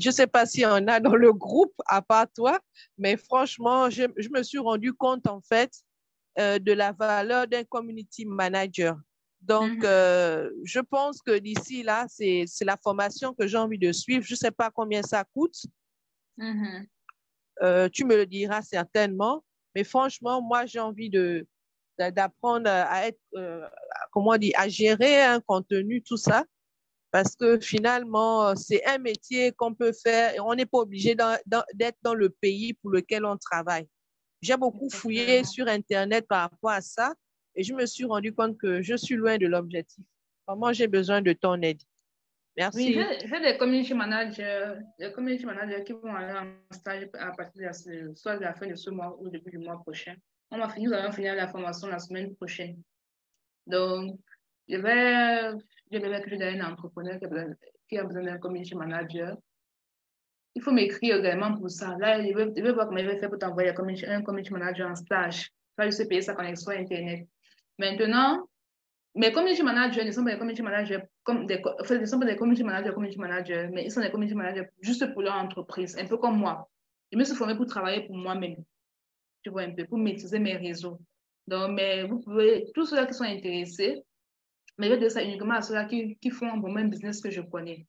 Je ne sais pas s'il y en a dans le groupe à part toi, mais franchement, je, je me suis rendu compte en fait euh, de la valeur d'un community manager. Donc, euh, je pense que d'ici là, c'est la formation que j'ai envie de suivre. Je ne sais pas combien ça coûte. Mhm. Euh, tu me le diras certainement. Mais franchement, moi, j'ai envie de d'a- d'apprendre à être, euh, comment on dit, à gérer un contenu, tout ça. Parce que finalement, c'est un métier qu'on peut faire et on n'est pas obligé d'être dans le pays pour lequel on travaille. J'ai beaucoup fouillé sur Internet par rapport à ça Et je me suis rendu compte que je suis loin de l'objectif. Vraiment, j'ai besoin de ton aide. Merci. Oui, j'ai des community managers, des community managers qui vont aller en stage à partir de la, soit de la fin de ce mois ou début du mois prochain. On va finir, nous allons finir la formation la semaine prochaine. Donc, je vais, je vais j'ai un entrepreneur qui a besoin, d'un community manager. Il faut m'écrire également pour ça. Là, je vais, je vais voir comment il va faire pour t'envoyer un community manager en stage. Il va juste payer sa connexion Internet. Maintenant, mes community managers ne sont pas des community managers comme des, enfin, ne des community managers, community managers, mais ils sont des community managers juste pour leur entreprise, un peu comme moi. Je me suis formée pour travailler pour moi-même. Tu vois un peu, pour maîtriser mes réseaux. Donc, mais vous pouvez, tous ceux-là qui sont intéressés, mais je vais dire ça uniquement à ceux-là qui, qui font le même business que je connais.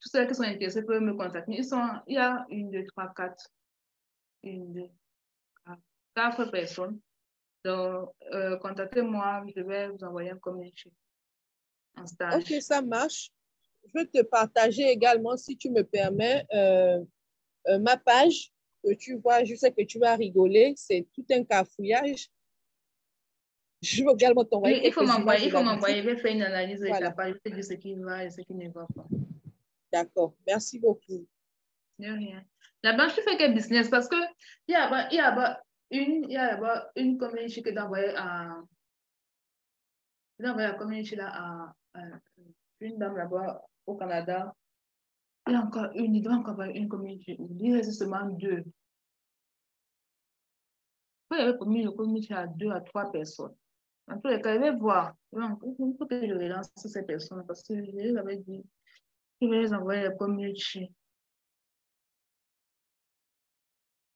Tous ceux-là qui sont intéressés peuvent me contacter. Ils sont, il y a une, deux, trois, quatre, une, deux, quatre, quatre personnes donc, euh, contactez-moi, je vais vous envoyer un communiqué en stage. Ok, ça marche. Je vais te partager également, si tu me permets, euh, euh, ma page que tu vois. Je sais que tu vas rigoler. C'est tout un cafouillage. Je vais également t'envoyer. il faut m'envoyer, il faut m'envoyer. Je vais faire une analyse de ta page. Je vais dire ce qui va et ce qui ne va pas. D'accord. Merci beaucoup. De rien. Là-bas, je fais quel business parce que il y a, il y a une, il y a d'abord une communauté qui est envoyée à, envoyé la communauté là à, à, une dame là-bas au Canada. Il y a encore une, il doit encore avoir une communauté. Il reste seulement deux. Il y avait promis une communauté à deux à trois personnes. En les cas, je vais voir. Il faut que je relance ces personnes parce que je les avais dit je vais les envoyer la communauté.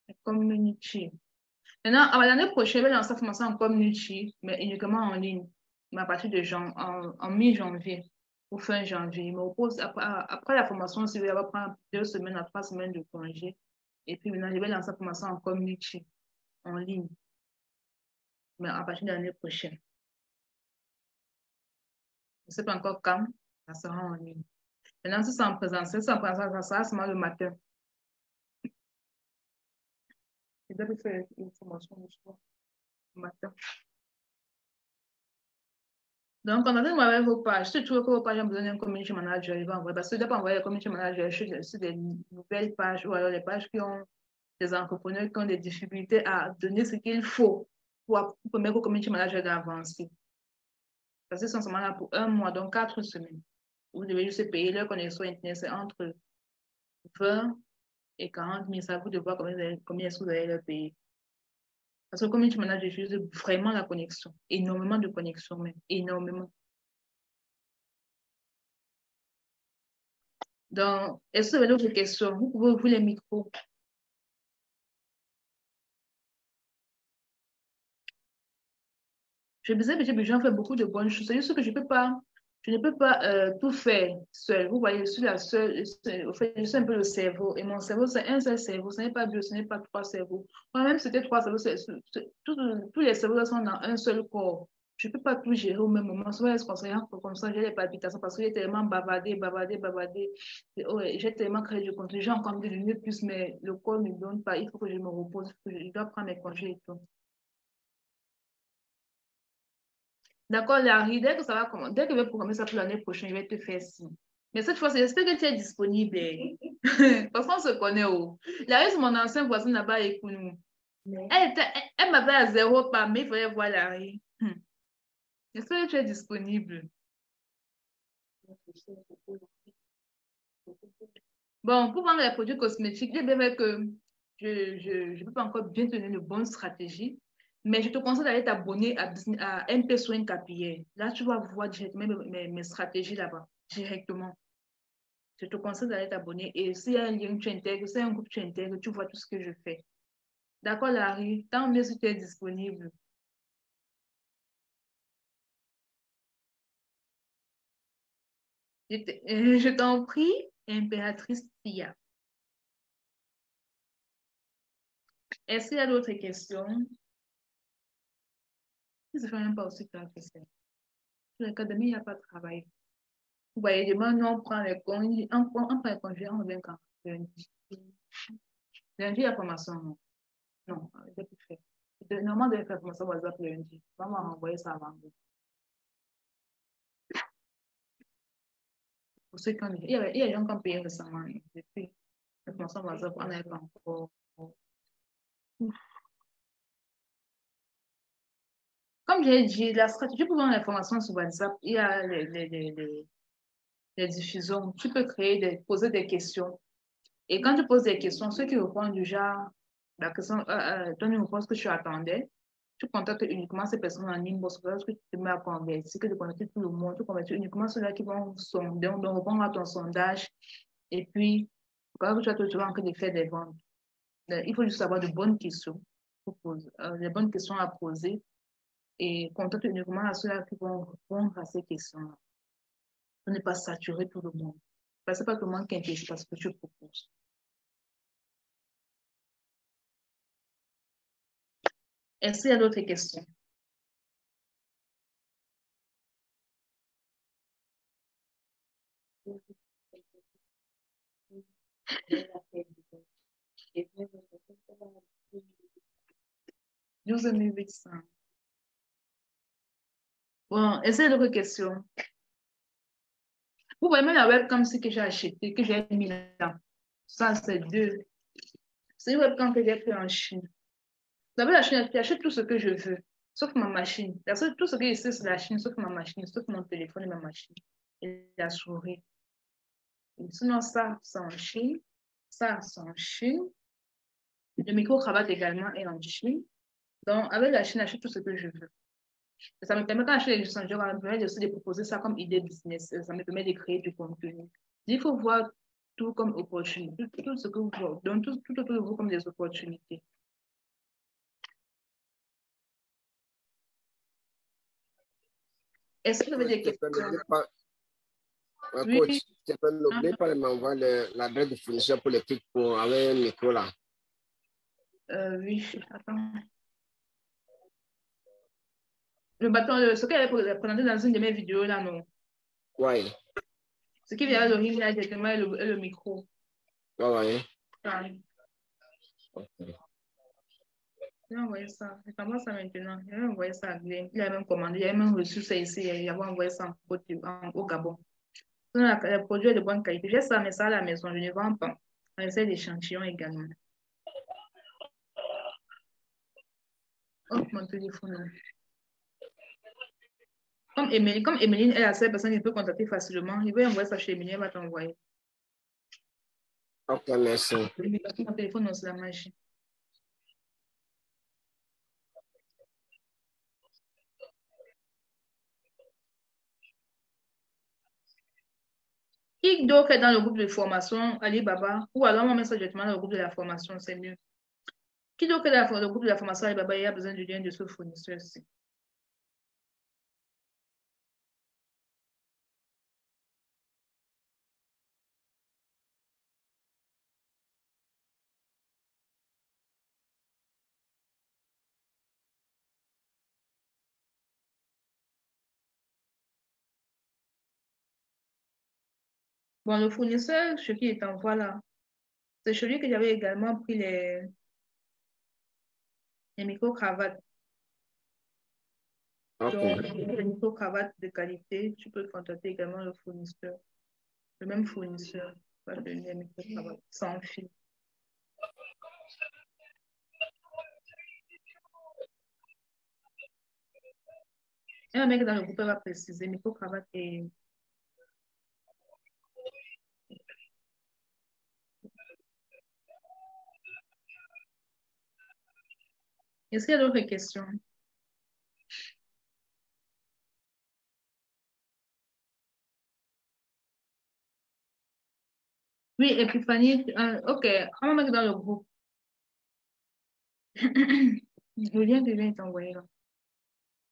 La communauté. Maintenant, l'année prochaine, je vais lancer la formation en community, mais uniquement en ligne, mais à partir de en, mi-janvier ou fin janvier. Mais après, après, la formation, si je vais prendre deux semaines à trois semaines de congé. Et puis maintenant, je vais lancer la formation en community, en ligne, mais à partir de l'année prochaine. Je ne sais pas encore quand, ça sera en ligne. Maintenant, c'est en présentiel, c'est en présentiel, ça sera seulement le matin. Il doit faire une formation le le matin. Donc, vos pages. Si tu trouves que vos pages ont besoin d'un community manager, il va envoyer. Parce que tu ne dois pas envoyer un community manager sur des nouvelles pages ou alors les pages qui ont des entrepreneurs qui ont des difficultés à donner ce qu'il faut pour permettre au community manager d'avancer. Parce qu'ils sont seulement là pour un mois, donc quatre semaines. Vous devez juste payer leur connexion Internet, c'est entre 20 et 40 000, ça vous de voir combien, combien est-ce que vous allez le payer. Parce que community manager, j'utilise vraiment la connexion, énormément de connexion même, énormément. Donc, est-ce que vous avez d'autres questions? Vous pouvez ouvrir les micros. Je disais que j'ai faire beaucoup de bonnes choses. C'est juste que je ne peux pas je ne peux pas euh, tout faire seul. Vous voyez, je suis la seule, au fait, je un peu le cerveau. Et mon cerveau, c'est un seul cerveau. Ce n'est pas deux, ce n'est pas trois cerveaux. Moi-même, c'était trois cerveaux. tous les cerveaux sont dans un seul corps. Je ne peux pas tout gérer au même moment. Souvent, comme ça, j'ai des palpitations parce que j'ai tellement bavardé, bavardé, bavardé. j'ai tellement créé du contenu. J'ai encore de plus, mais le corps ne me donne pas. Il faut que je me repose. Je dois prendre mes congés et tout. D'accord, Larry, dès que ça va commencer, dès que je vais programmer ça pour l'année prochaine, je vais te faire signe. Mais cette fois, j'espère que tu es disponible. [LAUGHS] Parce qu'on se connaît. Oh. Larry, c'est mon ancien voisin là-bas et nous. Elle, elle, m'avait à zéro pas, mais il fallait voir Larry. Hmm. J'espère que tu es disponible. Bon, pour vendre les produits cosmétiques, je bien que je ne peux pas encore bien donner une bonne stratégie. Mais je te conseille d'aller t'abonner à, MP Swing Capier. Là, tu vas voir directement mes, mes, stratégies là-bas, directement. Je te conseille d'aller t'abonner. Et s'il y a un lien que tu intègres, s'il y a un groupe que tu intègres, tu vois tout ce que je fais. D'accord, Larry? Tant mieux si tu es disponible. Je [LAUGHS] t'en prie, impératrice Tia. Est-ce qu'il y a d'autres questions? Ça fait même pas aussi tard que c'est. L'académie, il n'y a pas de travail. Vous voyez, demain, nous, on prend les congés, on, prend, on prend les congés, on revient quand? Lundi. Lundi, la formation, non? Non, je plus faire. Normalement, de faire commencer WhatsApp lundi. On va m'envoyer ça avant. Pour ceux qui ont... Il y a, il y a des gens qui ont payé récemment. Depuis la formation WhatsApp, on n'a pas encore. Comme j'ai dit, la stratégie pour vendre l'information sur WhatsApp, il y a les, les, les, les, diffusions. Tu peux créer, des, poser des questions. Et quand tu poses des questions, ceux qui répondent genre, la question, euh, donne une réponse que tu attendais, tu contactes uniquement ces personnes en inbox parce que tu te mets à converser, que tu contactes tout le monde, tu contactes uniquement ceux-là qui vont sonder, répondre à ton sondage. Et puis, quand tu as toujours en train de faire des ventes, euh, il faut juste avoir de bonnes questions, pour poser, euh, bonnes questions à poser et contacte uniquement à ceux-là qui vont répondre à ces questions-là. Pour ne pas saturer tout le monde. Parce que pas tout le monde qui intéresse ce que tu proposes. Est-ce qu'il y a d'autres questions? Mille huit cents. Bon, y a d'autres questions? Vous voyez même la webcam que j'ai acheté, que j'ai mis là. Ça, c'est deux. C'est une webcam que j'ai fait en Chine. Vous savez, la Chine, j'achète tout ce que je veux, sauf ma machine. Tout ce que je sais, c'est la Chine, sauf ma machine, sauf mon téléphone et ma machine. Et la souris. sinon, ça, c'est en Chine. Ça, c'est en Chine. Le micro-cravate également est en Chine. Donc, avec la Chine, j'achète tout ce que je veux. Ça me permet, quand j'achète les licences, je aussi de proposer ça comme idée business. Ça me permet de créer du contenu. Il faut voir tout comme opportunité, tout, ce que vous voyez, donc tout, tout autour de vous comme des opportunités. Est-ce que vous avez des questions? Oui. Coach, tu peux n'oublier pas de m'envoyer l'adresse de fournisseur pour pour avoir un micro là. Euh, oui, attends. Le bâton, ce qu'elle a présenté dans une de mes vidéos là, non? Oui. Ce qui vient d'origine, directement le, le micro. Oui. Ouais. Okay. Je vais envoyer ça. Je t'envoie ça maintenant. Je vais envoyer ça à Glenn. Il a même commandé. Il a même reçu ça ici. Il a envoyé ça en, au Gabon. Le produit est de bonne qualité. J'ai ça, mais ça à la maison. Je ne vends pas. On essaie d'échantillons également. Oh, mon téléphone. Comme Emeline, comme Emeline est la seule personne qui peut contacter facilement, il va envoyer ça chez Emeline, elle va t'envoyer. Ok, merci. Mon téléphone, c'est la. Qui d'autre est dans le groupe de formation Alibaba ou alors on met ça directement dans le groupe de la formation, c'est mieux. Qui d'autre est dans le groupe de la formation Alibaba et a besoin du lien de ce fournisseur-ci? Bon, le fournisseur, ce qui est en voilà, c'est celui que j'avais également pris les, les micro-cravates. Donc, les micro-cravates de qualité, tu peux contacter également le fournisseur. Le même fournisseur va te donner les micro-cravates sans fil. Et un mec dans le groupe va préciser micro-cravate et Est-ce qu'il y a d'autres questions? Oui, Epiphanie, euh, ok, on va mettre dans le groupe. le [COUGHS] lien je viens de t'envoyer là.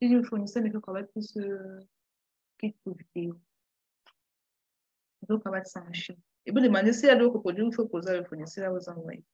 Si le fournisseur ne peut pas plus euh, quitte pour vidéo. Donc, on va s'enchaîner. Et vous demandez s'il y a d'autres produits, il faut poser le fournisseur, là, vous envoyer.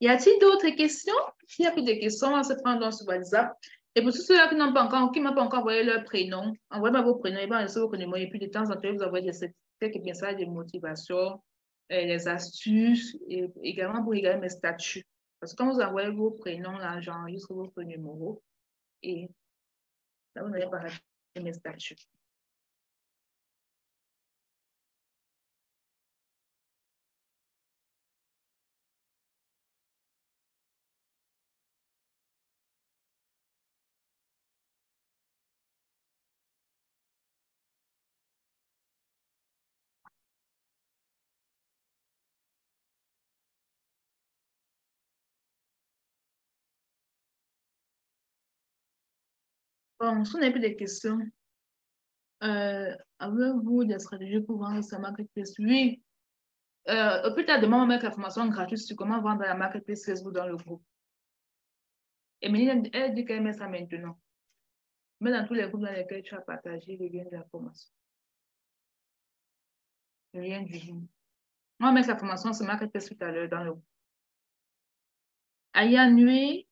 Y a-t-il d'autres questions? S'il y a plus de questions, on va se prendre dans ce WhatsApp. Et pour tous ceux-là qui n'ont pas encore, qui m'ont pas encore envoyé leur prénom, envoyez-moi vos prénoms, et bien, vos prénoms, et puis de temps en temps, vous envoyez des quelques messages de motivation, les astuces, et également pour regarder mes statuts. Parce que quand vous envoyez vos prénoms, là, j'enregistre votre numéro et là, vous n'allez pas rater mes statuts. Bon, si on n'a plus de questions, euh, avez-vous des stratégies pour vendre sa marketplace? Oui. Euh, plus tard, demain, on mettre la formation gratuite sur comment vendre la marketplace Facebook dans le groupe. Emeline, elle dit qu'elle met ça maintenant. Mais dans tous les groupes dans lesquels tu as partagé le lien de la formation. Le lien du Zoom. On va mettre la formation sur marketplace tout à l'heure dans le groupe. Aya Nuit,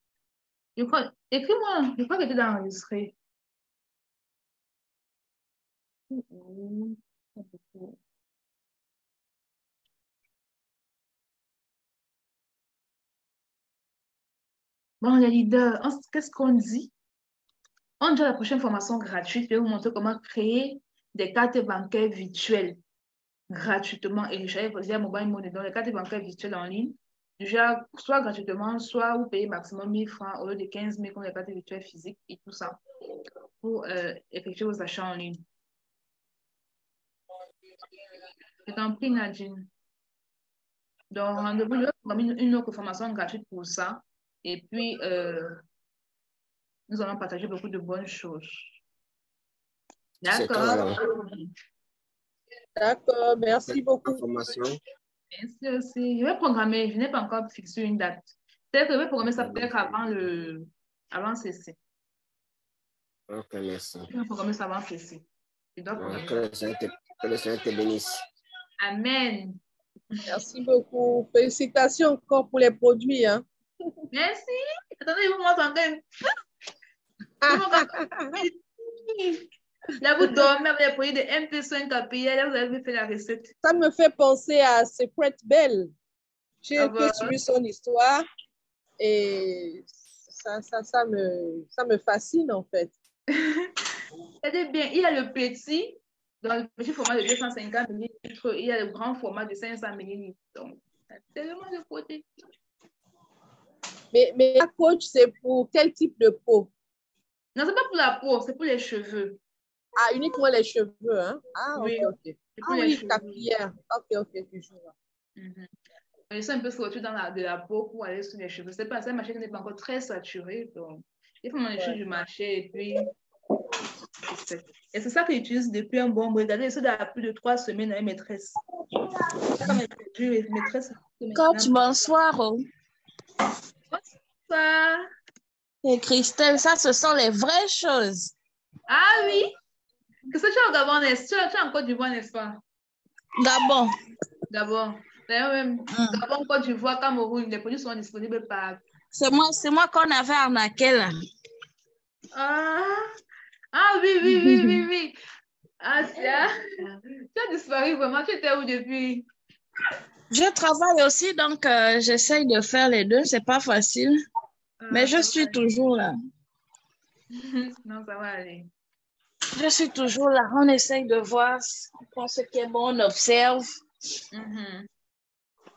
je crois, écris-moi, je crois que tu es enregistré. Bon, les leaders, qu'est-ce qu'on dit? On dit la prochaine formation gratuite, je vais vous montrer comment créer des cartes bancaires virtuelles gratuitement. Et j'avais posé mobile money, donc les cartes bancaires virtuelles en ligne, déjà, soit gratuitement, soit vous payez maximum 1000 francs au lieu de 15 000 comme les cartes virtuelles physiques et tout ça pour euh, effectuer vos achats en ligne. Je t'en prie, Nadine. Donc, rendez-vous, une, une autre formation gratuite pour ça. Et puis, euh, nous allons partager beaucoup de bonnes choses. D'accord. D'accord, merci beaucoup. Merci aussi. Je vais programmer, je n'ai pas encore fixé une date. Peut-être que je vais programmer ça peut-être avant le avant CC. Ok, merci. Je vais programmer ça avant CC. Je dois programmer. Que le Seigneur te, que le Seigneur te bénisse. Amen. Merci beaucoup. Félicitations encore pour les produits. Hein. Merci. Attendez, vous m'entendez? [LAUGHS] Là, vous dormez avec les produits de MP5 KPI. Là, vous avez fait la recette. Ça me fait penser à Secret Bell. J'ai Ah un peu bah. suivi son histoire et ça, ça, ça, me, ça me fascine en fait. Regardez [LAUGHS] bien, il y a le petit, dans le petit format de 250 ml, il y a le grand format de 500 ml. Donc, tellement de côté. Mais, mais la coach, c'est pour quel type de peau? Non, c'est pas pour la peau, c'est pour les cheveux. Ah, uniquement les cheveux, hein? Ah, Oui. ok. Ah oui, cheveux. capillaire. Ok, ok, je vois. Mhm. Ils sont un peu frottés dans la, de la peau pour aller sur les cheveux. C'est pas ça, marché qui n'est pas encore très saturé. Donc, il faut étude du marché et puis. Et c'est ça que j'utilise depuis un bon bout. Regardez, c'est dans plus de trois semaines avec maîtresse. Maîtresse. Coach, bonsoir. oh. Ça. Et Christelle, ça, ce sont les vraies choses. Ah oui? Qu'est-ce que tu as au Gabon, n'est-ce tu as- en Côte d'Ivoire, n'est-ce pas? Gabon. Gabon. D'ailleurs, même Gabon, Côte d'Ivoire, Cameroun, les produits sont disponibles par. C'est moi, c'est moi qu'on avait arnaqué là. Ah, ah oui, oui, oui, oui, oui. Ah, tiens. Tu as disparu vraiment. Tu étais où depuis? Je travaille aussi, donc euh, j'essaye de faire les deux. C'est pas facile, mais je suis toujours là. [LAUGHS] Non, ça va aller. Je suis toujours là. On essaye de voir, ce qui est bon, on observe. Mhm.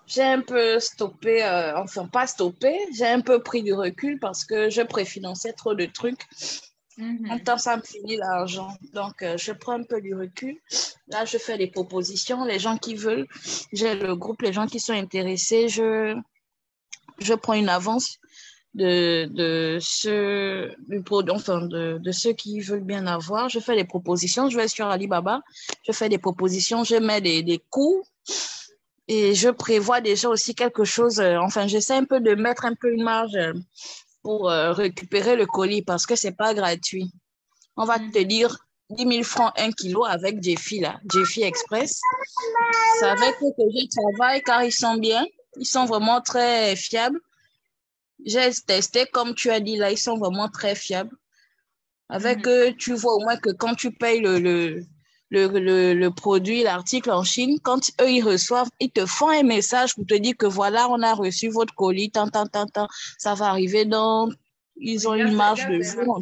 J'ai un peu stoppé, euh, enfin pas stoppé, j'ai un peu pris du recul parce que je préfinançais trop de trucs. En temps, ça me finit l'argent. Donc, euh, je prends un peu du recul. Là, je fais des propositions. Les gens qui veulent, j'ai le groupe, les gens qui sont intéressés, je, je prends une avance de, de, ceux, du pro- enfin, de, de ceux qui veulent bien avoir. Je fais des propositions. Je vais sur Alibaba, je fais des propositions, je mets des, des coûts et je prévois déjà aussi quelque chose. euh, enfin, j'essaie un peu de mettre un peu une marge euh, pour euh, récupérer le colis parce que c'est pas gratuit. On va te dire 10 000 francs un kilo avec Jeffy là, Jeffy Express. C'est avec que je travaille car ils sont bien, ils sont vraiment très fiables. J'ai testé comme tu as dit là, ils sont vraiment très fiables. Avec eux, tu vois au moins que quand tu payes le, le, le, le, produit, l'article en Chine, quand eux, ils reçoivent, ils te font un message pour te dire que voilà, on a reçu votre colis, tant, tant, tant, tant, ça va arriver dans... Ils ont une marge de jour.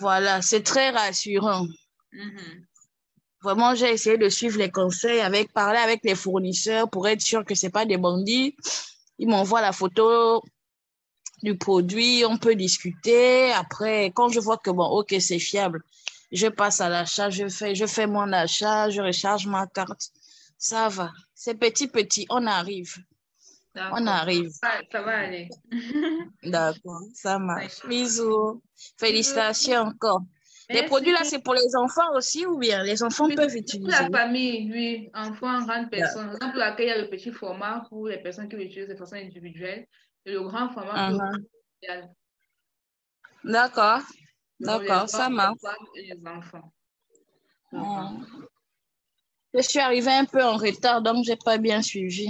Voilà, c'est très rassurant. Mm-hmm. Vraiment, j'ai essayé de suivre les conseils, avec parler avec les fournisseurs pour être sûr que ce pas des bandits. Ils m'envoient la photo du produit, on peut discuter. Après, quand je vois que bon, ok, c'est fiable, je passe à l'achat, je fais, je fais mon achat, je recharge ma carte. Ça va. C'est petit, petit, on arrive. On arrive. Ça, va aller. [LAUGHS] D'accord, ça marche. Bisous. Félicitations encore. Les produits là, c'est pour les enfants aussi ou bien les enfants peuvent utiliser? Pour la famille, oui, enfants, grandes personnes. Par exemple, il y a le petit format pour les personnes qui l'utilisent de façon individuelle le grand format uh -huh. D'accord. D'accord, ça marche. Je suis arrivée un peu en retard, donc je n'ai pas bien suivi.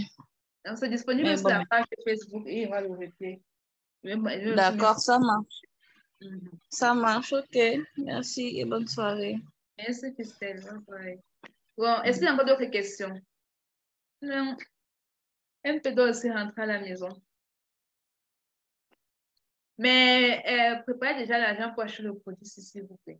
C'est disponible sur la page Facebook et il va le replay. D'accord, ça marche. Mhm. Ça marche, ok. Merci et bonne soirée. Merci, Christelle. Bon, est-ce qu'il y a encore d'autres questions? Non. Un peu aussi rentrer à la maison. Mais euh, préparez déjà l'argent pour acheter le produit, s'il vous plaît.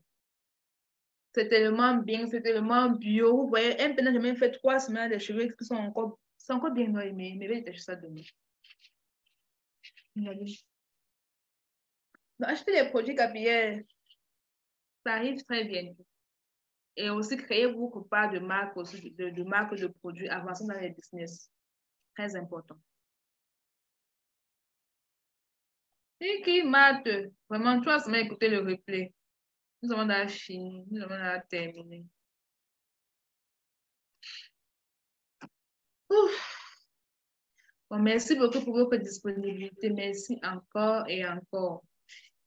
C'est tellement bien, c'est tellement bio. Vous voyez, un peu, j'ai même fait trois semaines de cheveux qui sont encore, sont encore bien noirs, mais, mais je vais ça demain. Acheter les produits capillaires, ça arrive très bien. Et aussi, créer beaucoup pas de marques, aussi, de, marques de produits avançant dans les business. Très important. Et qui mate, vraiment, trois semaines écouter le replay. Nous avons la fini, nous avons la terminé. Bon, merci beaucoup pour votre disponibilité. Merci encore et encore.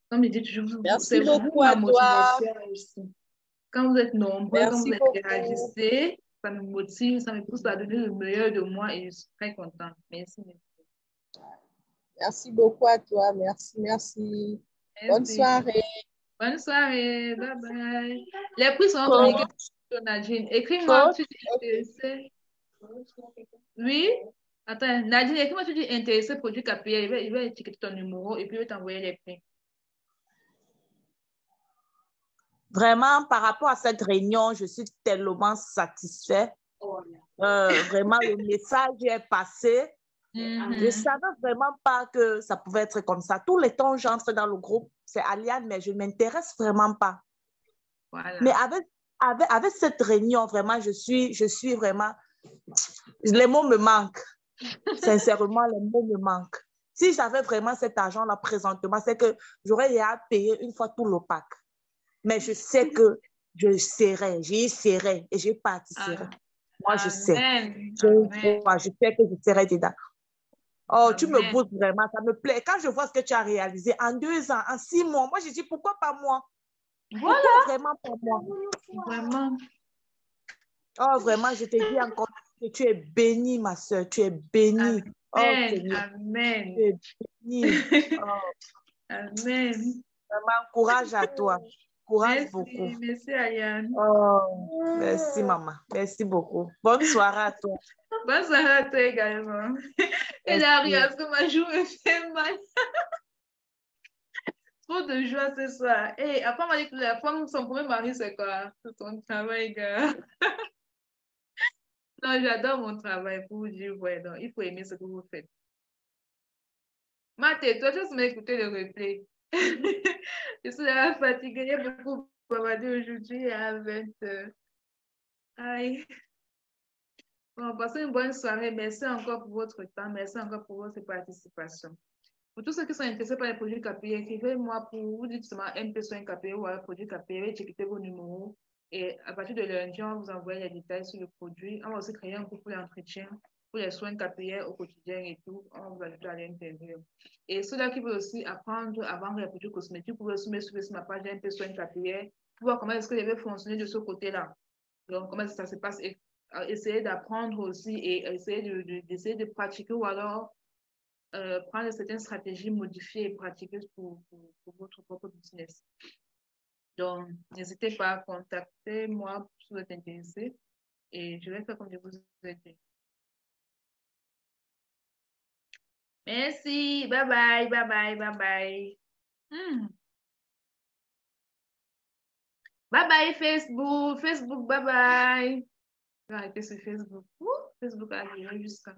Comme je dis toujours, merci beaucoup à toi. Quand vous êtes nombreux, quand vous êtes réagissez, ça me motive, ça me pousse à donner le meilleur de moi et je suis très contente. Merci. merci. Merci beaucoup à toi. Merci, merci. Bonne soirée. Bonne soirée. Bye bye. Les prix sont communiqués sur Nadine. Écris-moi, tu dis intéressé. Oui? Attends, Nadine, écris-moi, tu dis intéressé produit KPI. Il va, il va étiqueter ton numéro et puis il va t'envoyer les prix. Vraiment, par rapport à cette réunion, je suis tellement satisfaite. Euh, vraiment, le message est passé. Je ne Mm-hmm. savais vraiment pas que ça pouvait être comme ça. Tous les temps, j'entre dans le groupe, c'est Aliane, mais je ne m'intéresse vraiment pas. Voilà. Mais avec, avec, avec cette réunion, vraiment, je suis, je suis vraiment... Les mots me manquent. [LAUGHS] Sincèrement, les mots me manquent. Si j'avais vraiment cet argent-là présentement, c'est que j'aurais à payer une fois tout le pack. Mais je sais que je serai, j'y serai et je participerai. Moi, je sais. Je, moi, je sais que je serai dedans. Oh, tu me Amen. boosts vraiment, ça me plaît. Quand je vois ce que tu as réalisé en deux ans, en six mois, moi, je dis pourquoi pas moi? Voilà. Pourquoi vraiment pas moi? Vraiment. Oh, vraiment, je te dis encore que tu es bénie, ma soeur. Tu es bénie. Oh, Amen. Seigneur, Amen. tu es bénie. [LAUGHS] Oh, Amen. vraiment, courage à toi. Courage Merci, beaucoup. merci Ayane. Oh, merci, maman. Merci beaucoup. Bonne soirée à toi. [LAUGHS] Bonne soirée à toi également. Et là, regarde que ma joue me fait mal. [LAUGHS] Trop de joie ce soir. Et après, on m'a dit que la femme, son premier mari, c'est quoi? C'est ton travail, gars. [LAUGHS] Non, j'adore mon travail pour vous dire, ouais, donc il faut aimer ce que vous faites. Mathé, toi, tu m'as écouté le replay. [LAUGHS] Je suis fatiguée, j'ai beaucoup bavardé aujourd'hui à 20 heures. Aïe. Bon, passez une bonne soirée. Merci encore pour votre temps. Merci encore pour votre participation. Pour tous ceux qui sont intéressés par les produits KPI, écrivez-moi pour vous dire justement MP un KPI ou un produit KPI, étiquetez vos numéros. Et à partir de lundi, on va vous envoyer les détails sur le produit. On va aussi créer un groupe pour l'entretien, pour les soins KPI au quotidien et tout. On vous ajouter à l'intérieur. Et ceux-là qui veulent aussi apprendre vendre les produits cosmétiques, vous pouvez aussi me suivre sur ma page MP Soins KPI pour voir comment est-ce que je vais fonctionner de ce côté-là. Donc, comment ça se passe? Et euh, essayer d'apprendre aussi et essayer de, de- d'essayer de pratiquer ou alors euh, prendre certaines stratégies modifiées et pratiquer pour, pour, pour votre propre business. Donc, n'hésitez pas à contacter moi si vous êtes intéressé et je vais faire comme je vous ai dit. Merci. Bye bye, bye bye, bye bye. Hmm. Bye bye Facebook. Facebook, bye bye. Je vais arrêter sur Facebook. Facebook a jusqu'à.